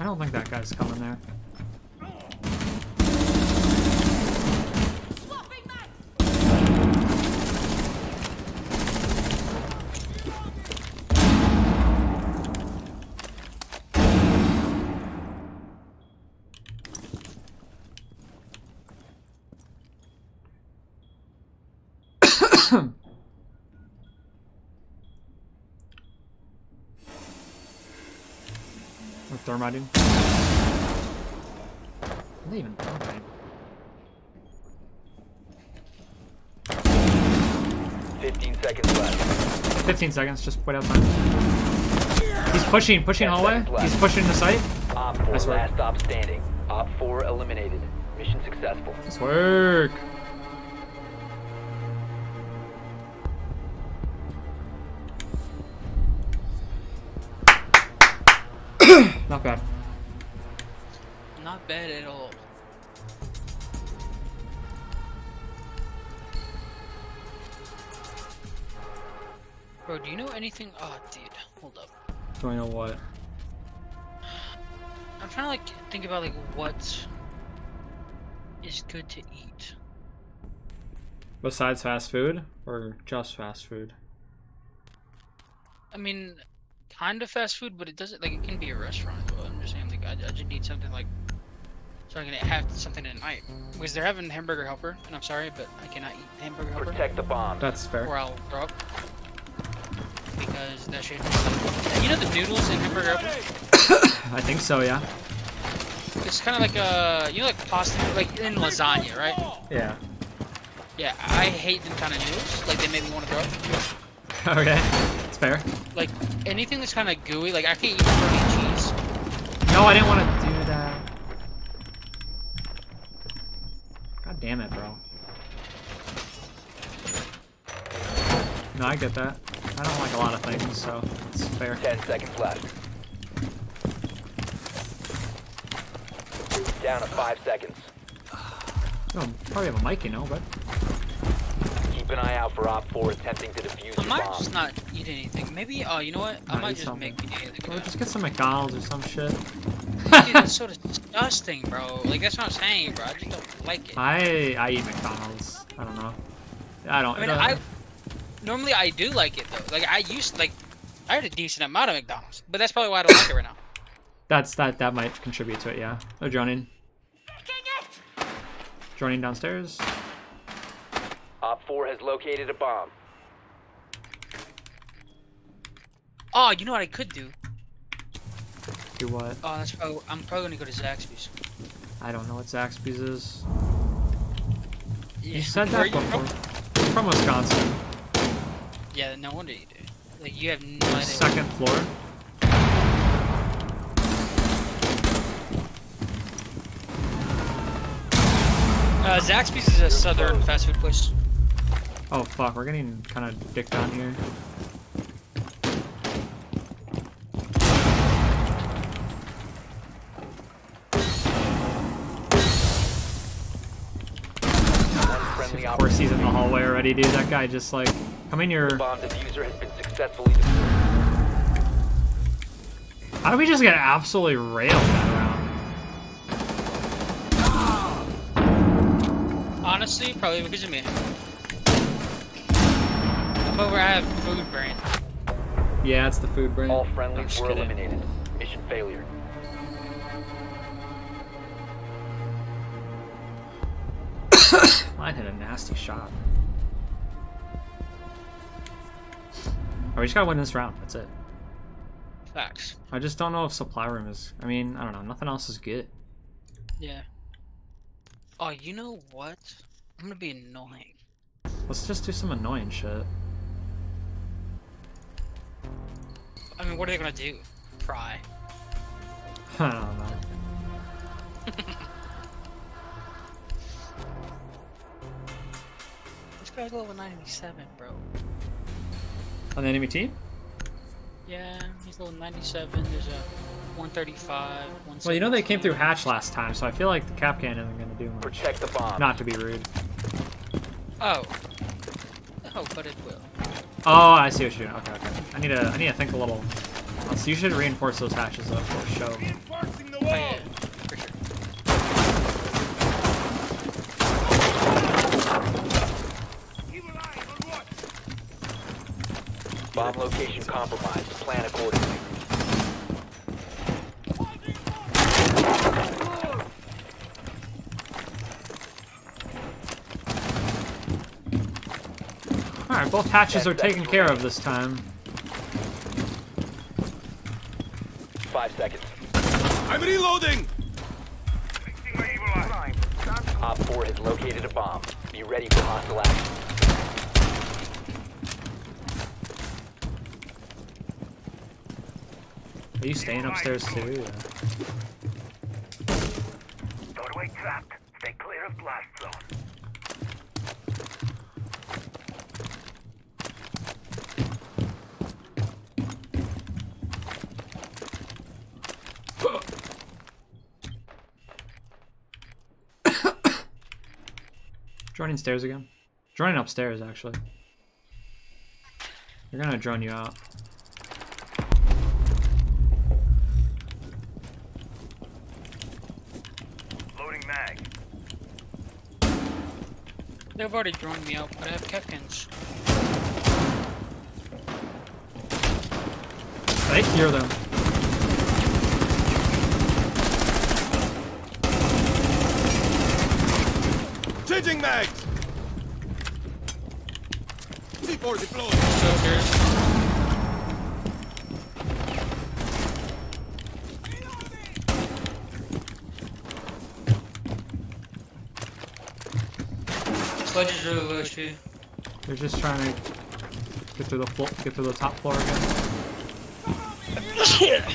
I don't think that guy's coming there. With thermiting. Are they even alright. 15 seconds left. 15 seconds, just wait out time. He's pushing, pushing hallway. He's pushing the site. Op 4 Nice work. last stop standing. Op 4 eliminated. Mission successful. Nice work. Up. Do know what? I'm trying to like think about like what is good to eat. Besides fast food or just fast food? I mean, kind of fast food, but it doesn't like it can be a restaurant. But I'm just saying like I, I just need something like so I can have something at night because they're having hamburger helper, and I'm sorry, but I cannot eat hamburger helper. Protect the bomb. That's fair. Or I'll throw up because that shit. You know the noodles in hamburger helper? I think so, yeah. It's kind of like uh, you know, like pasta, like in lasagna, right? Yeah. Yeah, I hate them kind of noodles. Like they make me want to throw up. okay, it's fair. Like anything that's kind of gooey. Like I can't eat and cheese. No, I didn't want to do that. God damn it, bro. No, I get that. I don't like a lot of things, so it's fair. 10 seconds left. Down to 5 seconds. Oh, probably have a mic, you know, but Keep an eye out for Op 4 attempting to defuse I might bomb. just not eat anything. Maybe. Oh, you know what? I Nah, might just something. make me or just get some McDonald's or some shit. Dude, that's so disgusting, bro. Like that's what I'm saying, bro. I just don't like it. I I eat McDonald's. I don't know. I don't. I mean, I doesn't- normally I do like it though. Like I used like I had a decent amount of McDonald's, but that's probably why I don't like it right now. That's that. That might contribute to it. Yeah. Oh, joining. Joining downstairs. Op 4 has located a bomb. Oh, you know what I could do? Do what? Oh, that's probably I'm probably gonna go to Zaxby's. I don't know what Zaxby's is. Yeah. You said Where that you before. from? From Wisconsin. Yeah, no wonder you do. Like you have no idea. Second floor. Uh, Zaxby's is a southern fast food place. Oh fuck, we're getting kind of dicked on here. Friendly Of course he's in the hallway already, dude. That guy just like, come in here. Bomb diffuser has been successfully deployed. How do we just get absolutely railed that round? Honestly, probably because of me. I'm over. I have food brain. Yeah, it's the food brain. All I'm friendlies were kidding. eliminated. Mission failure. Mine hit a nasty shot. Oh, we just gotta win this round. That's it. Facts. I just don't know if supply room is. I mean, I don't know. Nothing else is good. Yeah. Oh, you know what? I'm gonna be annoying. Let's just do some annoying shit. I mean, what are they gonna do? Pry. I don't know. This guy's level 97, bro. On the enemy team? Yeah, he's level 97. There's a 135. Well, you know they came through hatch last time, so I feel like the Kapkan isn't gonna do much. Protect the bomb. Not to be rude. Oh. Oh, but it will. Oh, I see what you're doing. Okay, okay. I need to. I need to think a little. So you should reinforce those hatches though for show. Reinforcing Oh, yeah, for sure. Bomb location compromised. Plan accordingly. All right, both hatches are taken care of this time. Five seconds. I'm reloading! Op 4 has located a bomb. Be ready for hostile action. Are you staying upstairs too? Doorway trapped. Stay clear of blast zone. Joining stairs again. Joining upstairs actually. They're gonna drone you out. They've already drawn me out, but I have Kevkins. I hear them. Changing mags! C4 deployed. Sledge is really low too. They're just trying to get to the floor, get to the top floor again.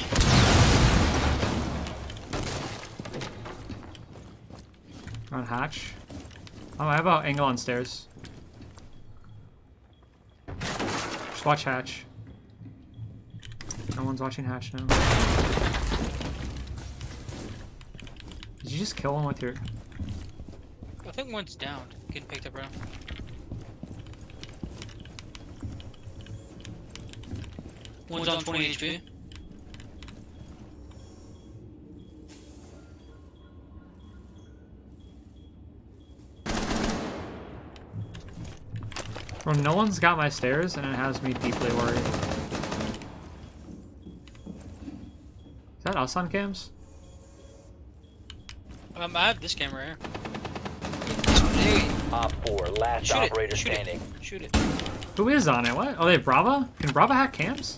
On hatch. Oh, I have an angle on stairs. Just watch hatch. No one's watching hatch now. Did you just kill him with your? I think one's down, getting picked up around. One's on 20 HP. Bro, no one's got my stairs, and it has me deeply worried. Is that us on cams? Um, I have this camera here. Op 4, last Shoot it, operator shoot it. standing. Shoot it. Who is on it? What? Oh, they have Brava? Can Brava hack cams?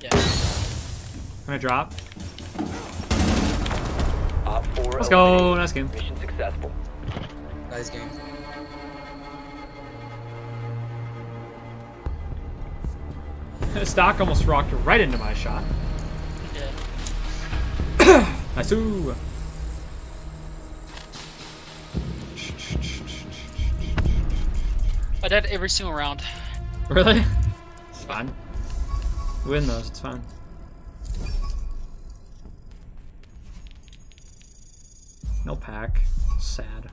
Yeah. I'm gonna drop. Op 4 Let's go. eliminated. Nice game. Mission successful. Nice game. Stock almost rocked right into my shot. Yeah. Nice. Ooh. I died every single round. Really? It's fine. We win those. It's fine. No pack. Sad.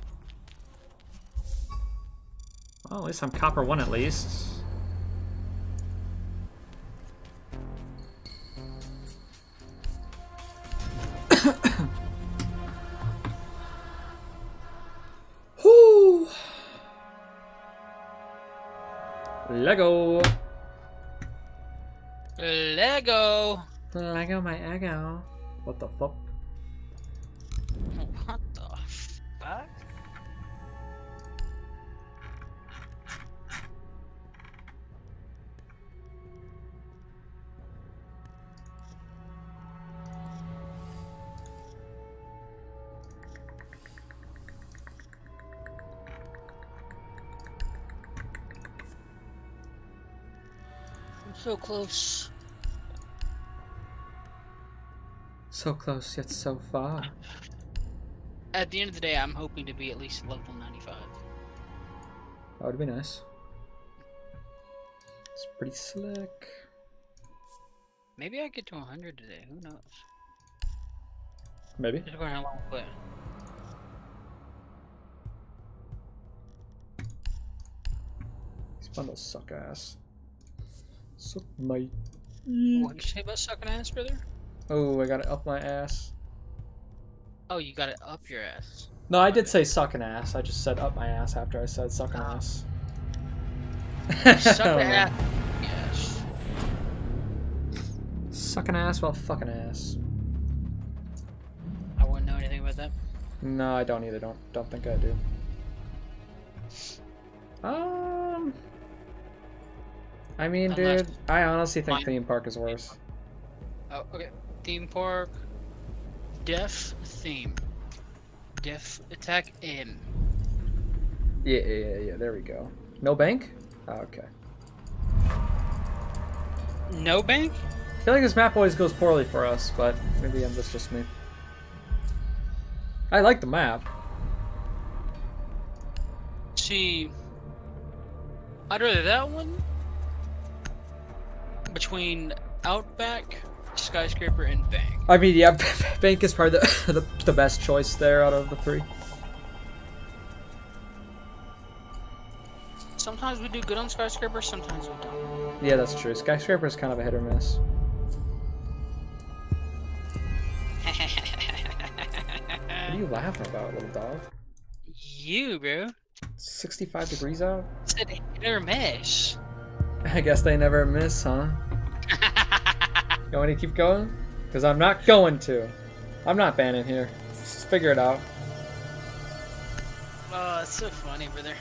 Well, at least I'm copper one at least. Lego. Lego. Lego my ego. What the fuck? What the fuck? So close. So close yet so far. At the end of the day, I'm hoping to be at least level 95. That would be nice. It's pretty slick. Maybe I get to 100 today. Who knows? Maybe. Just going how long we play. These bundles suck ass. Suck my. What did you say about sucking ass, brother? Oh, I got it up my ass. Oh, you got it up your ass. No, I did say sucking ass. I just said up my ass after I said sucking ass. Suck Oh, the man. ass. Yes. Sucking ass while fucking ass. I wouldn't know anything about that. No, I don't either. Don't don't think I do. Um. I mean, Unless- dude, I honestly think Mine- theme park is worse. Oh, okay. Theme park. Def theme. Def attack. Yeah, yeah, yeah, yeah. There we go. No bank? Oh, okay. No bank? I feel like this map always goes poorly for us, but maybe I'm just just me. I like the map. See, I'd rather that one between Outback, Skyscraper, and Bank. I mean, yeah, bank is probably the, the the best choice there out of the three. Sometimes we do good on Skyscraper, sometimes we don't. Yeah, that's true. Skyscraper is kind of a hit or miss. What are you laughing about, little dog? You, bro. 65 degrees out? Said hit or miss. I guess they never miss, huh? you want me to keep going? Because I'm not going to. I'm not banning here. Just figure it out. Oh, it's so funny, brother.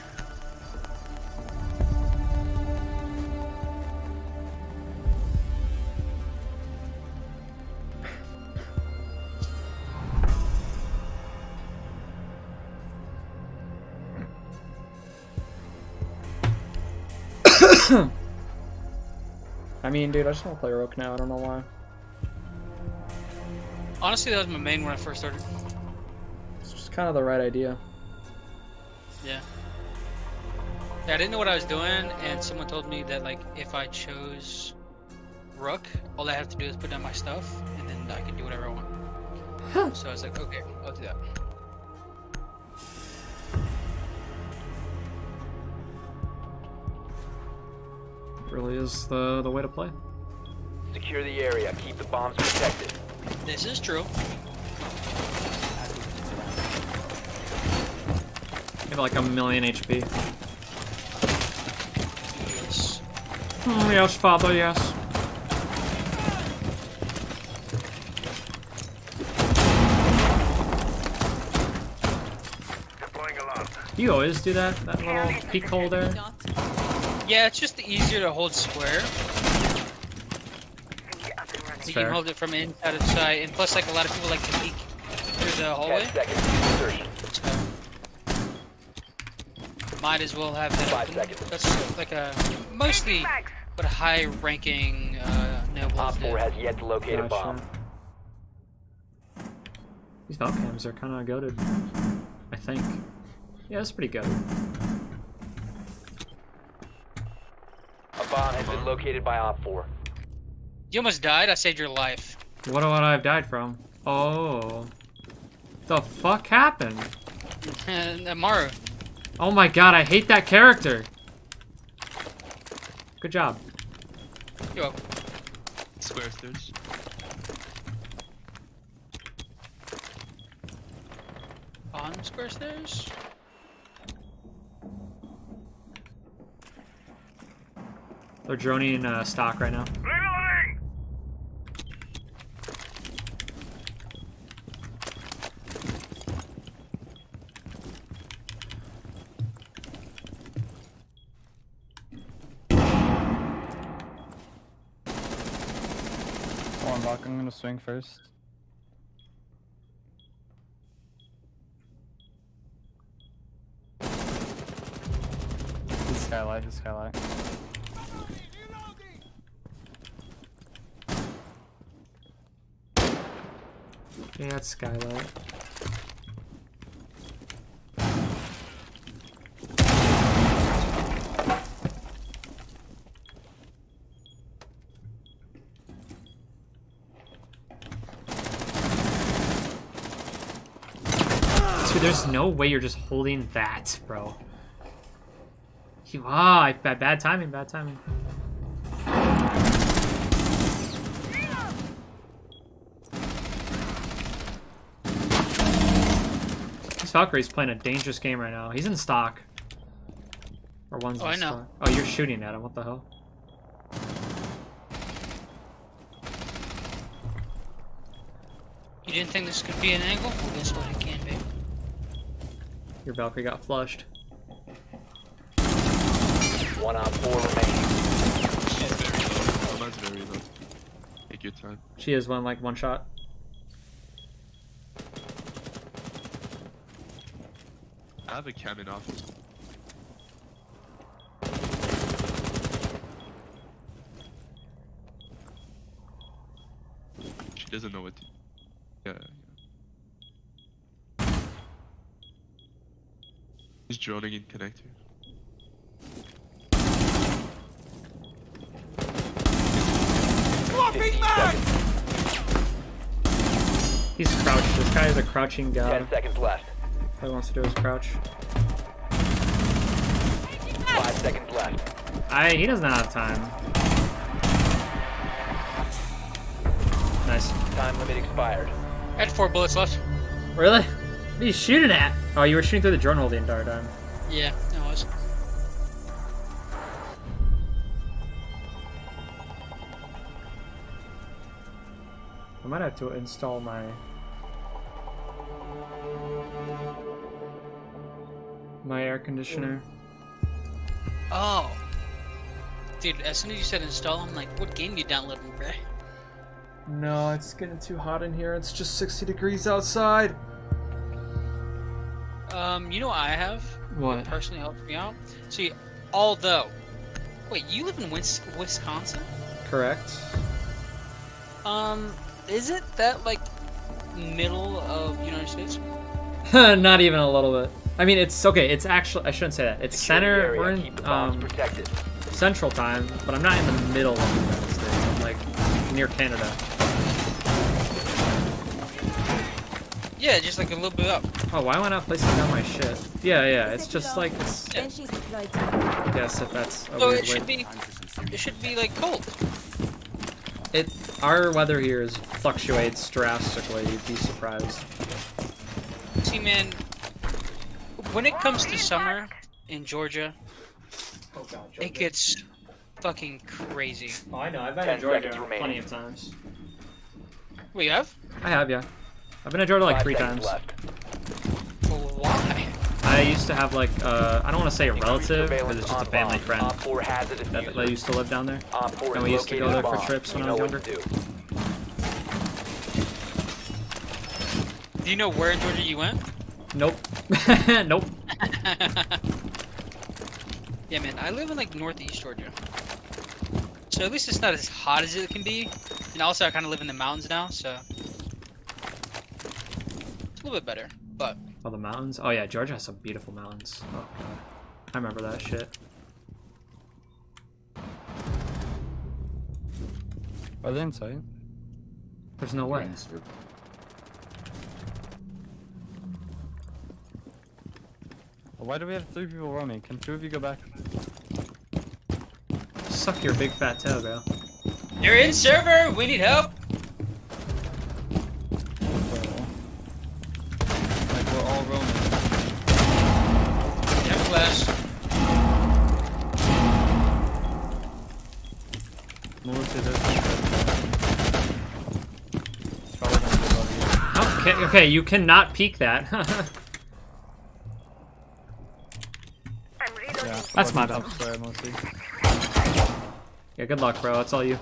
I mean, dude, I just want to play Rook now. I don't know why. Honestly, that was my main when I first started. It's just kind of the right idea. Yeah. Yeah, I didn't know what I was doing, and someone told me that like if I chose Rook, all I have to do is put down my stuff, and then I can do whatever I want. So I was like, okay, I'll do that. Really is the the way to play. Secure the area. Keep the bombs protected. This is true. You have like a million HP. Yes. Mm, yes, father, yes. Do you always do that? That little peek hole there? Yeah, it's just easier to hold square. you fair. can hold it from inside of sight, and plus, like a lot of people like to peek through the hallway. Might as well have that. open. That's like a mostly but a high-ranking uh, noble Op 4 has yet to locate a bomb. These Valcams are kind of goaded. I think. Yeah, it's pretty good. Bomb has been located by Op 4. You almost died. I saved your life. What would I have died from? Oh. The fuck happened? Amaru. Oh my god, I hate that character. Good job. You're welcome. Square stairs. On square stairs. They're droning uh, stock right now. One block, I'm gonna swing first. Skylight, skylight. Yeah, it's skylight. Dude, there's no way you're just holding that, bro. You, ah, bad, bad timing, bad timing. This Valkyrie's playing a dangerous game right now. He's in stock. Or one's Oh, in I know. stock. Oh, you're shooting at him. What the hell? You didn't think this could be an angle? Well, guess what? It can be. Your Valkyrie got flushed. One Op 4 remaining. She's very low. Oh, mine's very low. Take your time. She is one like one shot. have a chem enough. She doesn't know what to yeah, yeah. He's droning in connector. Flopping man! He's crouched. This guy is a crouching god. Ten seconds left. All he wants to do is crouch. Five seconds left. I he doesn't have time. Nice. Time limit expired. I had four bullets left. Really? What are you shooting at? Oh, you were shooting through the drone hole the entire time. Yeah, that was. I might have to install my conditioner. Oh. Dude, as soon as you said install, I'm like, what game you downloading, bruh? No, it's getting too hot in here. It's just 60 degrees outside. Um, you know what I have? What? Personally helped me out. See, although, wait, you live in Wis- Wisconsin? Correct. Um, is it that like middle of United States? Not even a little bit. I mean, it's okay. It's actually I shouldn't say that. It's Secure center. area, We're in um, protected. central time, but I'm not in the middle of the United States. I'm like near Canada. Yeah, just like a little bit up. Oh, why am I not placing down my shit? Yeah, yeah. It's just like it's. I guess if that's a So weird it should way. be, it should be like cold. It our weather here is fluctuates drastically. You'd be surprised. See, man, when it comes to summer in Georgia, it gets fucking crazy. Oh, I know. I've been Ten in Georgia plenty of times. We have? I have, yeah. I've been in Georgia like Five three seconds times. Why? I used to have like uh, I don't want to say a relative because it's just a family bomb. friend Op 4 has a that, that used to live down there, and we used to go there for trips when You I was younger. do. Do you know where in Georgia you went? Nope. nope. Yeah, man, I live in like northeast Georgia. So at least it's not as hot as it can be. And also, I kind of live in the mountains now, so it's a little bit better. But Oh, the mountains. Oh yeah, Georgia has some beautiful mountains. Oh god, I remember that shit. Are they inside? There's no way. Why do we have three people roaming? Can two of you go back? Suck your big fat toe, bro. you're in server. We need help. Like we're all roaming. Yeah, flash. Melusi does It's probably gonna be above you. Okay, okay, you cannot peek that. That's my Melusi's bad. yeah, good luck, bro. That's all you.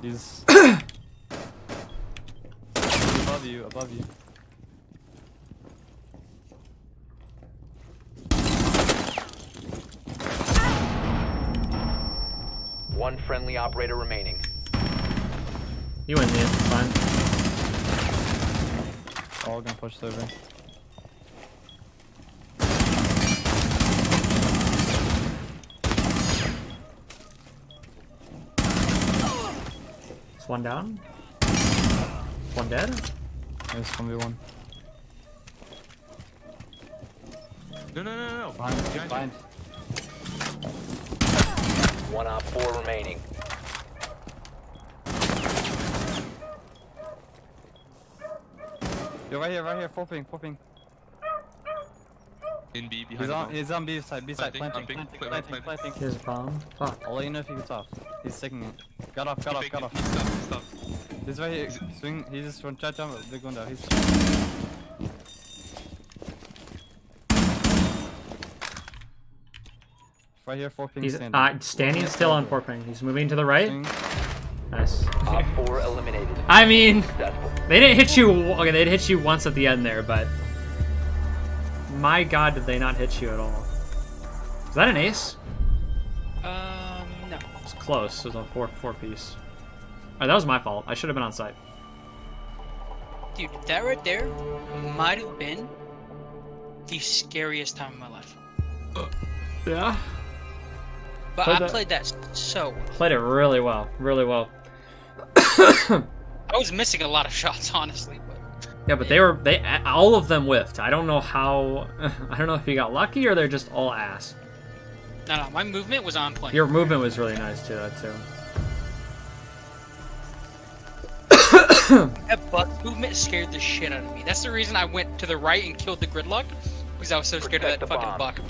He's above you, above you. One friendly operator remaining. You win, Ian. It's fine. All gonna push server. It's one down. One dead. There's 1v1. No, no, no, no. Behind, Behind behind. One op 4 remaining. Yo, right here, right here, full ping, full ping. In B, behind He's the on, he's on B side, B side, Planting, planting, planting, ping, planting, plant, a bomb. Fuck. I'll let you know if he gets off. He's sticking it. Got off, got off, got it, off. keep- Stop, stop. He's right here. Swing. He's just one chat jump. Big window. He's. Right here, four ping He's standing. uh, standing still on porping. He's moving to the right. Nice. Op 4 eliminated. I mean, they didn't hit you. Okay, they hit you once at the end there, but my God, did they not hit you at all? Is that an ace? Um, no. It's close. It was a four four piece. Oh, that was my fault. I should have been on site. Dude, that right there might have been the scariest time of my life. Yeah. But Played I that- played that so well. Played it really well. Really well. I was missing a lot of shots, honestly. But Yeah, but they were they all of them whiffed. I don't know how. I don't know if you got lucky or they're just all ass. no, no, my movement was on point. Your movement was really nice too. That too. That butt movement scared the shit out of me. That's the reason I went to the right and killed the gridlock, because I was so scared Protect of that fucking bomb. buck.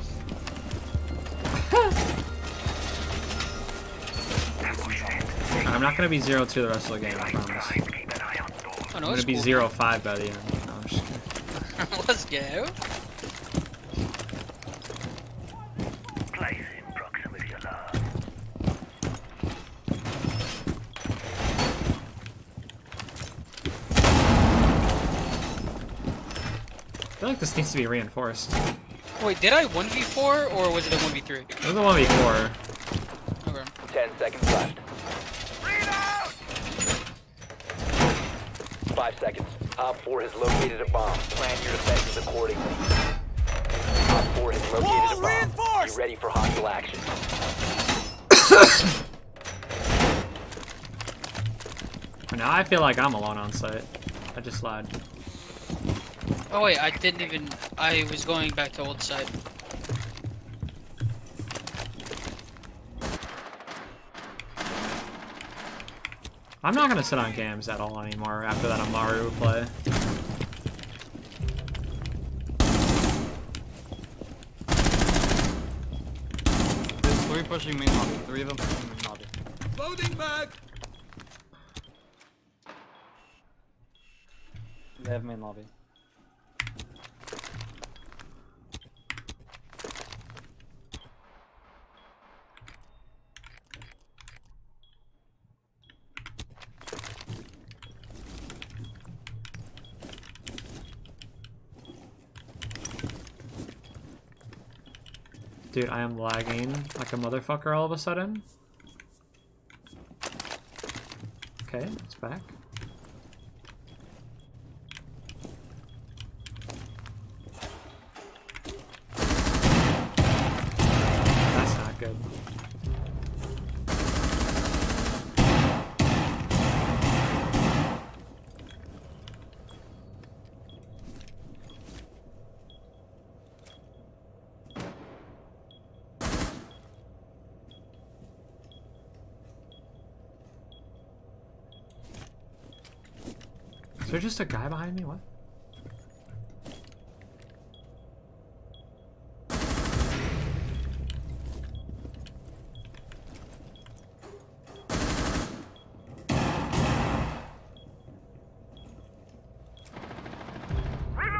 I'm not gonna be zero two the rest of the game. I promise. Oh, I'm gonna be cool. zero five by the end. No, I'm just kidding. Let's go. I feel like this needs to be reinforced. Wait, did I 1v4 or was it a 1v3? It was a one v four. Okay. Ten seconds left. Five seconds. Op 4 has located a bomb. Plan your defenses accordingly. Op 4 has located a bomb. Be ready for hostile action. Now I feel like I'm alone on site. I just lied. Oh wait, I didn't even. I was going back to old site. I'm not gonna sit on cams at all anymore after that Amaru play. There's three pushing main lobby. Three of them pushing main lobby. Loading back. They have main lobby. Dude, I am lagging like a motherfucker all of a sudden. Okay, it's back. That's not good. Is there just a guy behind me? What?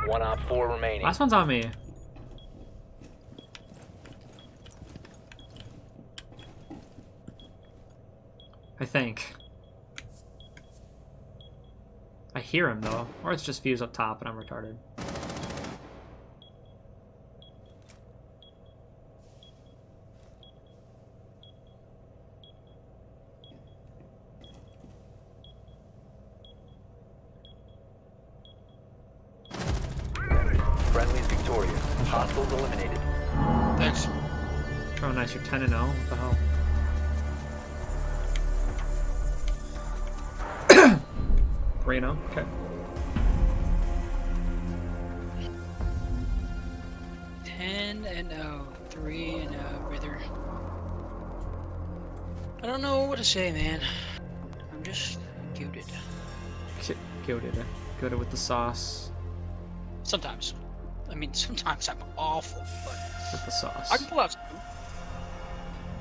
One Op 4 remaining. Last one's on me. I think. I hear him though, or it's just Fuze up top and I'm retarded. Say, man. I'm just goaded. Goaded. Eh? Goaded with the sauce. Sometimes. I mean, sometimes I'm awful, but With the sauce. I can pull out some.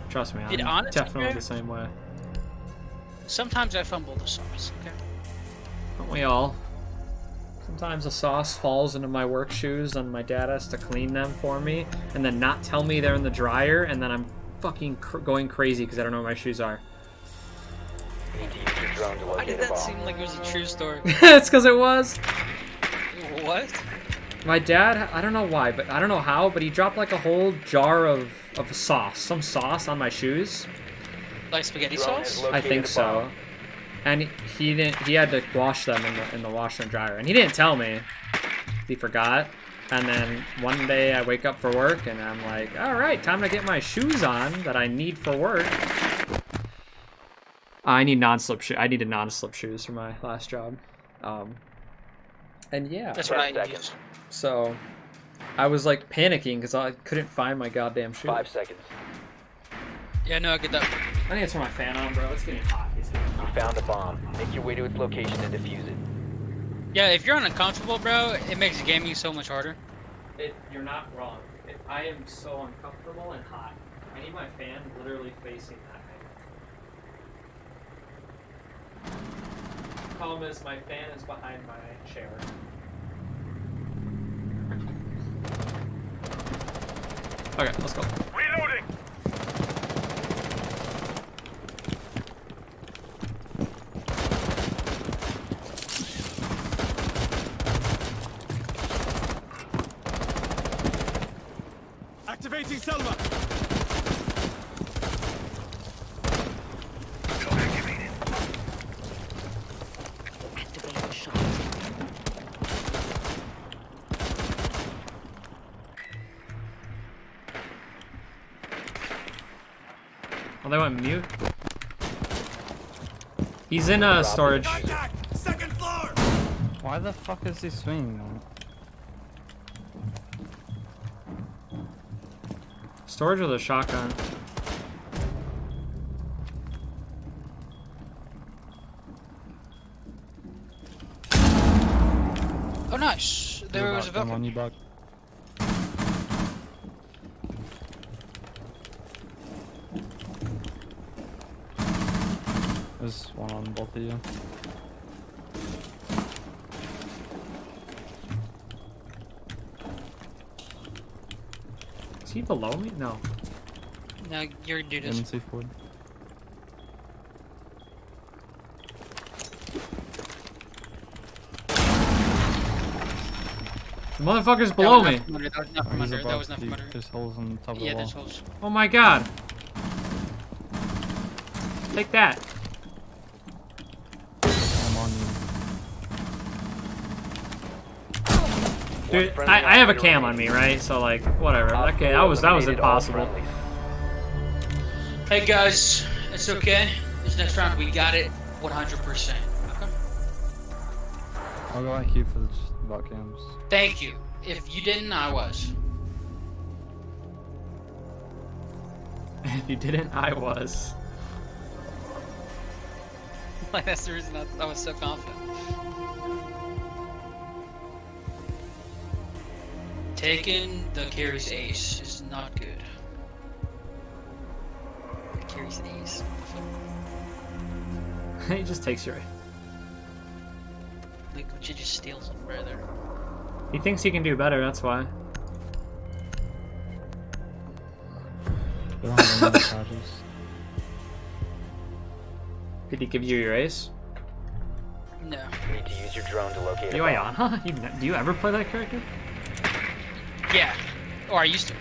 Trust me, I'm honestly, definitely the same way. Sometimes I fumble the sauce. Okay. Don't we all? Sometimes the sauce falls into my work shoes and my dad has to clean them for me and then not tell me they're in the dryer and then I'm fucking cr- going crazy because I don't know where my shoes are. Need to use your drone to Why did that seem like it was a true story? it's because it was. what? My dad, I don't know why, but I don't know how, but he dropped like a whole jar of, of sauce, some sauce on my shoes. Like spaghetti sauce? I think so. and he didn't. He had to wash them in the in the washer and dryer, and he didn't tell me. He forgot. And then one day I wake up for work and I'm like, all right, time to get my shoes on that I need for work. I need non-slip shoe. I needed non-slip shoes for my last job. Um, and yeah. That's what I use. So I was like panicking because I couldn't find my goddamn shoes. Five seconds. Yeah, no, I get that. I need to turn my fan on, bro. It's getting hot. It's getting You hot. found a bomb. Make your way to its location and defuse it. Yeah, if you're uncomfortable, bro, it makes gaming so much harder. It, you're not wrong. It, I am so uncomfortable and hot. I need my fan literally facing that way. Problem is, my fan is behind my chair. Okay, let's go. Reloading. Activating Selma. They went mute. He's in uh, storage. Second floor. Why the fuck is he swinging on? Storage with a shotgun. Oh, nice. There was a Come Velcro. on, you bug. There's one on both of you. Is he below me? No. No, your dude is. In C4. The motherfucker's below me. not from under, That was not from under. That was not from. There's holes on the top of Yeah, the there's wall. holes. Oh my god. Take that. Dude, I, I have a cam on me, right? So like, whatever. Okay, that was that was impossible. Hey guys, it's okay. This next round we got it 100%. Okay. I'll go like you for the bot cams. Thank you. If you didn't, I was. If you didn't, I was. Like that's the reason I, I was so confident. Taking the carries ace is not good. The carries ace. he just takes your. Like, would you just steal something right there? He thinks he can do better. That's why. They don't have any charges. Did he give you your ace? No. You need to use your drone to locate a You bomb. Iana? You, do you ever play that character? Yeah. Or I used to.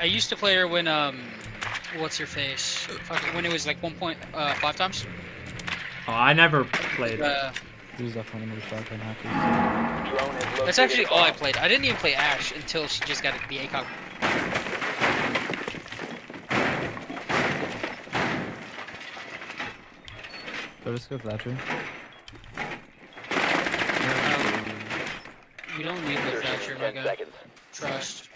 I used to play her when, um, what's her face? Fuck, When it was like 1.5 times. Oh, I never played. Uh, He's definitely gonna be shotgun hackers. Drone has that's actually all I played. I didn't even play Ash until she just got the ACOG. So just go Thatcher. We don't need the Thatcher, my Ten guy. seconds. Trust.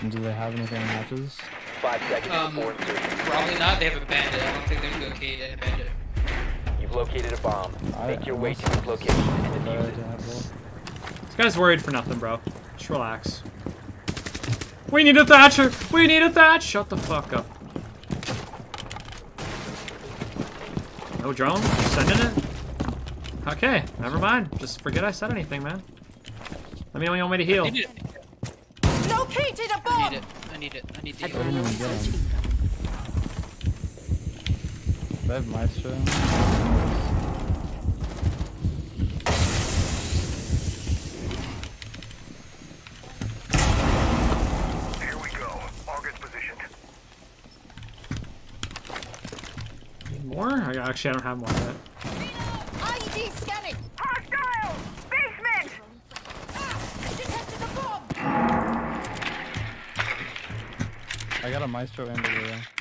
And do they have anything in matches? Five seconds Um. Probably not. They have a bandit. I don't think they're gonna go Kaid and a bandit. You've located a bomb. I- Make your I way must to its location and defuse it. This guy's worried for nothing, bro. Just relax. We need a Thatcher! We need a Thatch! Shut the fuck up. No drone? Sending it? Okay, never mind. Just forget I said anything, man. Let me know when you want me to heal. I need it. Located a I bomb! need it. I need it. I need the What do you mean, get him? They have Maestro. Here we go. All gets positioned. More? I, actually, I don't have more yet. IED scanning. Hostile. Basement. I got a maestro and a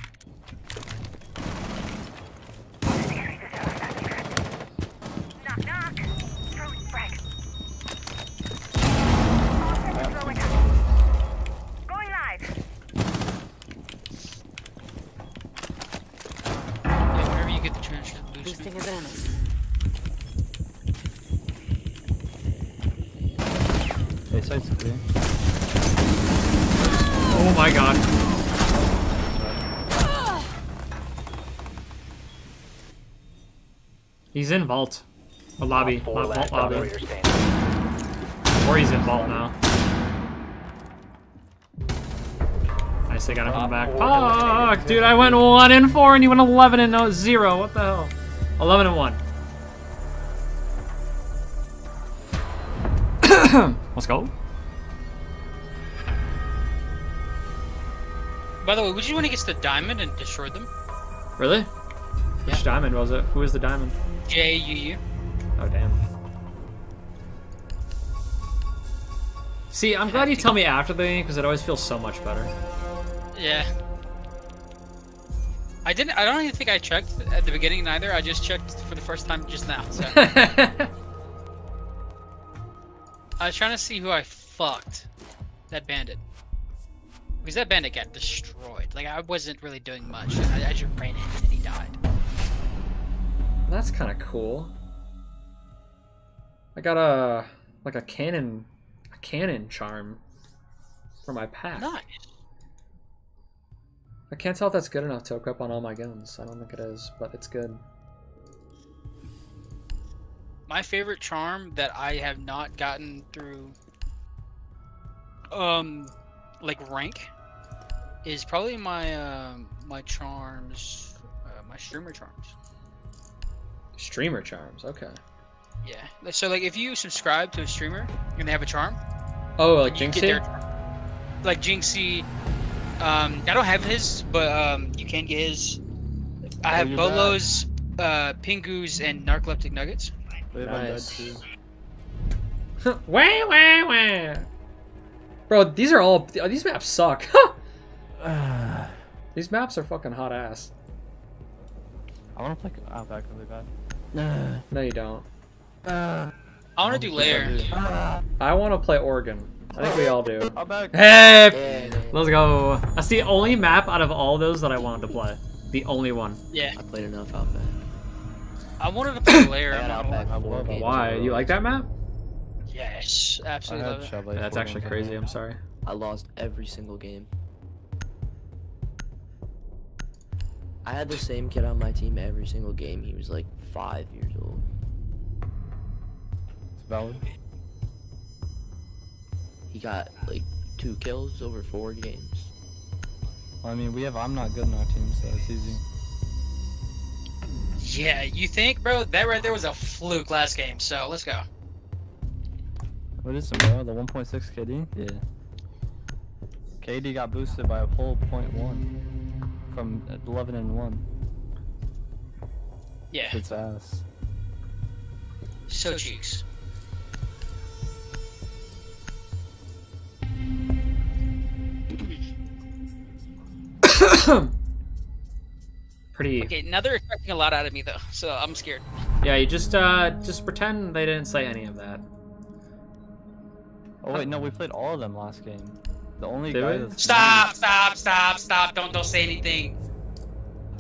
He's in vault. A lobby. Four Vault, last lobby. Or he's in vault now. Nice, they gotta come back. Fuck, dude, I went 1 and 4 and you went 11 and no 0. What the hell? 11 and 1. Let's go. By the way, would you want to get the diamond and destroy them? Really? Which diamond was it? Who is the diamond? J U U. Oh, damn. See, I'm glad you tell me after the game because it always feels so much better. Yeah. I didn't. I don't even think I checked at the beginning neither. I just checked for the first time just now. So. I was trying to see who I fucked. That bandit. Because that bandit got destroyed. Like I wasn't really doing much. I, I just ran in and he died. That's kind of cool. I got a like a cannon, a cannon charm for my pack. Nice. I can't tell if that's good enough to equip on all my guns. I don't think it is, but it's good. My favorite charm that I have not gotten through, um, like rank, is probably my um my charms, uh, my streamer charms. Streamer charms. Okay. Yeah. So like, if you subscribe to a streamer and they have a charm, Oh, like Jinxie? their like Jinxie. Um, I don't have his, but um, you can get his. I have you're back. Bolos, uh, Pingus, and Narcoleptic Nuggets. Live on dead Nice. wah wah wah. Bro, these are all these maps suck. these maps are fucking hot ass. I want to play Outback really bad. No, you don't. Uh, I want to do Lair. I want to play Oregon. I think we all do. Outback. Hey, let's go. That's the only map out of all those that I wanted to play. The only one. Yeah. I played enough Outback. I wanted to play Lair. I had I'm not Outback four Why? You like that map? Yes, absolutely love it. That's actually crazy. I'm sorry. I lost every single game. I had the same kid on my team every single game. He was like five years old. It's valid. He got like two kills over four games. Well, I mean, we have I'm not good in our team, so it's easy. Yeah, you think, bro? That right there was a fluke last game. So let's go. What is it, bro? The 1.6 KD? Yeah. KD got boosted by a whole point one from 11 and 1. Yeah. It's ass. So cheeks. Pretty. Okay, now they're expecting a lot out of me though, so I'm scared. Yeah, you just uh just pretend they didn't say any of that. Oh wait, no, we played all of them last game. The only Did guy that's Stop! Stop! Stop! Stop! Don't don't say anything.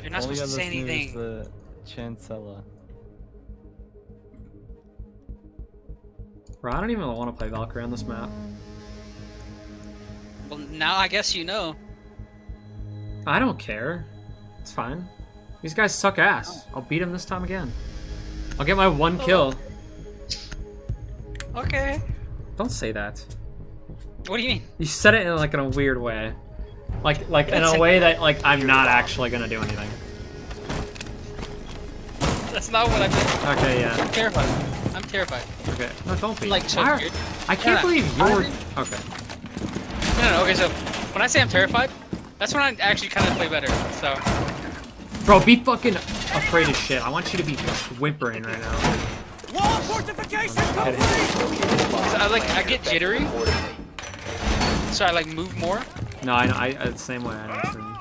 You're not supposed to say that's new is anything. the Chancella. Bro, I don't even want to play Valkyrie on this map. Well, now I guess you know. I don't care. It's fine. These guys suck ass. Oh. I'll beat them this time again. I'll get my one oh. kill. Okay. Don't say that. What do you mean? You said it in like in a weird way. Like like in That's a a- way that like I'm not actually gonna do anything. That's not what I meant. Okay, yeah. I'm terrified. I'm terrified. Okay. No, don't be. Like, are, I can't believe you're... Okay. No, no, no, okay, so when I say I'm terrified, that's when I actually kind of play better, so... Bro, be fucking afraid of shit. I want you to be whimpering right now. Wall fortification complete! I like, I get jittery. So I like move more. No, I, know. I, I same way. I actually.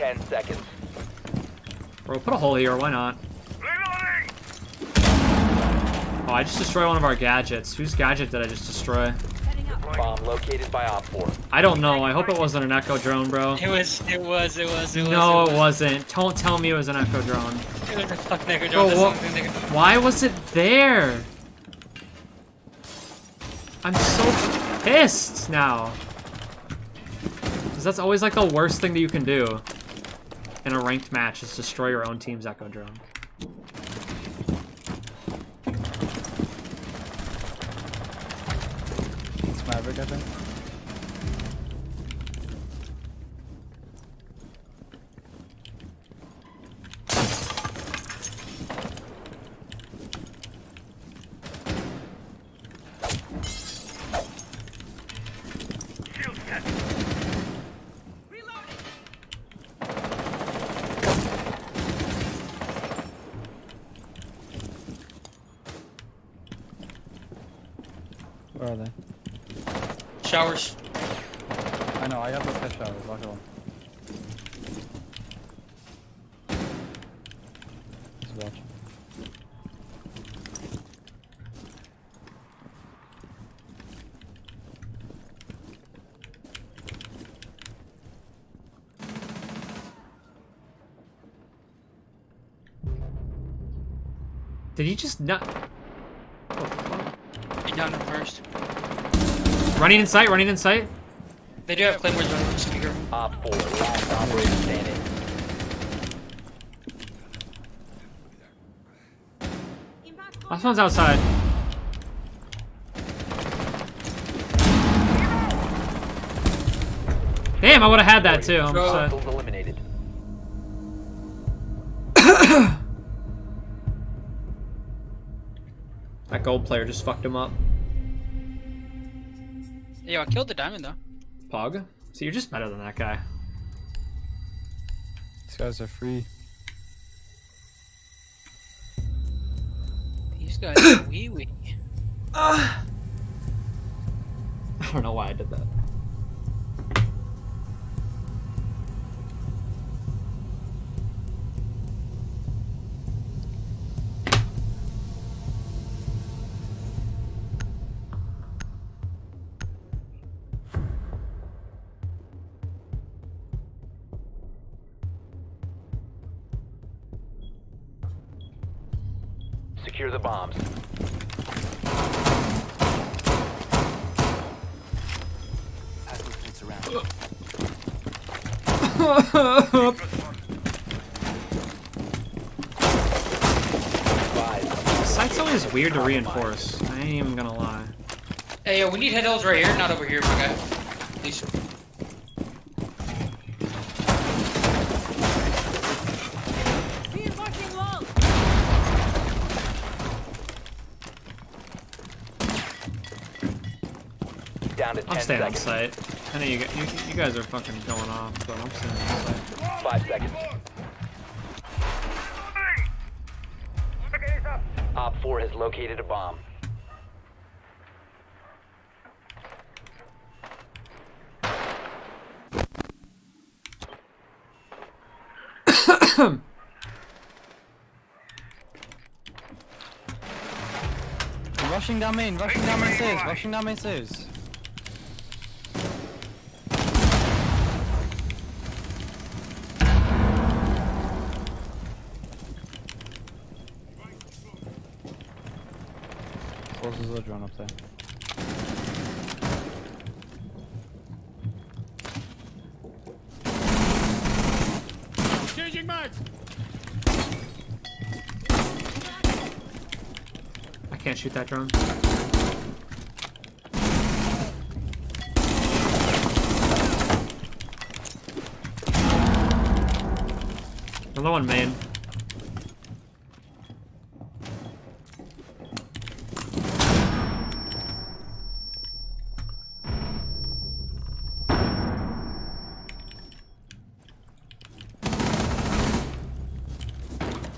10 seconds. Bro, put a hole here, why not? Oh, I just destroyed one of our gadgets. Whose gadget did I just destroy? Bomb located by Op 4. I don't know. I hope it wasn't an Echo drone, bro. It was, it was, it was, it was. No, it, was. not Don't tell me it was an Echo drone. It was a Echo drone. Bro, why was it there? I'm so pissed now. Because that's always like the worst thing that you can do in a ranked match is destroy your own team's Echo drone. It's Maverick, I think. Where are they? Showers. I know, I got those head showers. Lock it on. Just watch. Did he just not? Oh, he down him first. Running in sight, running in sight. They do have claymores on the speaker. Op 4, last operator standing. Last one's outside. Damn, I would have had that too. I'm upset. Hostiles eliminated. That gold player just fucked him up. Yo, I killed the diamond though. Pog. So you're just better than that guy. These guys are free. These guys are wee wee. I don't know why I did that. The bombs. Site's always weird to reinforce. I ain't even gonna lie. Hey, yo, we need head right here, not over here, my guy. Please. Reinforcing wall. Down to 10 I'm staying on site. I know you, you, you guys are fucking going off, but I'm staying on site. Five seconds. Op 4 has located a bomb. Rushing down main, rushing down main stairs, rushing down main stairs. Closes the drone up there. Changing mags. I can't shoot that drone. Another one main.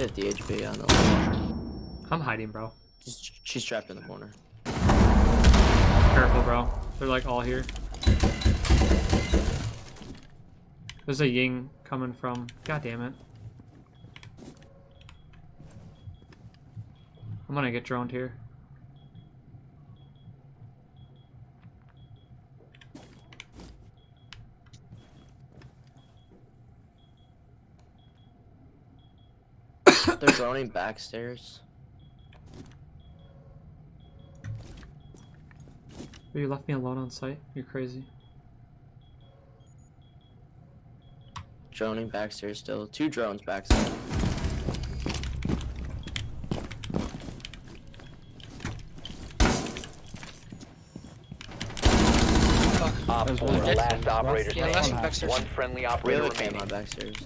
50 HP on the left. I'm hiding, bro. She's trapped in the corner. Careful, bro. They're like all here. There's a Ying coming from. God damn it. I'm gonna get droned here. They're droning backstairs. Oh, you left me alone on site? You're crazy. Droning backstairs still. Two drones backstairs. Op There's 4, one last operator standing. one friendly operator remaining. on backstairs.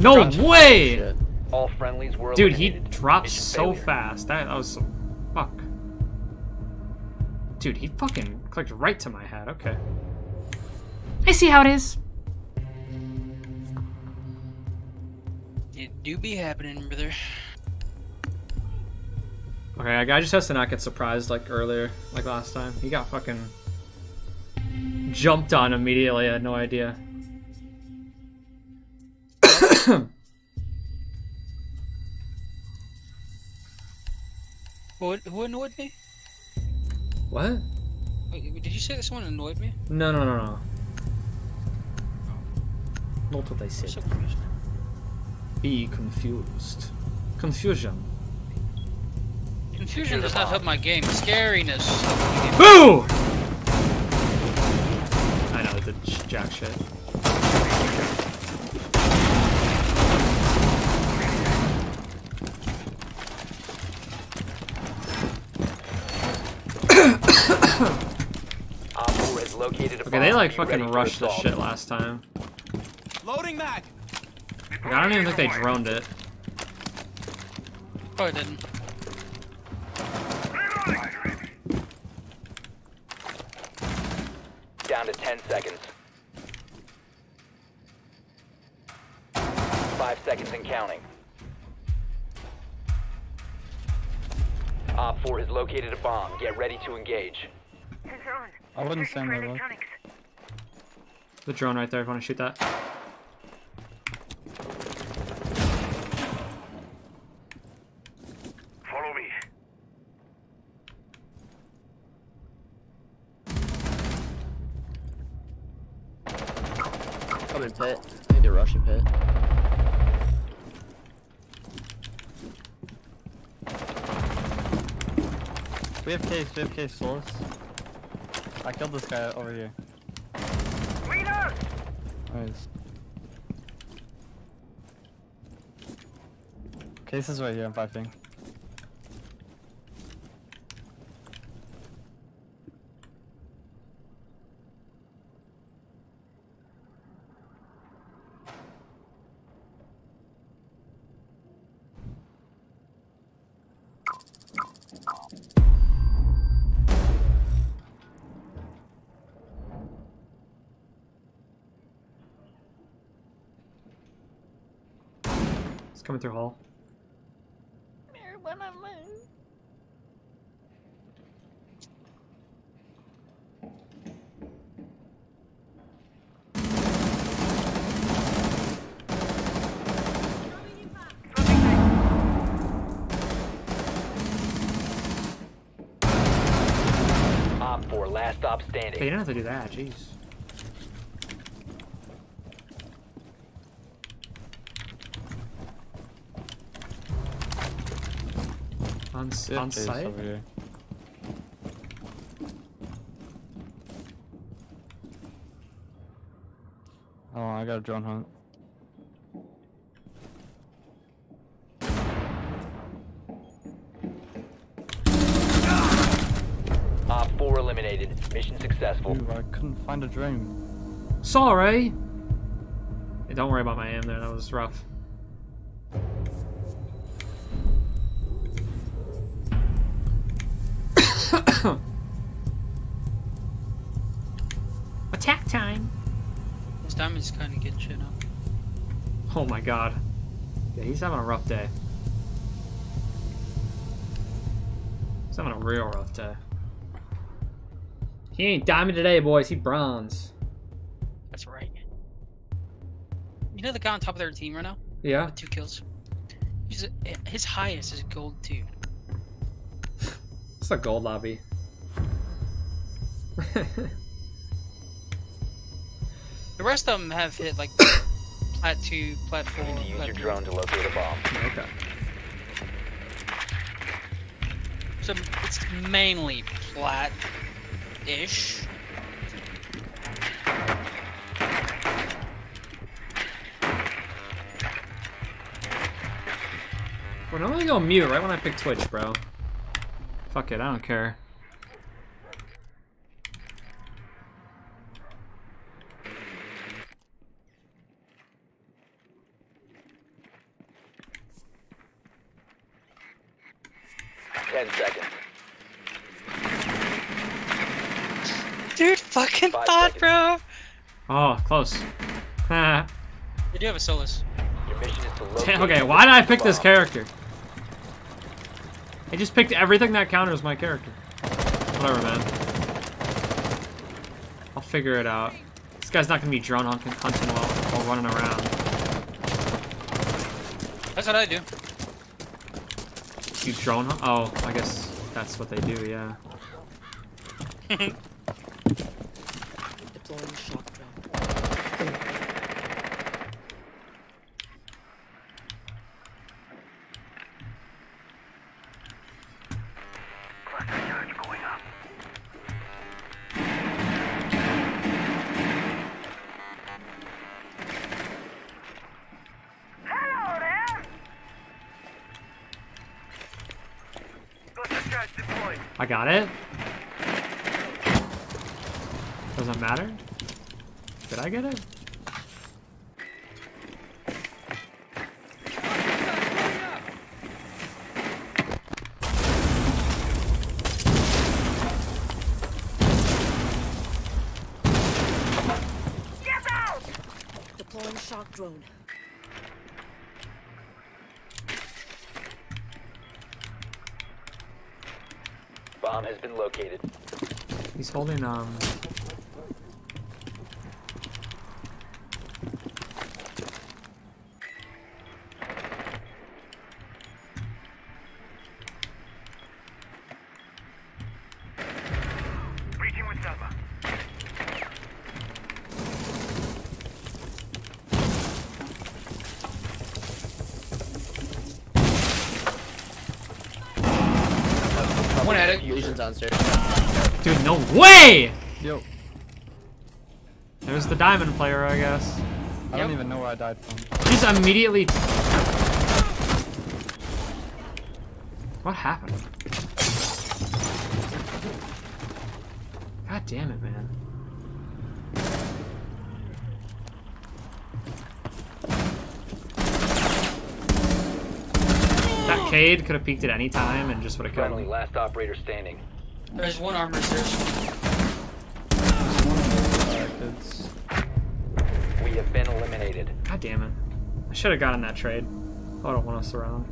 No Drugs. way! All friendlies were Dude, he dropped Mission so failure. fast. That, that was so... Dude, he fucking clicked right to my head. Okay. I see how it is. It do be happening, brother. Okay, a guy just has to not get surprised like earlier, like last time. He got fucking jumped on immediately. I had no idea. What? Who annoyed me? What? Wait, did you say that someone annoyed me? No, no, no, no. Oh. Not what I said. So. Be confused. Confusion. Confusion does not help my game. Scariness. Boo! I know, the jack shit. Op 4 has located a Okay, they like fucking rushed this shit last time. Loading mag. Like, I don't even think they droned it. Probably didn't. Down to 10 seconds. Five seconds and counting. Op 4 has located a bomb. Get ready to engage. I wouldn't stand there, though. The drone right there, if you want to shoot that. Follow me. Come in pit. I think they're rushing pit. We have case, we have case source. I killed this guy over here. Nice. Case is right here, I'm fighting. Coming through hall. Op 4, last stop Hey, you didn't have to do that, jeez. On, s- We have on site? over here. Oh, I got a drone hunt. Op 4 eliminated. Mission successful. Ooh, I couldn't find a drone. Sorry! Hey, don't worry about my aim there, that was rough. Attack time! This diamond's kind of getting shit up. Oh my god. Yeah, he's having a rough day. He's having a real rough day. He ain't diamond today, boys. He bronze. That's right. You know the guy on top of their team right now? Yeah. With two kills. He's his highest is gold two. It's a gold lobby. The rest of them have hit like plat two, plat four. Use your drone to locate a bomb. Okay. So it's mainly plat-ish. We're normally go mute right when I pick Twitch, bro. Fuck it, I don't care. Ten seconds. Dude, fucking thought, bro. Oh, close. They do have a Solis. Your mission is to locate. Damn, okay, why did I pick this character? I just picked everything that counters my character. Whatever, man. I'll figure it out. This guy's not gonna be drone hunting, hunting while, while running around. That's what I do. You drone hunt? Oh, I guess that's what they do, yeah. Deploying shock drone. Cluster charge going up. Hello there. Cluster charge deployed. I got it. Doesn't matter. Did I get it? Get out! Deploying shock drone. Bomb has been located. He's holding, um... at it. Lesion's downstairs. Dude, no way! Yo. There's the diamond player, I guess. I don't even know where I died from. He's immediately... What happened? God damn it, man. That could have peeked at any time and just would have killed Friendly, him. last operator standing. There's one armor stairs. We have been eliminated. God damn it. I should have gotten that trade. I don't want us around.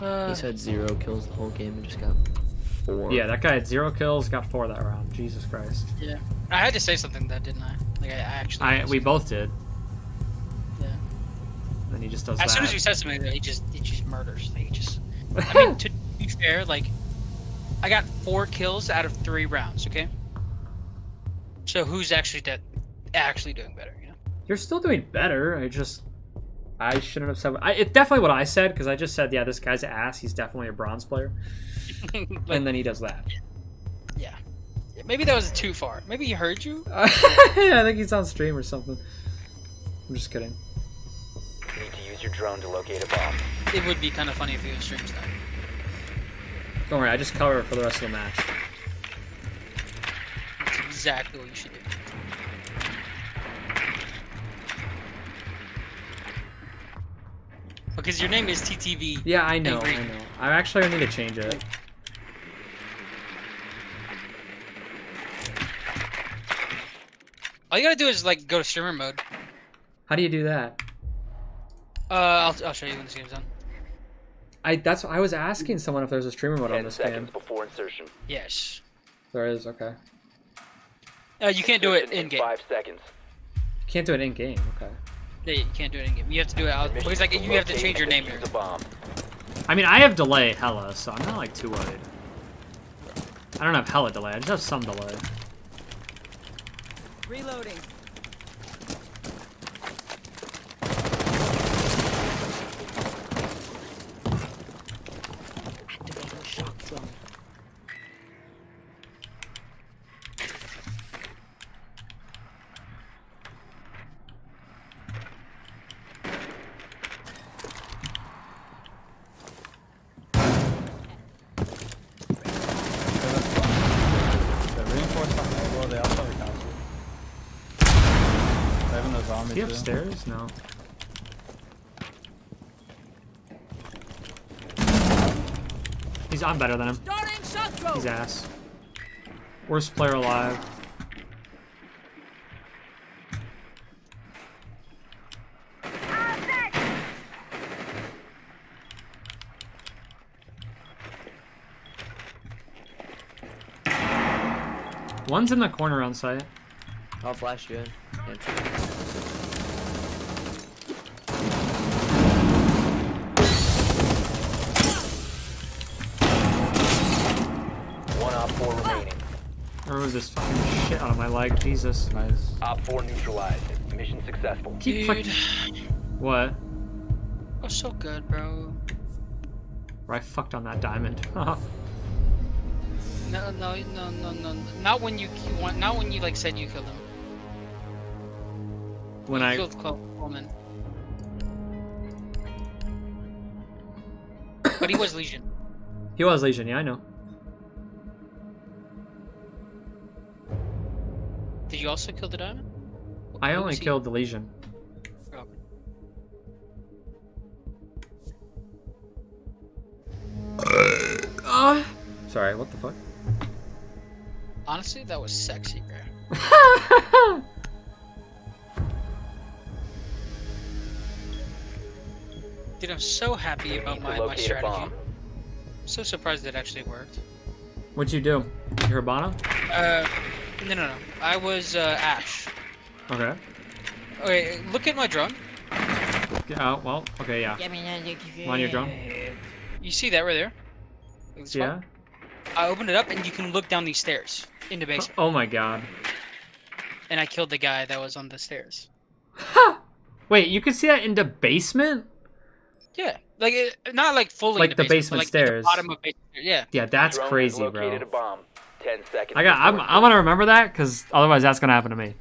Uh, He's had zero kills the whole game and just got four. Yeah, that guy had zero kills, got four that round. Jesus Christ. Yeah. I had to say something that didn't I? Like I, I actually. I we both did. Yeah. Then he just does As that. soon as you said something, he just he just murders. He just. I mean, to be fair, like, I got four kills out of three rounds. Okay. So who's actually dead? Actually doing better, you know? You're still doing better. I just I shouldn't have said. I, it's definitely what I said because I just said, yeah, this guy's ass. He's definitely a bronze player, and then he does that. Yeah. Yeah, Maybe that was too far. Maybe he heard you. yeah, I think he's on stream or something. I'm just kidding. Need to use your drone to locate a bomb. It would be kind of funny if you was streams that. Don't worry, I just cover it for the rest of the match. That's exactly what you should do. Oh, because your name is TTV. Yeah, I know, Angry. I know. I actually need to change it. All you gotta do is like go to streamer mode. How do you do that? Uh, I'll, I'll show you when this game's done. I that's I was asking someone if there's a streamer mode on Ten this seconds game. before insertion. Yes. There is. Okay. Uh, you can't do it Insertion in game. Five seconds. You can't do it in game. Okay. Yeah, you can't do it in game. You have to do it out Mission because like you have to change your name here. the bomb. I mean, I have delay hella, so I'm not like too worried. I don't have hella delay. I just have some delay. Reloading. Activating shock drone. The reinforced on the well, they also have a castle. They have a zombie Is he too. upstairs? No. He's. I'm better than him. Starting. He's ass. Worst player alive. One's in the corner on site. I'll flash you in. Where this fucking shit out of my leg? Jesus. Nice. Op four neutralized. Mission successful. Keep Dude, fucking. What? oh so good, bro. Where I fucked on that diamond. No, no, no, no, no, not when you ki- want, not when you like said you killed him. when you I. killed Col- Coleman. but he was Lesion. He was Lesion, yeah, I know. Did you also kill the diamond? I only was he? killed the Lesion. Oh. Uh, sorry, what the fuck? Honestly, that was sexy, bro. Dude, I'm so happy about my, my locate a strategy. so surprised it actually worked. What'd you do? You Urbana? Uh, no, no, no. I was uh, Ash. Okay. Okay, look at my drone. Yeah, oh, well, okay, yeah. I'm on your drone? You see that right there? Look at the. Yeah? I opened it up and you can look down these stairs in the basement. Oh my god. And I killed the guy that was on the stairs. Wait, you can see that in the basement? Yeah, like it, not like fully Like in the, the basement, basement but, like, stairs. the bottom of basement. Yeah. Yeah, that's Drone has crazy, located bro. A bomb. Ten seconds. I got. I'm. I'm gonna remember that because otherwise that's gonna happen to me.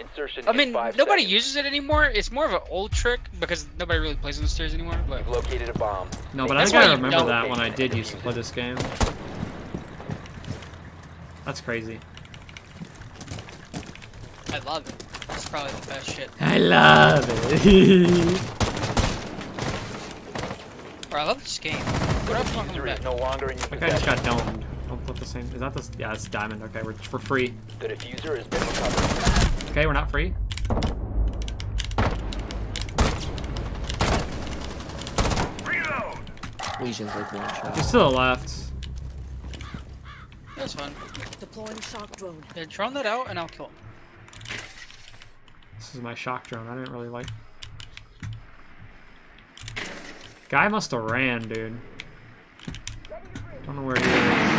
Insertion I mean, nobody seconds. uses it anymore. It's more of an old trick because nobody really plays on the stairs anymore. But You've located a bomb. No, but That's I think I why remember don't- that when I did used to play this game. That's crazy. I love it. It's probably the best shit. I love it. Or I love this game. What else want Defuser is no longer in your That guy just got domed. Don't the same. Is that the? Yeah, it's diamond. Okay, we're we're free. The defuser has been recovered. Okay, we're not free. Reload! Lesion's like one shot. He's to the left. That's fun. Deploying shock drone. Yeah, drone that out and I'll kill him. This is my shock drone. I didn't really like. Guy must have ran, dude. Don't know where he is.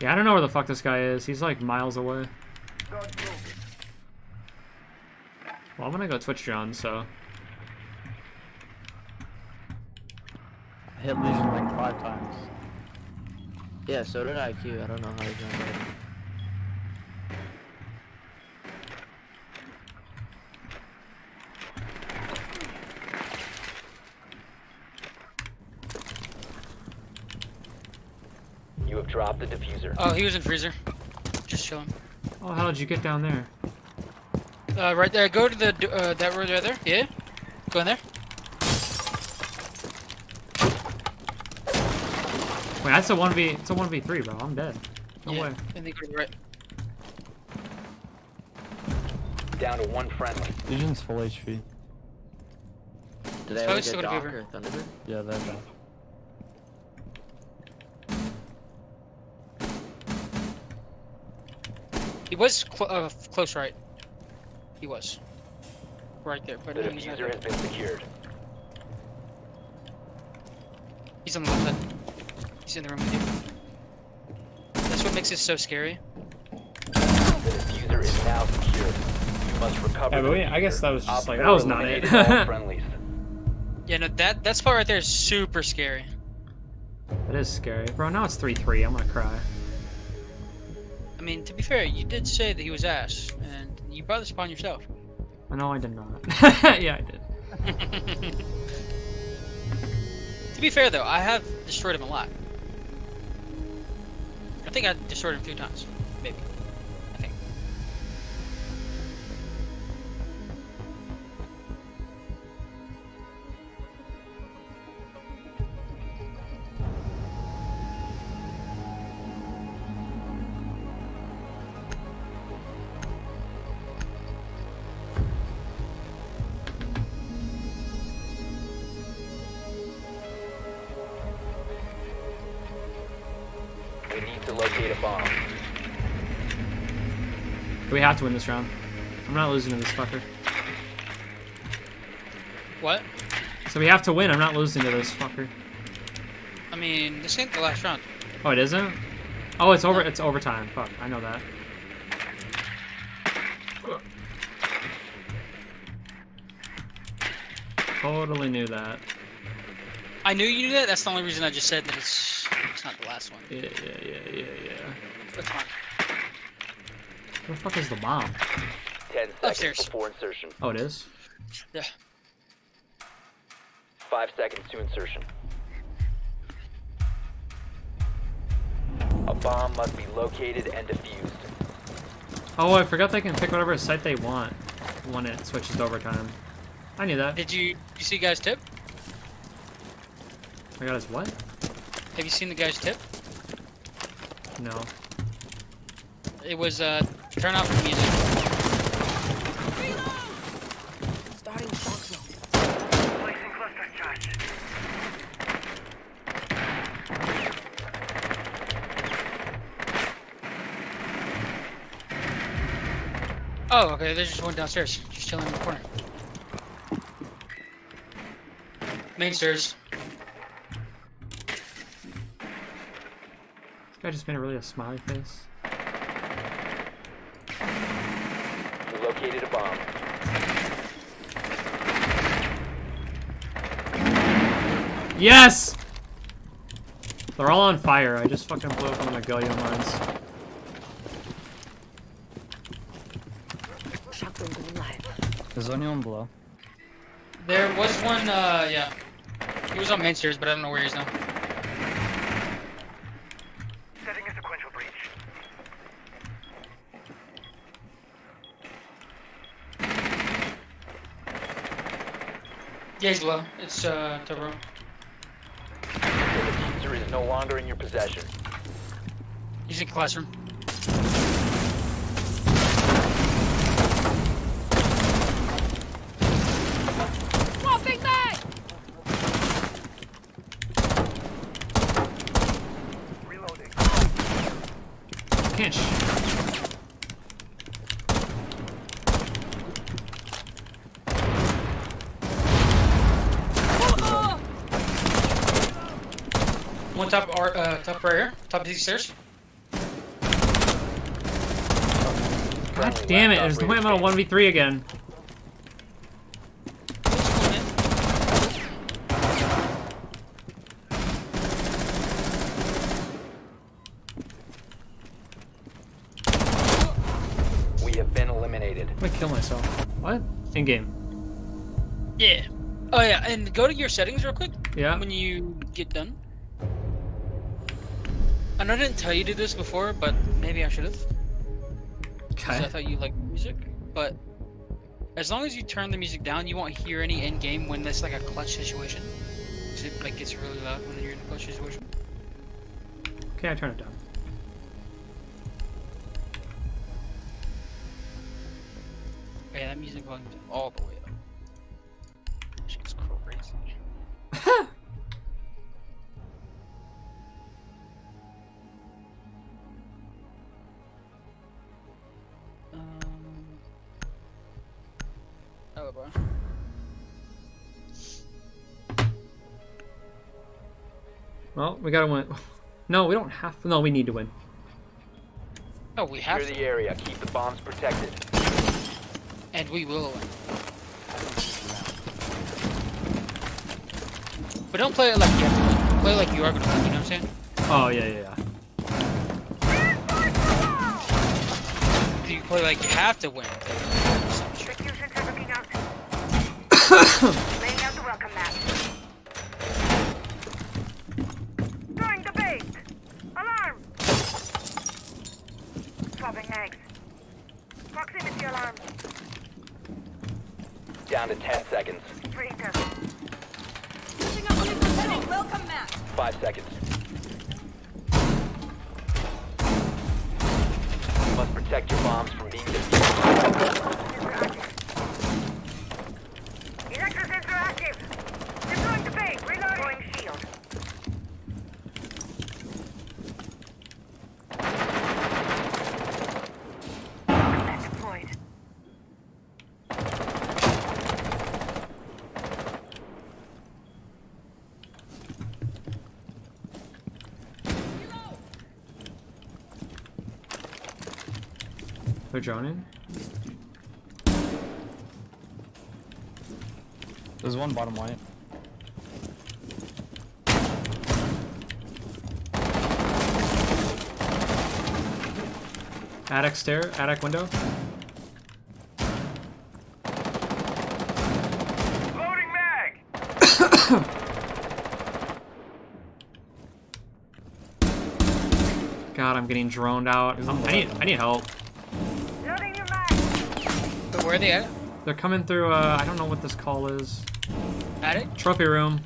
Yeah, I don't know where the fuck this guy is. He's like miles away. Well, I'm gonna go Twitch drone, so. I hit Lesion like five times. Yeah, so did IQ. I don't know how he's not have dropped the defuser. Oh, he was in freezer. Just chilling. Oh, how did you get down there? Uh, right there. Go to the uh, that road right there. Yeah. Go in there. Wait, that's a one v. It's a one v three, bro. I'm dead. No yeah. way. I think you're right. Down to one friendly. Lesion's full HP. Did I Oh, ever get still gonna Doc be or Thunderbird? Yeah, that guy. He was cl uh, close right. He was. Right there, but The he's not defuser has been secured. He's on the left side. He's in the room with you. That's what makes it so scary. The defuser is now secured. You must recover Yeah, but the we, I guess that was just like that was not it. eliminated. Yeah, no, that that spot right there is super scary. that is scary, bro. Now it's three three. I'm gonna cry. I mean, to be fair, you did say that he was ass, and you brought this upon yourself. I know I did not. yeah, I did. To be fair, though, I have destroyed him a lot. I think I destroyed him two times, to win this round. I'm not losing to this fucker. What? So we have to win. I'm not losing to this fucker. I mean, this ain't the last round. Oh, it isn't. Oh, it's over. It's overtime. Fuck, I know that. Totally knew that. I knew you knew that. That's the only reason I just said that it's it's not the last one. Yeah, yeah, yeah, yeah, yeah. That's fine. Where the fuck is the bomb? Ten oh, seconds Upstairs. before insertion. Oh, it is. Yeah. Five seconds to insertion. A bomb must be located and defused. Oh, I forgot they can pick whatever site they want when it switches over time. I knew that. Did you you see guys tip? I got his what? Have you seen the guy's tip? No. It was uh turn off the music. Starting shock zone. Placing cluster charge. Oh, okay. There's just one downstairs, just chilling in the corner. Main stairs. This guy just made a really a smiley face. You located a bomb. Yes! They're all on fire. I just fucking blew up one of the gallium mines. Is going live. There's only one below. There was one. Uh, yeah. He was on main stairs, but I don't know where he is now. Setting a sequential breach. Yeah, he's low. It's uh the room. Is no longer in your possession. He's in classroom. Swapping back! Reloading. Can't sh One top, ar- uh, top right. Top of these stairs. God damn it, there's no way I'm on a 1v3 again. We have been eliminated. I'm gonna kill myself. What? In game. Yeah. Oh yeah, and go to your settings real quick. Yeah. When you get done. I know I didn't tell you to do this before, but maybe I should have. Okay. I thought you liked music, but as long as you turn the music down, you won't hear any end game when it's like a clutch situation. 'Cause it like gets really loud when you're in a clutch situation. Okay, I turn it down. Okay, Okay, that music volume's all the way up. Shit's crazy. Hello, bro. Well, we gotta win. No, we don't have to. No, we need to win. Oh, we have Secure to. the area. Keep the bombs protected. And we will win. But don't play it like you have to win. Play it like you are gonna win, you know what I'm saying? Oh, yeah, yeah, yeah. You play like you have to win. Come. They're droning. There's one bottom white. Attic stair, attic window. Loading mag. God, I'm getting droned out. Um, I need, I need help. Where are they at? They're coming through. Uh, I don't know what this call is. Attic? Trophy room.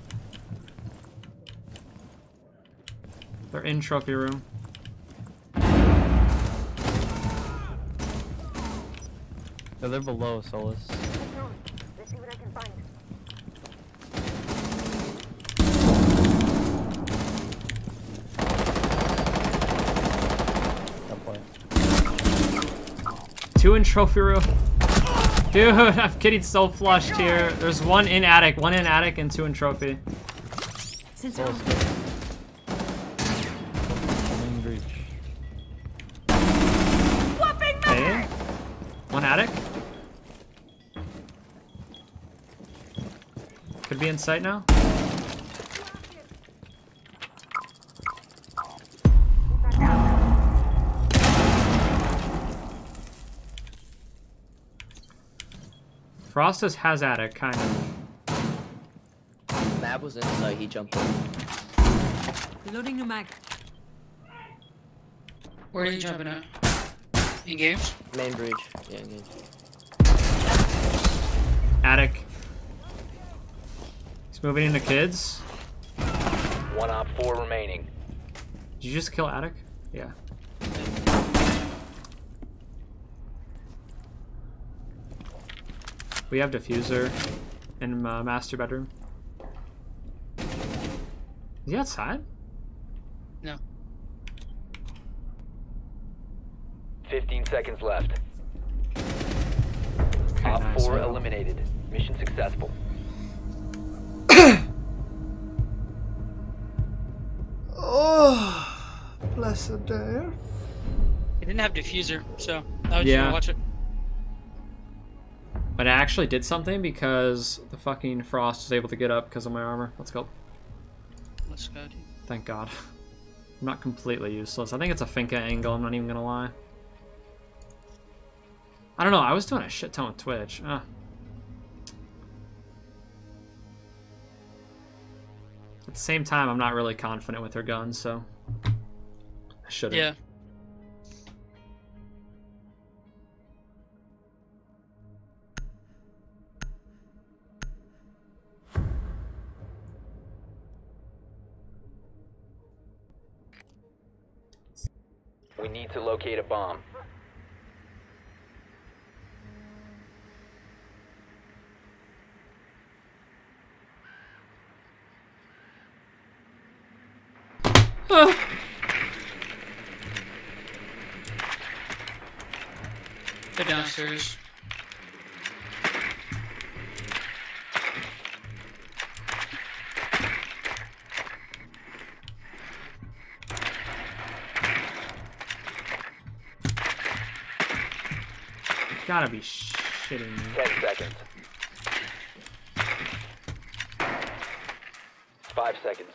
They're in trophy room. Yeah, they're below Solis. Let's see what I can find. Two in trophy room. Dude, I'm getting so flushed here. There's one in attic, one in attic, and two in trophy. Since Solis. Main breach. Okay. One attic. Could be in sight now. Frostus has attic, kind of. Mav was inside, he jumped in. Loading new mag. Where are you jumping at? In games? Main bridge. Yeah, engage. Attic. He's moving into kids. One op four remaining. Did you just kill attic? Yeah. We have defuser in uh, master bedroom. Is he outside? No. 15 seconds left. Okay, Op nice. 4 well. eliminated. Mission successful. Oh, blessed day. It didn't have defuser, so I was just Yeah. gonna watch it. But I actually did something because the fucking frost was able to get up because of my armor. Let's go. Let's go, dude. Thank God. I'm not completely useless. I think it's a Finka angle, I'm not even gonna lie. I don't know, I was doing a shit ton with Twitch. Ah. At the same time, I'm not really confident with her gun, so I shouldn't. Yeah. locate a bomb. Oh. They're downstairs. Gotta be shitting me. Ten seconds. Five seconds.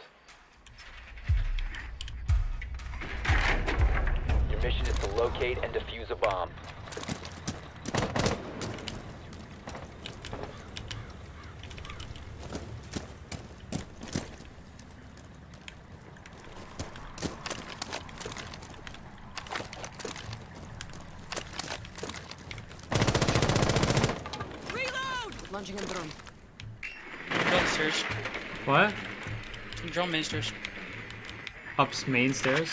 Your mission is to locate and defuse a bomb. Launching a drone. Downstairs. What? Drone main stairs. Up main stairs?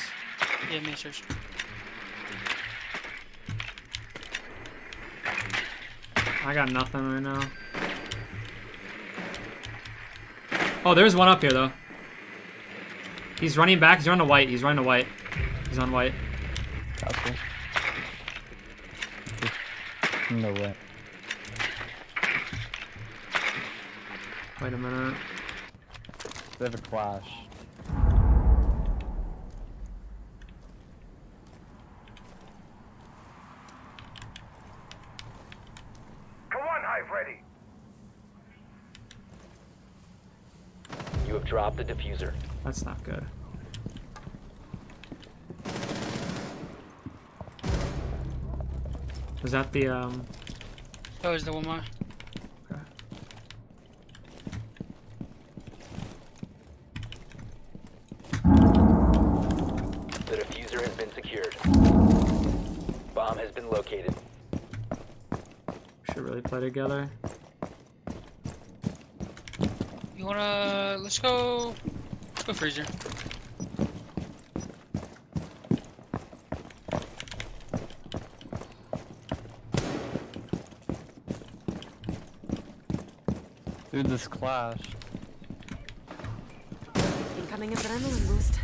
Yeah, main stairs. I got nothing right now. Oh, there's one up here though. He's running back. He's running to white. He's running to white. He's on white. Gotcha. No way. Wait a minute. They have a clash. Come on, Hive ready. You have dropped the defuser. That's not good. Was that the um? That was the one more. The defuser has been secured. Bomb has been located. Should really play together. You wanna? Let's go. Let's go freezer. Dude, this clash. Incoming adrenaline boost.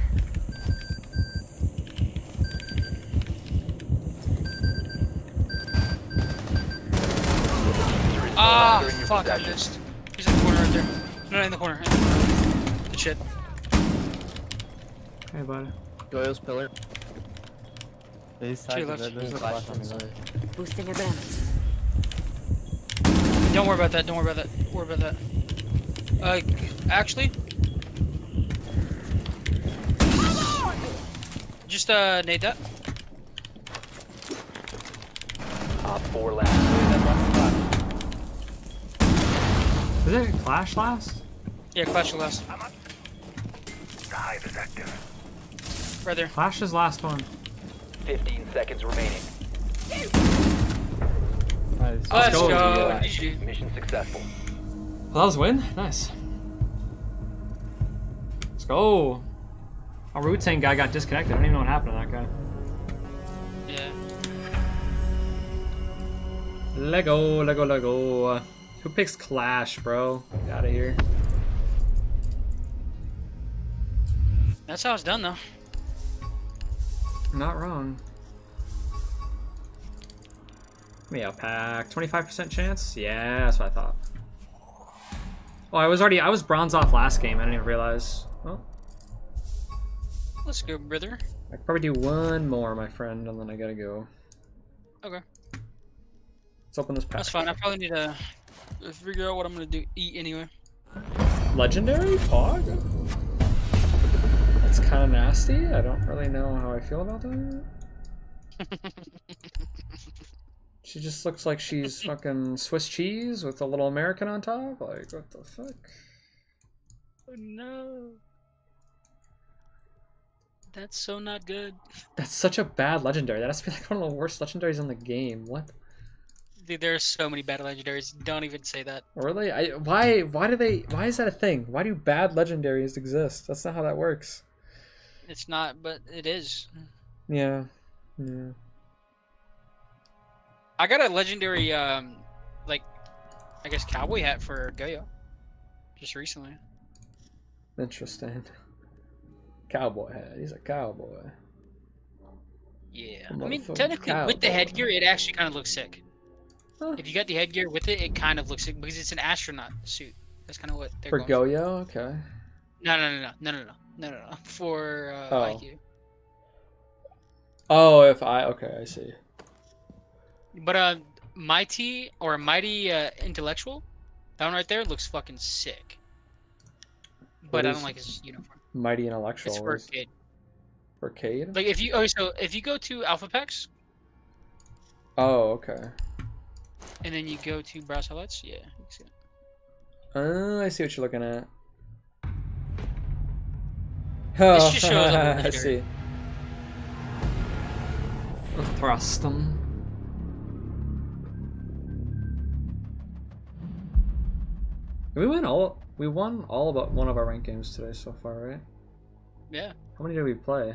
Fuck! I possession. missed. He's in the corner right there. No, in the corner. In the corner. Good shit. Hey, buddy. Doyle's pillar. These To your sides, left. there- there's a Flash on me Boosting adrenaline. Don't worry about that. Don't worry about that. Don't Worry about that. Uh, actually, just uh, nade that. Op 4 last. Is it Clash last? Yeah, clash the last. The Hive is active. Right there. Clash's last one. 15 seconds remaining. Nice. Let's go. go. Mission successful. Well, that was a win. Nice. Let's go. Our Wu Tang guy got disconnected. I don't even know what happened to that guy. Yeah. Lego, Lego, Lego. Clash, bro? Get out of here. That's how it's done, though. Not wrong. Me out pack. 25% chance? Yeah, that's what I thought. Oh, I was already, I was bronze off last game. I didn't even realize. Well, Let's go, brother. I could probably do one more, my friend, and then I gotta go. Okay. Let's open this pack. That's fine. I probably need to figure out what I'm gonna do. Eat anyway. Legendary Pog? That's kind of nasty. I don't really know how I feel about that. She just looks like she's fucking Swiss cheese with a little American on top. Like, what the fuck? Oh no. That's so not good. That's such a bad legendary. That has to be like one of the worst legendaries in the game. What? Dude, there are so many bad legendaries. Don't even say that. Really? I why why do they why is that a thing? Why do bad legendaries exist? That's not how that works. It's not, but it is. Yeah. Yeah. I got a legendary, um, like, I guess cowboy hat for Goyo. Just recently. Interesting. Cowboy hat. He's a cowboy. Yeah. I mean, technically, with the headgear, it actually kind of looks sick. If you got the headgear with it, it kind of looks sick because it's an astronaut suit. That's kind of what they're For Goyo, okay. No, no, no, no, no, no, no, no, no. For uh, Oh. IQ. Oh, if I okay, I see. But uh, mighty or mighty uh, intellectual, that one right there looks fucking sick. But I don't like his uniform. Mighty intellectual. It's for Where's- kid. For Kaid? Like if you oh so if you go to Alpha Packs Oh, okay. And then you go to browse highlights, yeah. you can see it. Uh, I see what you're looking at. This just shows up I see. Thrust them. We won all. We won all but one of our ranked games today so far, right? Yeah. How many did we play?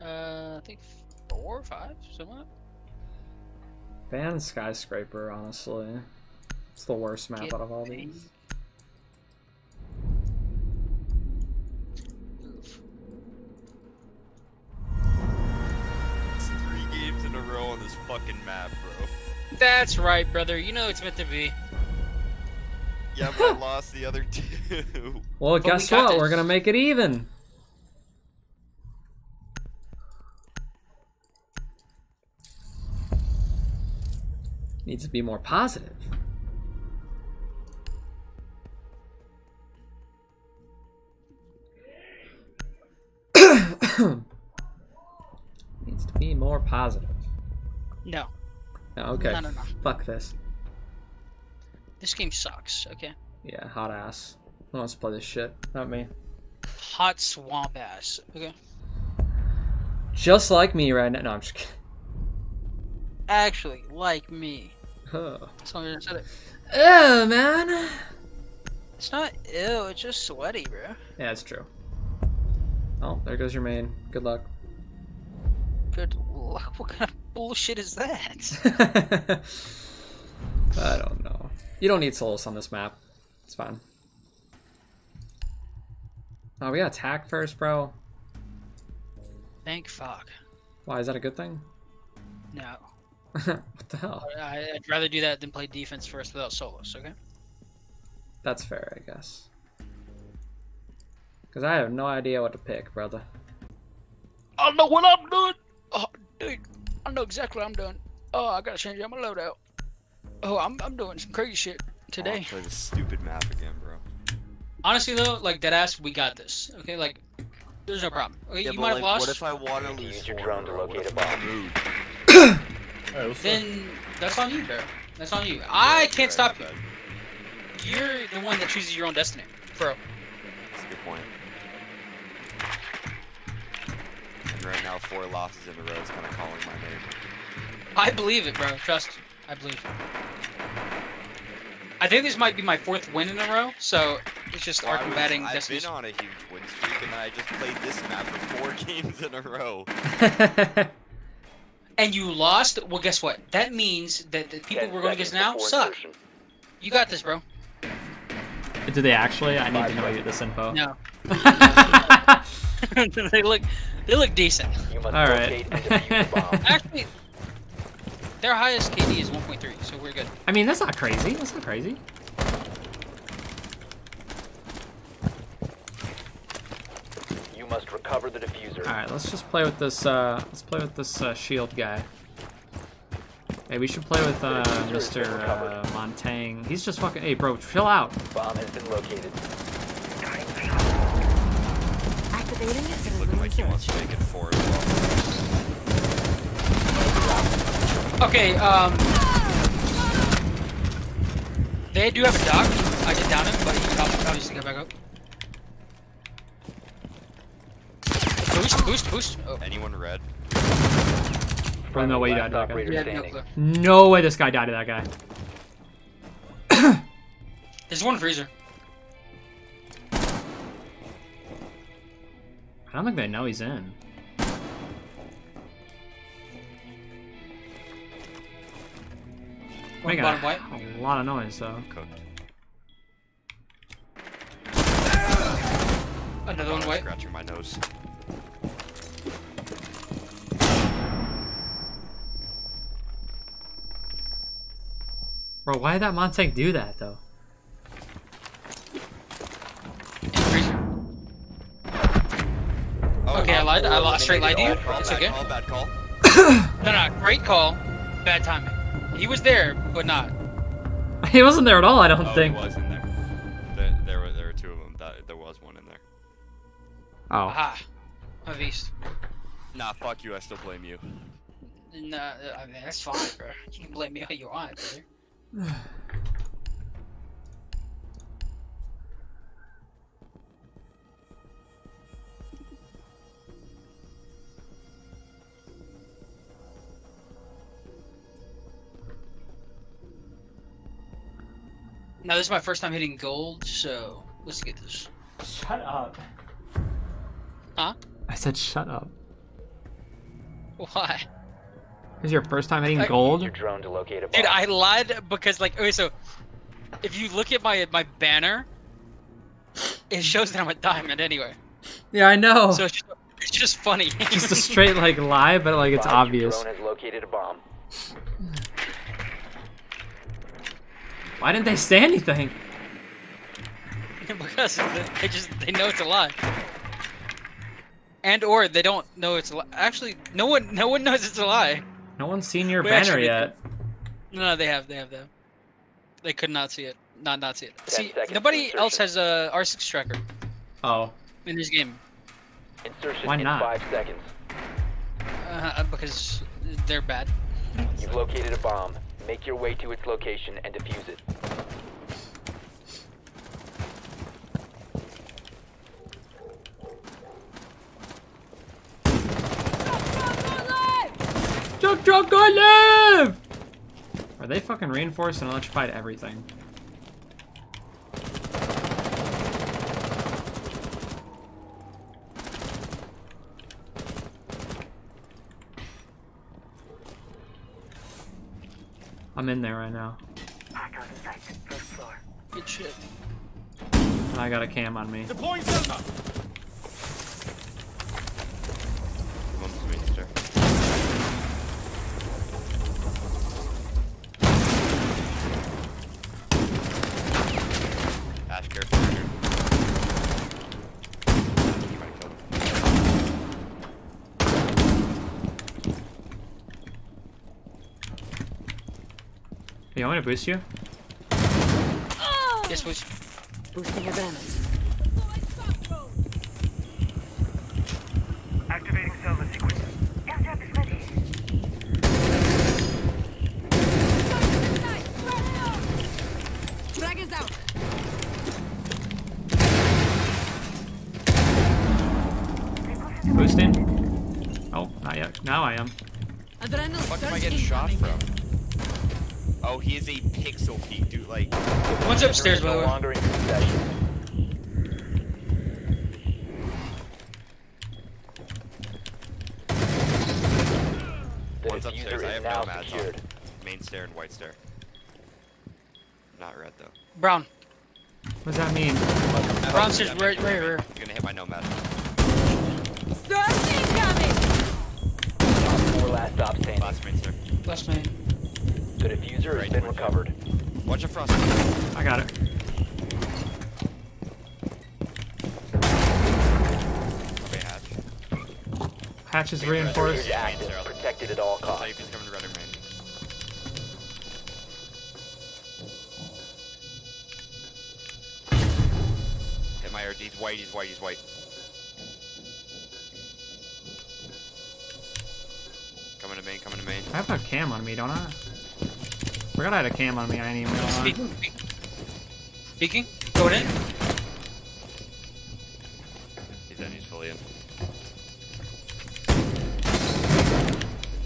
Uh, I think four or five, that. Ban skyscraper, honestly. It's the worst map Get out of all these. It's three games in a row on this fucking map, bro. That's right, brother. You know it's meant to be. Yeah, but I lost the other two. Well, But guess got what? this. We're gonna make it even. Needs to be more positive. Needs to be more positive. No. No, okay. No, no, no. Fuck this. This game sucks. Okay. Yeah, hot ass. Who wants to play this shit? Not me. Hot swamp ass. Okay. Just like me right now. No, I'm just kidding. Actually, like me. Huh. That's all I said it. Oh man. It's not ew. It's just sweaty, bro. Yeah, it's true. Oh, there goes your main. Good luck. Good luck. What kind of bullshit is that? I don't know. You don't need souls on this map. It's fine. Oh, we got attack first, bro. Thank fuck. Why is that a good thing? No. what the hell? I, I'd rather do that than play defense first without Solis. Okay. That's fair, I guess. Because I have no idea what to pick, brother. I know what I'm doing. Oh, dude, I know exactly what I'm doing. Oh, I gotta change out my loadout. Oh, I'm I'm doing some crazy shit today. I'll play this stupid map again, bro. Honestly though, like dead ass, we got this. Okay, like there's no problem. Okay, Yeah, you but might have lost. what if I want to lose your drone to a row? What locate if a I bomb. lose? Alright, what's up? Then that's on you, bro. That's on you. I can't stop you. You're the one that chooses your own destiny, bro. That's a good point. And right now, four losses in a row is kind of calling my name. I believe it, bro. Trust. I believe. I think this might be my fourth win in a row, so it's just Well, our I was- combating I've destinies. been on a huge win streak, and I just played this map for four games in a row. And you lost. Well, guess what? That means that the people Ten we're going against seconds now suck. insertion. You got this, bro. Do they actually? I need to know you- this info. No. they look, they look decent. You must All locate right. and defuse the bomb. Actually, their highest KD is 1.3, so we're good. I mean, that's not crazy. That's not crazy. Must recover the defuser. All right, let's just play with this. Uh, let's play with this uh, shield guy. Hey, we should play with uh, Mr. Uh, Montagne. He's just fucking. Hey, bro, chill out. Bomb has been located. Activating it looking like he wants to make it four. Okay, um, they do have a Doc. I did down him, but he obvi- obviously got back up. Boost, boost, boost. Oh. Anyone red? Bro, no way you died to that guy. Yeah, no. No way this guy died to that guy. There's one freezer. I don't think they know he's in. One Making bottom a, white. a lot of noise though. Cooked. Another Another one oh, white. Scratching my nose. Bro, why did that Montec do that though? Oh, okay, I oh, lied. I oh, lost straight lied to you. Call, It's bad okay. call, bad call. No, no, great call. Bad timing. He was there, but not. He wasn't there at all. I don't Oh, think. he was in there. There, there were there were two of them. That, there was one in there. Oh. Aha. A beast. Nah, fuck you. I still blame you. Nah, I mean, that's fine, bro. You can blame me all you want, brother. Now this is my first time hitting gold, so let's get this. Shut up. Huh? I said shut up. Why? This is your first time hitting I- gold? Your drone to locate a bomb. Dude, I lied because like okay, so if you look at my my banner, it shows that I'm a diamond anyway. Yeah, I know. So it's just, it's just funny. Just a straight like lie, but like it's Advise your obvious. Drone has located a bomb. Why didn't they say anything? because they just they know it's a lie. And or they don't know it's a lie. Actually, no one no one knows it's a lie. No one's seen your We banner actually- yet. No, no, they have, they have, they have. They could not see it. Not not see it. See, nobody else has a R6 tracker Oh. in this game Insertion Why in not? five seconds. uh, because they're bad. You've located a bomb. Make your way to its location and defuse it. Chuck Truck God live! Are they fucking reinforced and electrified everything? I'm in there right now. Good shit. I got a cam on me. Deploying Selma. One's Winchester. Ash careful. Richard. You want me to boost you? Yes, please. Boosting your banners. Activating Selma sequence. Airdrop is ready. Frag is out. Boosting? Oh, not yet. Now I am. Adrenaline What am I getting shot incoming. from? Oh, he is a pixel peak, dude. Like, One's upstairs, by the no way. longer in one's upstairs. I is have now no match on. secured. Main stair and white stair. Not red though. Brown. What does that mean? Brown says right, right, right. You're gonna hit my nomad. Surge incoming. Four last stop standing. Last main stair. Last man. The defuser has been recovered. Watch a frost. I got it. Okay, hatch. Hatch is Defuser reinforced. active, protected at all costs. Safe is coming to red or. Hit my RD. He's white. He's white. He's white. Coming to main. Coming to main. I have a cam on me, don't I? Forgot I had a cam on me. I didn't even realize. Speaking. Speaking. Going in. He's in. He's fully in.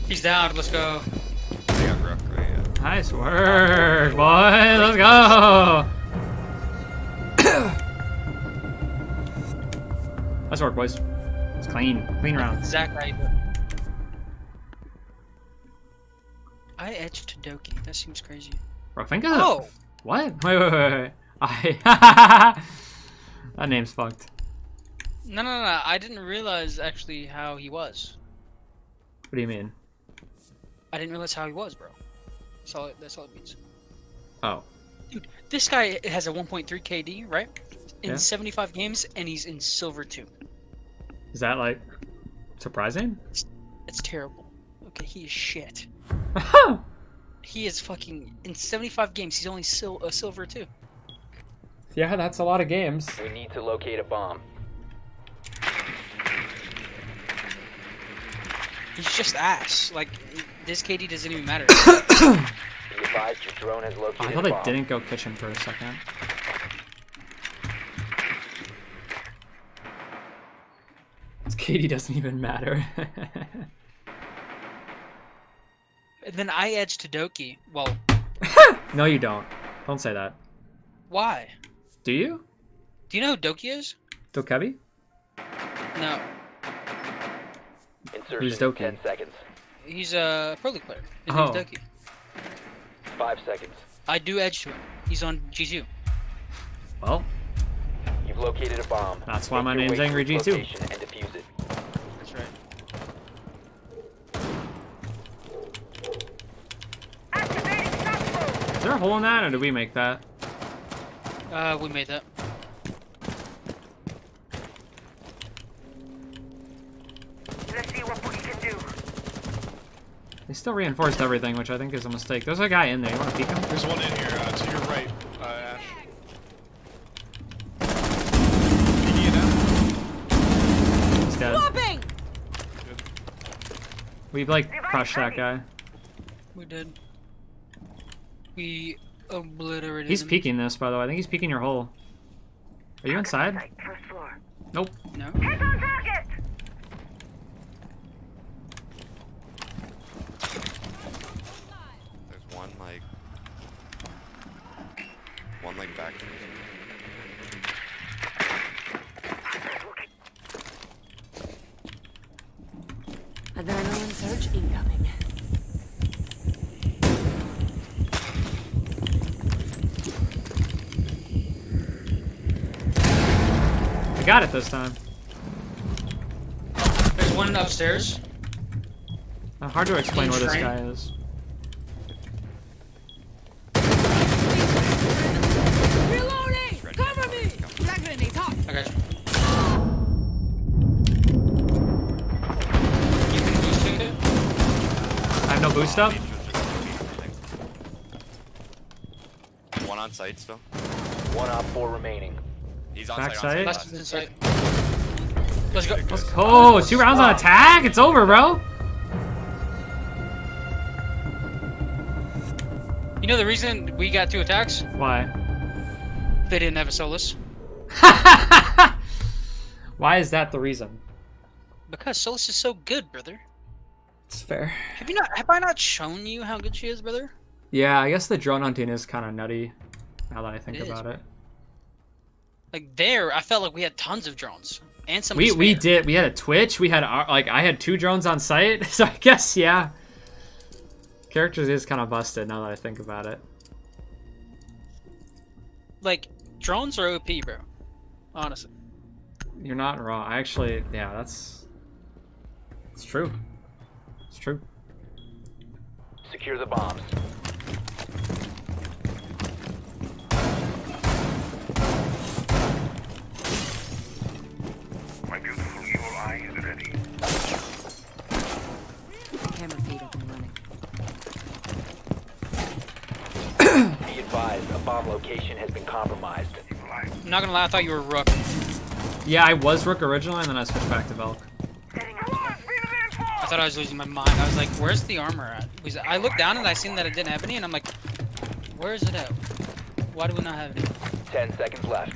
He's down. Let's go. I got Rook right. Yeah. Nice work, boy. Let's go. Nice work, boys. It's clean. Clean round. Zach, how you doing? I etched Doki. That seems crazy. Rafinka? Oh. What? Wait, wait, wait, wait. I. that name's fucked. No, no, no. I didn't realize actually how he was. What do you mean? I didn't realize how he was, bro. That's all. It, that's all it means. Oh. Dude, this guy has a 1.3 KD, right? In Yeah. 75 games, and he's in silver two. Is that like surprising? It's terrible. Okay, he is shit. he is fucking in 75 games. He's only sil- a silver two. Yeah, that's a lot of games. We need to locate a bomb. He's just ass. Like this KD doesn't even matter. Advised your drone has oh, I thought a they bomb. didn't go kitchen for a second. This KD doesn't even matter. and then I edge to Doki. Well, no, you don't. Don't say that. why? Do you? Do you know who Doki is? Dokkaebi? No, Insertion Who's in Doki? 10 seconds. he's a Pro League player. His Oh. name's Doki. 5 seconds. I do edge to him. He's on G2. Well, You've located a bomb. That's why Make my name's Angry its G2. And defuse it. That's right. is there a hole in that, or did we make that? Uh, we made that. Let's see what we can do. They still reinforced everything, which I think is a mistake. There's a guy in there. You want to peek him? There's one in here, uh, to your right, uh, Ash. Peeking it out. He's dead. Swapping! We've like crushed that guy. We did. We obliterated He's him. peeking this, by the way. I think he's peeking your hole. Are you inside? First. Nope. No. Heads on target! There's one like one like back. Adrenaline surge incoming. I got it this time. There's one upstairs. Uh, hard to explain where this guy is. Reloading! Cover me! Flag grenade, hot! I got you. You can boost have no boost up. One on site still. One op 4 remaining. He's on Back site. Site? site. Last inside. Let's go. Let's go. Two rounds on attack. It's over, bro. You know the reason we got two attacks? Why? They didn't have a Solis. Why is that the reason? Because Solis is so good, brother. It's fair. Have you not? Have I not shown you how good she is, brother? Yeah, I guess the drone hunting is kind of nutty. Now that I think It is. about it. Like there, I felt like we had tons of drones and some. We to we did. We had a Twitch. We had our, like I had two drones on site. So I guess yeah. Characters is kind of busted now that I think about it. Like drones are OP, bro. Honestly. You're not wrong. I actually, yeah, that's it's true. It's true. Secure the bombs. Advised, a bomb location has been compromised. I'm not gonna lie, I thought you were Rook. Yeah, I was Rook originally, and then I switched back to Valk. I thought I was losing my mind. I was like, "Where's the armor at?" Because I looked down and I seen that it didn't have any, and I'm like, "Where is it at? Why do we not have it?" Ten seconds left.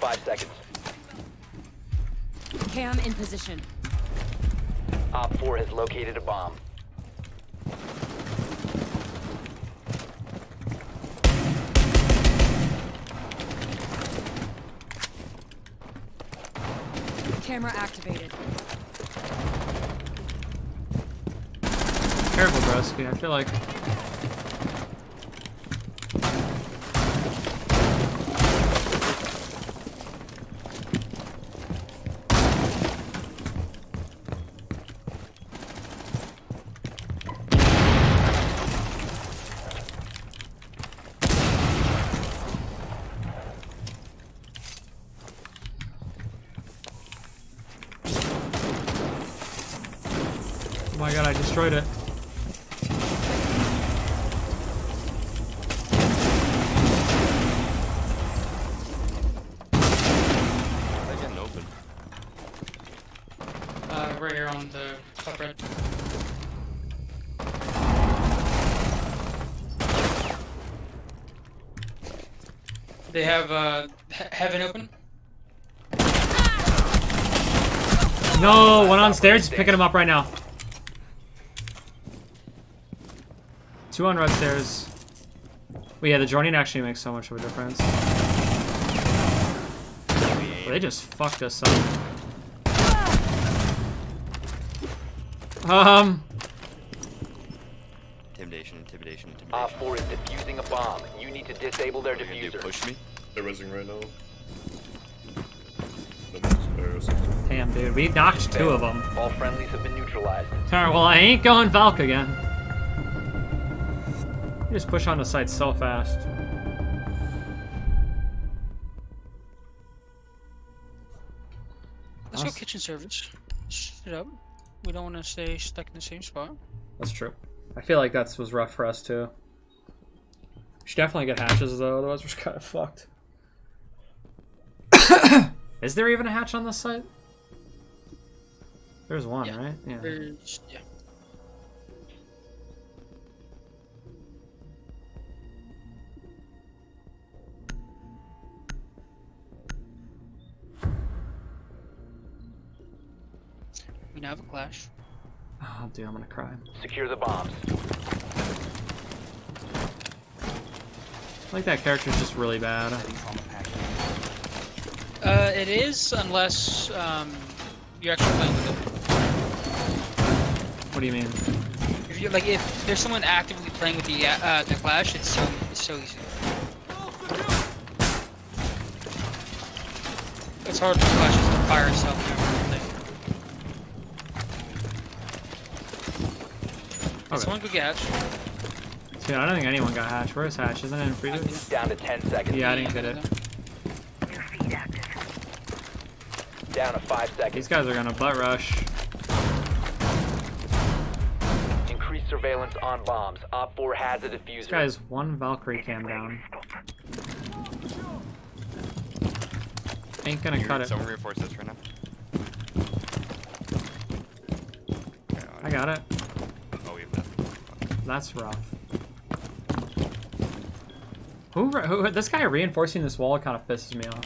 Five seconds. Cam in position. Op 4 has located a bomb. Camera activated. Careful, Broski. I feel like my god, I destroyed it. They're getting open. Uh, right here on the top red. They have uh, heaven open. No, one on stairs. He's picking him up right now. Two on red stairs. Well, yeah, the joining actually makes so much of a difference. Well, they just fucked us up. Um, Intimidation, intimidation, intimidation. Op 4 is defusing a bomb. You need to disable their What are you defuser. push me? They're resing right now. No, or something. damn, dude, we knocked two of them. All friendlies have been neutralized. All right, well, I ain't going Valk again. You just push on the site so fast. Let's go kitchen service. Shit up. We don't want to stay stuck in the same spot. That's true. I feel like that was rough for us too. We should definitely get hatches though, otherwise we're just kind of fucked. Is there even a hatch on this site? There's one, Yeah. right? Yeah. There's- yeah. We now have a clash. Oh, dude, I'm gonna cry. Secure the bombs. I like that character's just really bad. Uh, it is unless um, you're actually playing with it. What do you mean? If you like, if there's someone actively playing with the uh, the clash, it's so it's so easy. It's hard for Clash just to fire itself Okay. someone go get hatch? Dude, I don't think anyone got hatch. Where's hatch? Isn't it in free Down to 10 seconds. Yeah, I didn't get it. Down to 5 seconds. These guys are gonna butt rush. Increased surveillance on bombs. Op 4 has a This guy's one Valkyrie cam down. Ain't gonna Can you- cut it. Someone reinforce this right now. I got it. Oh, we have that. That's rough. Who, who this guy reinforcing this wall kind of pisses me off.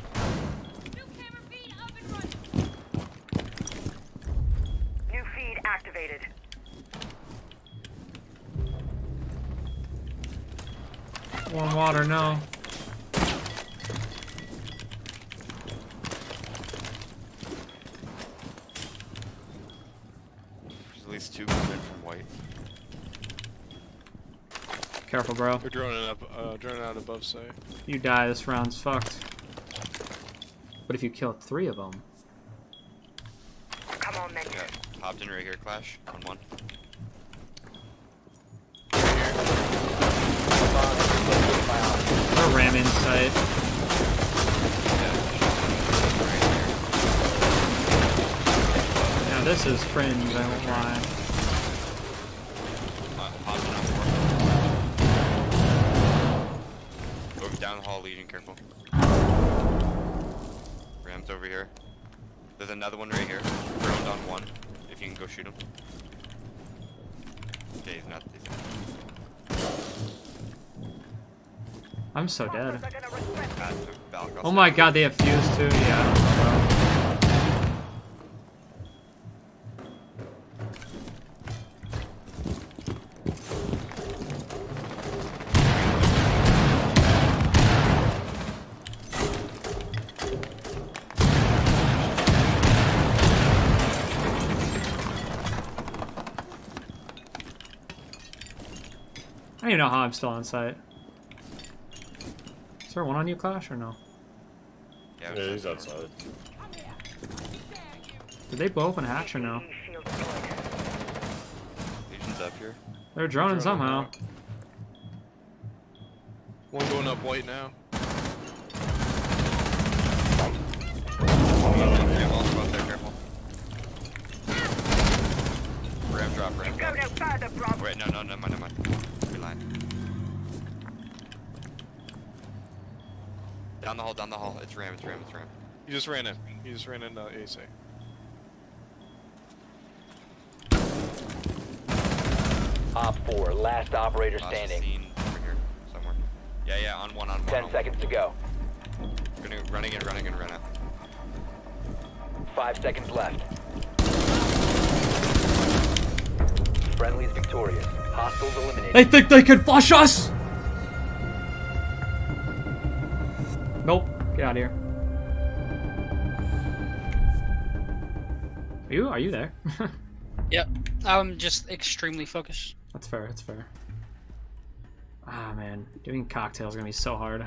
New camera feed up run. New feed activated. Warm water, no. There's at least two coming in from white. Careful, bro. They're droning up, uh, droning out above site. You die, this round's fucked. But if you kill three of them, Come on, men. Yeah, hopped in right here, Clash, on one. they're ramming site. Yeah, this is fringe, I won't lie. Down hall, Lesion, careful. Ram's over here. There's another one right here. Droned on one. If you can go shoot him. Okay, he's not. He's I'm so dead. Oh my god, they have fuse too? Yeah. Know how I'm still on site. Is there one on you, Clash, or no? Yeah, Yeah, he's outside. Did they blow open hatch or no? Lesion's up here. They're droning Droning somehow. out. One going up white now. Yeah, also out there, careful. Ram drop, ram Down the hall, down the hall. It's Ram, it's Ram, it's Ram. He just ran in. He just ran into AC. Op 4, last operator Last standing. Scene over here somewhere. Yeah, yeah, on one, on one. 10 on seconds to go. One. Gonna, running in, running in, run out. 5 seconds left. Friendly's victorious. Hostiles eliminated. They think they can flush us? Nope. Get out of here. Are you? Are you there? Yep. I'm just extremely focused. that's fair. That's fair. Ah man, doing cocktails is gonna be so hard.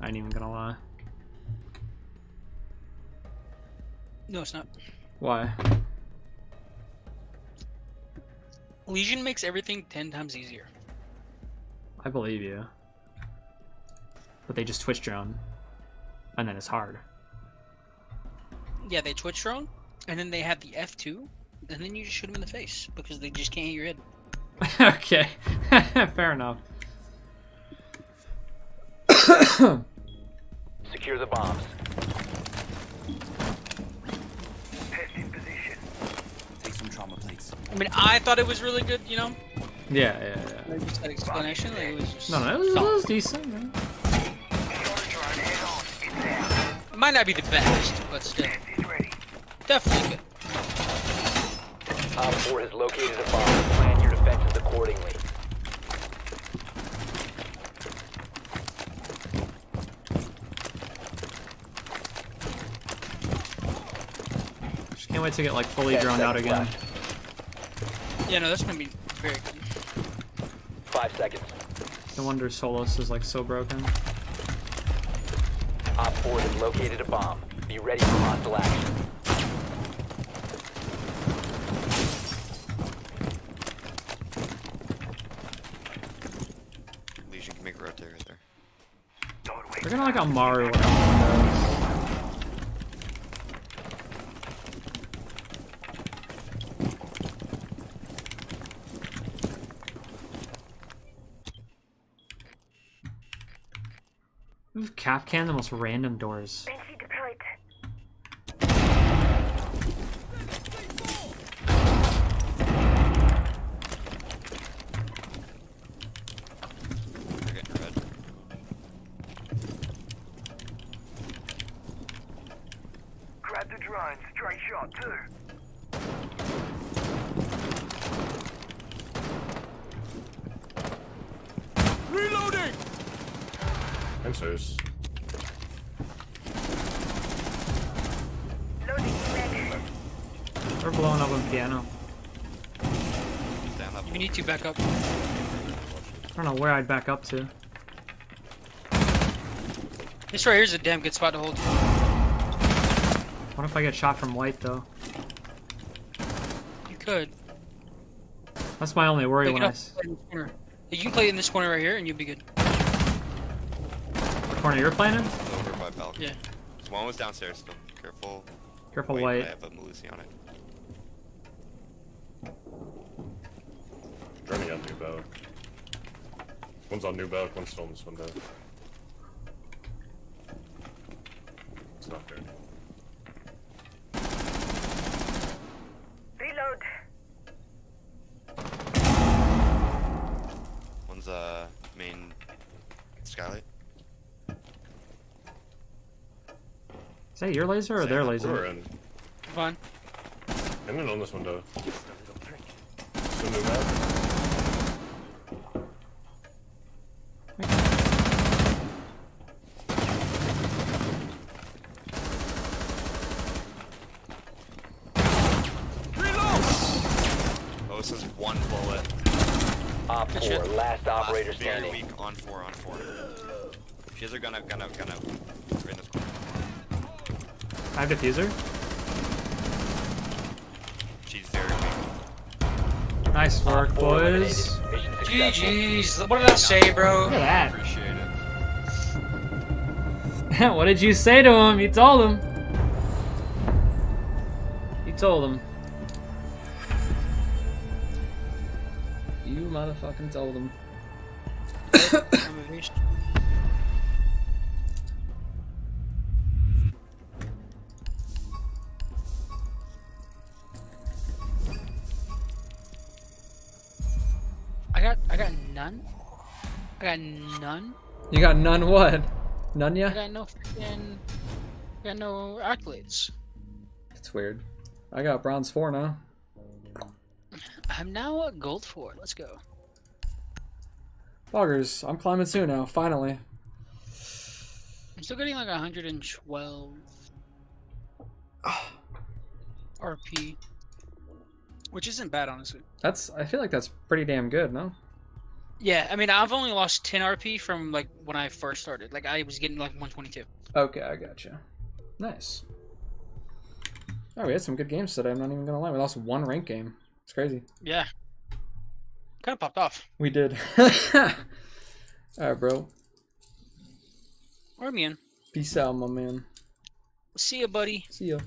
I ain't even gonna lie. No, it's not. Why? Lesion makes everything ten times easier. I believe you. But they just twitch drone, and then it's hard. Yeah, they twitch drone, and then they have the F2, and then you just shoot them in the face because they just can't hit your head. okay, fair enough. Secure the bombs. Take some trauma plates. I mean, I thought it was really good, you know. Yeah, yeah, yeah. Like, just that explanation, like, it was just. No, no, it was, it was decent. Man. Might not be the best, but still. Definitely good. Op 4 has located a bomb. Plan your defenses accordingly. Just can't wait to get like fully Ten droned out again. left. Yeah, no, that's gonna be very good. 5 seconds. No wonder Solis is like so broken. Op 4 has located a bomb. Be ready for hostile action. Lesion can make a rotate right there. They're gonna like Amaru one of the windows. Kapkan, the most random doors. They're getting red. Grab the drone, straight shot too. Reloading! Sensors. We're blowing up on piano. Stand up. We need to back up. I don't know where I'd back up to. This right here's a damn good spot to hold. What if I get shot from white though? You could. That's my only worry Pick when I up, play in this corner. You can play in this corner right here, and you'll be good. what corner you're playing in. Over by balcony. Yeah. There's one was downstairs still. Careful. Careful, Wait, white. I have a Melusi on it. Running on New Balak. One's on New Balak, one's still in this window. It's not there. Reload. One's uh main skylight. Is that your laser or their We're laser? in. Fine. I'm in on this window. Still New Balak. Oh, this is one bullet. Op 4, last operator Last very standing. weak on four on four. She's are gonna gonna gonna right in this corner. I have defuser. She's very weak. Nice work, boys. GG's. What did I say, bro? Look at that. Appreciate it. what did you say to him? You told him. You told him. You motherfucking told him. None. You got none what? None I ya? got no freaking. I got no accolades. It's weird. I got bronze four now. I'm now at gold four. Let's go. Boggers, I'm climbing soon now, finally. I'm still getting like 112 RP, which isn't bad honestly. That's I feel like that's pretty damn good, no? Yeah, I mean I've only lost 10 RP from like when I first started. Like I was getting like 122. Okay, I gotcha. Nice. Oh, we had some good games today. I'm not even gonna lie. We lost one rank game. It's crazy. Yeah. Kind of popped off. We did. Alright, bro. Or me in. Peace out, my man. See ya, buddy. See ya.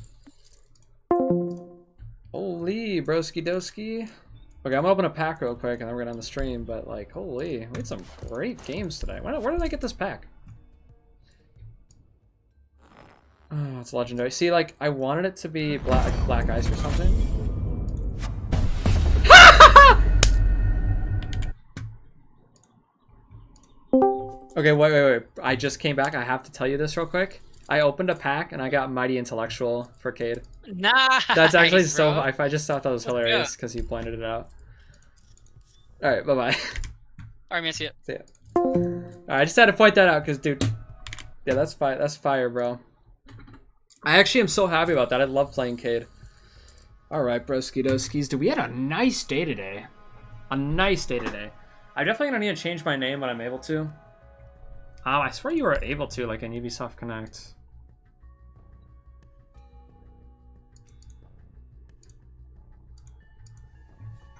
Holy, broski doski. Okay, I'm gonna open a pack real quick and then we're gonna end the stream, but like, holy, we had some great games today. Where, where did I get this pack? Oh, it's legendary. See, like, I wanted it to be black, black ice or something. Okay, wait, wait, wait. I just came back. I have to tell you this real quick. I opened a pack and I got Mighty Intellectual for Kaid. Nice. That's actually so. I, I just thought that was hilarious because you pointed it out. All right, bye bye. Alright, man. See ya. See ya. I just had to point that out because, dude. Yeah, that's fire. That's fire, bro. I actually am so happy about that. I love playing Kaid. All right, broski doskies. Dude, we had a nice day today. A nice day today. I'm definitely gonna need to change my name when I'm able to. Oh, I swear you were able to, like in Ubisoft Connect.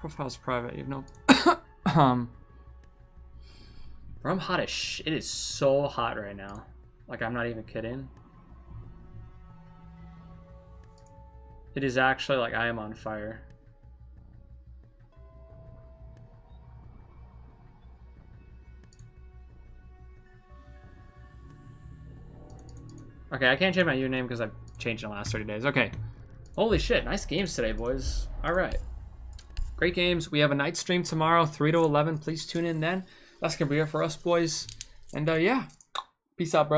Profile's private. You have no. um. Bro, I'm hot as sh. It is so hot right now. Like I'm not even kidding. It is actually like I am on fire. Okay, I can't change my username because I've changed in the last 30 days. Okay. Holy shit, nice games today, boys. All right. Great games. We have a night stream tomorrow, 3 to 11. Please tune in then. That's going to be it for us, boys. And uh, yeah, peace out, bro.